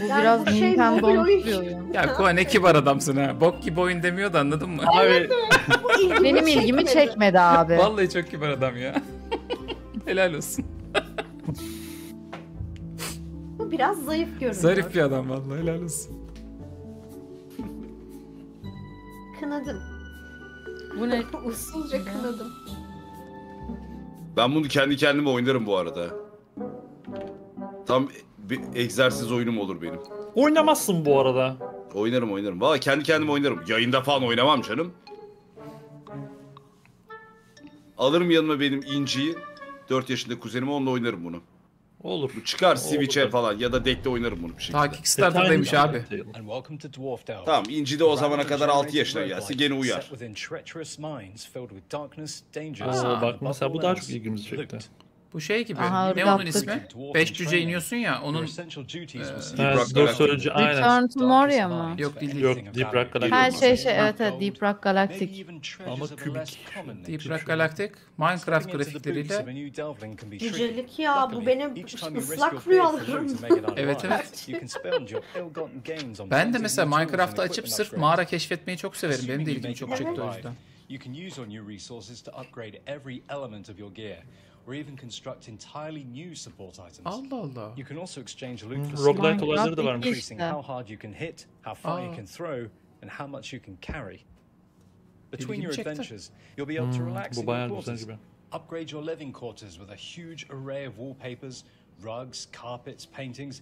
Bu Yani biraz bu şey oyun. oyun. Ya Koa ne kibar adamsın ha. Bok gibi oyun demiyor da anladın mı? Abi Bu ilgimi Benim ilgimi çekmedi. çekmedi abi. Vallahi çok kibar adam ya. <laughs> Helal olsun. Bu biraz zayıf görünüyor. Zarif bir adam vallahi helal olsun. Kınadım. Bu ne? <laughs> Usulca kınadım. Ben bunu kendi kendime oynarım bu arada. Tam bir egzersiz oyunum olur benim. oynamazsın bu arada. Oynarım oynarım. Valla kendi kendime oynarım. Yayında falan oynamam canım. Alırım yanıma benim inciyi. 4 yaşında kuzenime onunla oynarım bunu. Olur. Bu çıkar Switch'e falan ya da Deck'te oynarım bunu bir şekilde. Ta Kickstarter'daymış abi. Dwarfdale. Tamam İnci de o zamana kadar 6 yaşına gelse gene uyar. And bak mesela bu daha çok ilgimizi çekti. Bu şey gibi. Aha, ne onun ismi? Beş cüce iniyorsun ya. Onun see Deep Rock. Return to Moria mı? Yok, değil, Yok Deep Rock Galactic. Her şey şey evet evet Deep Rock Galactic. Ama kübik. Deep Rock. Galactic Minecraft grafikleriyle. Cücelik ya bu benim ıslak rüyalarım. Evet, evet. ben de mesela Minecraft'ı açıp sırf mağara keşfetmeyi çok severim. Benim de ilgimi çok çekti o yüzden. You can use your new resources to upgrade every element of your gear, or even construct entirely new support items. Allah Allah. You can also exchange loot for roguelike skill, olayları da varmış. increasing how hard you can hit, how far you can throw, and how much you can carry. Between your çekti. adventures, you'll be able to Hmm, relax bu in bayağı your güzel quarters. gibi. Upgrade your living quarters with a huge array of wallpapers, rugs, carpets, paintings,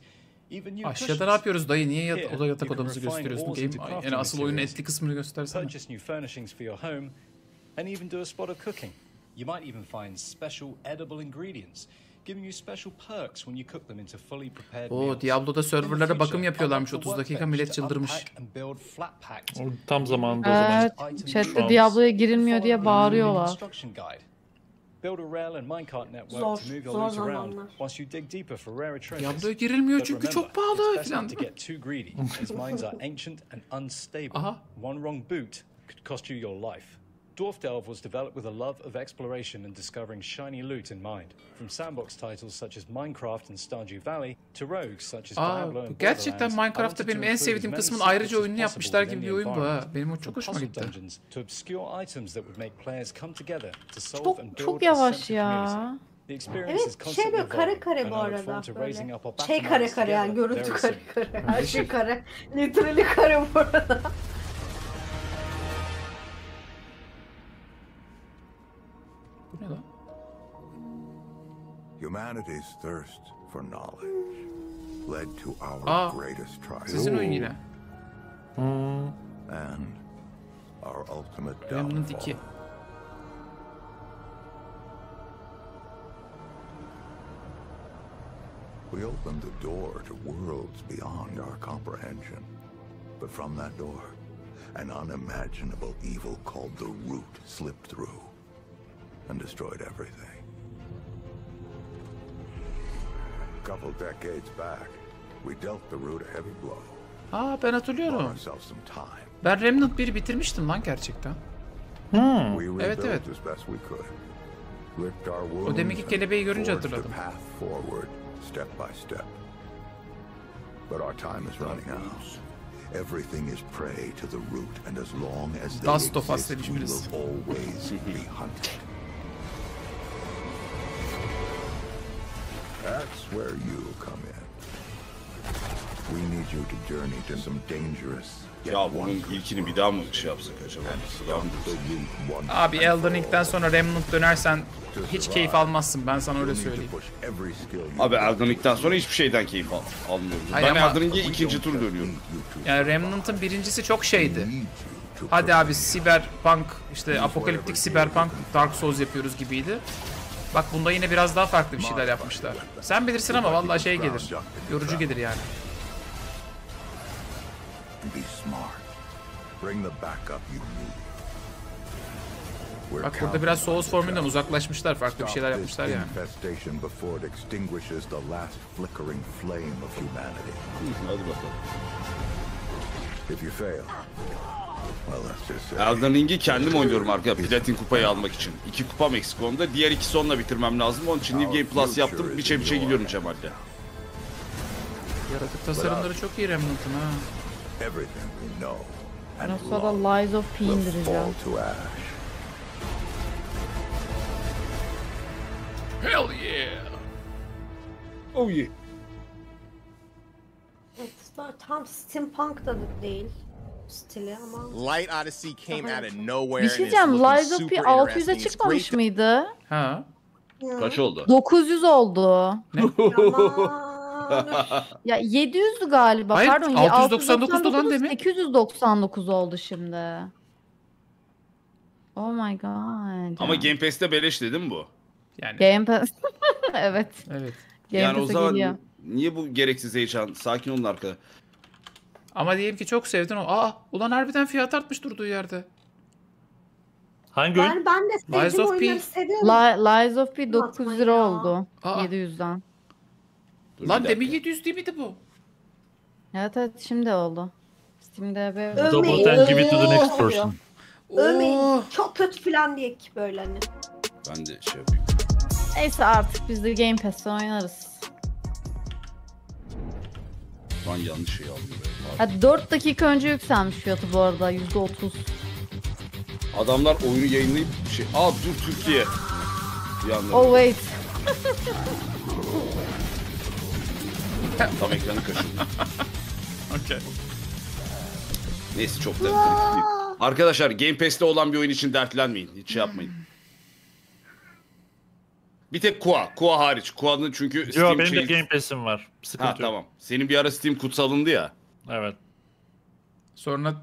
even new Aşağıda cushions. ne yapıyoruz dayı? Niye Here, yat oda yatak you can odamızı refine gösteriyorsun? walls Game, crafting yani asıl oyunun materials, etli kısmını göstersene. Purchase new furnishings for your home, and even do a spot of cooking. You might even find special edible ingredients, giving you special perks when you cook them into fully prepared Oo meals. Diablo'da serverlara bakım yapıyorlarmış unlock the 30 dakika millet çıldırmış. O tam zamanında o zaman. Evet. Chat'te Diablo'ya girilmiyor diye bağırıyorlar. Instruction guide. Build a rail and minecart network Zor, to move your zor loot around zamanlar. whilst you dig deeper for rarer treasures. Diablo'ya girilmiyor çünkü çok pahalı it's best filan. not to get too greedy, as mines are ancient and unstable. Aha. Dwarf Delve was developed with a love of exploration and discovering shiny loot in mind. From sandbox titles such as Minecraft and Stardew Valley to rogues such as Diablo and gerçekten Minecraft'ta benim to en sevdiğim kısmın ayrıca oyununu yapmışlar gibi bir oyun bu ha. Benim o çok hoşuma gitti. dungeons to obscure items that would make players come together to solve Çok and build çok yavaş ya. Evet şey böyle kare kare bu arada. Böyle. Şey kare kare yani görüntü kare kare. Her şey kare. Literally kare bu arada. Humanity's thirst for knowledge led to our Aa, greatest triumph. Sizin oyun. And our ultimate downfall. We opened the door to worlds beyond our comprehension. But from that door, an unimaginable evil called the Root slipped through and destroyed everything. A couple decades back, we dealt the Root a heavy blow. Aa ben hatırlıyorum. Ben Remnant 1'i bitirmiştim lan gerçekten. We Evet evet. O deminki kelebeği görünce hatırladım. step by step. But our time is running out. Everything is prey to the root, and as long as they Last exist, we will always be hunted. <laughs> That's where you come in. We need you to journey to some dangerous Ya bunun ilkini bir daha mı şey yapsak acaba? Abi Elden Ring'den sonra Remnant dönersen hiç keyif almazsın ben sana öyle söyleyeyim. Abi Elden Ring'den sonra hiçbir şeyden keyif al almıyorum. Hayır ben ama- Elden Ring'e ikinci tur dönüyorum. Yani Remnant'ın birincisi çok şeydi. Hadi abi Cyberpunk işte apokaliptik Cyberpunk Dark Souls yapıyoruz gibiydi. Bak bunda yine biraz daha farklı bir şeyler yapmışlar. Sen bilirsin ama vallahi şey gelir. Yorucu gelir yani. Be smart. Bring the backup you need. We're Bak burada biraz Souls formülünden uzaklaşmışlar. Farklı bir şeyler yapmışlar yani. infestation before it extinguishes the last flickering flame of humanity. Hadi bakalım. If you fail, Elden Ring'i kendim oynuyorum arka platin kupayı almak için. İki kupam eksik onda. Diğer iki sonla bitirmem lazım. Onun için New Game Plus yaptım. Biçe biçe gidiyorum Cemal'le. Yaratık tasarımları çok iyi Remnant'ın ha. everything we know Ben and o sırada love Lies of P indireceğim. Hell yeah. Oh yeah. Evet, tam steampunk da değil stili ama. Light Odyssey came out of nowhere. Bir and şey diyeceğim. Lies of P super 600'e interesting. It's çıkmamış great mıydı? Ha. Kaç oldu? 900 oldu. <laughs> Ya 700'dü galiba. Hayır, Pardon. 699'du lan demin. 899 oldu şimdi. Oh my god. Ama Game Pass'te beleşti değil mi bu? Yani. Game Pass. <laughs> evet. Evet. Game yani o Pass'e zaman geliyor. niye bu gereksiz heyecan? Sakin olun arkada. Ama diyelim ki çok sevdin o. Aa ulan harbiden fiyat artmış durduğu yerde. Hangi Ben, ben de Lies sevdiğim of P. seviyorum. Li- Lies of P 900 lira oldu. Aa. 700'den. Dur Lan demin dakika. 700 değil miydi bu? Evet evet şimdi oldu. Steam'de bir... Double ten give it to the next person. Övmeyin. Çok kötü falan diye ki böyle hani. Ben de şey yapayım. Neyse artık biz de Game Pass'ten oynarız. Şu an yanlış şey aldım. be. Ha 4 dakika önce yükselmiş fiyatı bu arada %30. Adamlar oyunu yayınlayıp şey... Aa dur Türkiye. Bir anda Oh wait. <laughs> tam ekranı kaşındı. <laughs> Okey. Neyse çok değil. Arkadaşlar Game Pass'te olan bir oyun için dertlenmeyin. Hiç şey yapmayın. Bir tek Kua. Kua hariç. Kua'nın çünkü Yo Steam benim de Game Pass'im var. Sıkıntı Ha yok. tamam. Senin bir ara Steam kutsalındı ya. Evet. Sonra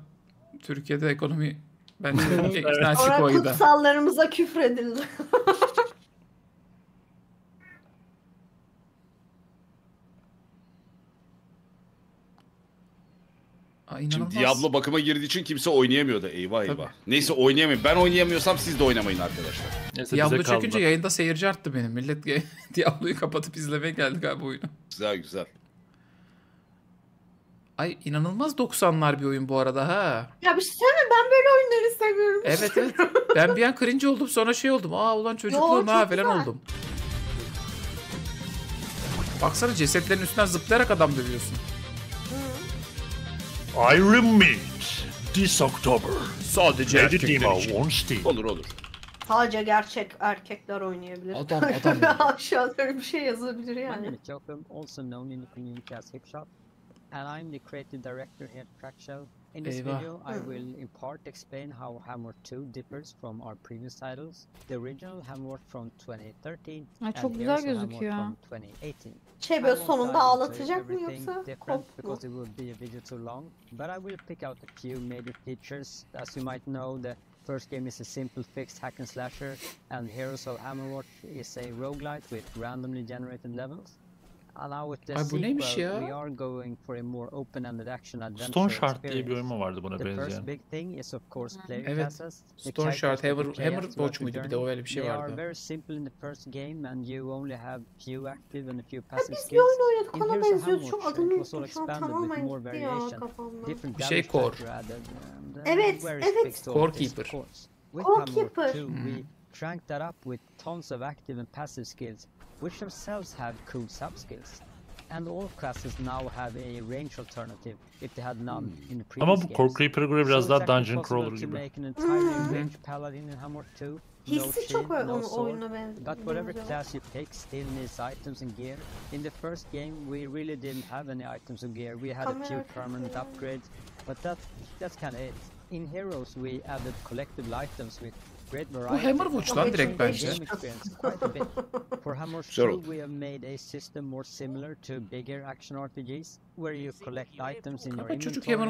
Türkiye'de ekonomi bence <laughs> ikna Sonra çıkoyu da. kutsallarımıza küfredildi. Aa, Şimdi inanılmaz. Diablo bakıma girdiği için kimse oynayamıyordu. Eyvah eyvah. Neyse oynayamayın. Ben oynayamıyorsam siz de oynamayın arkadaşlar. Neyse Diablo bize kaldı. çökünce yayında seyirci arttı benim. Millet ge- <laughs> Diablo'yu kapatıp izlemeye geldik abi oyunu. Güzel güzel. Ay inanılmaz 90'lar bir oyun bu arada ha. Ya bir şey söyleyeyim mi? ben böyle oyunları seviyorum. Evet evet. Ben bir an cringe oldum sonra şey oldum. Aa ulan çocukluğum Yo, ha falan güzel. oldum. Baksana cesetlerin üstünden zıplayarak adam dövüyorsun. Iron Meat this October. Sadece Rated erkekler için. on Steam. Olur olur. Sadece gerçek erkekler oynayabilir. Adam, adam. <laughs> Aşağıda öyle bir şey yazabilir My yani. name is Joachim, also known in the community as Hipshot, and I'm the creative director here at Crack Show. In this Eyvah. video, I hmm. will in part explain how Hammer 2 differs from our previous titles. The original Hammer from 2013 Ay, çok and güzel a Hammer gözüküyor. from 2018. Şey I böyle won't sonunda dive ağlatacak mı yoksa different because it would be a video too long, but I will pick out a few major features. As you might know, the first game is a simple fixed hack and slasher, and Heroes of Hammerwatch is a roguelite with randomly generated levels. Ay, bu neymiş ya? we are going for a more open-ended action adventure Stone Shard diye bir oyun vardı buna The first benzeyen? big thing is of course player Evet. Stone Shard, Hammer, Hammer Watch muydu? Bir de o öyle bir şey They are vardı. very simple in the first game and you only have few active and a few passive Biz bir skills. oyun oynadık ona benziyordu. Şu adını unuttum. Şu an tamamen more gitti ya. Different Bir şey core. Evet, evet. Core Keeper. Core Keeper. 2, we Hmm. cranked that up with tons of active and passive skills, which themselves have cool sub-skills. And all classes now have a range alternative if they had none in the previous Ama bu games. Core Creeper'a göre biraz So daha it's Dungeon possible Crawler to gibi. make an entirely Hmm. range paladin in Hammer 2. No Hissi çok shield, no onun oyununa benziyor. But whatever class you pick still needs items and gear. In the first game we really didn't have any items and gear. We had a few permanent upgrades, but that that's kind of it. In Heroes we added collectible items with great variety. Hammerwatch lan direkt bence. <laughs> For Hammer Güzel 2 oldu. we have made a system more similar to bigger action RPGs where you collect items in your inventory that dedi you ama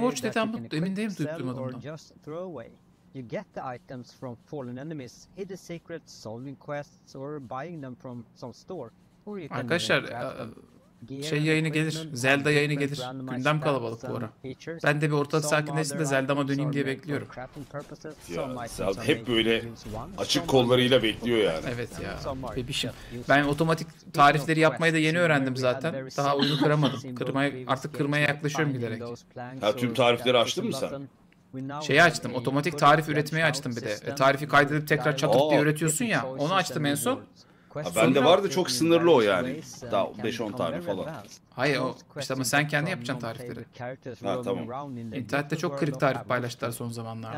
can equip, emin değilim duyup sell, or just throw away. You get the items from fallen enemies, hidden secrets, solving quests, or buying them from some store. Or you can Arkadaşlar e, şey yayını gelir. Zelda yayını gelir. Gündem kalabalık bu ara. Ben de bir ortalık sakinleşsin de Zelda'ma döneyim diye bekliyorum. Ya Zelda hep böyle açık kollarıyla bekliyor yani. Evet ya. Bebişim. Ben otomatik tarifleri yapmayı da yeni öğrendim zaten. Daha oyunu kıramadım. Kırmaya, artık kırmaya yaklaşıyorum giderek. Ha, tüm tarifleri açtın mı sen? Şeyi açtım. Otomatik tarif üretmeyi açtım bir de. E, tarifi kaydedip tekrar çatırt diye üretiyorsun ya. Onu açtım en son. Ha, bende vardı, written çok sınırlı o yani. Daha can 5-10 become tane falan. Hayır o işte ama sen kendi yapacaksın tarifleri. Ha, tamam. İnternette çok kırık tarif paylaştılar son zamanlarda.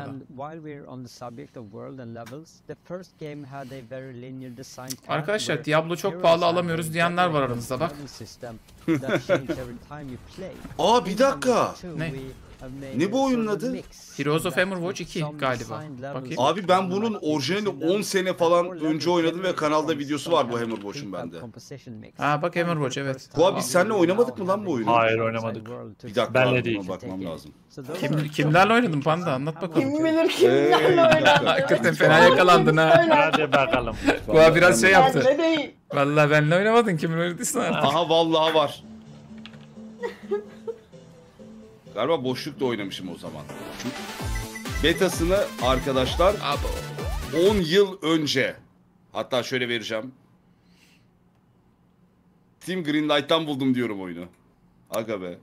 Arkadaşlar Diablo çok pahalı alamıyoruz diyenler var aranızda bak. <laughs> Aa bir dakika. Ne? Ne bu oyunun adı? Heroes of Hammerwatch 2 galiba. Bakayım. Abi ben bunun orijinalini 10 sene falan önce oynadım ve kanalda videosu var bu Hammerwatch'un bende. Ha bak Hammerwatch evet. Kuva biz seninle oynamadık mı lan bu oyunu? Hayır oynamadık. Bir dakika Benle değil. bakmam lazım. Kim, kimlerle oynadın Panda anlat bakalım. Kim bilir Ee, kimlerle bir dakika. oynadı. Hakikaten fena yakalandın ha. Hadi bakalım. Kuva biraz şey yaptı. Benle değil. Vallahi benle oynamadın kimin oynadıysan artık. Aha vallahi var. Galiba boşlukta oynamışım o zaman. Betasını arkadaşlar 10 yıl önce hatta şöyle vereceğim. Team Greenlight'tan buldum diyorum oyunu. Aga be.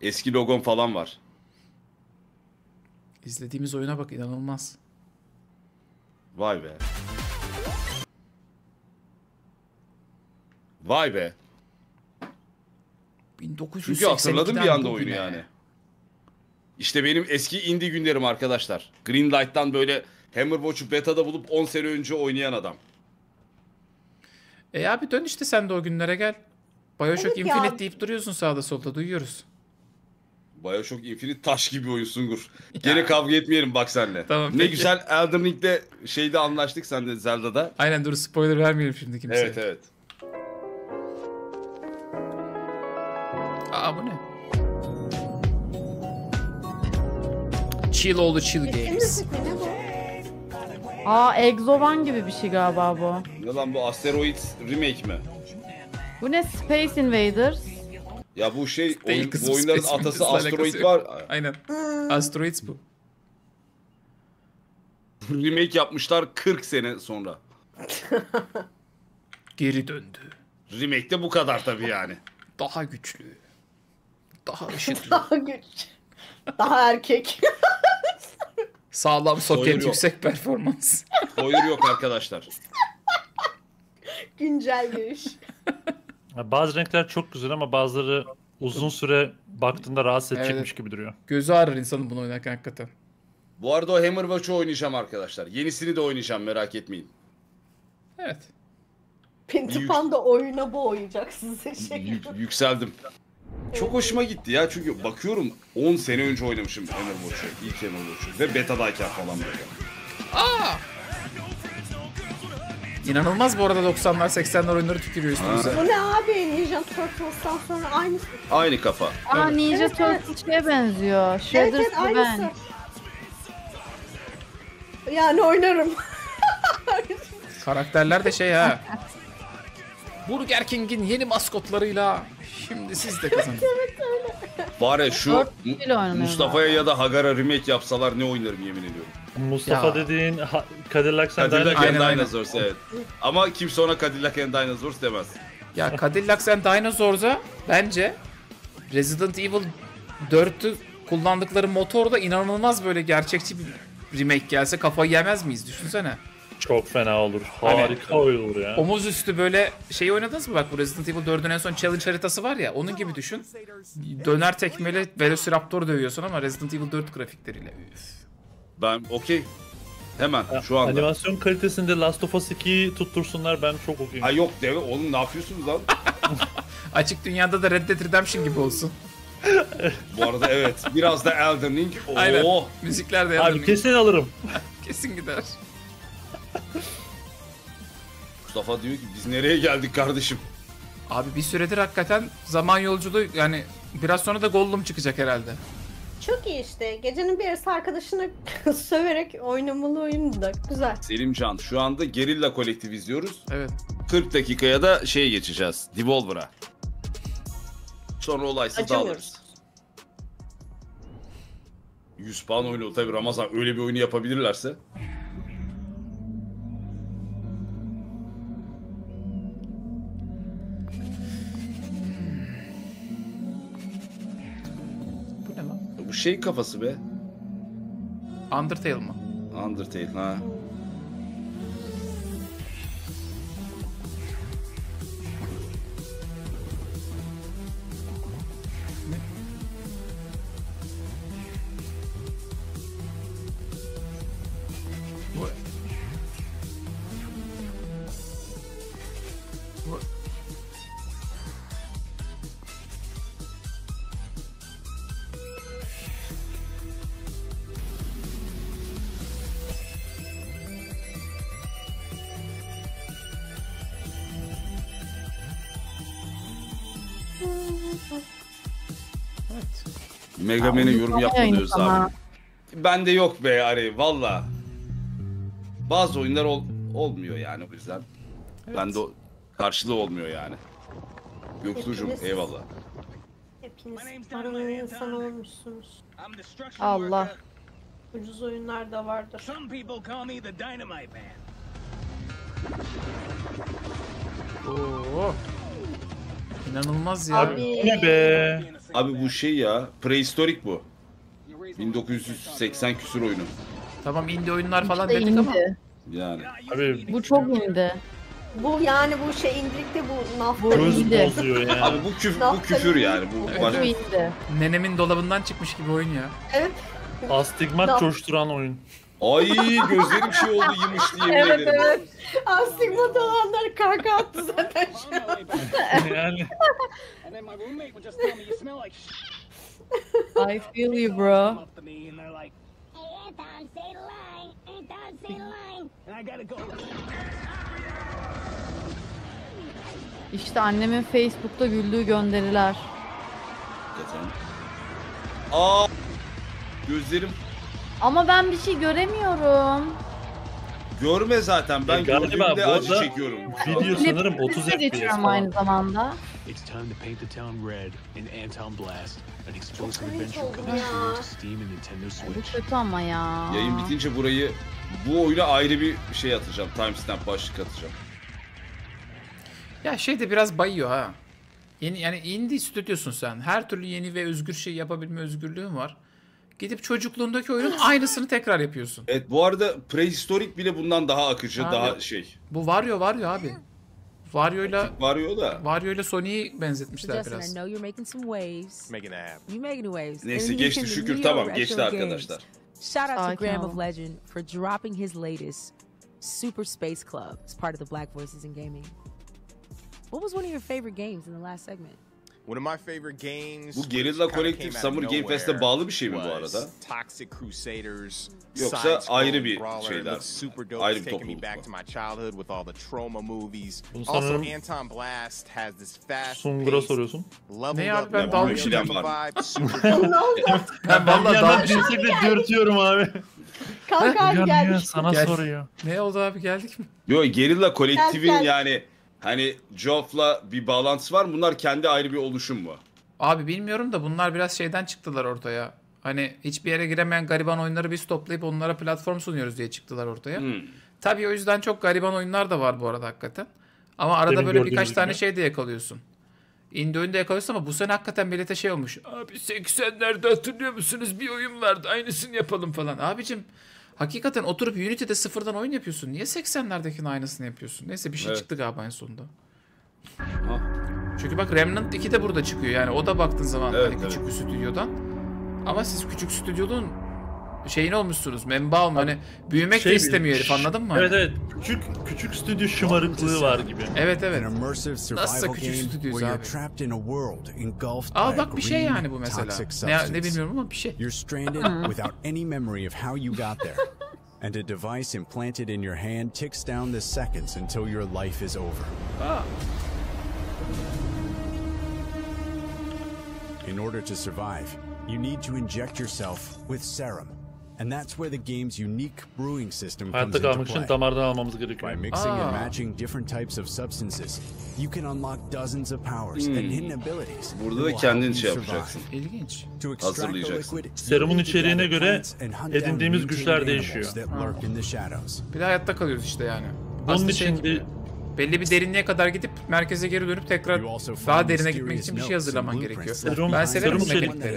Eski logon falan var. İzlediğimiz oyuna bak inanılmaz. Vay be. Vay be. 1982'den Çünkü hatırladım bir anda oyunu yani. İşte benim eski indie günlerim arkadaşlar. Greenlight'tan böyle Hammerwatch'u beta'da bulup 10 sene önce oynayan adam. E abi dön işte sen de o günlere gel. Bioshock Evet ya. Infinite deyip duruyorsun sağda solda duyuyoruz. Bioshock Infinite taş gibi oyun Sungur. Gene kavga etmeyelim bak senle. Tamam, ne peki. güzel Elden Ring'de şeyde anlaştık sen de Zelda'da. Aynen dur spoiler vermeyelim şimdi kimseye. Evet evet. Aa bu ne? Chill oldu Chill Games. Aa Exovan gibi bir şey galiba bu. Ne lan bu Asteroid remake mi? Bu ne Space Invaders? Ya bu şey oyun, kızım, bu oyunların Space atası Asteroid var. Aynen. Asteroids bu. <laughs> remake yapmışlar 40 sene sonra. Geri döndü. Remake de bu kadar tabii yani. Daha güçlü. Daha <laughs> ışıklı. Daha güç. Daha erkek. <laughs> Sağlam soket, yok. yüksek performans. <laughs> Spoiler yok arkadaşlar. Güncel görüş. Ya Bazı renkler çok güzel ama bazıları uzun süre baktığında rahatsız edecekmiş Evet. gibi duruyor. Gözü ağrır insanın bunu oynarken hakikaten. Bu arada o Hammer Watch'u oynayacağım arkadaşlar. Yenisini de oynayacağım merak etmeyin. Evet. Pintipan da oyuna şey. Yük- yükseldim. Çok hoşuma gitti ya çünkü bakıyorum 10 sene önce oynamışım Hammer Watch'u. İlk Hammer Watch'u. Ve betadayken falan böyle. Aa! İnanılmaz bu arada 90'lar 80'ler oyunları tükürüyor üstümüze. Bu ne abi? Ninja Turtles'tan sonra aynısı. Aynı kafa. Aa Ninja Evet, evet. Turtles şeye benziyor. Evet Shredder's evet aynısı. Revenge. Yani oynarım. <laughs> Karakterler de şey ha. <laughs> Burger King'in yeni maskotlarıyla şimdi siz de kazanın. <laughs> Bari şu Dört Mu- Mustafa'ya ya da Hagar'a remake yapsalar ne oynarım yemin ediyorum. Mustafa Ya. dediğin ha, Cadillac and Cadillac Dinosaur. and Aynen, aynen. Dinosaurs evet. Ama kimse ona Cadillac and Dinosaurs demez. Ya Cadillacs and Dinosaurs'a bence Resident Evil 4'ü kullandıkları motor da inanılmaz böyle gerçekçi bir remake gelse kafayı yemez miyiz? Düşünsene. Çok fena olur. Hani- Harika olur ya. Omuz üstü böyle şey oynadınız mı? Bak bu Resident Evil 4'ün en son challenge haritası var ya. Onun gibi düşün. Döner tekmeli Velociraptor dövüyorsun ama Resident Evil 4 grafikleriyle. Üf. Ben okey. Hemen şu anda. Animasyon kalitesinde Last of Us 2'yi tuttursunlar ben çok okuyayım. Ay yok deve oğlum ne yapıyorsunuz lan? <laughs> Açık dünyada da Red Dead Redemption gibi olsun. Bu arada evet biraz da Elden Ring. Oo. Aynen. Müzikler de Abi Elden Ring. kesin alırım. <laughs> Kesin gider. <laughs> Mustafa diyor ki biz nereye geldik kardeşim? Abi bir süredir hakikaten zaman yolculuğu yani biraz sonra da Gollum çıkacak herhalde. Çok iyi işte. Gecenin bir yarısı arkadaşını <laughs> söverek oynamalı oyun da güzel. Selimcan şu anda Gerilla Kolektif izliyoruz. Evet. 40 dakikaya da şeye geçeceğiz. Devolver'a. Sonra olaysız dağılırız. 100 puan oyunu tabi Ramazan öyle bir oyunu yapabilirlerse. Şey kafası be. Undertale mı? Undertale ha. Mega Man'e yorum oyunu yapmalıyoruz ama. abi. Bende yok be Ari valla. Bazı oyunlar ol- olmuyor yani o yüzden. Bende o karşılığı olmuyor yani. Göktuğ'cum Hepiniz- eyvallah. Hepiniz paranın insanı olmuşsunuz. Allah. Ucuz oyunlar da vardır. Some people call me the Dynamite Man. Oo. İnanılmaz ya. Abi, Bu ne be? Abi bu şey ya prehistorik bu. 1980 küsur oyunu. Tamam indie oyunlar falan İşte dedik ama. indi. Yani. Abi Bu çok indi. Bu yani bu şey indilikte bu nafta göz indi. bozuyor yani. Abi bu küf bu küfür yani bu başka. Bu indi. Nenemin dolabından çıkmış gibi oyun ya. Evet. Astigmat coşturan oyun. Ay gözlerim şey oldu yemişti yemin Evet ederim. evet. Astigmat olanlar kaka attı zaten şu an. yani And then my roommate would just tell me you smell like sh- I feel you bro. İşte annemin Facebook'ta güldüğü gönderiler. Aa gözlerim Ama ben bir şey göremiyorum. görme zaten ben E, galiba gördüğümde bu acı arada çekiyorum. video sanırım 30 Sesle FPS geçiyorum falan. aynı zamanda. It's time to paint the town red in Anton Blast, an explosive adventure coming ya. soon to Steam and Nintendo Bu Switch. kötü ama ya. Yayın bitince burayı bu oyuna ayrı bir şey atacağım. Timestamp başlık atacağım. Ya şey de biraz bayıyor ha. Yeni, yani indie stüdyosun sen. Her türlü yeni ve özgür şey yapabilme özgürlüğün var. Gidip çocukluğundaki oyunun aynısını tekrar yapıyorsun. Evet bu arada prehistorik bile bundan daha akıcı, Abi, daha şey. Bu Wario Wario abi. Wario'yla Wario da. Wario'yla Sony'yi benzetmişler Justin, I biraz. know you're making some waves. Making it happen. You making waves. Neyse And geçti şükür tamam geçti games. arkadaşlar. Shout out to Sakin Graham ol. of Legend for dropping his latest Super Space Club as part of the Black Voices in Gaming. What was one of your favorite games in the last segment? One of my favorite games. Bu Guerrilla Collective Summer Game Fest'e bağlı bir şey mi bu arada? Toxic Crusaders. Yoksa ayrı bir şeyler, super dope. ayrı bir taking me topluluk back to my childhood with all the trauma movies. Also, Anton Blast has this fast Sungur'a soruyorsun. Ne abi, ben <laughs> ne oldu? <laughs> Ben Ben vallahi yandan dalmışım. dirsekle dürtüyorum abi. Kalk abi Uyan, gel. uyan, sana soruyor. Ne oldu abi geldik mi? Yo Guerrilla gel. yani hani Geoff'la bir bağlantısı var mı? Bunlar kendi ayrı bir oluşum mu? Abi bilmiyorum da bunlar biraz şeyden çıktılar ortaya. Hani hiçbir yere giremeyen gariban oyunları biz toplayıp onlara platform sunuyoruz diye çıktılar ortaya. Hmm. Tabii o yüzden çok gariban oyunlar da var bu arada hakikaten. Ama arada Demin böyle birkaç tane şey de yakalıyorsun. Indie oyunu da yakalıyorsun ama bu sene hakikaten millete şey olmuş. Abi 80'lerde hatırlıyor musunuz bir oyun vardı aynısını yapalım falan. Abicim hakikaten oturup Unity'de sıfırdan oyun yapıyorsun. Niye 80'lerdekinin aynısını yapıyorsun? Neyse bir şey Evet. çıktı galiba en sonunda. Ha. Çünkü bak Remnant 2 de burada çıkıyor yani o da baktığın zaman Evet, hani küçük bir stüdyodan. Ama siz küçük stüdyonun şeyini olmuşsunuz, memba olma hani büyümek Şey de istemiyor herif anladın mı? Evet evet. Küçük küçük stüdyo şımarıklığı var gibi. Evet evet. Nasılsa survival küçük game stüdyoyuz abi. Aa bak bir şey yani bu mesela. Ne, ne bilmiyorum ama bir şey. You're stranded <laughs> without any memory of how you got there. <laughs> And a device implanted in your hand ticks down the seconds until your life is over. In order to survive, you need to inject yourself with serum. And that's where the game's unique brewing system comes Hayatta into kalmak için play. damardan almamız By mixing and matching different types of substances, you can unlock dozens of powers and hidden abilities. Burada da will kendin şey yapacaksın. ilginç. To extract the Hazırlayacaksın. liquid, Serumun içeriğine göre edindiğimiz güçler değişiyor. Bir de hayatta kalıyoruz işte yani. Bunun Aslında şey için gibi, de belli bir derinliğe kadar gidip merkeze geri dönüp tekrar daha derine gitmek için bir şey hazırlaman gerekiyor. Serum- Ben severim serum mekanikleri.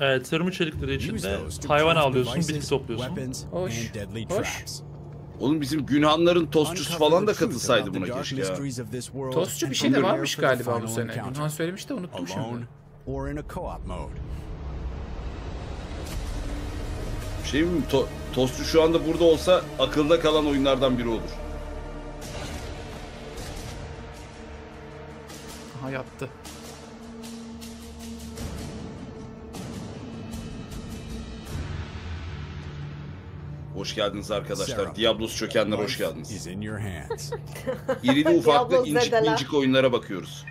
evet, serum içerikleri Use içinde hayvan avlıyorsun, bitki topluyorsun. Hoş, hoş. Oğlum bizim Günhanların tostçusu falan da katılsaydı buna keşke ya. Tostçu bir şey de varmış galiba bu sene. Günhan söylemiş de unuttum şimdi. Şey mi? To- tostçu şu anda burada olsa akılda kalan oyunlardan biri olur. Aha yattı. Hoş geldiniz arkadaşlar. Diablos çökenler hoş geldiniz. İrili <laughs> ufaklı incik mincik oyunlara bakıyoruz.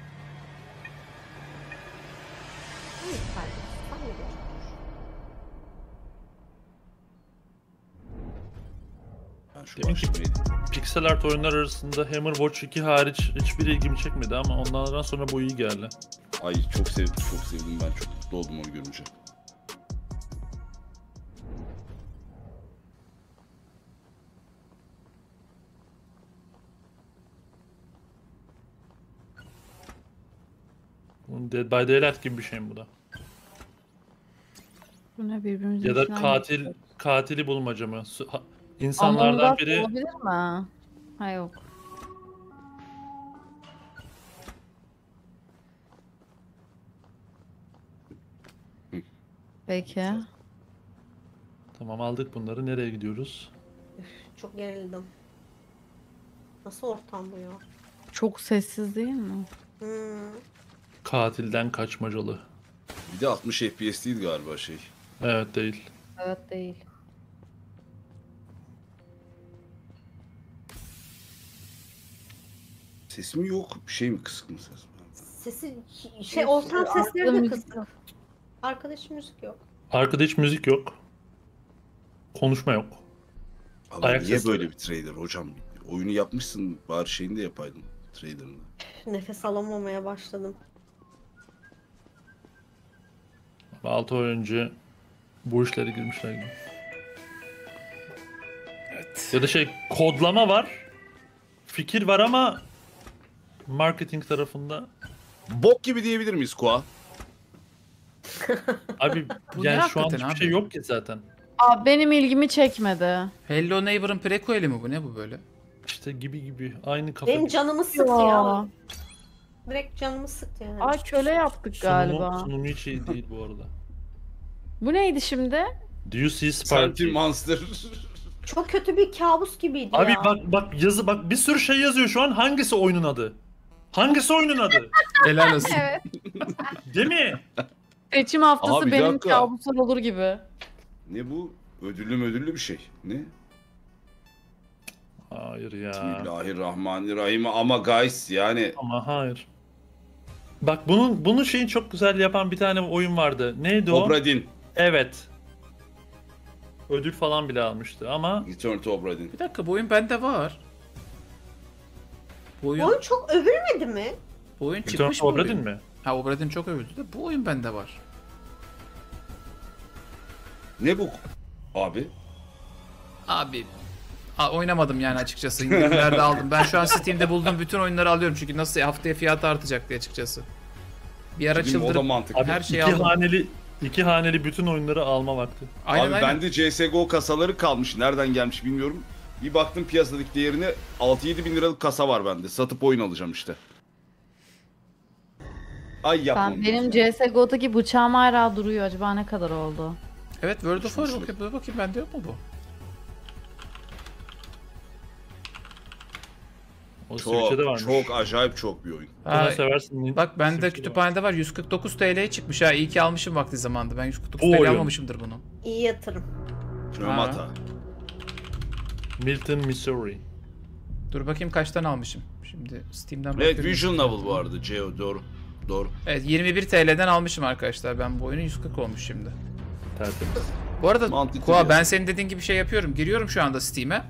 Ben şu Demin ki başlamayı- pixel art oyunlar arasında Hammer Watch 2 hariç hiçbiri ilgimi çekmedi ama onlardan sonra bu iyi geldi. Ay çok sevdim, çok sevdim ben. Çok mutlu oldum onu görünce. Dead by Daylight gibi bir şey mi bu da? Bu ne birbirimizin Ya da içinden katil katili bulmaca mı? Su- ha- Among İnsanlardan Us biri olabilir mi? Ha yok. Peki. Tamam aldık bunları. Nereye gidiyoruz? Çok gerildim. Nasıl ortam bu ya? Çok sessiz değil mi? Hmm. Katilden kaçmacalı. Bir de 60 FPS değil galiba şey. Evet değil. Evet değil. Ses mi yok? Bir şey mi kısık mı ses? Sesi şey ortam sesleri de müzik kısık. Arkadaş müzik yok. Arkada hiç müzik yok. Konuşma yok. Allah Ayak niye sesleri. böyle bir trailer hocam? Oyunu yapmışsın bari şeyini de yapaydın trailerını. Nefes alamamaya başladım. 6 ay önce bu işlere girmişler gibi. Evet. Ya da şey kodlama var. Fikir var ama marketing tarafında Bok gibi diyebilir miyiz Kua? <laughs> Abi Bu ne yani şu an hakikaten hiçbir abi? şey yok ki zaten. Abi benim ilgimi çekmedi. Hello Neighbor'ın prequel'i mi bu? Ne bu böyle? İşte gibi gibi. Aynı kafa. Benim canımı sıktı Ya. ya. Direkt canımı sıktı yani. Ay köle yaptık Sunumu, galiba. sunumu hiç iyi değil bu arada. Bu neydi şimdi? Do you see Sparky? Monster. Çok kötü bir kabus gibiydi Abi ya. bak bak yazı bak bir sürü şey yazıyor şu an. Hangisi oyunun adı? Hangisi oyunun adı? Helal olsun. Evet. Değil mi? Seçim haftası Abi, bir benim dakika. kabuslar olur gibi. Ne bu? Ödüllü ödüllü bir şey. Ne? Hayır ya. Bismillahirrahmanirrahim ama guys yani Ama hayır. Bak bunun bunun şeyini çok güzel yapan bir tane oyun vardı. Neydi o? Obra Dinn. Evet. Ödül falan bile almıştı ama Return to Obra Dinn. Bir dakika bu oyun bende var. Bu oyun, Oyun çok övülmedi mi? bu oyun Return çıkmış mı? Obra oyun? Dinn mi? Ha Obra Dinn çok övüldü de bu oyun bende var. Ne bu? Abi. Abi a- oynamadım yani açıkçası. İndirimlerde aldım. Ben şu an Steam'de bulduğum bütün oyunları alıyorum çünkü nasıl haftaya fiyatı artacak diye açıkçası. Bir ara? O da çıldırıp mantıklı. her şeyi iki aldım. haneli iki haneli bütün oyunları alma vakti. Aynen Abi aynen. bende CSGO kasaları kalmış. Nereden gelmiş bilmiyorum. Bir baktım piyasadaki değerine 6-7 bin liralık kasa var bende. Satıp oyun alacağım işte. Ay yapmam. Ben, benim CSGO'daki bıçağım hala duruyor. Acaba ne kadar oldu? Evet World of War bakayım, bakayım bende yok mu bu? O Çok, Switch'e de varmış. çok acayip çok bir oyun. Ha, seversin. Bak bende kütüphanede var 149 TL'ye çıkmış ha. İyi ki almışım vakti zamanında. Ben 149 Bu TL almamışımdır bunu. İyi yatırım. Pneumata. Milton, Missouri. Dur bakayım kaçtan almışım. Şimdi Steam'den Evet bakıyorum. Visual Novel bu arada. Geo doğru. Doğru. Evet 21 TL'den almışım arkadaşlar. Ben bu oyunu 140 olmuş şimdi. Tertemiz. Bu arada Mantıklı Koa ya. ben senin dediğin gibi şey yapıyorum. Giriyorum şu anda Steam'e.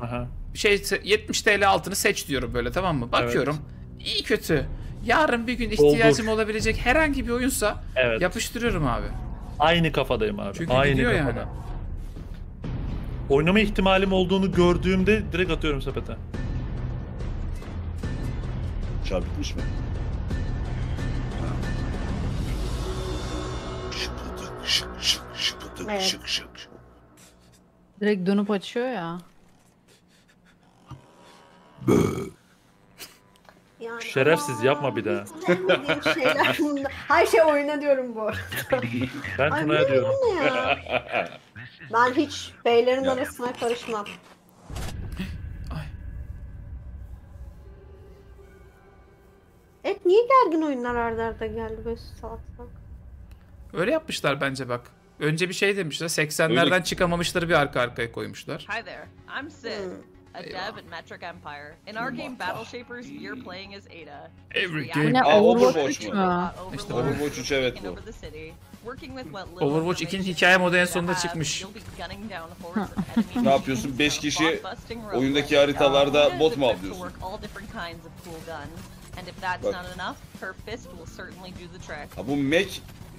Aha. Şey 70 TL altını seç diyorum böyle tamam mı? Bakıyorum. İyi kötü. Yarın bir gün ihtiyacım olabilecek herhangi bir oyunsa Evet. yapıştırıyorum abi. Aynı kafadayım abi. Çünkü Aynı kafada. yani. Oynama ihtimalim olduğunu gördüğümde direkt atıyorum sepete. Uçağı bitmiş mi? Şıpıdık şık şık şıpıdık Evet. şık şık. Direkt dönüp açıyor ya. Yani Şerefsiz yapma bir daha. <laughs> sevmediğim şeyler bunlar. Her şey oyuna diyorum bu. Ben Ay, Tuna'ya diyorum. ne ya? <laughs> Ben hiç beylerin arasına karışmam. Evet niye gergin oyunlar arda arda geldi böyle salak salak? Öyle yapmışlar bence bak. Önce bir şey demişler. 80'lerden Öyle- çıkamamışları bir arka arkaya koymuşlar. Hi there, I'm Sid, a dev at Metric Empire. In our game Battle Shapers, you're playing as Ada. Every game- as Overwatch mu? uh, İşte Overwatch 3 evet bu. Overwatch 2'nin information hikaye modu en sonunda çıkmış. Ne yapıyorsun? 5 kişi oyundaki haritalarda bot mu avlıyorsun? Ha bu Mac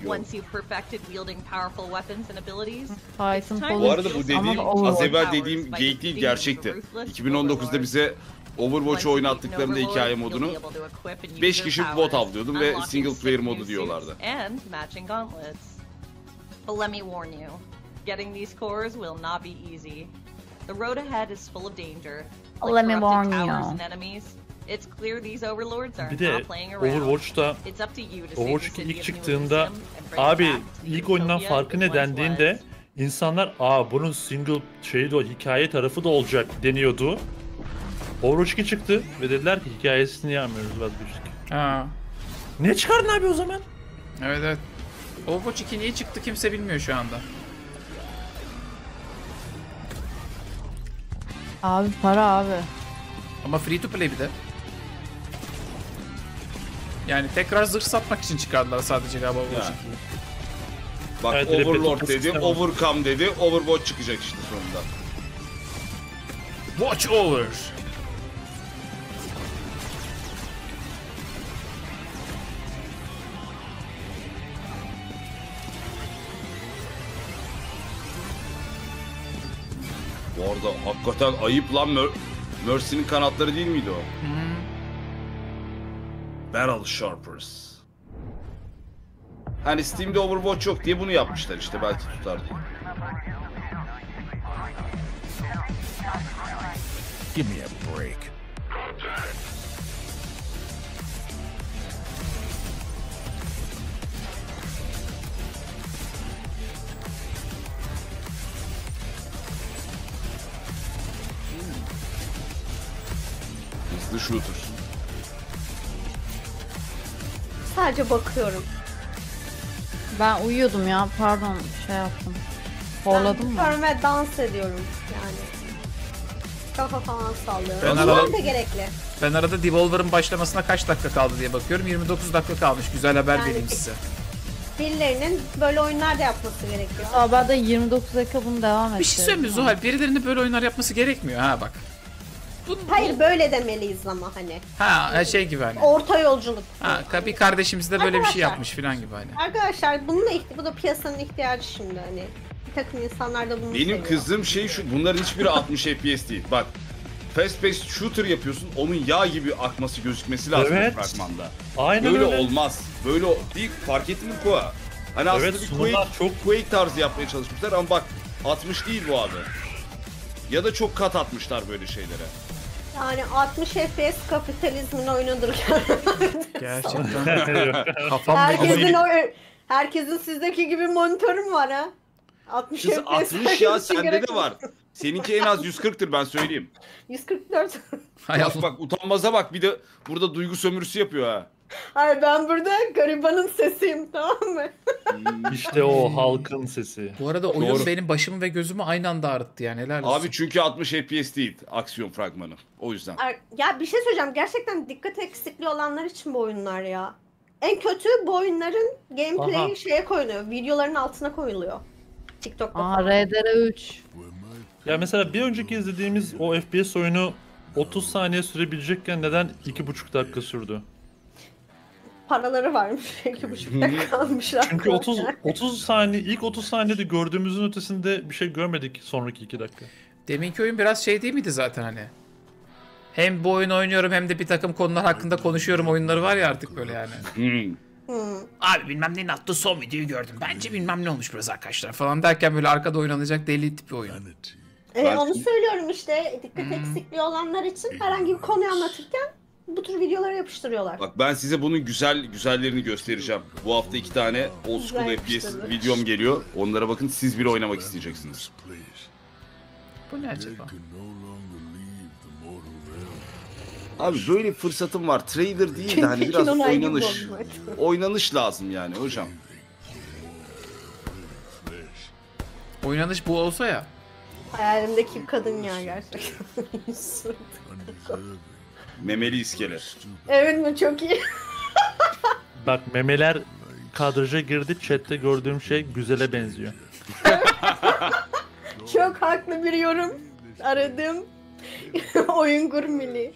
yok. Once you've perfected wielding powerful weapons and abilities, Titanfall Bu arada bu Ama dediğim az evvel dediğim geyik değil gerçekti. 2019'da bize Overwatch'u oynattıklarında hikaye modunu 5 kişi bot avlıyordum ve single player modu diyorlardı. But let me warn you, getting these cores will not be easy. The road ahead is full of danger. Like Let me warn you. and enemies. It's clear these overlords are Bir de not playing around. Overwatch'ta Overwatch the 2 city ilk çıktığında abi ilk oyundan farkı ne dendiğinde insanlar aa bunun single şeyi de o, hikaye tarafı da olacak deniyordu. Overwatch 2 çıktı ve dediler ki hikayesini yapmıyoruz vazgeçtik. Ha. Ne çıkardın abi o zaman? Evet evet. Overwatch 2 niye çıktı kimse bilmiyor şu anda. Abi para abi. Ama free to play bir de. Yani tekrar zırh satmak için çıkardılar sadece galiba Overwatch Yani. 2'yi. Bak Evet, Overlord repetitif dedi, sistem. Overcome dedi, Overwatch çıkacak işte sonunda. Watch over. Bu arada hakikaten ayıp lan Mer Mercy'nin kanatları değil miydi o? Battle Sharpers. Hani Steam'de Overwatch yok diye bunu yapmışlar işte belki tutar diye. Give me a break. Hızlı shooter. Sadece bakıyorum. Ben uyuyordum ya pardon şey yaptım. Horladım ben mı? bakıyorum ve dans ediyorum yani. Kafa falan sallıyorum. Ben Bunlar arada- da gerekli. Ben arada Devolver'ın başlamasına kaç dakika kaldı diye bakıyorum. 29 dakika kalmış. Güzel haber Yani- vereyim size. Birilerinin böyle oyunlar da yapması gerekiyor. Sabahda 29 dakika bunu devam et. Bir şey söyleyeyim mi Zuhal? Birilerinin böyle oyunlar yapması gerekmiyor ha bak. Hayır böyle demeliyiz ama hani. Ha şey gibi hani. Orta yolculuk. Ha, bir kardeşimiz de böyle bir şey Arkadaşlar. yapmış falan gibi hani. Arkadaşlar bununla ihti- bu da piyasanın ihtiyacı şimdi hani. Bir takım insanlar da bunu Benim seviyor. kızdığım şey şu. Bunların hiçbiri <laughs> 60 FPS değil. Bak. Fast paced shooter yapıyorsun. Onun yağ gibi akması gözükmesi lazım Evet. bu fragmanda. Aynen Böyle öyle. olmaz. Böyle o- değil. Fark ettin mi Koa? Hani Evet, aslında bir sunumlar Quake, çok... Quake tarzı yapmaya çalışmışlar ama bak 60 değil bu abi. Ya da çok kat atmışlar böyle şeylere. Yani 60 FPS kapitalizmin oyunudur. Gerçekten. <laughs> Herkesin o herkesin sizdeki gibi monitörü mü var ha? 60 Kız FPS 60 ya sende de var. Seninki en az 140'tır ben söyleyeyim. 144. Bak bak utanmaza bak bir de burada duygu sömürüsü yapıyor ha. Hayır ben burada garibanın sesiyim tamam mı? İşte o halkın sesi. Bu arada oyun Doğru. benim başımı ve gözümü aynı anda ağrıttı yani helal olsun. Abi çünkü 60 FPS değil aksiyon fragmanı. O yüzden. Ya bir şey söyleyeceğim. Gerçekten dikkat eksikliği olanlar için bu oyunlar ya. En kötü bu oyunların gameplay'i Aha. şeye koyuluyor. Videoların altına koyuluyor. TikTok'ta Aa falan. RDR3. Ya mesela bir önceki izlediğimiz o FPS oyunu 30 saniye sürebilecekken neden 2,5 dakika sürdü? Paraları varmış. <laughs> İki buçuk dakika almışlar. Çünkü 30 30 saniye ilk 30 saniyede gördüğümüzün ötesinde bir şey görmedik sonraki 2 dakika. Deminki oyun biraz şey değil miydi zaten hani? Hem bu oyunu oynuyorum hem de bir takım konular hakkında konuşuyorum oyunları var ya artık böyle yani. Abi bilmem neyin attığı son videoyu gördüm. Bence bilmem ne olmuş biraz arkadaşlar falan derken böyle arkada oynanacak deli tip bir oyun. E, onu söylüyorum işte. Dikkat eksikliği olanlar için herhangi bir konuyu anlatırken bu tür videolara yapıştırıyorlar. Bak ben size bunun güzel güzellerini göstereceğim. Bu hafta iki tane old school Güzel FPS yapıştırdı. videom geliyor. Onlara bakın siz bile oynamak isteyeceksiniz. Bu ne acaba? Abi böyle fırsatım var. Trailer değil de hani Tekin biraz Onay gibi oynanış. oldu. Oynanış lazım yani hocam. Oynanış bu olsa ya. Hayalimdeki kadın ya gerçekten. <laughs> Memeli iskele. evet mi çok iyi. <laughs> Bak memeler kadraja girdi. Chat'te gördüğüm şey güzele benziyor. <laughs> Çok haklı bir yorum. Aradım. <laughs> Oyun gurmeli.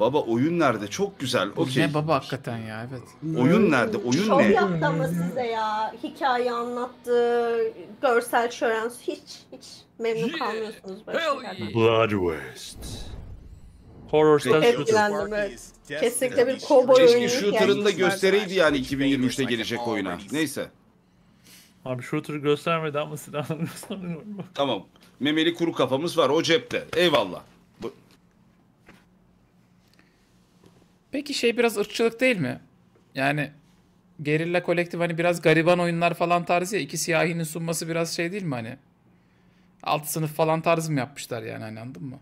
Baba oyun nerede? Çok güzel. Okey. Ne baba hakikaten ya evet. Oyun nerede? Oyun Şov ne? yaptı ama size ya. Hikaye anlattı. Görsel şölen. Hiç hiç memnun kalmıyorsunuz böyle şeylerden. Bloodwest. Horror shooter. Etkilendim evet. Kesinlikle bir kovboy oyunu. Keşke shooter'ını da göstereydi yani 2023'te gelecek oyuna. Neyse. Abi shooter'ı göstermedi ama silahını göstermiyor. Tamam. Memeli kuru kafamız var. O cepte. Eyvallah. Bu- Peki şey biraz ırkçılık değil mi? Yani Gerilla Kolektif hani biraz gariban oyunlar falan tarzı ya. iki siyahinin sunması biraz şey değil mi hani? Alt sınıf falan tarzı mı yapmışlar yani hani anladın mı?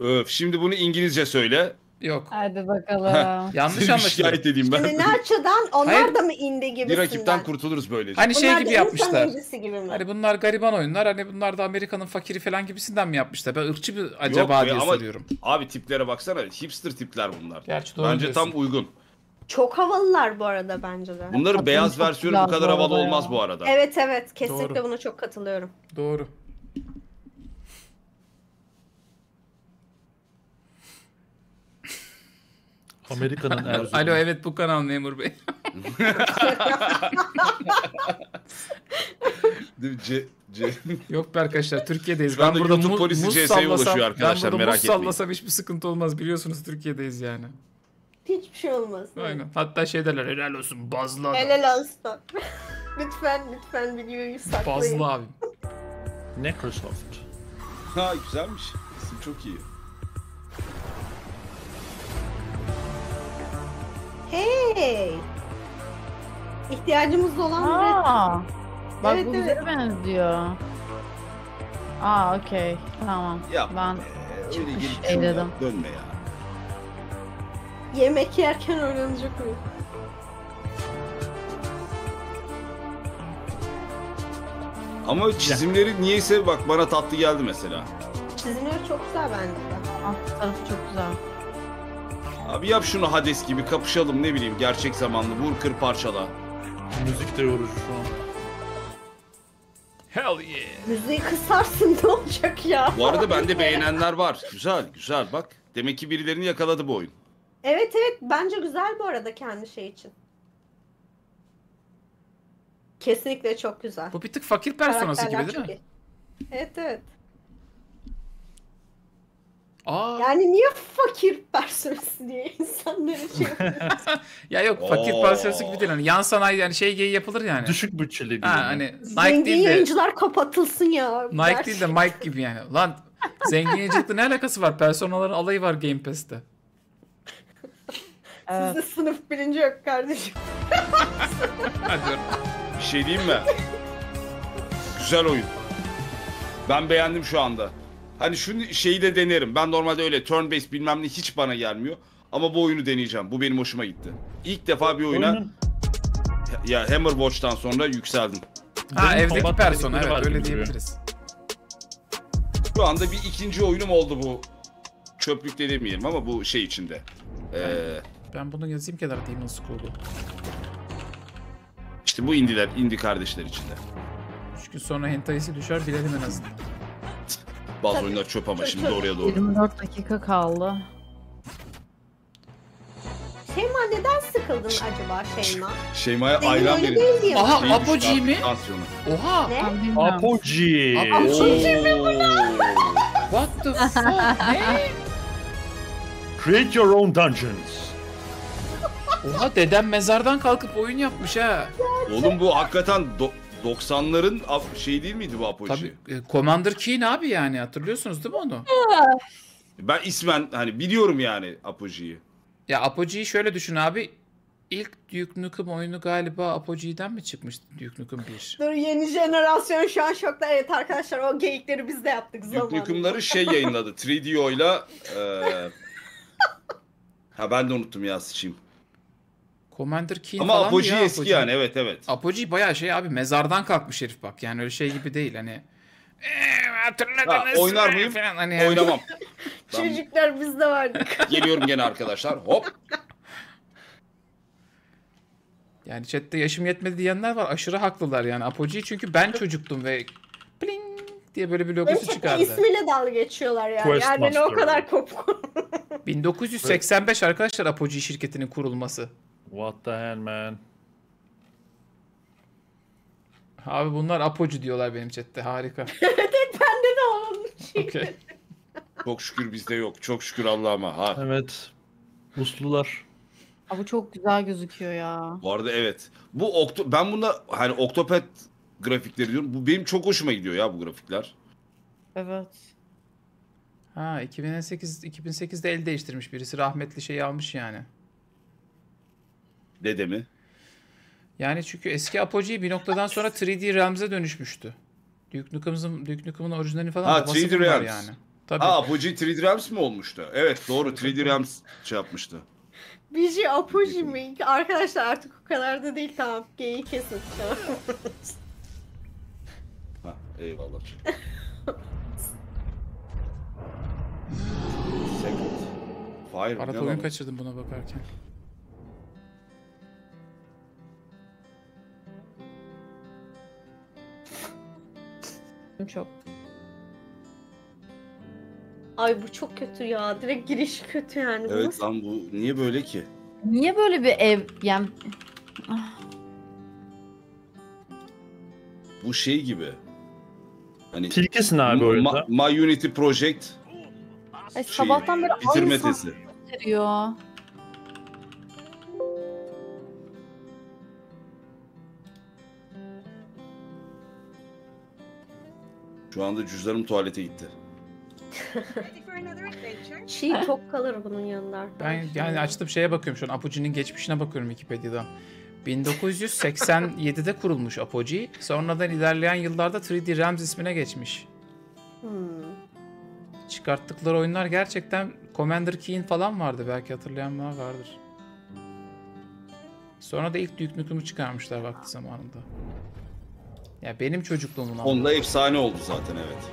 Öf. Şimdi bunu İngilizce söyle. Yok. Hadi bakalım. Yanlış anlaşılıyor. şikayet edeyim ben. Şimdi ne açıdan onlar Hayır. da mı indi gibisinden? Bir rakipten kurtuluruz böylece. Hani şey Bunlar gibi da insan yapmışlar. gibi mi? Hani bunlar gariban oyunlar. Hani bunlar da Amerika'nın fakiri falan gibisinden mi yapmışlar? Ben ırkçı bir acaba Yok diye ama soruyorum. Abi tiplere baksana. Hipster tipler bunlar. Gerçi doğru Bence diyorsun. tam uygun. Çok havalılar bu arada bence de. Bunların Kadın beyaz çok versiyonu bu güzel kadar havalı arada ya. olmaz bu arada. Evet evet kesinlikle Doğru. buna çok katılıyorum. Doğru. Amerika'nın <laughs> Erzurum. Alo evet bu kanal memur bey. <laughs> Değil mi? Ce- Yok be arkadaşlar Türkiye'deyiz. Şu anda ben burada YouTube mu- polisi CS'ye ulaşıyor arkadaşlar, ben burada merak muz etmeyin. sallasam hiçbir sıkıntı olmaz. Biliyorsunuz Türkiye'deyiz yani. Hiçbir şey olmaz. Aynen. Hatta şey derler helal olsun bazlı adam. Helal olsun. <laughs> lütfen lütfen videoyu saklayın. Bazlı abi. <laughs> Microsoft. Ha güzelmiş. İsim çok iyi. Hey! İhtiyacımız olan Aa, bir bak Evet, bu evet. güzel benziyor. Aa okey tamam. Yap. Ben Öyle gelip şey şuraya dedim. dönme ya. Yemek yerken oynanacak oyun. Ama çizimleri niyeyse bak bana tatlı geldi mesela. Çizimleri çok güzel bence de. Alt tarafı çok güzel. Abi yap şunu Hades gibi kapışalım ne bileyim gerçek zamanlı vur kır parçala. Müzik de yorucu şu an. Hell yeah. Müziği kısarsın <laughs> ne olacak ya? Bu arada bende beğenenler var. Güzel güzel bak. Demek ki birilerini yakaladı bu oyun. Evet evet bence güzel bu arada kendi şey için. Kesinlikle çok güzel. Bu bir tık fakir personası gibi Karakterler değil mi? iyi. Evet evet. Aa. Yani niye fakir personası diye insanları şey? <laughs> Ya yok fakir Oo. personası gibi değil. Hani yan sanayi yani şey geyi yapılır yani. Düşük bütçeli gibi. Ha hani Nike Zengin değil de yayıncılar kapatılsın ya. Nike değil de Mike gibi yani. Lan zengin yayıncılıkla ne alakası var? Personaların alayı var Game Pass'te. Sizde sınıf birinci yok kardeşim. <laughs> Hadi Bir şey diyeyim mi? Güzel oyun. Ben beğendim şu anda. Hani şu şeyi de denerim. Ben normalde öyle turn based bilmem ne hiç bana gelmiyor. Ama bu oyunu deneyeceğim. Bu benim hoşuma gitti. İlk defa bir oyuna Oyunun- ya Hammer Watch'tan sonra yükseldim. Ha Benim evdeki combat persona evet öyle gibi duruyor. diyebiliriz. Şu anda bir ikinci oyunum oldu bu. Çöplük de demeyelim ama bu şey içinde. Ee, Ben bunu yazayım kenara Demon School'u. işte bu indiler, indi kardeşler içinde. 3 gün sonra hentai'si düşer bilelim en azından. <laughs> Bazı oyunlar çöp ama şimdi oraya doğru. 24 dakika kaldı. Şeyma neden sıkıldın acaba Şeyma? Şeyma'ya Zengin ayran verin. değil diye. Aha Neymiş Apogee mi? tansiyonu? Oha! Ne? Ben bilmiyorum. Apogee. What the fuck? <laughs> ne? Create your own dungeons. Oha dedem mezardan kalkıp oyun yapmış ha. Oğlum bu hakikaten do- 90'ların ap- şey değil miydi bu Apogee? Tabii e, Commander Keen abi yani hatırlıyorsunuz değil mi onu? Ben ismen hani biliyorum yani Apogee'yi. Ya Apogee'yi şöyle düşün abi. İlk Duke Nukem oyunu galiba Apogee'den mi çıkmıştı Duke Nukem 1? Dur yeni jenerasyon şu an şokta. Evet arkadaşlar o geyikleri biz de yaptık Duke zamanında. Nukem'ları şey yayınladı. <laughs> 3DO'yla eee <laughs> Ha ben de unuttum ya sıçayım. Commander Keen Ama falan Apogee ya eski Apogee. yani evet evet. Apogee bayağı şey abi mezardan kalkmış herif bak. Yani öyle şey gibi değil hani. Eee hatırladınız Ha, oynar mı?" mıyım? Falan hani yani. Oynamam. Ben <laughs> <laughs> Çocuklar biz de vardık. <laughs> geliyorum gene arkadaşlar. Hop. Yani chatte yaşım yetmedi diyenler var. Aşırı haklılar yani. Apogee çünkü ben çocuktum ve bling diye böyle bir logosu çıkardı. ismiyle dalga geçiyorlar yani. Quest yani beni o Master. kadar kopuk. 1985 arkadaşlar Apogee şirketinin kurulması. What the hell man? Abi bunlar Apogee diyorlar benim chatte. Harika. <laughs> evet bende de onun şey. Okey. Çok şükür bizde yok. Çok şükür Allah'ıma. Ha. Evet. Uslular. Aa, bu çok güzel gözüküyor ya. Bu arada evet. Bu okto ben bunda hani Octopath grafikleri diyorum. Bu benim çok hoşuma gidiyor ya bu grafikler. Evet. Ha 2008 2008'de el değiştirmiş birisi. Rahmetli şeyi almış yani. Dede mi? Yani çünkü eski Apogee bir noktadan sonra 3D Realms'e dönüşmüştü. Duke Nukem'ın Duke Nukem'ın orijinali falan Ha babası 3D bunlar Realms. yani. Tabii. Ha Apogee 3D Realms mi olmuştu? Evet doğru 3D Realms şey yapmıştı. BG Apogee mi? Arkadaşlar artık o kadar da değil tamam. Geyik kesin. <laughs> Ha eyvallah. <laughs> Second. Fire. Arada oyun kaçırdım buna bakarken. Çok. Ay bu çok kötü ya. Direkt giriş kötü yani. Evet nasıl- lan bu niye böyle ki? Niye böyle bir ev yani Bu şey gibi. Hani Tilkisin abi oyunda. Ma- My Unity Project Ay, Şey, sabahtan beri bitirme aynı tezi. sahne gösteriyor. Şu anda cüzdanım tuvalete gitti. Çiğ çok kalır bunun yanında. Ben yani açtım şeye bakıyorum şu an Apogee'nin geçmişine bakıyorum Wikipedia'da. 1987'de kurulmuş Apogee. Sonradan ilerleyen yıllarda 3D Realms ismine geçmiş. Hmm. Çıkarttıkları oyunlar gerçekten Commander Keen falan vardı belki hatırlayanlar vardır. Sonra da ilk Duke Nukem'u çıkarmışlar vakti zamanında. Ya benim çocukluğumun. Onda efsane oldu zaten evet.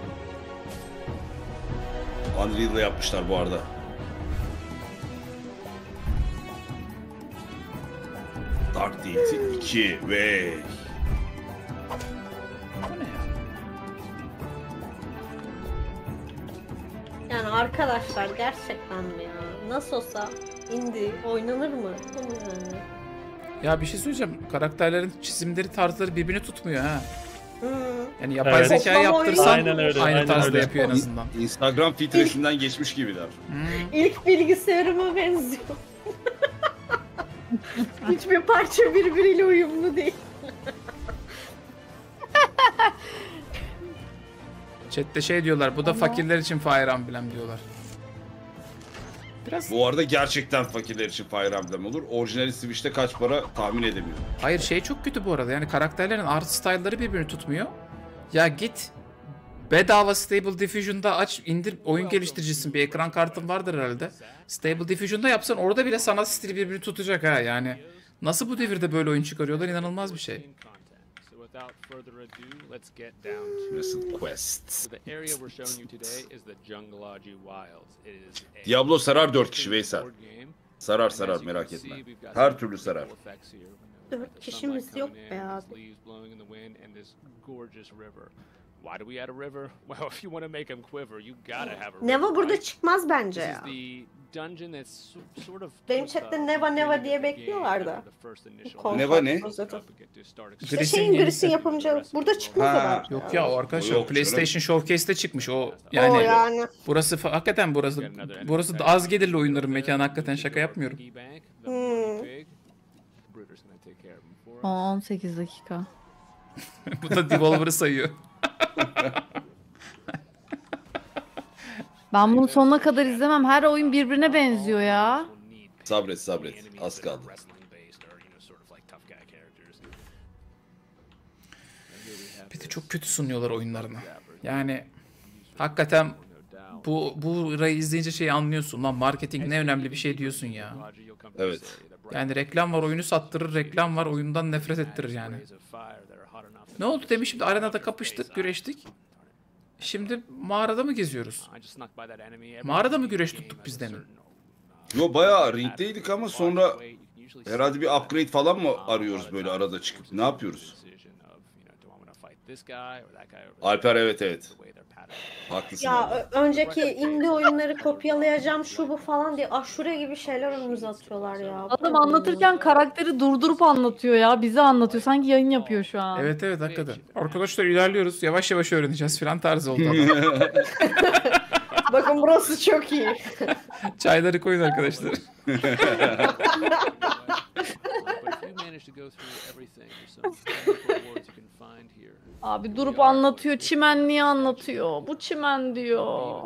Unreal'da yapmışlar bu arada. Dark Deity 2 ve Yani arkadaşlar gerçekten mi ya? Nasıl olsa indie oynanır mı? Bu mu yani? Ya bir şey söyleyeceğim. Karakterlerin çizimleri tarzları birbirini tutmuyor ha. Hmm. Yani yapay Evet. zeka yaptırsan. Aynen öyle, aynı aynen tarzda öyle. yapıyor en azından. Instagram filtresinden geçmiş gibiler. İlk bilgisayarıma benziyor. <laughs> Hiçbir parça birbiriyle uyumlu değil. Chat'te şey diyorlar. Bu da fakirler için Fire Emblem diyorlar. Biraz Bu arada gerçekten fakirler için Fire Emblem olur. Orijinali Switch'te kaç para tahmin edemiyorum. Hayır şey çok kötü bu arada. Yani karakterlerin art style'ları birbirini tutmuyor. Ya git bedava Stable Diffusion'da aç indir oyun geliştiricisin. Bir ekran kartın vardır herhalde. Stable Diffusion'da yapsan orada bile sanat stili birbirini tutacak ha yani. Nasıl bu devirde böyle oyun çıkarıyorlar inanılmaz bir şey. Without further ado, let's get down to Wrestle Quest. So the area we're showing you today is the Jungleology Wilds. It is a Diablo sarar 4 kişi Veysel. board game. Sarar sarar merak etme. Her türlü sarar. beautiful effects here when the- Dört the kişimiz sunlight yok be abi. Why do we add a river? <laughs> Well, if you want to make them quiver, you gotta have a river. Neva burada right? çıkmaz bence This ya. is the dungeon that's so- sort of Benim put, uh, chatte Neva Neva diye of the game bekliyorlar da. after the first initial Kontrat Neva ne? İşte Gris'in şeyin. Gris'in yapımcı. Burada çıkmaz Ha. Yok ya o arkadaşlar Yok PlayStation Showcase'te çıkmış o O yani. yani. Burası hakikaten burası burası da az gelirli oyunların mekanı hakikaten şaka yapmıyorum. Hmm. Bruder's gonna take care of them for us. Aa, 18 dakika. <laughs> Bu da Devolver'ı sayıyor. <laughs> Ben bunu sonuna kadar izlemem. Her oyun birbirine benziyor ya. Sabret sabret. Az kaldı. Bir de çok kötü sunuyorlar oyunlarını. Yani hakikaten bu bu burayı izleyince şeyi anlıyorsun lan marketing ne önemli bir şey diyorsun ya. Evet. Yani reklam var oyunu sattırır, reklam var oyundan nefret ettirir yani. Ne oldu demiş şimdi arenada kapıştık, güreştik. Şimdi mağarada mı geziyoruz? Mağarada mı güreş tuttuk biz demin? Yo bayağı ringdeydik ama sonra herhalde bir upgrade falan mı arıyoruz böyle arada çıkıp? Ne yapıyoruz? This guy or that guy over there. Alper evet evet. Haklısın. Ya abi. ö- önceki indie oyunları kopyalayacağım şu bu falan diye aşure gibi şeyler önümüze atıyorlar ya. Adam anlatırken karakteri durdurup anlatıyor ya. Bize anlatıyor. Sanki yayın yapıyor şu an. Evet evet hakikaten. Arkadaşlar ilerliyoruz. Yavaş yavaş öğreneceğiz filan tarzı oldu adam. <laughs> Bakın burası çok iyi. Çayları koyun arkadaşlar. <laughs> Abi durup anlatıyor. Çimenliği anlatıyor. Bu çimen diyor.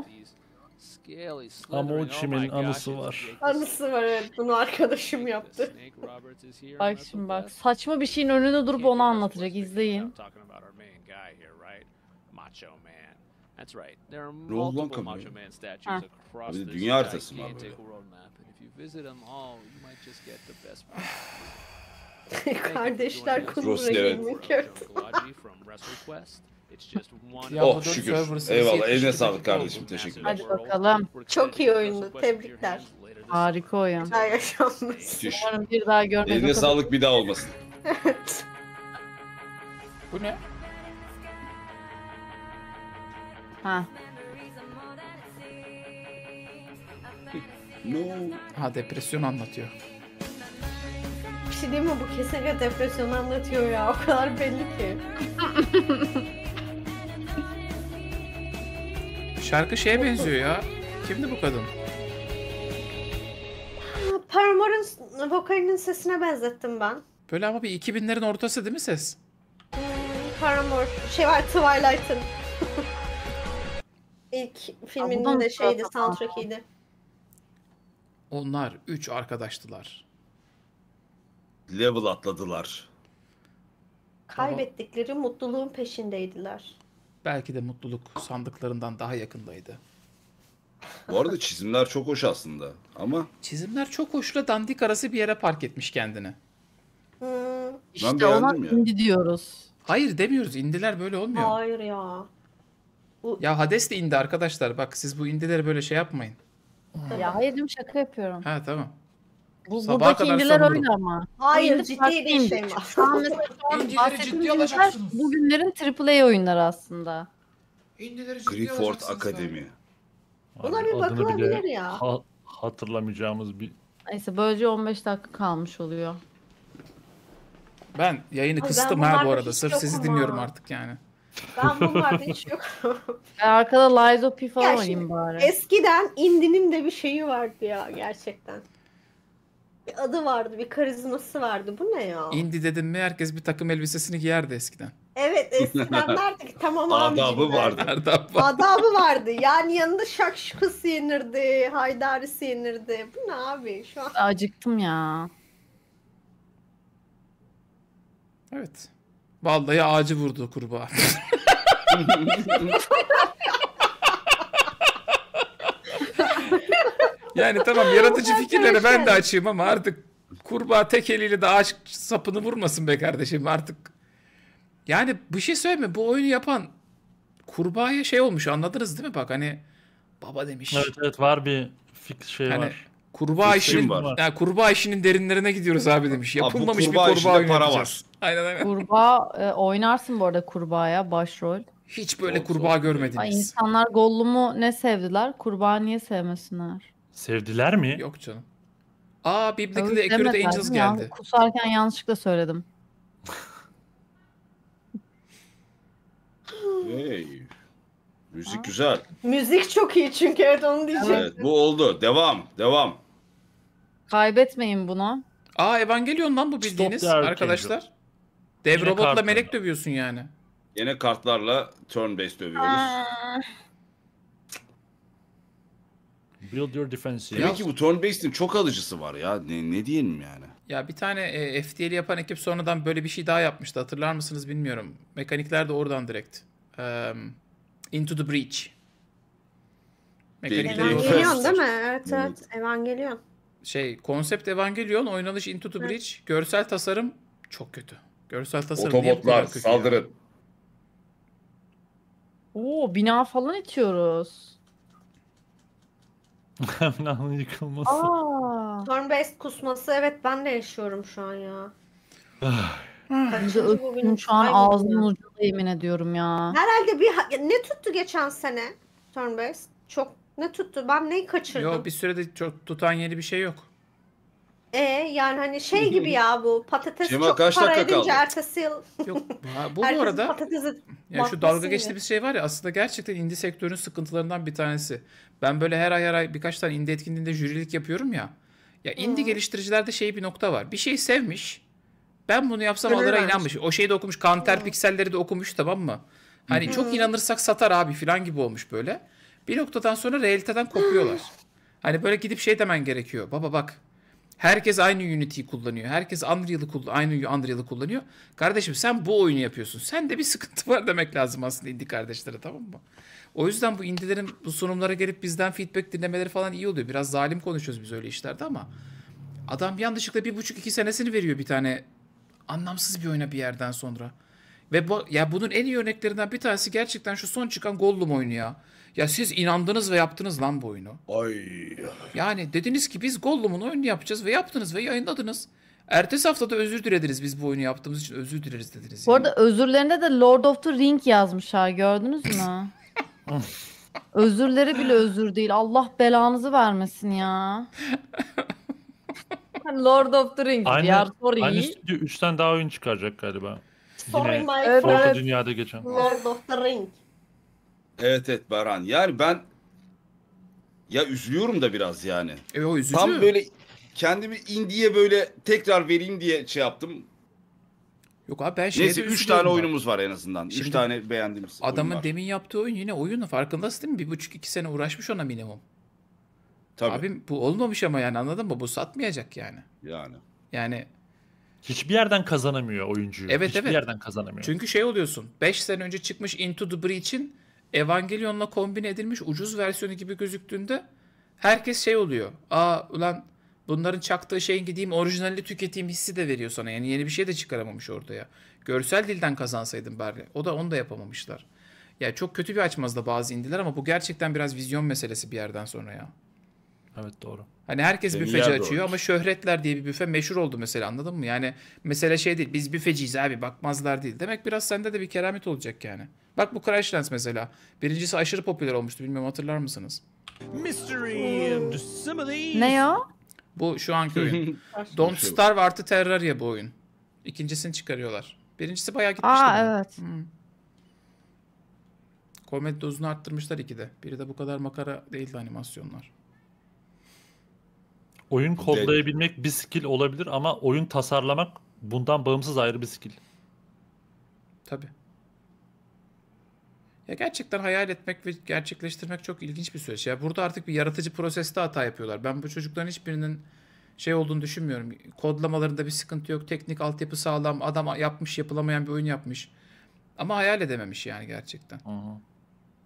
Ama o oh çimin anısı var. Anısı var evet. Bunu arkadaşım yaptı. Bak şimdi bak. Saçma bir şeyin önünde durup onu anlatacak. İzleyin. Across Bir de this dünya haritası mı var <sighs> <laughs> Kardeşler Rus, konu evet. Ya Oh şükür. Eyvallah eline 72 sağlık kardeşim. Teşekkürler. Hadi bakalım. Çok iyi oyundu. Tebrikler. Harika oyun. Güzel yaşanmış. Umarım bir daha görmek Eline sağlık bir daha olmasın. Bu ne? Ha. <laughs> No. Ha depresyon anlatıyor. Bir şey değil mi? Bu kesinlikle depresyonu anlatıyor ya. O kadar belli ki. Şarkı şeye benziyor ya. Kimdi bu kadın? Paramore'un vokalinin sesine benzettim ben. Böyle ama bir 2000'lerin ortası değil mi ses? Hmm, Paramore. Şey var Twilight'ın. <laughs> İlk filminin de şeydi, soundtrack'iydi. Onlar üç arkadaştılar. Level atladılar. Kaybettikleri mutluluğun peşindeydiler. Belki de mutluluk sandıklarından daha yakındaydı. Bu arada çizimler çok hoş aslında. Ama Çizimler çok hoşla dandik arası bir yere park etmiş kendini. Hmm, ben beğendim ya. Indi diyoruz. Hayır demiyoruz. indiler böyle olmuyor. hayır ya. Ya Hades de indi arkadaşlar. Bak siz bu indileri böyle şey yapmayın. Ya hayır canım şaka yapıyorum. Ha tamam. Bu, Sabaha buradaki kadar indiler savunurum. öyle ama. Hayır, ciddi bir indi. şey var. Şu an mesela şu <laughs> an İndileri bahsettiğimiz ciddi indiler alacaksınız. bugünlerin AAA oyunları aslında. İndileri Grifford Akademi. Buna bir Adını bakılabilir bile ya. ha- hatırlamayacağımız bir Neyse böylece 15 dakika kalmış oluyor. Ben yayını Ay, ben kıstım ha bu bunlarda arada. hiç Sırf yokum sizi ha. dinliyorum artık yani. Ben bunlarda <laughs> hiç yok. E, arkada Lies of P falan Ya oynayayım bari. eskiden Indi'nin de bir şeyi vardı ya gerçekten. Bir adı vardı, bir karizması vardı. Bu ne ya? Indi dedim mi herkes bir takım elbisesini giyerdi eskiden. Evet eskiden <laughs> derdi ki tamam abicim Adabı vardı. Erdem var. Adabı vardı. Yani yanında şakşukası yenirdi, haydarisi yenirdi. Bu ne abi şu an? Acıktım ya. Evet. Vallahi ağacı vurdu kurbağa. <laughs> <laughs> yani tamam yaratıcı fikirlere ben de açayım ama artık kurbağa tek eliyle de ağaç sapını vurmasın be kardeşim artık. Yani bir şey söyleme bu oyunu yapan kurbağaya şey olmuş anladınız değil mi bak hani baba demiş. Evet evet var bir fik şey Hani var. kurbağa Fikrim işinin var. yani kurbağa işinin derinlerine gidiyoruz abi demiş. Abi bu Yapılmamış kurbağa bir kurbağa işinde oyunu para yapacağız. Aynen aynen. Kurbağa e, oynarsın bu arada kurbağaya başrol. Hiç böyle Zor, kurbağa zor. görmediniz. Ay insanlar Gollum'u ne sevdiler? Kurbağa niye sevmesinler? Sevdiler mi? Yok canım. Aa Biblical'de Öyle Accurate Angels mi ya? geldi. Kusarken yanlışlıkla söyledim. Hey. Müzik güzel. Müzik çok iyi çünkü evet onu diyecektim. Evet bu oldu. Devam. Devam. Kaybetmeyin bunu. Aa Evangelion lan bu bildiğiniz arkadaşlar. Dev Yine robotla kartlar. melek dövüyorsun yani. Yine kartlarla turn based dövüyoruz. Build your defense. Demek ki bu turn based'in çok alıcısı var ya. Ne, ne diyelim yani. Ya bir tane e, FTL yapan ekip sonradan böyle bir şey daha yapmıştı. Hatırlar mısınız bilmiyorum. Mekanikler de oradan direkt. Ehm, Into the Breach. Değil. Evangelion değil mi? Evet Evet. evet. Evangelion. Şey, konsept Evangelion, oynanış Into the Breach, görsel tasarım çok kötü. Görsel tasarım Otobotlar kötü ya? saldırın. Oo bina falan itiyoruz. Binanın yıkılması. Aa. Turn based kusması evet ben de yaşıyorum şu an ya. De Kaçıncı bu benim şu an Ay, ağzımın ya. ucunda yemin ediyorum ya. Herhalde bir ha- ne tuttu geçen sene turn based? Çok ne tuttu? Ben neyi kaçırdım? Yo bir sürede çok tutan yeni bir şey yok. E yani hani şey <laughs> gibi ya bu patates Cemal, çok kaç para dakika edince kaldı? ertesi yıl <laughs> Yok bu bu herkesin arada <laughs> patatesi Ya şu dalga gibi. geçtiğimiz şey var ya aslında gerçekten indie sektörünün sıkıntılarından bir tanesi. Ben böyle her ay her ay birkaç tane indie etkinliğinde jürilik yapıyorum ya. Ya indie geliştiricilerde şey bir nokta var. Bir şey sevmiş. Ben bunu yapsam alır'a vermiş. inanmış. O şeyi de okumuş. Counter pikselleri de okumuş tamam mı? Hani çok inanırsak satar abi falan gibi olmuş böyle. Bir noktadan sonra realiteden kopuyorlar. Hani böyle gidip şey demen gerekiyor. Baba bak Herkes aynı Unity'yi kullanıyor. Herkes Unreal'ı kull- aynı Unreal'ı kullanıyor. Kardeşim sen bu oyunu yapıyorsun. Sende bir sıkıntı var demek lazım aslında indie kardeşlere tamam mı? O yüzden bu indilerin bu sunumlara gelip bizden feedback dinlemeleri falan iyi oluyor. Biraz zalim konuşuyoruz biz öyle işlerde ama adam yanlışlıkla bir buçuk iki senesini veriyor bir tane anlamsız bir oyuna bir yerden sonra. Ve bu, ya bunun en iyi örneklerinden bir tanesi gerçekten şu son çıkan Gollum oyunu ya. Ya siz inandınız ve yaptınız lan bu oyunu. Ay. Yani dediniz ki biz Gollum'un oyununu yapacağız ve yaptınız ve yayınladınız. Ertesi hafta da özür dilediniz biz bu oyunu yaptığımız için özür dileriz dediniz. Bu yani. arada özürlerinde de Lord of the Ring yazmışlar gördünüz mü? <laughs> Özürleri bile özür değil. Allah belanızı vermesin ya. <laughs> Lord of the Rings Aynı, ya sorry. aynı stüdyo 3 tane daha oyun çıkaracak galiba. Sorry Yine my Evet, Orta evet. dünyada geçen. Lord of the Ring. Evet evet Baran. Yani ben ya üzülüyorum da biraz yani. E o üzücü. Tam böyle kendimi indiye böyle tekrar vereyim diye şey yaptım. Yok abi ben şeye Neyse de 3 üzülüyorum tane oyunumuz var en azından. 3 Şimdi tane beğendiğimiz oyun Adamın var. demin yaptığı oyun yine oyunu farkındasın değil mi? Bir buçuk iki sene uğraşmış ona minimum. Tabii. Abim bu olmamış ama yani anladın mı? Bu satmayacak yani. Yani. Yani Hiçbir yerden kazanamıyor oyuncuyu. Evet Hiçbir evet. yerden kazanamıyor. Çünkü şey oluyorsun. 5 sene önce çıkmış Into the Breach'in Evangelion'la kombine edilmiş ucuz versiyonu gibi gözüktüğünde herkes şey oluyor. Aa ulan bunların çaktığı şeyin gideyim orijinalini tüketeyim hissi de veriyor sana. Yani yeni bir şey de çıkaramamış ortaya. Görsel dilden kazansaydın bari. O da onu da yapamamışlar. Ya çok kötü bir açmazda bazı indiler ama bu gerçekten biraz vizyon meselesi bir yerden sonra ya. Evet doğru. Hani herkes Senin büfeci açıyor doğru. ama şöhretler diye bir büfe meşhur oldu mesela anladın mı? Yani mesele şey değil biz büfeciyiz abi bakmazlar değil. Demek biraz sende de bir keramet olacak yani. Bak bu Crashlands mesela. Birincisi aşırı popüler olmuştu bilmiyorum hatırlar mısınız? Mystery and some of these. Ne o? Bu şu anki oyun. <laughs> Don't Starve artı Terraria bu oyun. İkincisini çıkarıyorlar. Birincisi bayağı gitmişti. Aa bunun. evet. Hmm. Komedi dozunu arttırmışlar ikide. Biri de bu kadar makara değildi animasyonlar. Oyun kodlayabilmek bir skill olabilir ama oyun tasarlamak bundan bağımsız ayrı bir skill. Tabii. Ya gerçekten hayal etmek ve gerçekleştirmek çok ilginç bir süreç. Ya burada artık bir yaratıcı proseste hata yapıyorlar. Ben bu çocukların hiçbirinin şey olduğunu düşünmüyorum. Kodlamalarında bir sıkıntı yok. Teknik altyapı sağlam. Adam yapmış yapılamayan bir oyun yapmış. Ama hayal edememiş yani gerçekten.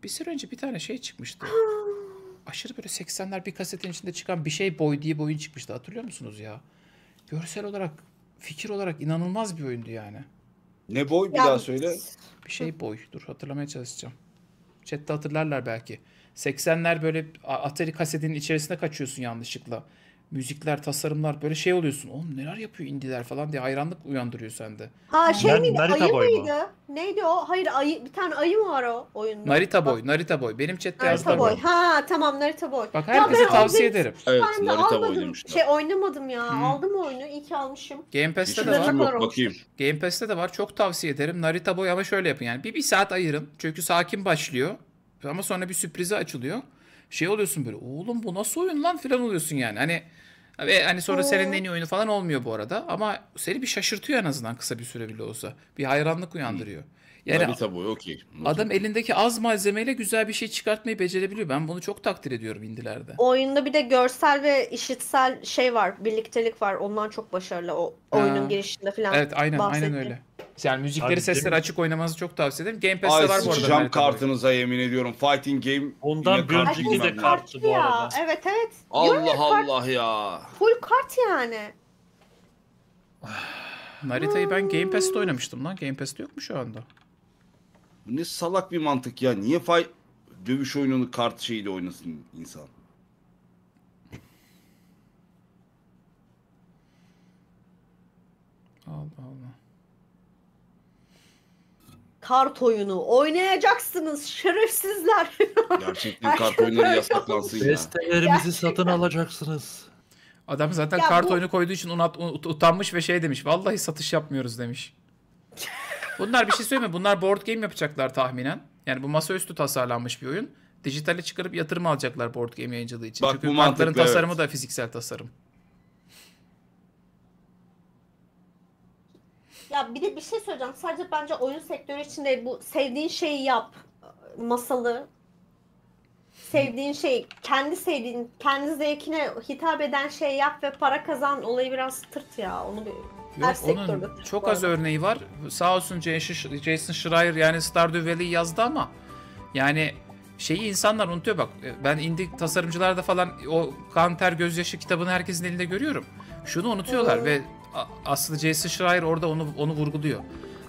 Bir süre önce bir tane şey çıkmıştı. <gasps> Aşırı böyle 80'ler bir kasetin içinde çıkan bir şey boy diye bir oyun çıkmıştı. Hatırlıyor musunuz ya? Görsel olarak, fikir olarak inanılmaz bir oyundu yani. Ne boy bir daha söyle. Bir şey boy. Dur hatırlamaya çalışacağım. Chat'te hatırlarlar belki. 80'ler böyle Atari kasetinin içerisine kaçıyorsun yanlışlıkla. Müzikler, tasarımlar böyle şey oluyorsun. Oğlum neler yapıyor indiler falan diye hayranlık uyandırıyor sende. Ha şey Nar- miydi? Narita ayı Boy mu? mıydı? Neydi o? Hayır ayı bir tane ayı mı var o oyunda? Narita Boy, Narita Boy. Benim chat'te yazdılar. Narita Boy. bunu. Ha tamam Narita Boy. Bak herkese ben tavsiye aldım, ederim. Evet, ben de Narita Boy almadım. demişler. Şey oynamadım ya. Hı. Aldım oyunu. İyi ki almışım. Game Pass'te de var. fikrim yok, bakayım. Game Pass'te de var. Çok tavsiye ederim. Narita Boy ama şöyle yapın yani. Bir, bir saat ayırın. Çünkü sakin başlıyor. Ama sonra bir sürprize açılıyor. Şey oluyorsun böyle. Oğlum bu nasıl oyun lan filan oluyorsun yani. Hani ve hani sonra en iyi oyunu falan olmuyor bu arada. Ama seni bir şaşırtıyor en azından kısa bir süre bile olsa. Bir hayranlık uyandırıyor. Yani Narita boy okey. adam elindeki az malzemeyle güzel bir şey çıkartmayı becerebiliyor. Ben bunu çok takdir ediyorum indilerde. Oyunda bir de görsel ve işitsel şey var. Birliktelik var. Ondan çok başarılı o oyunun Ha. girişinde falan. Evet aynen aynen öyle. Yani müzikleri Abi, sesleri açık oynamanızı çok tavsiye ederim. Game Pass'te var bu arada. Boy. kartınıza yemin ediyorum. Fighting game. Ondan bir kart önceki de karttı bu arada. Evet evet. Diyorum ya, Allah kart- Allah ya. Full kart yani. Narita'yı ben Game Pass'te oynamıştım lan. Game Pass'te yok mu şu anda? Bu ne salak bir mantık ya. Niye fight dövüş oyununu kart şeyiyle oynasın insan? Allah Allah. Kart oyunu oynayacaksınız şerefsizler. Gerçekten kart oyunları yasaklansın ya. Bestelerimizi satın alacaksınız. Adam zaten Ya kart bu- oyunu koyduğu için unat- ut- utanmış ve şey demiş. Vallahi satış yapmıyoruz demiş. Bunlar bir şey söyleyeyim mi? Bunlar board game yapacaklar tahminen. Yani bu masaüstü tasarlanmış bir oyun. Dijitale çıkarıp yatırım alacaklar board game yayıncılığı için. Bak Çünkü bu kartların mantıklı, tasarımı evet. da fiziksel tasarım. Ya bir de bir şey söyleyeceğim. Sadece bence oyun sektörü için değil. Bu sevdiğin şeyi yap. Masalı. Sevdiğin şey, kendi sevdiğin, kendi zevkine hitap eden şey yap ve para kazan olayı biraz tırt ya. Onu bir her Yok sektörde onun çok az örneği var. Sağ olsun Jason Schreier yani Stardew Valley yazdı ama yani şeyi insanlar unutuyor bak. Ben indie tasarımcılarda falan o kan ter gözyaşı kitabını herkesin elinde görüyorum. Şunu unutuyorlar ve a- aslında Jason Schreier orada onu onu vurguluyor.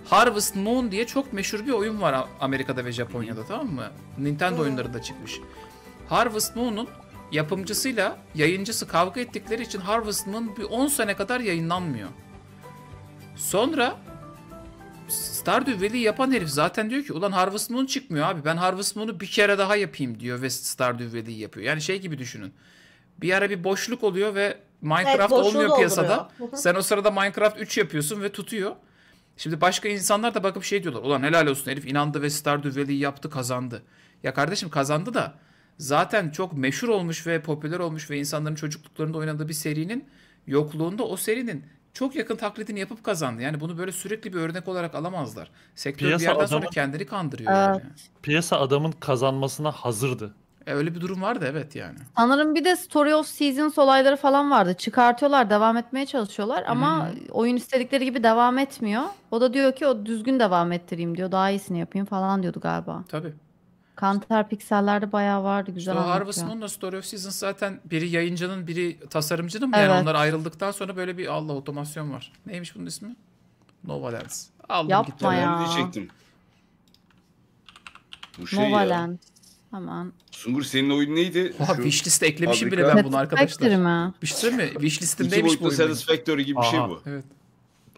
Harvest Moon diye çok meşhur bir oyun var Amerika'da ve Japonya'da tamam mı? Nintendo oyunlarında çıkmış. Harvest Moon'un yapımcısıyla yayıncısı kavga ettikleri için Harvest Moon bir 10 sene kadar yayınlanmıyor. Sonra Stardew Valley yapan herif zaten diyor ki ulan Harvest Moon çıkmıyor abi ben Harvest Moon'u bir kere daha yapayım diyor ve Stardew Valley yapıyor. Yani şey gibi düşünün. Bir ara bir boşluk oluyor ve Minecraft boşluğu olmuyor piyasada. Sen o sırada Minecraft 3 yapıyorsun ve tutuyor. Şimdi başka insanlar da bakıp şey diyorlar. Ulan helal olsun herif inandı ve Stardew Valley yaptı kazandı. Ya kardeşim kazandı da zaten çok meşhur olmuş ve popüler olmuş ve insanların çocukluklarında oynadığı bir serinin yokluğunda o serinin çok yakın taklidini yapıp kazandı. Yani bunu böyle sürekli bir örnek olarak alamazlar. Sektör bir Piyasa yerden sonra adamı- kendini kandırıyor yani. Piyasa adamın kazanmasına hazırdı. E, öyle bir durum vardı evet yani. Sanırım bir de Story of Seasons olayları falan vardı. Çıkartıyorlar, devam etmeye çalışıyorlar ama oyun istedikleri gibi devam etmiyor. O da diyor ki o düzgün devam ettireyim diyor. Daha iyisini yapayım falan diyordu galiba. Tabii. Counter Pixel'lerde bayağı vardı. Güzel İşte. Harvest Moon'la Story of Seasons zaten biri yayıncının biri tasarımcının mı? Yani Evet. onlar ayrıldıktan sonra böyle bir Allah otomasyon var. Neymiş bunun ismi? Nova Lens. Aldım Yapma gitti. ya. Ben diyecektim. Bu şey ya. Hemen. Sungur senin oyun neydi? Oha, Şu wishlist'e eklemişim bile fabrika- ben bunu arkadaşlar. Mi? Bir şey söyleyeyim mi? İki Wishlist'imdeymiş bu oyun. benim. Satisfactory gibi bir şey bu. Evet.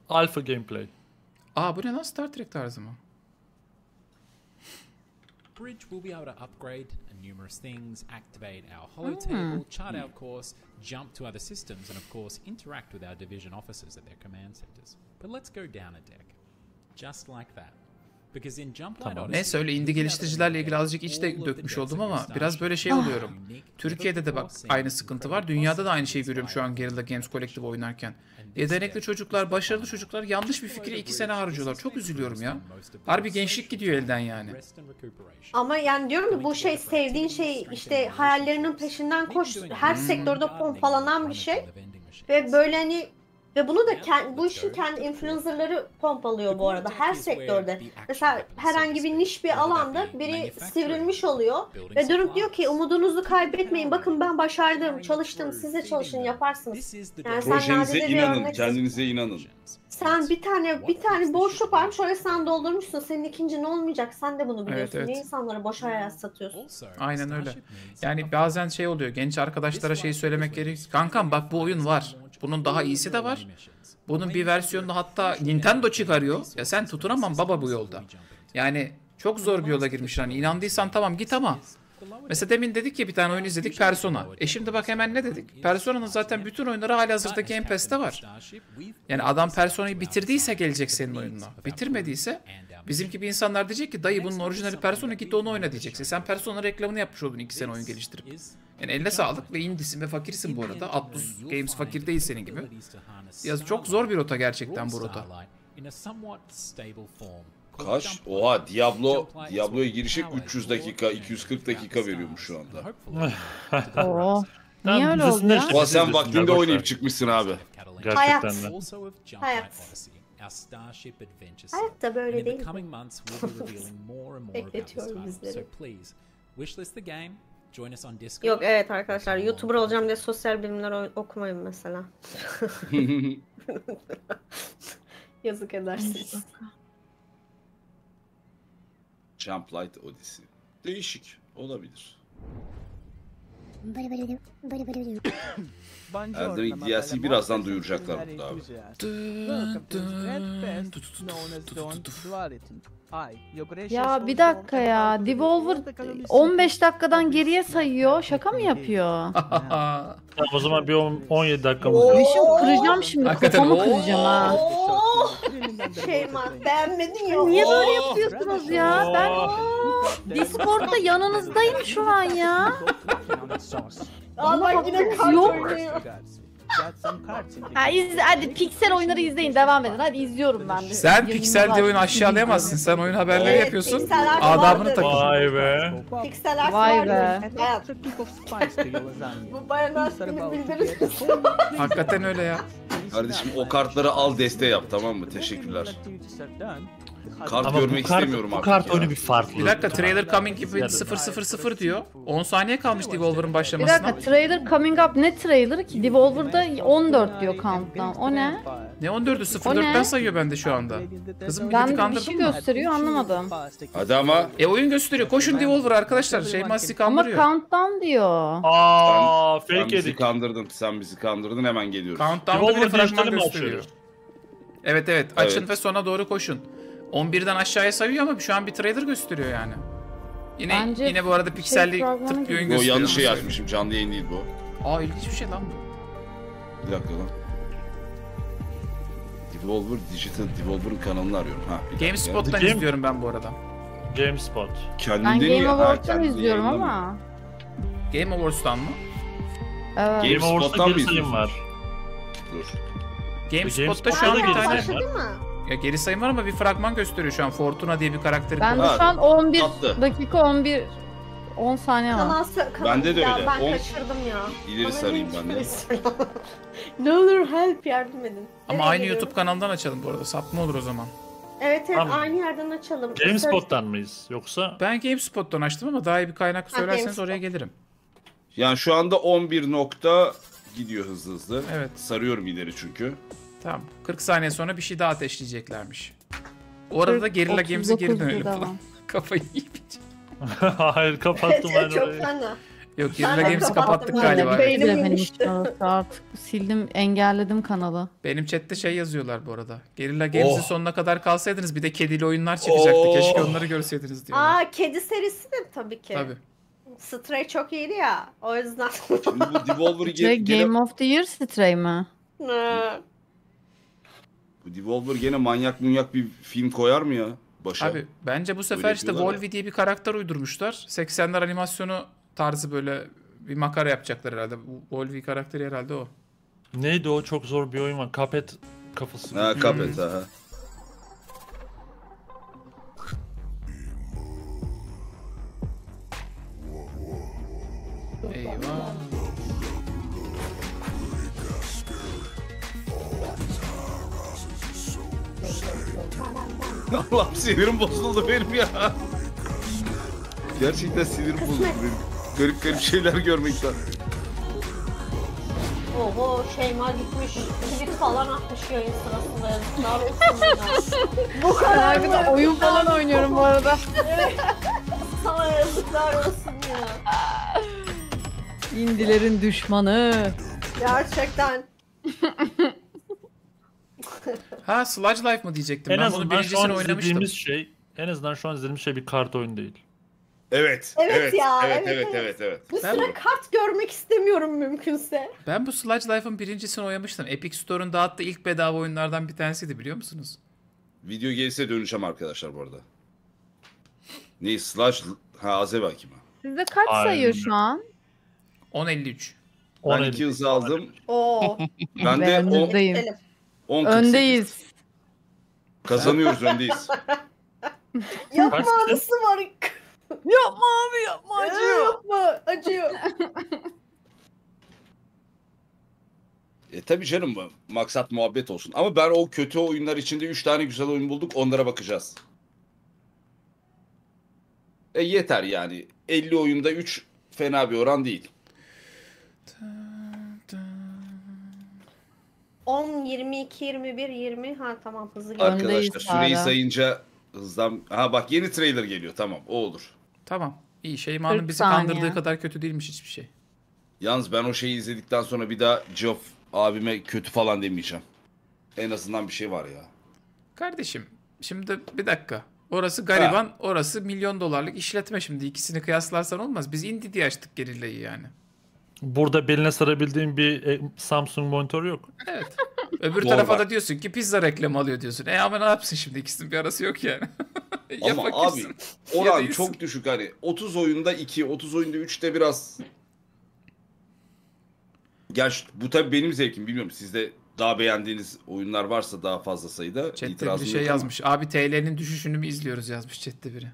Alpha gameplay. Aa bu ne lan Star Trek tarzı mı? Bridge will be able to upgrade numerous things, activate our holo Hmm. table, chart our course, jump to other systems, and of course interact with our division officers at their command centers. But let's go down a deck. Just like that. Because in Jump Light Odyssey, Neyse öyle indie geliştiricilerle ilgili azıcık iç de dökmüş oldum ama biraz böyle şey oluyorum. Türkiye'de de bak aynı sıkıntı var. Dünyada da aynı şeyi görüyorum şu an Guerrilla Games Collective oynarken. Yetenekli çocuklar, başarılı çocuklar yanlış bir fikri iki sene harcıyorlar. Çok üzülüyorum ya. Harbi gençlik gidiyor elden yani. Ama yani diyorum ki bu şey sevdiğin şey işte hayallerinin peşinden koş. Her sektörde pompalanan bir şey. Ve böyle hani ve bunu da kendi, bu işin kendi influencerları pompalıyor bu arada her sektörde. Mesela herhangi bir niş bir alanda biri sivrilmiş oluyor ve dönüp diyor ki umudunuzu kaybetmeyin. Bakın ben başardım, çalıştım, siz de çalışın yaparsınız. Yani sen Projenize inanın, kendinize inanın. Sen bir tane bir tane boşluk varmış oraya sen doldurmuşsun. Senin ikincin olmayacak. Sen de bunu biliyorsun. evet. Niye insanlara boş hayal satıyorsun? Aynen öyle. Yani bazen şey oluyor. Genç arkadaşlara şeyi söylemek gerek. Kankam bak bu oyun var. Bunun daha iyisi de var. Bunun bir versiyonunu hatta Nintendo çıkarıyor. Ya sen tutunamam baba bu yolda. Yani çok zor bir yola girmiş. Hani inandıysan tamam git ama. Mesela demin dedik ya bir tane oyun izledik Persona. E şimdi bak hemen ne dedik? Persona'nın zaten bütün oyunları halihazırda Game Pass'te var. Yani adam Persona'yı bitirdiyse gelecek senin oyununa. Bitirmediyse bizim gibi insanlar diyecek ki dayı bunun orijinali Persona git onu oyna diyeceksin. Sen Persona reklamını yapmış oldun iki sene oyun geliştirip. Yani eline sağlık ve indisin ve fakirsin bu arada. Atlus Games fakir değil senin gibi. Ya çok zor bir rota gerçekten bu rota. in a somewhat stable form. Kaç? Oha Diablo Diablo'ya girişe 300 dakika, 240 dakika veriyormuş şu anda. <laughs> Oo. Niye öyle oldu ya? Ulan sen vaktinde oynayıp çıkmışsın abi. Hayat. Gerçekten de. Hayat. Starship Adventure Hayat da böyle değil the mi? coming months we'll be revealing more and more about this Bekletiyorum title. bizleri. So please, wishlist the game, join us on Discord. Yok evet arkadaşlar YouTuber olacağım diye sosyal bilimler okumayın mesela. <laughs> <laughs> Yazık edersiniz. Jump Light Odyssey. Değişik. Olabilir. Elden Ring DLC birazdan duyuracaklar burada abi. Ya bir dakika ya. Devolver 15 dakikadan geriye sayıyor. Şaka mı yapıyor? O zaman bir on- 17 dakikamız var. Gülüşüm kıracağım şimdi. Hakikaten, Kafamı kıracağım ha. Şeyma beğenmedin ya. Niye böyle yapıyorsunuz ya? Ben Discord'da yanınızdayım şu an ya. Bak yine kart Yok. oynuyor. Ha, izle, hadi piksel oyunları izleyin. Devam edin. Hadi izliyorum ben de. Sen piksel diye oyunu var. aşağılayamazsın. Sen oyun haberleri Evet, yapıyorsun. pikseller Adabını vardır. takın. Vay be. Pixel art Vay be. Hayat. Bu bayan aslını bildirir. Hakikaten öyle ya. Kardeşim o kartları al deste yap tamam mı? Teşekkürler. Kart Ama görmek bu kart, istemiyorum bu artık kart ya. oyunu bir farklı. Bir dakika trailer coming gibi 000 diyor. 10 saniye kalmış Devolver'ın Bir başlamasına. dakika trailer coming up ne trailer ki? Devolver'da 14 diyor countdown. O ne? Ne 14'ü O 04'ten ne? sayıyor bende şu anda. Kızım milleti Ben bir kandırdın şey mı? gösteriyor anlamadım. Hadi ama E oyun gösteriyor. Koşun Devolver arkadaşlar. Şey Masi Ama kandırıyor. countdown diyor. Aa, sen fake bizi yedik. kandırdın. Sen bizi kandırdın hemen geliyoruz. Countdown'da Devolver bile fragman dijitali mi gösteriyor. açıyoruz? Evet evet. Açın Evet. ve sona doğru koşun. 11'den aşağıya sayıyor ama şu an bir trailer gösteriyor yani. Yine Bence yine bu arada şey pikselli fragmanı tırt bir oyun Yo gösteriyor. yanlış şey yazmışım. Canlı yayın değil bu. Aa ilginç bir şey lan bu. Bir dakika lan. Devolver Digital Devolver'ın kanalını arıyorum. Ha. GameSpot'tan Game- izliyorum ben bu arada. GameSpot. Ben Game Awards'tan izliyorum ama. Game Awards'tan mı? Evet. Game Awards'ta geri sayım var. Dur. GameSpot'ta şu an bir tane sayım var. Ya geri sayım var ama bir fragman gösteriyor şu an. Fortuna diye bir karakteri. Ben de şu an 11 Tatlı. dakika 11 10 saniye var. Kanal, kanal Bende de ya, öyle. Ben On- kaçırdım ya. İleri Bana sarayım linç ben de. <laughs> ne olur help yardım edin. Ama Nereye aynı geliyorum? YouTube kanalından açalım bu arada. Sapma olur o zaman. Evet evet Tamam. aynı yerden açalım. GameSpot'tan mıyız? Yoksa Ben GameSpot'tan açtım ama daha iyi bir kaynak Ha, söylerseniz GameSpot. oraya gelirim. Yani şu anda 11 nokta gidiyor hızlı hızlı. Evet. Sarıyorum ileri çünkü. Tamam. 40 saniye sonra bir şey daha ateşleyeceklermiş. O arada da Guerrilla 39 Games'e geri dönelim falan. <laughs> Kafayı yiyeceğim. <laughs> Hayır kapattım ben Çok orayı. fena. Yok Ben de Games'i kapattım kapattık ben de. galiba. Beynim artık sildim engelledim kanalı. Benim chatte şey yazıyorlar bu arada. Guerrilla Games'in Oh. sonuna kadar kalsaydınız bir de kedili oyunlar çıkacaktı. Oh. Keşke onları görseydiniz diyorlar. Aa kedi serisi de tabii ki. Tabii. Stray çok iyiydi ya. O yüzden. Şimdi bu Devolver ge- gene, Game of the Year Stray mi? Ha. Bu Devolver gene manyak munyak bir film koyar mı ya? Başa. Abi bence bu sefer Öyle işte yapıyorlar ya. Volvi diye bir karakter uydurmuşlar. 80'ler animasyonu tarzı böyle bir makara yapacaklar herhalde. Bu Volvi karakteri herhalde o. Neydi o? Çok zor bir oyun var. Cuphead kafası. Ha kapet ha. Eyvah. <laughs> Allah'ım sinirim bozuldu benim ya. Gerçekten sinirim bozuldu benim. Garip garip şeyler görmekten. Oho Şeyma gitmiş. Tweet falan atmış yayın sırasında yazıklar olsun ya. <laughs> Bu kadar oyun falan oynuyorum bu arada. Evet. Sana yazıklar olsun ya. İndilerin düşmanı. Gerçekten. <laughs> Ha Sludge Life mı diyecektim. En ben azından şu an birincisini oynamıştım. izlediğimiz şey en azından şu an izlediğimiz şey bir kart oyunu değil. Evet. Evet Evet. ya, Evet evet, evet evet. evet. Bu Ben- sıra kart görmek istemiyorum mümkünse. Ben bu Sludge Life'ın birincisini oynamıştım. Epic Store'un dağıttığı ilk bedava oyunlardan bir tanesiydi biliyor musunuz? Video gelirse döneceğim arkadaşlar bu arada. Ne slash ha Azebaki mi? Sizde kaç Aynen. sayıyor şu an? 10.53. Ben 10 iki hızı aldım. Oo. Ben de Ben 10 önündeyim. Gidelim. 10 Öndeyiz. Kazanıyoruz öndeyiz. <laughs> Yapma Kaç arası var. Yapma abi yapma acıyor. Yapma acıyor. E tabii canım bu maksat muhabbet olsun. Ama ben o kötü oyunlar içinde 3 tane güzel oyun bulduk. Onlara bakacağız. E yeter yani. 50 oyunda 3 fena bir oran değil. 10, 22, 21, 20. Ha tamam hızlı gidiyor. Öndeyiz Arkadaşlar süreyi hala. sayınca hızdan... Ha bak yeni trailer geliyor. Tamam o olur. Tamam. İyi Şeyma'nın 40 bizi saniye. kandırdığı kadar kötü değilmiş hiçbir şey. Yalnız ben o şeyi izledikten sonra bir daha Geoff abime kötü falan demeyeceğim. En azından bir şey var ya. Kardeşim şimdi bir dakika. Orası gariban, orası milyon dolarlık işletme şimdi. ikisini kıyaslarsan olmaz. Biz indie diye açtık gerillayı yani. Burada beline sarabildiğim bir e, Samsung monitör yok. Evet. <laughs> Öbür Doğru tarafa bak. da diyorsun ki pizza reklamı alıyor diyorsun. E ama ne yapsın şimdi ikisinin bir arası yok yani. <laughs> ya Ama abi oran çok düşük hani 30 oyunda 2, 30 oyunda 3'te biraz Gerçi bu tabii benim zevkim bilmiyorum. Sizde daha beğendiğiniz oyunlar varsa daha fazla sayıda Chat'te bir şey yok ama- yazmış. Abi TL'nin düşüşünü mü izliyoruz yazmış chat'te biri.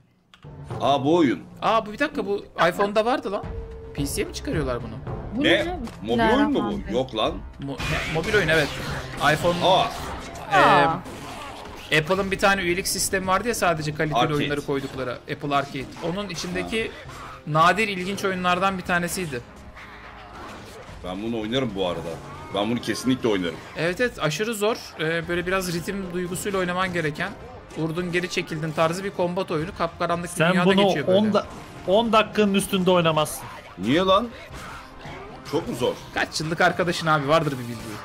Aa bu oyun. Aa bu bir dakika bu iPhone'da vardı lan. PC'ye mi çıkarıyorlar bunu? Bu Ne? Mobil oyun mu bu? Yok lan. Mo- ne? mobil oyun evet. iPhone Aa Aa. Apple'ın bir tane üyelik sistemi vardı ya sadece kaliteli Arcade. oyunları koydukları Apple Arcade. Onun içindeki nadir ilginç oyunlardan bir tanesiydi. ben bunu oynarım bu arada. Ben bunu kesinlikle oynarım. Evet evet aşırı zor. Ee, böyle biraz ritim duygusuyla oynaman gereken. Vurdun geri çekildin tarzı bir kombat oyunu. Kapkaranlık bir Sen dünyada bunu geçiyor böyle. 10 da 10 dakikanın üstünde oynamazsın. Niye lan? Çok mu zor? Kaç yıllık arkadaşın abi vardır bir bildiği.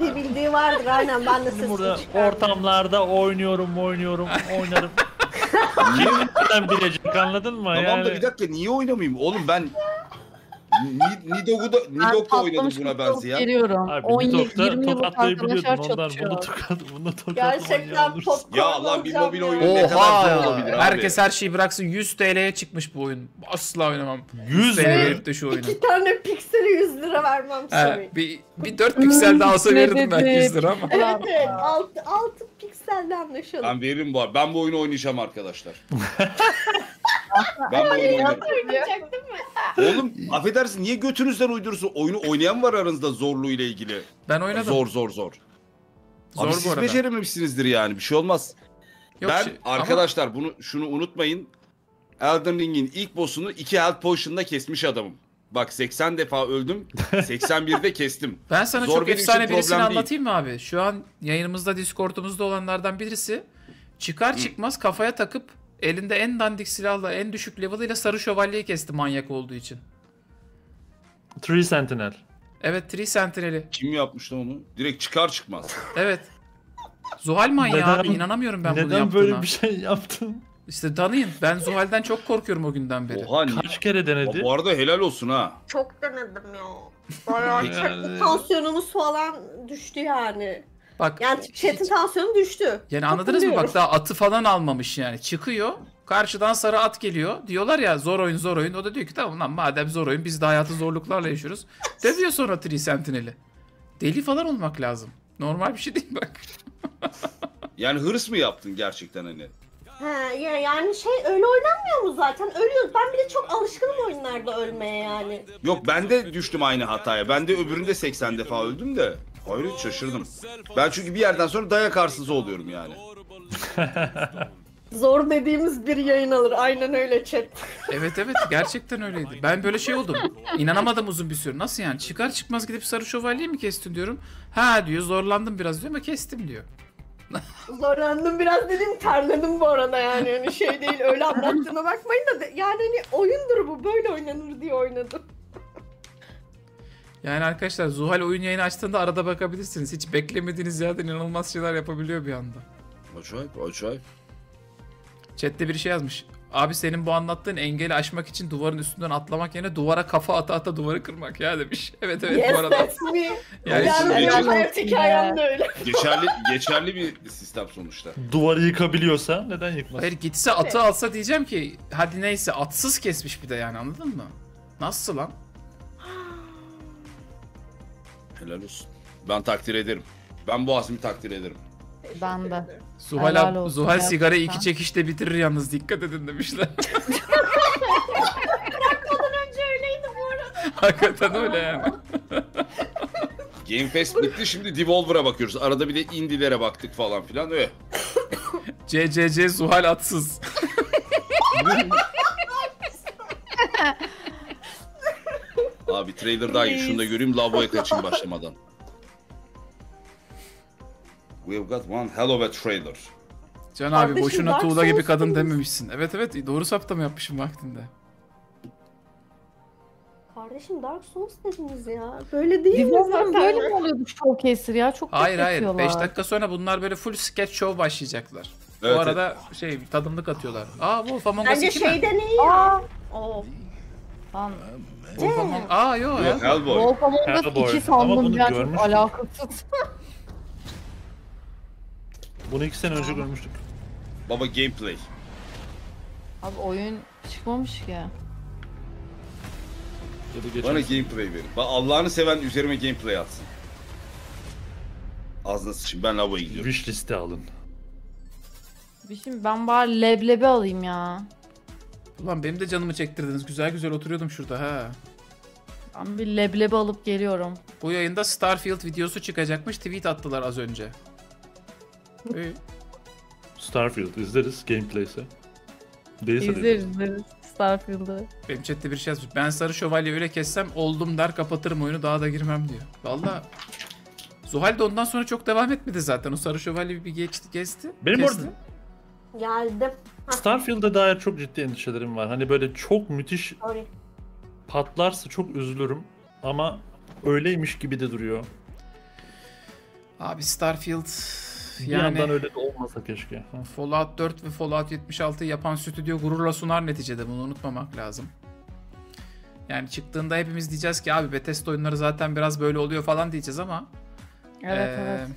Bir bildiği vardır aynen ben de sesini Burada çıkardım. ortamlarda oynuyorum, oynuyorum, oynarım. <laughs> Kim bilecek anladın mı? Tamam yani... da bir dakika niye oynamayayım? Oğlum ben Ni- Nidog'u Nidog'da oynadım buna benzeyen. Geliyorum. Abi 10 yıl, Nidog'da 20 yıllık arkadaşlar ondan. Bunu çatışıyor. tokat, bunu tokat Gerçekten popcorn Ya lan bir mobil oyunu ne kadar zor olabilir abi. Herkes her şeyi bıraksın. 100 TL'ye çıkmış bu oyun. Asla oynamam. 100 TL verip de şu oyunu. İki tane pikseli 100 lira vermem sorry. bir, bir 4 piksel daha olsa verirdim belki 100 lira ama. Evet evet 6, 6 pikselde anlaşalım. Ben veririm bu. Ben bu oyunu oynayacağım arkadaşlar. <laughs> <laughs> ben bu oyunu mı? Oğlum affedersin niye götünüzden uydursun? Oyunu oynayan var aranızda zorluğu ile ilgili. Ben oynadım. Zor zor zor. Zor Abi bu siz arada. becerememişsinizdir yani bir şey olmaz. Yok ben şey- ama- arkadaşlar bunu şunu unutmayın. Elden Ring'in ilk boss'unu 2 health potion'da kesmiş adamım. Bak 80 defa öldüm. <laughs> 81'de kestim. Ben sana Zor çok efsane birisini anlatayım mı abi? Şu an yayınımızda Discord'umuzda olanlardan birisi çıkar çıkmaz kafaya takıp elinde en dandik silahla en düşük level'ıyla sarı şövalyeyi kesti manyak olduğu için. Three Sentinel. Evet Tree Sentinel'i. Kim yapmıştı onu? Direkt çıkar çıkmaz. Evet. Zuhal manyağı abi Neden- inanamıyorum ben bunu Neden yaptığına. böyle bir şey yaptın? İşte tanıyın ben Zuhal'den çok korkuyorum o günden beri. Oha Kaç kere denedi? Bu arada helal olsun ha. Çok denedim ya. <laughs> Bayağı Yani- tansiyonumuz falan düştü yani. Bak Yani chat'in tansiyonu düştü. yani anladınız mı? Bak daha atı falan almamış yani. Çıkıyor. Karşıdan sarı at geliyor. Diyorlar ya zor oyun zor oyun. O da diyor ki tamam lan madem zor oyun biz de hayatı zorluklarla yaşıyoruz. <laughs> Dövüyor sonra Tree Sentinel'i. Deli falan olmak lazım. Normal bir şey değil bak. <laughs> Yani hırs mı yaptın gerçekten hani? He, ya yani şey öyle oynanmıyor mu zaten? Ölüyoruz. Ben bir de çok alışkınım oyunlarda ölmeye yani. Yok ben de düştüm aynı hataya. Ben de öbüründe 80 defa öldüm de. Hayret şaşırdım. Ben çünkü bir yerden sonra dayak arsızı oluyorum yani. <laughs> Zor dediğimiz bir yayın alır. Aynen öyle chat. Evet evet gerçekten öyleydi. Ben böyle şey oldum. İnanamadım uzun bir süre. Nasıl yani? Çıkar çıkmaz gidip sarı şövalyeyi mi kestin diyorum. Ha diyor zorlandım biraz diyor ama kestim diyor. <laughs> Zorlandım biraz dedim terledim bu arada yani. Hani şey değil öyle anlattığına bakmayın da de- yani hani oyundur bu böyle oynanır diye oynadım. Yani arkadaşlar Zuhal oyun yayını açtığında arada bakabilirsiniz. Hiç beklemediğiniz yerden inanılmaz şeyler yapabiliyor bir anda. Acayip acayip. Chatte bir şey yazmış. Abi senin bu anlattığın engeli aşmak için duvarın üstünden atlamak yerine duvara kafa ata ata duvarı kırmak ya demiş. <laughs> Evet evet yes bu arada. that's me. <laughs> Yani Yani, şimdi- hikayem de öyle. <laughs> Geçerli geçerli bir sistem sonuçta. Duvarı yıkabiliyorsa neden yıkmasın? Hayır gitse atı alsa diyeceğim ki hadi neyse atsız kesmiş bir de yani anladın mı? Nasıl lan? Helal olsun. Ben takdir ederim. Ben bu azmi takdir ederim. Ben de. Zuhal, Helal ab- olsun Zuhal sigarayı iki gerçekten. çekişte bitirir yalnız dikkat edin demişler. <laughs> Bırakmadan önce öyleydi bu arada. Hakikaten öyle yani. <laughs> Game Pass bitti şimdi Devolver'a bakıyoruz. Arada bir de indilere baktık falan filan. Öh. <laughs> CCC Zuhal atsız. Abi trailer daha iyi. Şunu da göreyim lavaboya kaçayım başlamadan. We've got one hell of a trailer. Can abi Kardeşim, boşuna Dark tuğla gibi Souls kadın demiş. dememişsin. Evet evet doğru saptama yapmışım vaktinde. Kardeşim Dark Souls dediniz ya. Böyle değil mi Devolver'ın zaten? böyle mi oluyordu Showcaser ya? Çok Hayır hayır bekletiyorlar. 5 dakika sonra bunlar böyle full sketch show başlayacaklar. Evet, Bu arada şey tadımlık atıyorlar. Aa Wolf Among Us Bence 2 mi? şeyde ne ya? Oo. Lan Among... Aa yo ya. Yok Hellboy. Wolf Among Us Hellboy. 2 Ama sandım bunu ya çok görmüştüm. alakasız. <laughs> Bunu iki sene önce görmüştük. Baba gameplay. Abi oyun çıkmamış ki. Ya da geçen Bana gameplay verin. Bak Allah'ını seven üzerime gameplay atsın. Ağzına sıçayım ben lavaboya gidiyorum. wish liste alın. Bir şey ben bari leblebi alayım ya. Ulan benim de canımı çektirdiniz. Güzel güzel oturuyordum şurada ha. Ben bir leblebi alıp geliyorum. Bu yayında Starfield videosu çıkacakmış. Tweet attılar az önce. İyi. Starfield izleriz gameplay'se. Değilse de İzleriz izleriz Starfield'ı. Benim chatte bir şey yazmış. Ben sarı şövalye öyle kessem oldum der kapatırım oyunu daha da girmem diyor. Valla Zuhal de ondan sonra çok devam etmedi zaten. O sarı şövalye bir geçti gezdi. Benim kesti. orada Geldim. Starfield'a dair çok ciddi endişelerim var. Hani böyle çok müthiş Sorry. patlarsa çok üzülürüm. Ama öyleymiş gibi de duruyor. Abi Starfield Bir yani yandan öyle de olmasa keşke. Ha. Fallout 4 ve Fallout 76 yapan stüdyo gururla sunar neticede bunu unutmamak lazım. Yani çıktığında hepimiz diyeceğiz ki abi Bethesda oyunları zaten biraz böyle oluyor falan diyeceğiz ama Evet, eee, evet.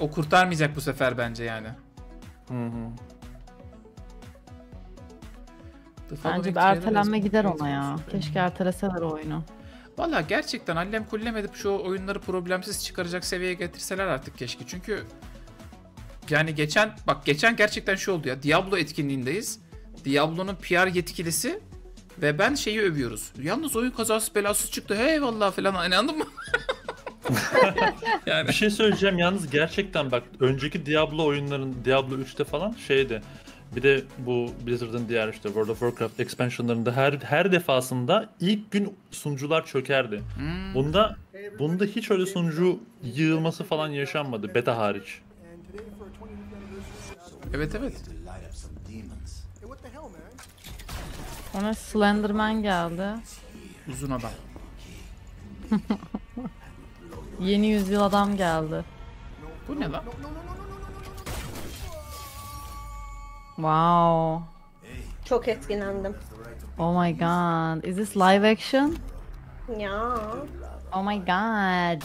o kurtarmayacak bu sefer bence yani. Hı hı. Bence trailer ertelenme gider ona ya. Keşke erteleseler o oyunu. Valla gerçekten allem kullem edip şu oyunları problemsiz çıkaracak seviyeye getirseler artık keşke. Çünkü yani geçen bak geçen gerçekten şu oldu ya. Diablo etkinliğindeyiz. Diablo'nun PR yetkilisi ve ben şeyi övüyoruz. Yalnız oyun kazası belasız çıktı. Hey vallahi falan hani anladın mı? <laughs> Bir şey söyleyeceğim yalnız gerçekten bak önceki Diablo oyunların Diablo 3'te falan şeydi. Bir de bu Blizzard'ın diğer işte World of Warcraft expansionlarında her her defasında ilk gün sunucular çökerdi. Hmm. Bunda bunda hiç öyle sunucu yığılması falan yaşanmadı beta hariç. Evet evet. Sonra Slenderman geldi. Uzun adam. Yeni yüzyıl adam geldi. Bu ne lan? Wow. Çok etkilendim. Oh my god. Is this live action? Ya. Oh my god.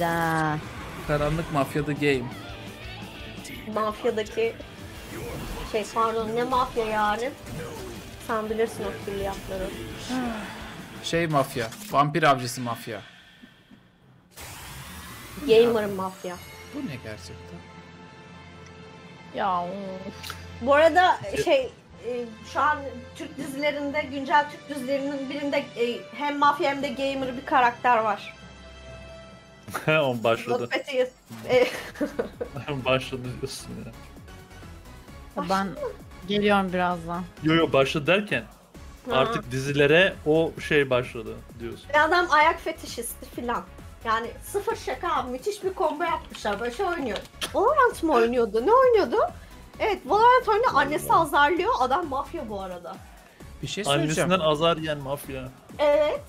Karanlık Mafya The Game. Mafyadaki şey pardon ne mafya yani? Sen bilirsin o külliyatları. Şey mafya. Vampir avcısı mafya. Gamer mafya. Bu ne gerçekten? Ya Bu arada şey e, şu an Türk dizilerinde güncel Türk dizilerinin birinde e, hem mafya hem de gamer bir karakter var. <laughs> On başladı. E, <laughs> başladı diyorsun ya. Ben geliyorum birazdan. Yo yo başladı derken Ha. artık dizilere o şey başladı diyorsun. bir adam ayak fetişisti filan. Yani sıfır şaka müthiş bir combo yapmışlar. Böyle şey oynuyor. Valorant mı oynuyordu? Ne oynuyordu? Evet Valorant oynuyor. Annesi azarlıyor. Adam mafya bu arada. Bir şey söyleyeceğim. Annesinden azar yiyen mafya. Evet.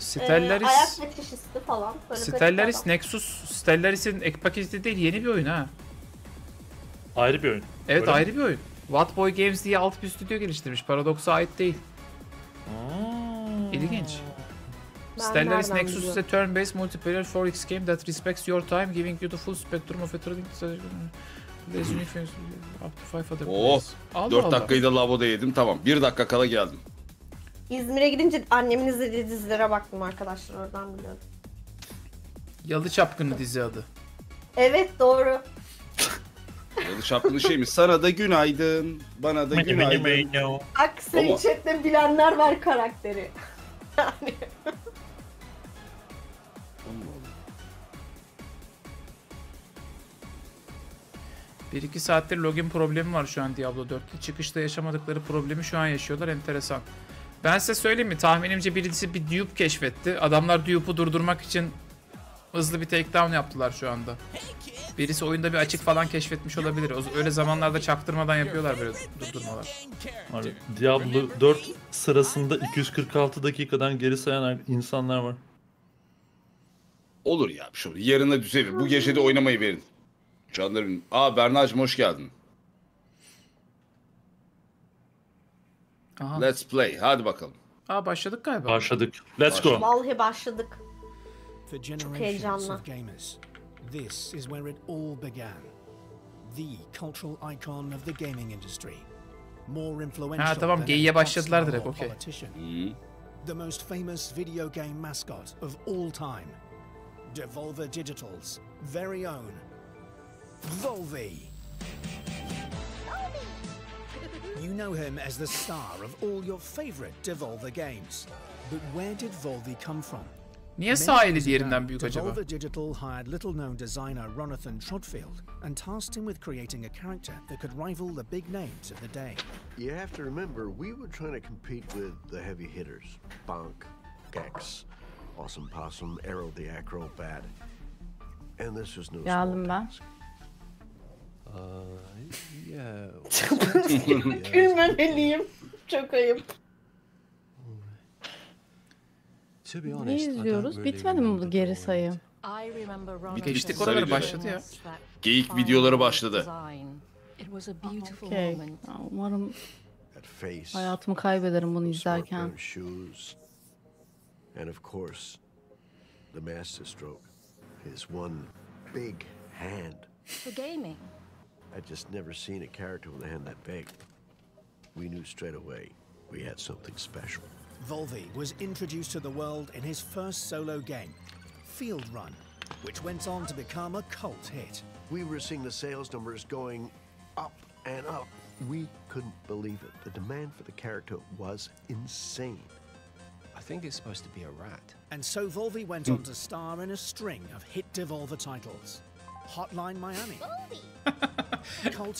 Stellaris- Ee, ayak fetişisti falan. Böyle Stellaris Nexus Stellaris'in ek paketi değil yeni bir oyun ha. Ayrı bir oyun. Evet Öyle mi? ayrı bir oyun. What Games diye alt bir stüdyo geliştirmiş. Paradox'a ait değil. İlginç. Ben Stellaris Nexus is a turn-based multiplayer 4X game that respects your time, giving you the full spectrum of a trading There's things up to five other Oh, players. Allah 4 Allah. dakikayı da lavoda yedim. Tamam. 1 dakika kala geldim. İzmir'e gidince annemin izlediği dizilere baktım arkadaşlar oradan biliyorum. Yalı Çapkını dizi adı. Evet doğru. Yalı çapkını şey mi? Sana da günaydın. Bana da günaydın. Bak senin Ama- chatte bilenler var karakteri. <laughs> Yani. Bir iki saattir login problemi var şu an Diablo 4'te. Çıkışta yaşamadıkları problemi şu an yaşıyorlar. Enteresan. Ben size söyleyeyim mi? Tahminimce birisi bir dupe keşfetti. Adamlar dupe'u durdurmak için hızlı bir takedown yaptılar şu anda. Birisi oyunda bir açık falan keşfetmiş olabilir. Öyle zamanlarda çaktırmadan yapıyorlar böyle durdurmalar. Abi, Diablo 4 sırasında 246 dakikadan geri sayan insanlar var. Olur ya bir şey olur. Yarına düzelir. Bu gece de oynamayı verin. Canlarım. Aa Berna'cığım hoş geldin. Aha. Let's play. Hadi bakalım. Aa başladık galiba. Başladık. Let's go. Vallahi başladık. For generations heyecanlı. of gamers, this is where it all began. The cultural icon of the gaming industry. More influential Ha tamam than geyiğe başladılar direkt okey. politician. The most famous video game mascot of all time. Devolver Digital's very own Volvi. You know him as the star of all your favorite Devolver games. But where did Volvi come from? Niye Many sağ eli years diğerinden ago, büyük acaba? Devolver Digital hired little-known designer Ronathan Trotfield and tasked him with creating a character that could rival the big names of the day. You have to remember, we were trying to compete with the heavy hitters Bonk, Gex, Awesome Possum, Arrow the Acrobat. And this was no Geldim ben. Gülmemeliyim. <laughs> Çok ayıp. To be Ne izliyoruz? Bitmedi mi bu geri sayım? Geçtik oraları başladı ya. Geyik videoları başladı. Okey. Ya Umarım hayatımı kaybederim bunu izlerken. And of course, the masterstroke. His one big hand. For gaming. I'd just never seen a character with a hand that big. We knew straight away we had something special. Volvi was introduced to the world in his first solo game, Field Run, which went on to become a cult hit. We were seeing the sales numbers going up and up. We couldn't believe it. The demand for the character was insane. I think it's supposed to be a rat. And so Volvi went on to star in a string of hit Devolver titles.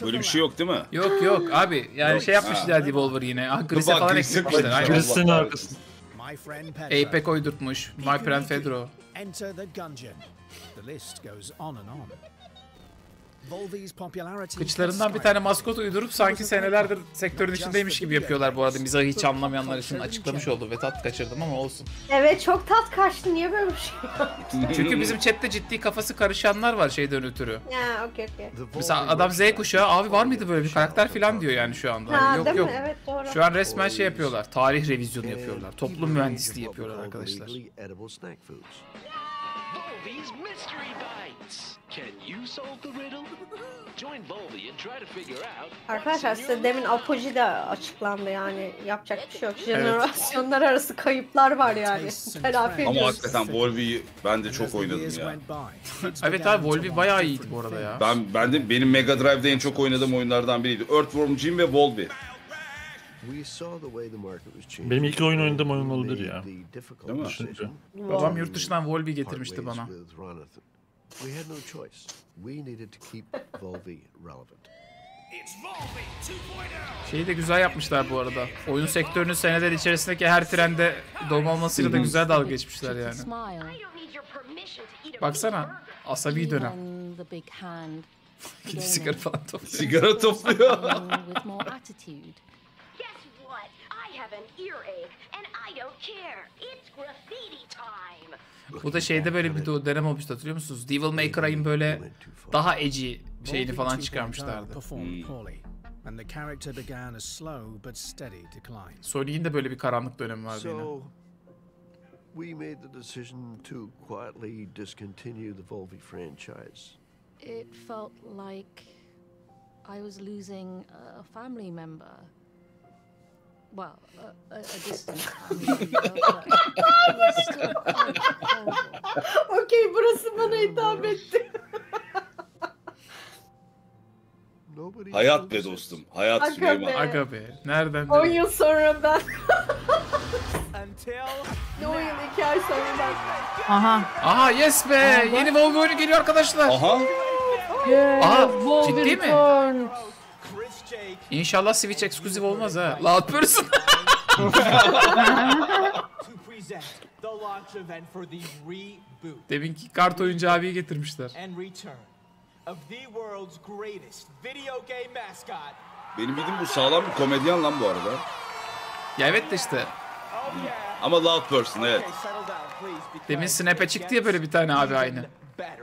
Böyle bir şey yok değil mi? Yok yok abi yani şey yapmışlar Devolver yine. Ah, Gris'e falan eklemişler. Gris'in arkasında. My friend Pedro. Apex uydurtmuş. My Friend Fedro. Enter the Gungeon. The list goes on and on. Kıçlarından bir tane maskot uydurup sanki senelerdir sektörün içindeymiş gibi yapıyorlar bu arada. Mizahı hiç anlamayanlar için açıklamış oldu ve tat kaçırdım ama olsun. Evet çok tat kaçtı. Niye böyle bir şey yaptın? <laughs> Çünkü bizim chatte ciddi kafası karışanlar var şeyden ötürü. Ya okey okey. Mesela adam Z kuşağı abi var mıydı böyle bir karakter falan diyor yani şu anda. Ha, Hani yok değil mi? yok. Evet, doğru. Şu an resmen şey yapıyorlar. Tarih revizyonu yapıyorlar. Toplum mühendisliği yapıyorlar arkadaşlar. Volvi's Mystery Bites. Can you solve the riddle? Join Volvi and try to figure out. Arkadaşlar size demin Apogee de açıklandı yani yapacak bir şey yok. Jenerasyonlar arası kayıplar var yani. Telafi Ama hakikaten Volvi'yi ben de çok oynadım ya. Evet abi Volvi bayağı iyiydi bu arada ya. Ben ben de benim Mega Drive'de en çok oynadığım oyunlardan biriydi. Earthworm Jim ve Volvi. Benim ilk oyun oynadığım oyun olabilir ya. The difficult Değil mi? decision. Babam yurt dışından Volvi getirmişti bana. We had no choice. We needed to keep Volvi relevant. Şeyi de güzel yapmışlar bu arada. Oyun sektörünün seneler içerisindeki her trende dom olmasıyla da güzel dalga geçmişler yani. Baksana asabi dönem. Even the big hand. Gidip <laughs> sigara falan topluyor. Sigara topluyor. An earache and I don't care. It's graffiti time. Bu da şeyde böyle bir dönem olmuştu hatırlıyor musunuz? Devil May Cry'in böyle daha edgy şeyini falan çıkarmışlardı. and the character began a slow but steady decline. Sonic'in de böyle bir karanlık dönemi vardı yine. So, we made the decision to quietly discontinue the Volvi franchise. It felt like I was losing a family member. Well, a, a, a distant. Okey burası bana hitap etti. Nobody Hayat be dostum. Hayat Aga Süleyman. be. Aga be. Nereden 10 nereye? yıl sonra ben. ne 10 yıl 2 ay sonra ben. Aha. Aha yes be. Yeni Volvo oyunu geliyor arkadaşlar. Aha. Yeah, Aha, Volvi ciddi mi? returns. İnşallah Switch ekskluziv olmaz ha. Loud person. <laughs> Deminki kart oyuncu abiyi getirmişler. Benim bildiğim bu sağlam bir komedyen lan bu arada. Ya evet de işte. Ama loud person evet. Demin Snap'e çıktı ya böyle bir tane abi aynı. better.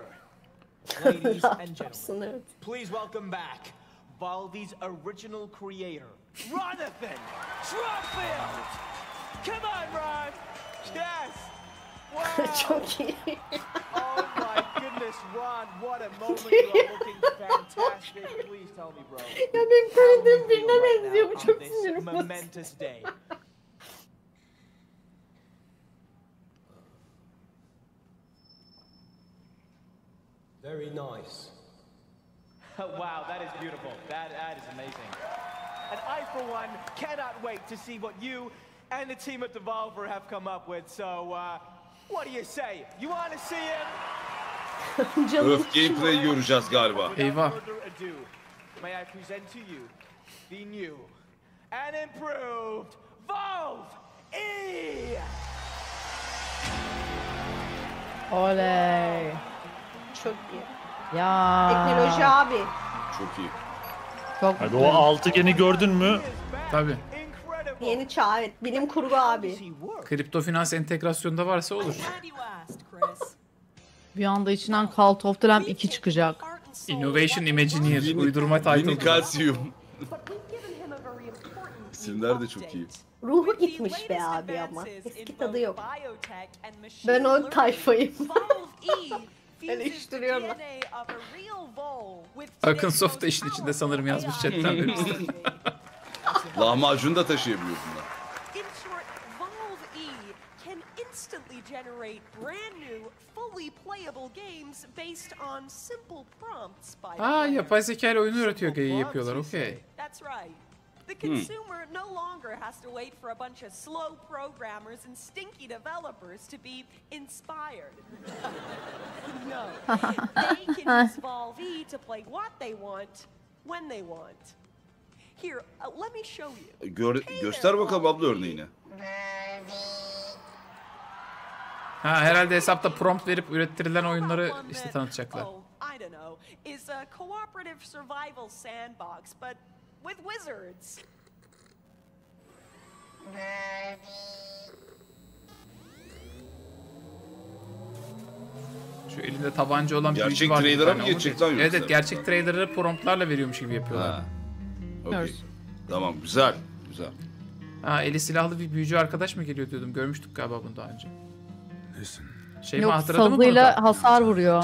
Ladies and <laughs> gentlemen, Yapsın, please welcome back Valdi's original creator, Ronathan Trumfield. Come on, Ron. Yes. Wow. <laughs> Çok iyi. Oh my goodness, Ron, what a moment. You are <laughs> looking fantastic. Please tell me, bro. ya benim tanıdığım birine Right benziyor. Bu now çok on this sinirim momentous day. Very nice. <laughs> wow, that is beautiful. That, that is amazing. And I, for one, cannot wait to see what you and the team at Devolver have come up with. So, uh, what do you say? You want to see him? <laughs> Öf gameplay göreceğiz galiba. Eyvah. further ado, may I present to you the new and improved Valve E! Oley. Çok iyi. Ya. Teknoloji abi. Çok iyi. Çok Abi o altıgeni gördün mü? Tabi. Yeni çağ evet. Bilim kurgu abi. Kripto finans entegrasyonda varsa olur. Bir anda içinden Cult of the Lamb 2 çıkacak. Innovation Imagineer uydurma title. Kalsiyum. İsimler de çok iyi. Ruhu gitmiş be abi ama. Eski tadı yok. Ben o tayfayım. <laughs> Eleştiriyorlar. Akın Soft da işin içinde sanırım yazmış chatten <laughs> birisi. Lahmacun da taşıyabiliyor bunlar. E instantly generate brand new, fully playable games based on simple prompts by Aa yapay zeka ile oyun öğretiyor geyi yapıyorlar okey. That's right. The Hmm. consumer no longer has to wait for a bunch of slow programmers and stinky developers to be inspired. <laughs> no. <laughs> They can use Valve E to play what they want when they want. Here, uh, let me show you. Gör, göster bakalım abla örneğini. Ha herhalde hesapta prompt verip ürettirilen oyunları işte tanıtacaklar. Oh, I don't know, is a cooperative survival sandbox, but with wizards. Şu elinde tabanca olan Gerçek büyücü var. bir trader'a mı geçecek geç. lan Evet yoksa? evet gerçek trader'ı promptlarla veriyormuş gibi yapıyorlar. Ha. Okey. Tamam güzel. Güzel. Ha eli silahlı bir büyücü arkadaş mı geliyor diyordum. Görmüştük galiba bunu daha önce. Şey mi Yok hatırladın mı bunu hasar vuruyor.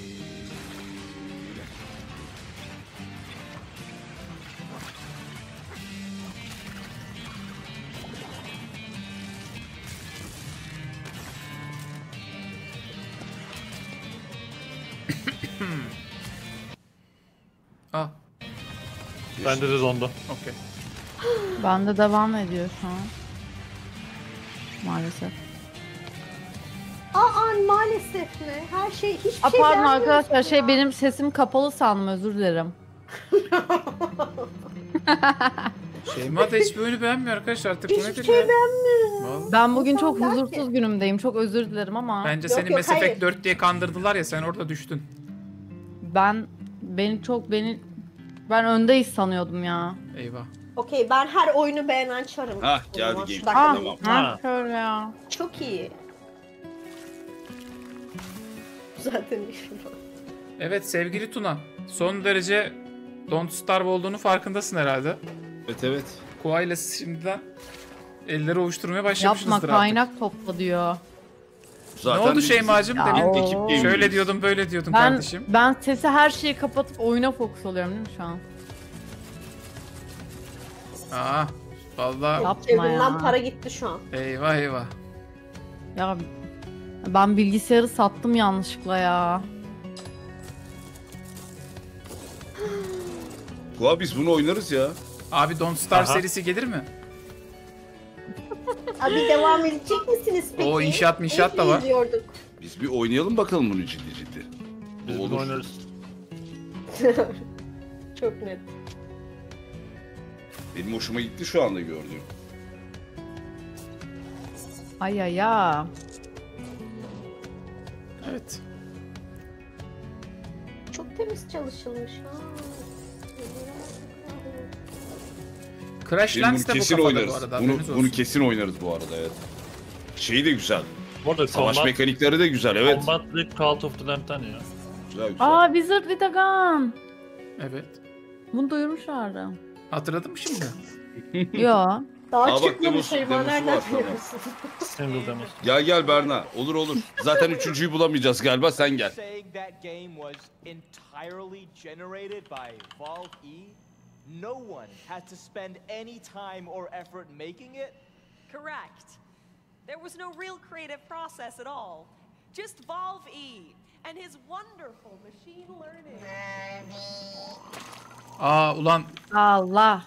Bende de dondu. Okey. Bende devam ediyor şu an. Maalesef. Aa maalesef mi? Her şey hiçbir Aa, şey pardon beğenmiyorsun arkadaşlar şey benim sesim kapalı sandım özür dilerim. <laughs> Şeyma da hiçbir oyunu beğenmiyor arkadaşlar artık bu Hiçbir nedir şey ya? beğenmiyorum. Vallahi. Ben bugün çok Belki. huzursuz günümdeyim. Çok özür dilerim ama Bence Yok, seni yok, Mass Effect hayır. 4 diye kandırdılar ya sen orada düştün. ben beni çok beni ben öndeyiz sanıyordum ya. Eyvah. Okey ben her oyunu beğenen çarım. Hah, geldi game. şu dakika Ah, Tamam. ha, şöyle ya. Çok iyi. <laughs> Zaten iyi. Evet sevgili Tuna. Son derece Don't Starve olduğunu farkındasın herhalde. Evet evet. Koa ile şimdiden elleri ovuşturmaya Yapma başlamışsınızdır artık. kaynak topla diyor. Zaten ne oldu Şeyma'cığım Ya demin? o- Ekip Şöyle diyordum böyle diyordum Ben kardeşim. ben sesi her şeyi kapatıp oyuna fokus oluyorum değil mi şu an? Aa, vallahi Yapma Cebimden ya. para gitti şu an. eyvah eyvah. Ya ben bilgisayarı sattım yanlışlıkla ya. <gasps> Koa biz bunu oynarız ya. Abi Don't Starve Aha. serisi gelir mi? Abi devam edecek misiniz peki? O inşaat minşaat da var. izliyorduk. Biz bir oynayalım bakalım bunu ciddi ciddi. Biz Bu bunu olur. oynarız. <laughs> Çok net. Benim hoşuma gitti şu anda gördüğüm. Ay ay ya. Evet. Çok temiz çalışılmış ha. Crash Benim bunu Lands de bu kesin kafada oynarız. bu arada. bunu, haberiniz bunu olsun. kesin oynarız bu arada evet. Şeyi de güzel. Bu arada Savaş Combat, mekanikleri de güzel evet. Combat League Cult of the Lamb'den ya. Güzel güzel. Aa Wizard with a Gun. Evet. Bunu duyurmuşlardı. Hatırladın mı şimdi? <laughs> Yo. Daha Aa, bak, çıkmamış demosu- Şeyma demosu nereden var, tamam. biliyorsun? Single demo. Gel gel Berna. Olur olur. Zaten <laughs> üçüncüyü bulamayacağız galiba sen gel. Saying that game was entirely generated by Valve E, no one had to spend any time or effort making it. Correct. There was no real creative process at all. Just Valve E and his wonderful machine learning. Aa ulan Allah.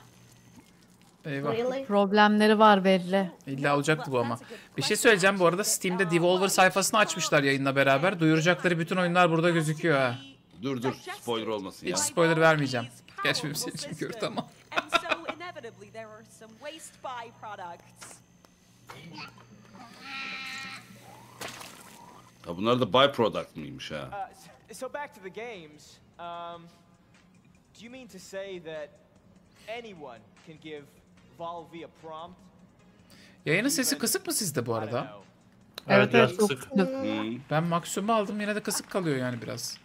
eyvah. Really? Problemleri var belli. İlla olacaktı bu ama. Bir şey söyleyeceğim bu arada Steam'de Devolver sayfasını açmışlar yayınla beraber. Duyuracakları bütün oyunlar burada gözüküyor ha. Dur dur spoiler olmasın ya. Hiç spoiler vermeyeceğim. Gerçi benim için gördü ama. Ha bunlar da byproduct mıymış ha? Uh, so back to the games. Um, do you mean to say that anyone can give Valve a prompt? Yayının sesi kısık mı sizde bu arada? Evet, Evet, çok. Ben maksimum aldım yine de kısık kalıyor yani biraz.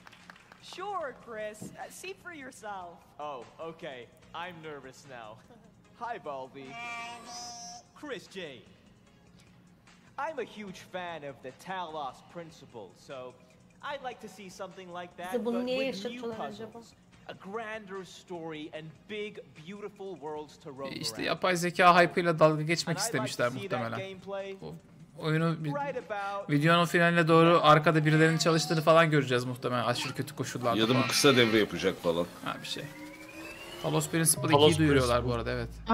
Sure, Chris. Uh, see for yourself. Oh, okay. I'm nervous now. <laughs> Hi, Baldy. Chris J. I'm a huge fan of the Talos principle, so I'd like to see something like that, but with new puzzles. A grander story and big, beautiful worlds to roam İşte yapay zeka hype'ıyla dalga geçmek istemişler like to see that muhtemelen. gameplay Oyunu videonun finaline doğru arkada birilerinin çalıştığını falan göreceğiz muhtemelen aşırı kötü koşullarda Ya da bu kısa devre yapacak falan. Ha bir şey. Talos Principle Talos 2'yi duyuruyorlar bu arada evet. I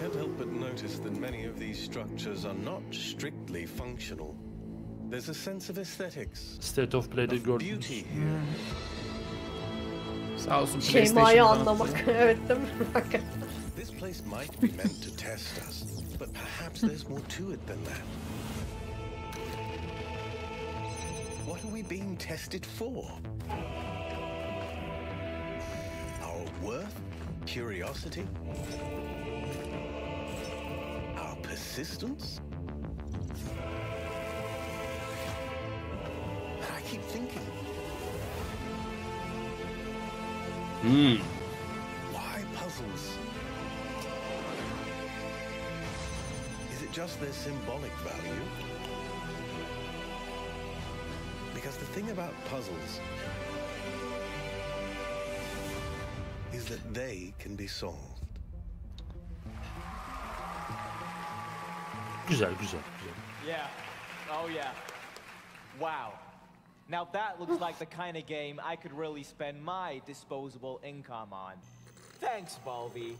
can't help but notice that many of these structures are not strictly functional. There's a sense of aesthetics. State of Play'de gördünüz. Sağ olsun Şeyma'yı PlayStation'dan anlamak. attılar. <laughs> evet değil mi? This place might be meant to test us, but perhaps there's more to it than that. What are we being tested for? Our worth? Curiosity? Our persistence? I keep thinking, Hmm. why puzzles? Just their symbolic value? Because the thing about puzzles is that they can be solved. Güzel güzel güzel. Yeah. Oh yeah. Wow. Now that looks like the kind of game I could really spend my disposable income on. Thanks, Balby.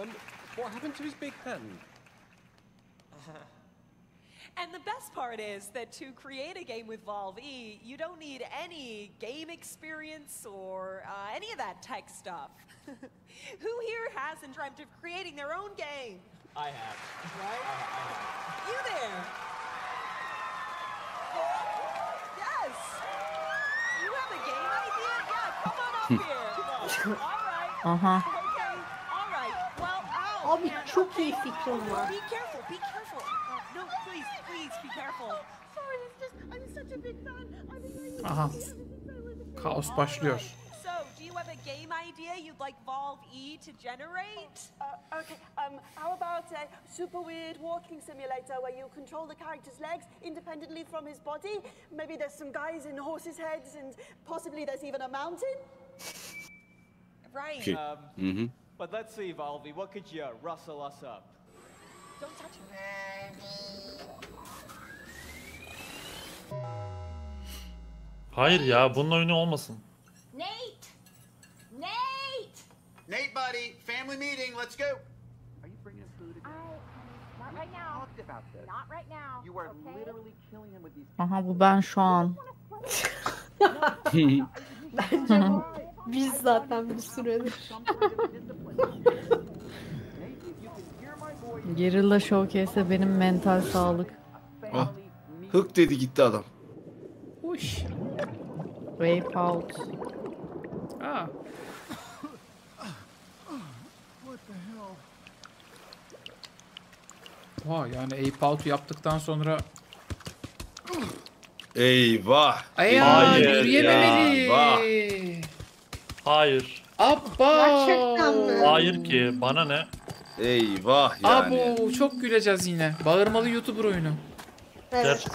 Um, what happened to his big hand? Uh-huh. And the best part is that to create a game with Valve E, you don't need any game experience or uh, any of that tech stuff. <laughs> Who here hasn't dreamt of creating their own game? I have. Right? You there? Yes. You have a game idea? Yeah, come on up hmm. here. All right. Uh-huh. Aha. Okay. All right. Well, ow. Abi man, çok okay. iyi fikrim var. Be careful. Be careful. Uh, no, please, please be careful. Sorry, it's just I'm such a big fan. I've been waiting Aha. Kaos başlıyor. So, do you have a game idea you'd like Valve E to generate? Uh, okay, um, how about a super weird walking simulator where you control the character's legs independently from his body? Maybe there's some guys in horses' heads, and possibly there's even a mountain. Right. Okay. Um, Mhm. But let's see, Valby. What could you rustle us up? Don't touch me. Hayır ya bunun oyunu olmasın. Nate! Nate! Nate, buddy, family meeting. Let's go. Are you bringing food again? Not right now. Talked about this. Not right now. You are okay? literally killing him with these. Aha bu ben şu an. <laughs> Bence bu. <laughs> Biz zaten bir süredir. Gerilla Showcase'de benim mental sağlık. Ah. Hık dedi gitti adam. Uş. Vape out. Aa. What the hell? Oha yani ape out yaptıktan sonra Eyvah. Ay ya, Hayır yürüyememeli. Eyvah. Hayır. Abba. Gerçekten mi? Hayır ki bana ne? Eyvah yani. Abo çok güleceğiz yine. Bağırmalı YouTuber oyunu. Evet.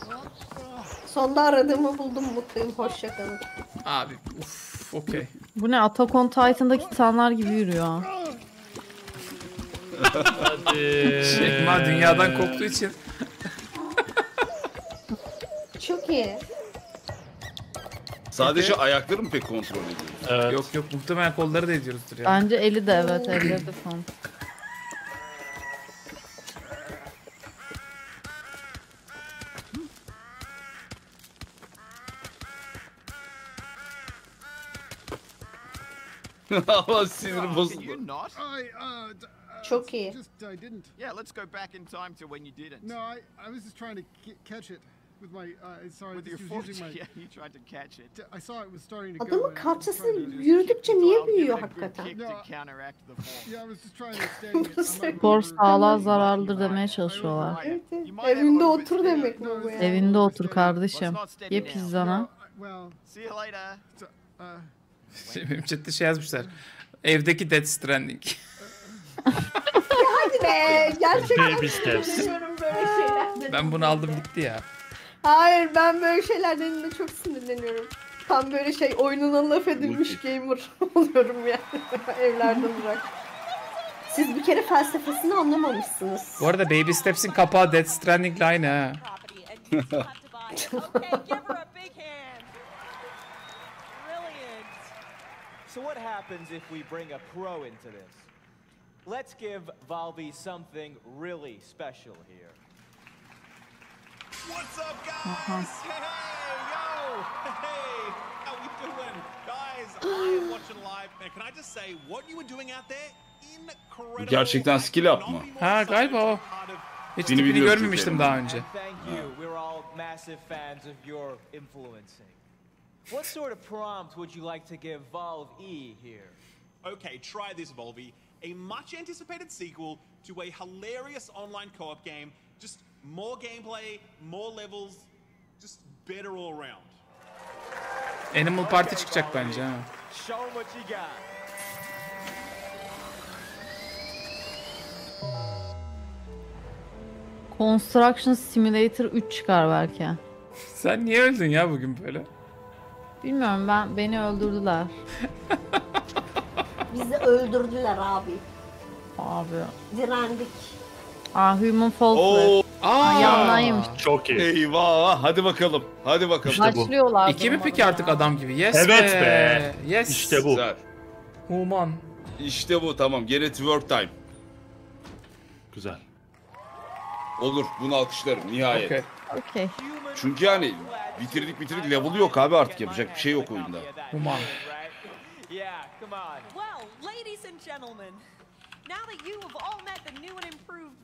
Sonunda aradığımı buldum mutluyum. Hoşçakalın. Abi uf okey. Bu ne Attack on Titan'daki titanlar gibi yürüyor. Hadi. Şeyma dünyadan koptuğu için. Çok iyi. Sadece ayakları mı pek kontrol ediyoruz? Evet. Yok yok muhtemelen kolları da ediyoruzdur ya. Bence eli de evet elleri de son. <laughs> Ama sinirim bozuldu. Uh, uh, Çok iyi. Yeah, let's go back in time to when you didn't. No, I, I was just trying to catch it with my. Uh, sorry, With your using my. <laughs> Yeah, you tried to catch it. I saw it was starting to go. Adamın kalçası yürüdükçe niye büyüyor hakikaten? Yeah, I was just trying to <laughs> not Spor sağlığa zararlıdır demeye çalışıyorlar. Evet, evet. Evinde otur demek mi bu yani? Evinde otur kardeşim. Ye pizzana. Well, See you later. uh, Benim chatte şey yazmışlar. Evdeki Death Stranding. <laughs> Hadi be. Gerçekten Baby steps. sinirleniyorum böyle şeylerden. Ben bunu aldım gitti ya. Hayır ben böyle şeylerden de çok sinirleniyorum. Tam böyle şey oyununa laf edilmiş gamer <laughs> oluyorum yani. <laughs> Evlerden bırak. Siz bir kere felsefesini anlamamışsınız. Bu arada Baby Steps'in kapağı Death Stranding'le aynı ha. Okay, give her a big hand. Brilliant. So what happens if we bring a pro into this? Let's give Valvi something really special here. What's up, guys? Hey, yo! Hey, how we doing? Guys, I am watching live. Man, can I just say, what you were doing out there, incredible. Gerçekten skill up mı? Ha galiba o. Hiç Seni tipini biliyorum görmemiştim çünkü. daha önce. And thank you. We're all massive fans of your influencing. What sort of prompt would you like to give Valve E here? Okay, try this, Volvi. A much anticipated sequel to a hilarious online co op game. Just more gameplay, more levels, just better all around. Animal Party çıkacak bence ha. Show 'em what you got. Construction Simulator 3 çıkar belki. <laughs> Sen niye öldün ya bugün böyle? Bilmiyorum ben beni öldürdüler. <laughs> Bizi öldürdüler abi. Abi. Direndik. Aa Human Fall. Aa, yandan yemiş. Çok iyi. Eyvah. Hadi bakalım. Hadi bakalım. İşte bu. Başlıyorlar. İki mi peki artık adam gibi? Yes Evet be. be. Yes. İşte bu. Güzel. Human. İşte bu tamam. Gene twerk time. Güzel. Olur. Bunu alkışlarım nihayet. Okey. Okey. Çünkü yani bitirdik bitirdik level yok abi artık yapacak bir şey yok oyunda. Human. Yeah, come on. Well, ladies and gentlemen, now that you have all met the new and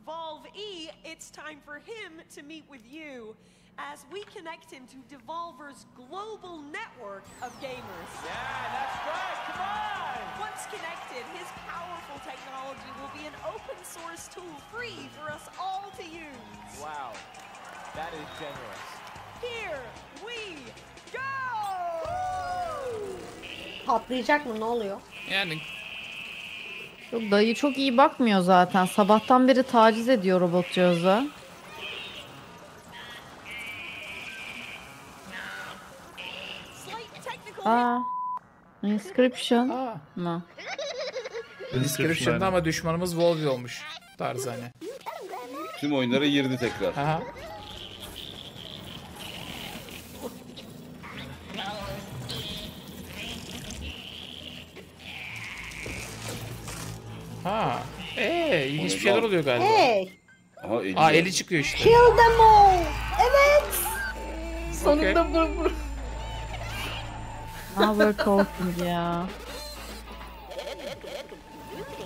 improved Volve E, it's time for him to meet with you as we connect him to Devolver's global network of gamers. Yeah, that's right. Come on. Once connected, his powerful technology will be an open source tool free for us all to use. Wow, that is generous. Here we go! Patlayacak mı ne oluyor? Yani Yok dayı çok iyi bakmıyor zaten. Sabahtan beri taciz ediyor technical Aa. Inscription. Aa. mı? Description'da ama düşmanımız Volvi olmuş. Tarzı hani. Tüm oyunlara girdi tekrar. Aha. Ha. Ee, ilginç bir şeyler oluyor galiba. Hey! Aha eli. Aa eli çıkıyor işte. Kill them all! Evet! Sonunda bu, bu. Now we're talking ya.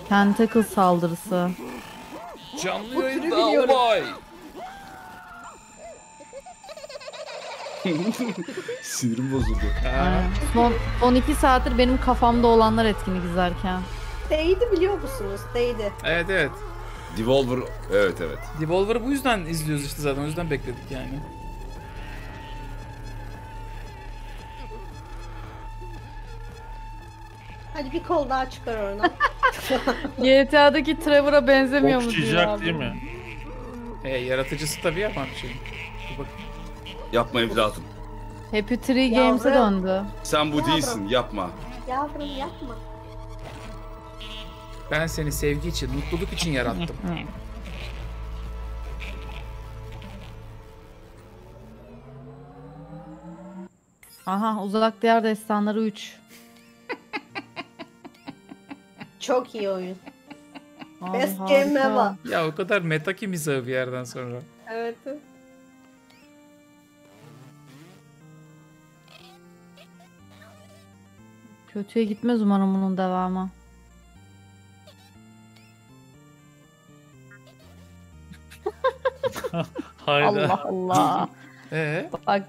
Tentacle saldırısı. Canlı yayında biliyorum. albay. <laughs> Sinirim bozuldu. Son, son iki saattir benim kafamda olanlar etkinlik izlerken. Değdi biliyor musunuz? Değdi. Evet evet. Devolver evet evet. Devolver'ı bu yüzden izliyoruz işte zaten. O yüzden bekledik yani. Hadi bir kol daha çıkar oradan. <laughs> GTA'daki Trevor'a benzemiyor mu diyor Okşayacak abi. değil mi? E, yaratıcısı tabii yapan bir şey. Dur bak. Yapma evladım. Happy Tree Games'e Yavrum. döndü. Sen bu değilsin yapma. Yavrum yapma. Ben seni sevgi için, mutluluk için yarattım. <laughs> Aha Uzak Diyar Destanları 3. Çok iyi oyun. Abi, Best harika. game ever. ya o kadar meta ki mizahı bir yerden sonra. Evet. Kötüye gitmez umarım bunun devamı. <laughs> Hayda. Allah Allah. <laughs> Ee? Bak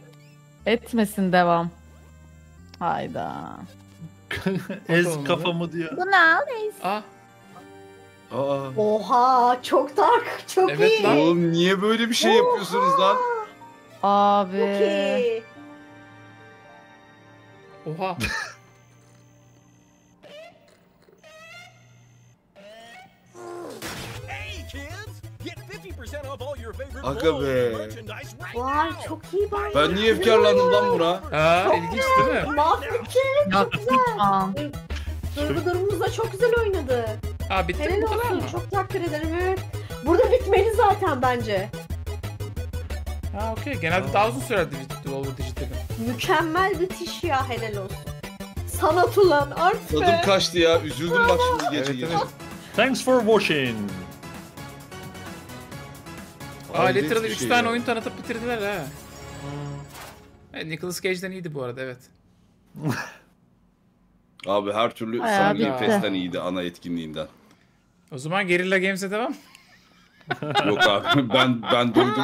etmesin devam. Hayda. <laughs> Ez kafamı diyor. Bu ne Alex? Ah. Aa. Oha çok dark. Çok iyi. Oğlum niye böyle bir şey yapıyorsunuz lan? Abi. Çok iyi. Oha. Aga be. Vay çok iyi bak. Ben niye efkarlandım lan buna? Ha, ilginç değil mi? Mahvetçi. Çok güzel. Duygu Durumumuz da çok güzel oynadı. Ha bitti mi Helal kadar olsun. mı? Çok takdir ederim. Evet. Burada bitmeli zaten bence. Ha okey. Genelde daha uzun sürer Devolver Digital'in. Mükemmel bitiş ya helal olsun. Sanat ulan art Tadım be. kaçtı ya. Üzüldüm bak şimdi gece gece. Thanks for watching. Aa bir 3 şey tane ya. oyun tanıtıp bitirdiler ha. Evet, Nicolas Cage'den iyiydi bu arada evet. <laughs> Abi her türlü Bayağı bitti. Fest'ten iyiydi ana etkinliğinden. O zaman Guerrilla Games'e devam. <laughs> Yok abi ben ben duydum. <laughs>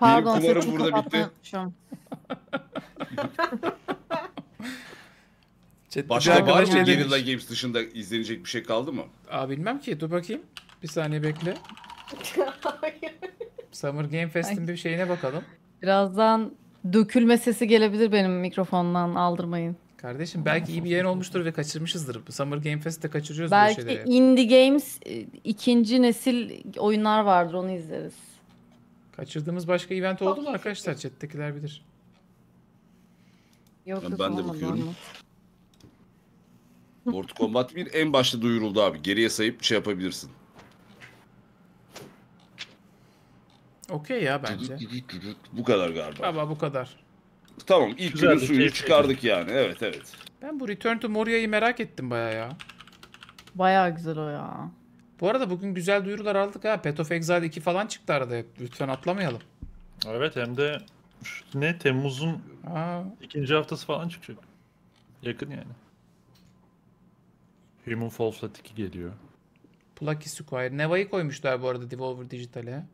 Pardon kumarım sesimi burada bitti. unutmuşum. Başka var arkadaş mı şey demiş. Guerrilla Games dışında izlenecek bir şey kaldı mı? Aa bilmem ki dur bakayım. Bir saniye bekle. Summer Game Fest'in bir şeyine bakalım. Birazdan dökülme sesi gelebilir benim mikrofondan aldırmayın. Kardeşim belki iyi bir yayın olmuştur ve kaçırmışızdır. Summer Game Fest'te kaçırıyoruz böyle Belki şeyleri. indie games e, ikinci nesil oyunlar vardır onu izleriz. Kaçırdığımız başka event oldu mu arkadaşlar? Chat'tekiler bilir. Yok Ben- yok ben de bakıyorum. Mortal Kombat 1 en başta duyuruldu abi. Geriye sayıp şey yapabilirsin. Okey ya bence. Bu kadar galiba. Baba bu kadar. Tamam ilk Güzeldi, günün suyunu çıkardık yani. Evet evet. Ben bu Return to Moria'yı merak ettim baya ya. Bayağı güzel o ya. Bu arada bugün güzel duyurular aldık ha. Path of Exile 2 falan çıktı arada. Lütfen atlamayalım. Evet hem de ne Temmuz'un Aa. ikinci haftası falan çıkacak. Yakın yani. Human Fall Flat 2 geliyor. Plucky Squire. Neva'yı koymuşlar bu arada Devolver Digital'e.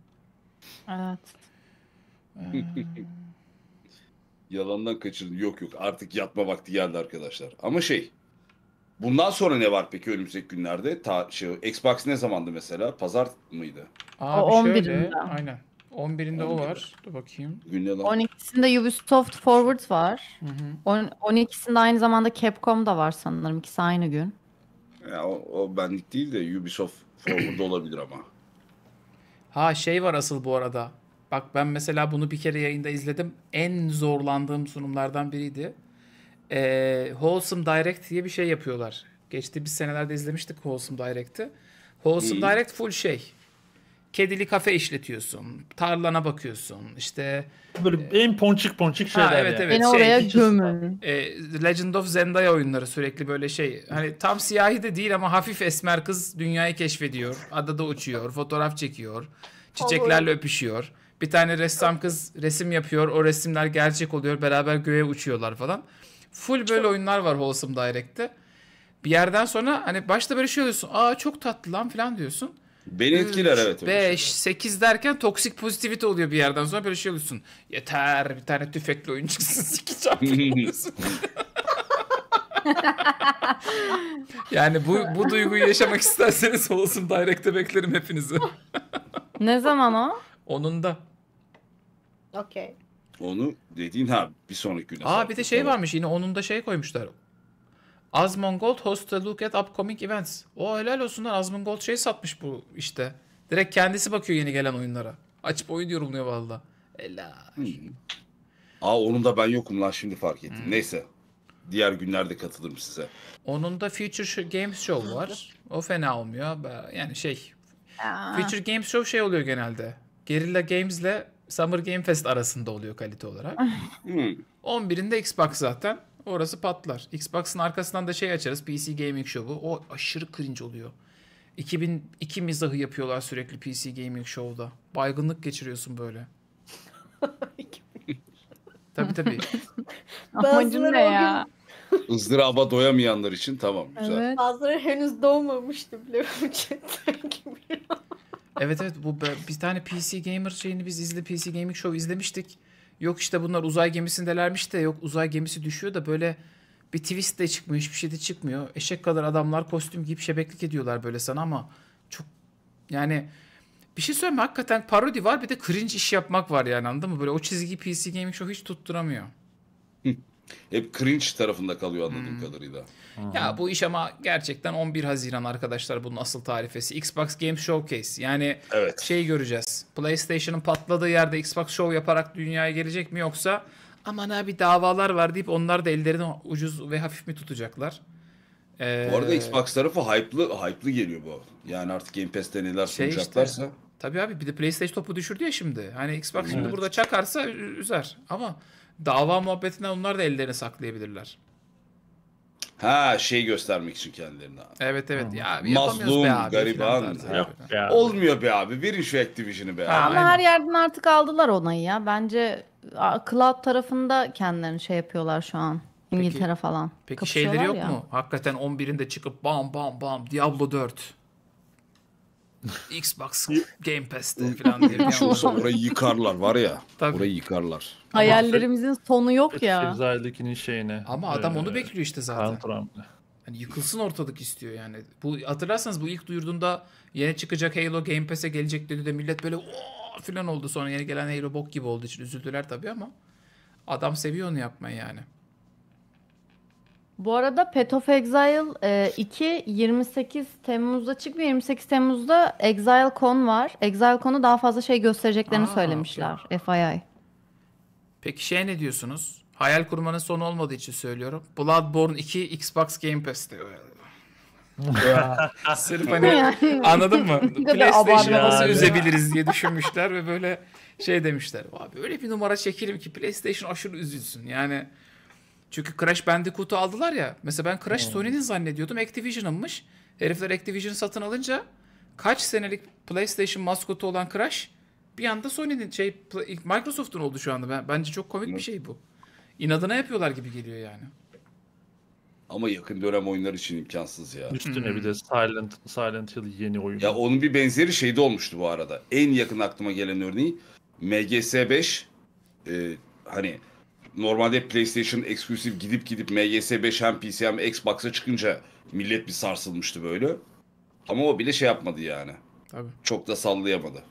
Evet. Yalandan kaçırdım. Yok yok artık yatma vakti geldi arkadaşlar. Ama şey bundan sonra ne var peki önümüzdeki günlerde? Ta, şey, Xbox ne zamandı mesela? Pazar mıydı? Aa, O bir şöyle. 11'inde. Aynen. 11'inde o var. Dur bakayım. Gün ne lan? 12'sinde Ubisoft Forward var. Hı hı. On- 12'sinde aynı zamanda Capcom da var sanırım. İkisi aynı gün. Ya, o, o benlik değil de Ubisoft Forward <clears throat> olabilir ama. Ha şey var asıl bu arada. Bak ben mesela bunu bir kere yayında izledim. En zorlandığım sunumlardan biriydi. Ee, Wholesome Direct diye bir şey yapıyorlar. Geçtiğimiz senelerde izlemiştik Wholesome Direct'i. Wholesome Hmm. Direct full şey. Kedili kafe işletiyorsun. Tarlana bakıyorsun. İşte Böyle en ponçik ponçik şeyler Ha, evet yani. evet. Beni şey, oraya gömün. e, Legend of Zendaya oyunları sürekli böyle şey. Hani tam siyahi de değil ama hafif esmer kız dünyayı keşfediyor. Adada uçuyor, fotoğraf çekiyor. Çiçeklerle öpüşüyor. Bir tane ressam kız resim yapıyor. O resimler gerçek oluyor. Beraber göğe uçuyorlar falan. Full böyle oyunlar var Wholesome Direct'te. Bir yerden sonra hani başta böyle şey oluyorsun. Aa çok tatlı lan falan diyorsun. Beni etkiler evet. öyle 5, 8 derken toksik pozitivite oluyor bir yerden sonra böyle şey oluyorsun. Yeter bir tane tüfekli oyun çıksın <laughs> sikeceğim. <laughs> yani bu bu duyguyu yaşamak isterseniz olsun Direct'te beklerim hepinizi. <laughs> Ne zaman o? Onun da. Okey. Onu dediğin ha bir sonraki güne. Aa bir de şey varmış yine onun da şey koymuşlar. Asmongold host a look at upcoming events. O helal olsun lan Asmongold şey satmış bu işte. Direkt kendisi bakıyor yeni gelen oyunlara. Açıp oyun yorumluyor valla. Helal. Aa onun da ben yokum lan şimdi fark ettim. Neyse. Diğer günlerde katılırım size. Onun da Future Games Show var. O fena olmuyor. Yani şey Future Games Show şey oluyor genelde. Guerrilla Games'le Summer Game Fest arasında oluyor kalite olarak. Hmm. <laughs> 11'inde Xbox zaten. Orası patlar. Xbox'ın arkasından da şey açarız. PC Gaming Show'u. O aşırı cringe oluyor. 2002 mizahı yapıyorlar sürekli PC Gaming Show'da. Baygınlık geçiriyorsun böyle. <laughs> tabii tabii. <laughs> Amacın ne ya? ızdıraba doyamayanlar için tamam güzel. Bazıları henüz doğmamıştı bile bu chatten gibi. Evet evet bu bir tane PC Gamer şeyini biz izle PC Gaming Show izlemiştik. Yok işte bunlar uzay gemisindelermiş de yok uzay gemisi düşüyor da böyle bir twist de çıkmıyor hiçbir şey de çıkmıyor. Eşek kadar adamlar kostüm giyip şebeklik ediyorlar böyle sana ama çok yani bir şey söyleyeyim mi? Hakikaten parodi var bir de cringe iş yapmak var yani anladın mı? Böyle o çizgi PC Gaming Show hiç tutturamıyor. <laughs> Hep cringe tarafında kalıyor Hmm. anladığım kadarıyla. Ya bu iş ama gerçekten 11 Haziran arkadaşlar bunun asıl tarifesi. Xbox Game Showcase. Yani şey göreceğiz. PlayStation'ın patladığı yerde Xbox Show yaparak dünyaya gelecek mi yoksa aman abi davalar var deyip onlar da ellerini ucuz ve hafif mi tutacaklar? Ee, Bu arada Xbox tarafı hype'lı, hype'lı geliyor bu. Yani artık Game Pass'te neler şey işte, sunacaklarsa. Tabii abi bir de PlayStation topu düşürdü ya şimdi. Hani Xbox şimdi Evet. burada çakarsa üzer. Ama dava muhabbetinden onlar da ellerini saklayabilirler. Ha şey göstermek için kendilerine. Evet evet. Ya abi yapamıyoruz Mazlum, be abi gariban. Yok Ya. Olmuyor be abi. Verin şu Activision'ı be abi. Ama her yerden artık aldılar onayı ya. Bence Cloud tarafında kendilerini şey yapıyorlar şu an. İngiltere falan. Peki şeyleri yok ya. mu? Hakikaten 11'inde çıkıp bam bam bam Diablo 4. <laughs> Xbox Game Pass'te falan diye. bir Şu anda. orayı yıkarlar var ya. Tabii. Orayı yıkarlar. Hayallerimizin sonu yok ya. Exile şeyine. Ama adam onu Ee, bekliyor işte zaten. Trump. Hani yıkılsın ortalık istiyor yani. Bu hatırlarsanız bu ilk duyurduğunda yeni çıkacak Halo Game Pass'e gelecek dedi de millet böyle "Oo!" falan oldu. Sonra yeni gelen Halo bok gibi olduğu için üzüldüler tabii ama adam seviyor onu yapmayı yani. Bu arada Path of Exile e, 2 28 Temmuz'da çıkmıyor. 28 Temmuz'da ExileCon var. ExileCon'u daha fazla şey göstereceklerini Aa, söylemişler. FYI. Peki şey ne diyorsunuz? Hayal kurmanın sonu olmadığı için söylüyorum. Bloodborne 2 Xbox Game Pass'te. <laughs> Sırf hani anladın mı? <laughs> Nasıl Yani. üzebiliriz diye düşünmüşler ve böyle şey demişler. Abi öyle bir numara çekelim ki PlayStation aşırı üzülsün. Yani çünkü Crash Bandicoot'u aldılar ya. Mesela ben Crash Sony'nin zannediyordum. Activision'ınmış. Herifler Activision satın alınca kaç senelik PlayStation maskotu olan Crash bir anda Sony'nin şey Microsoft'un oldu şu anda. Ben, bence çok komik bir şey bu. İnadına yapıyorlar gibi geliyor yani. Ama yakın dönem oyunlar için imkansız ya. Üstüne bir de Silent Silent Hill yeni oyun. Ya onun bir benzeri şeyde olmuştu bu arada. En yakın aklıma gelen örneği MGS5 e, hani normalde PlayStation eksklusif gidip gidip MGS5 hem PC hem Xbox'a çıkınca millet bir sarsılmıştı böyle. Ama o bile şey yapmadı yani. Tabii. Çok da sallayamadı.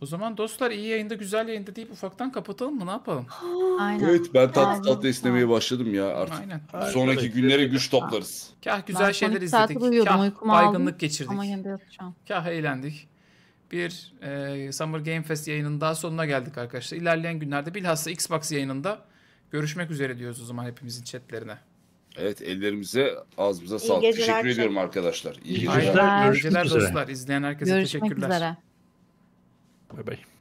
O zaman dostlar iyi yayında güzel yayında deyip ufaktan kapatalım mı ne yapalım? <gasps> Aynen. Evet ben tatlı tatlı esnemeye başladım ya artık. Aynen. Sonraki günlere güç toplarız. Kah güzel Ben şeyler saat izledik. uyuyordum, Kah uykumu baygınlık aldım. geçirdik. Ama yine de yatacağım. Kah eğlendik. Bir e, Summer Game Fest yayınının daha sonuna geldik arkadaşlar. İlerleyen günlerde bilhassa Xbox yayınında görüşmek üzere diyoruz o zaman hepimizin chatlerine. Evet ellerimize ağzımıza İyi sağlık. geceler, Teşekkür ediyorum arkadaşlar. İyi geceler. geceler, Görüşmek geceler üzere. dostlar. İzleyen herkese Görüşmek teşekkürler. üzere. Bye bye.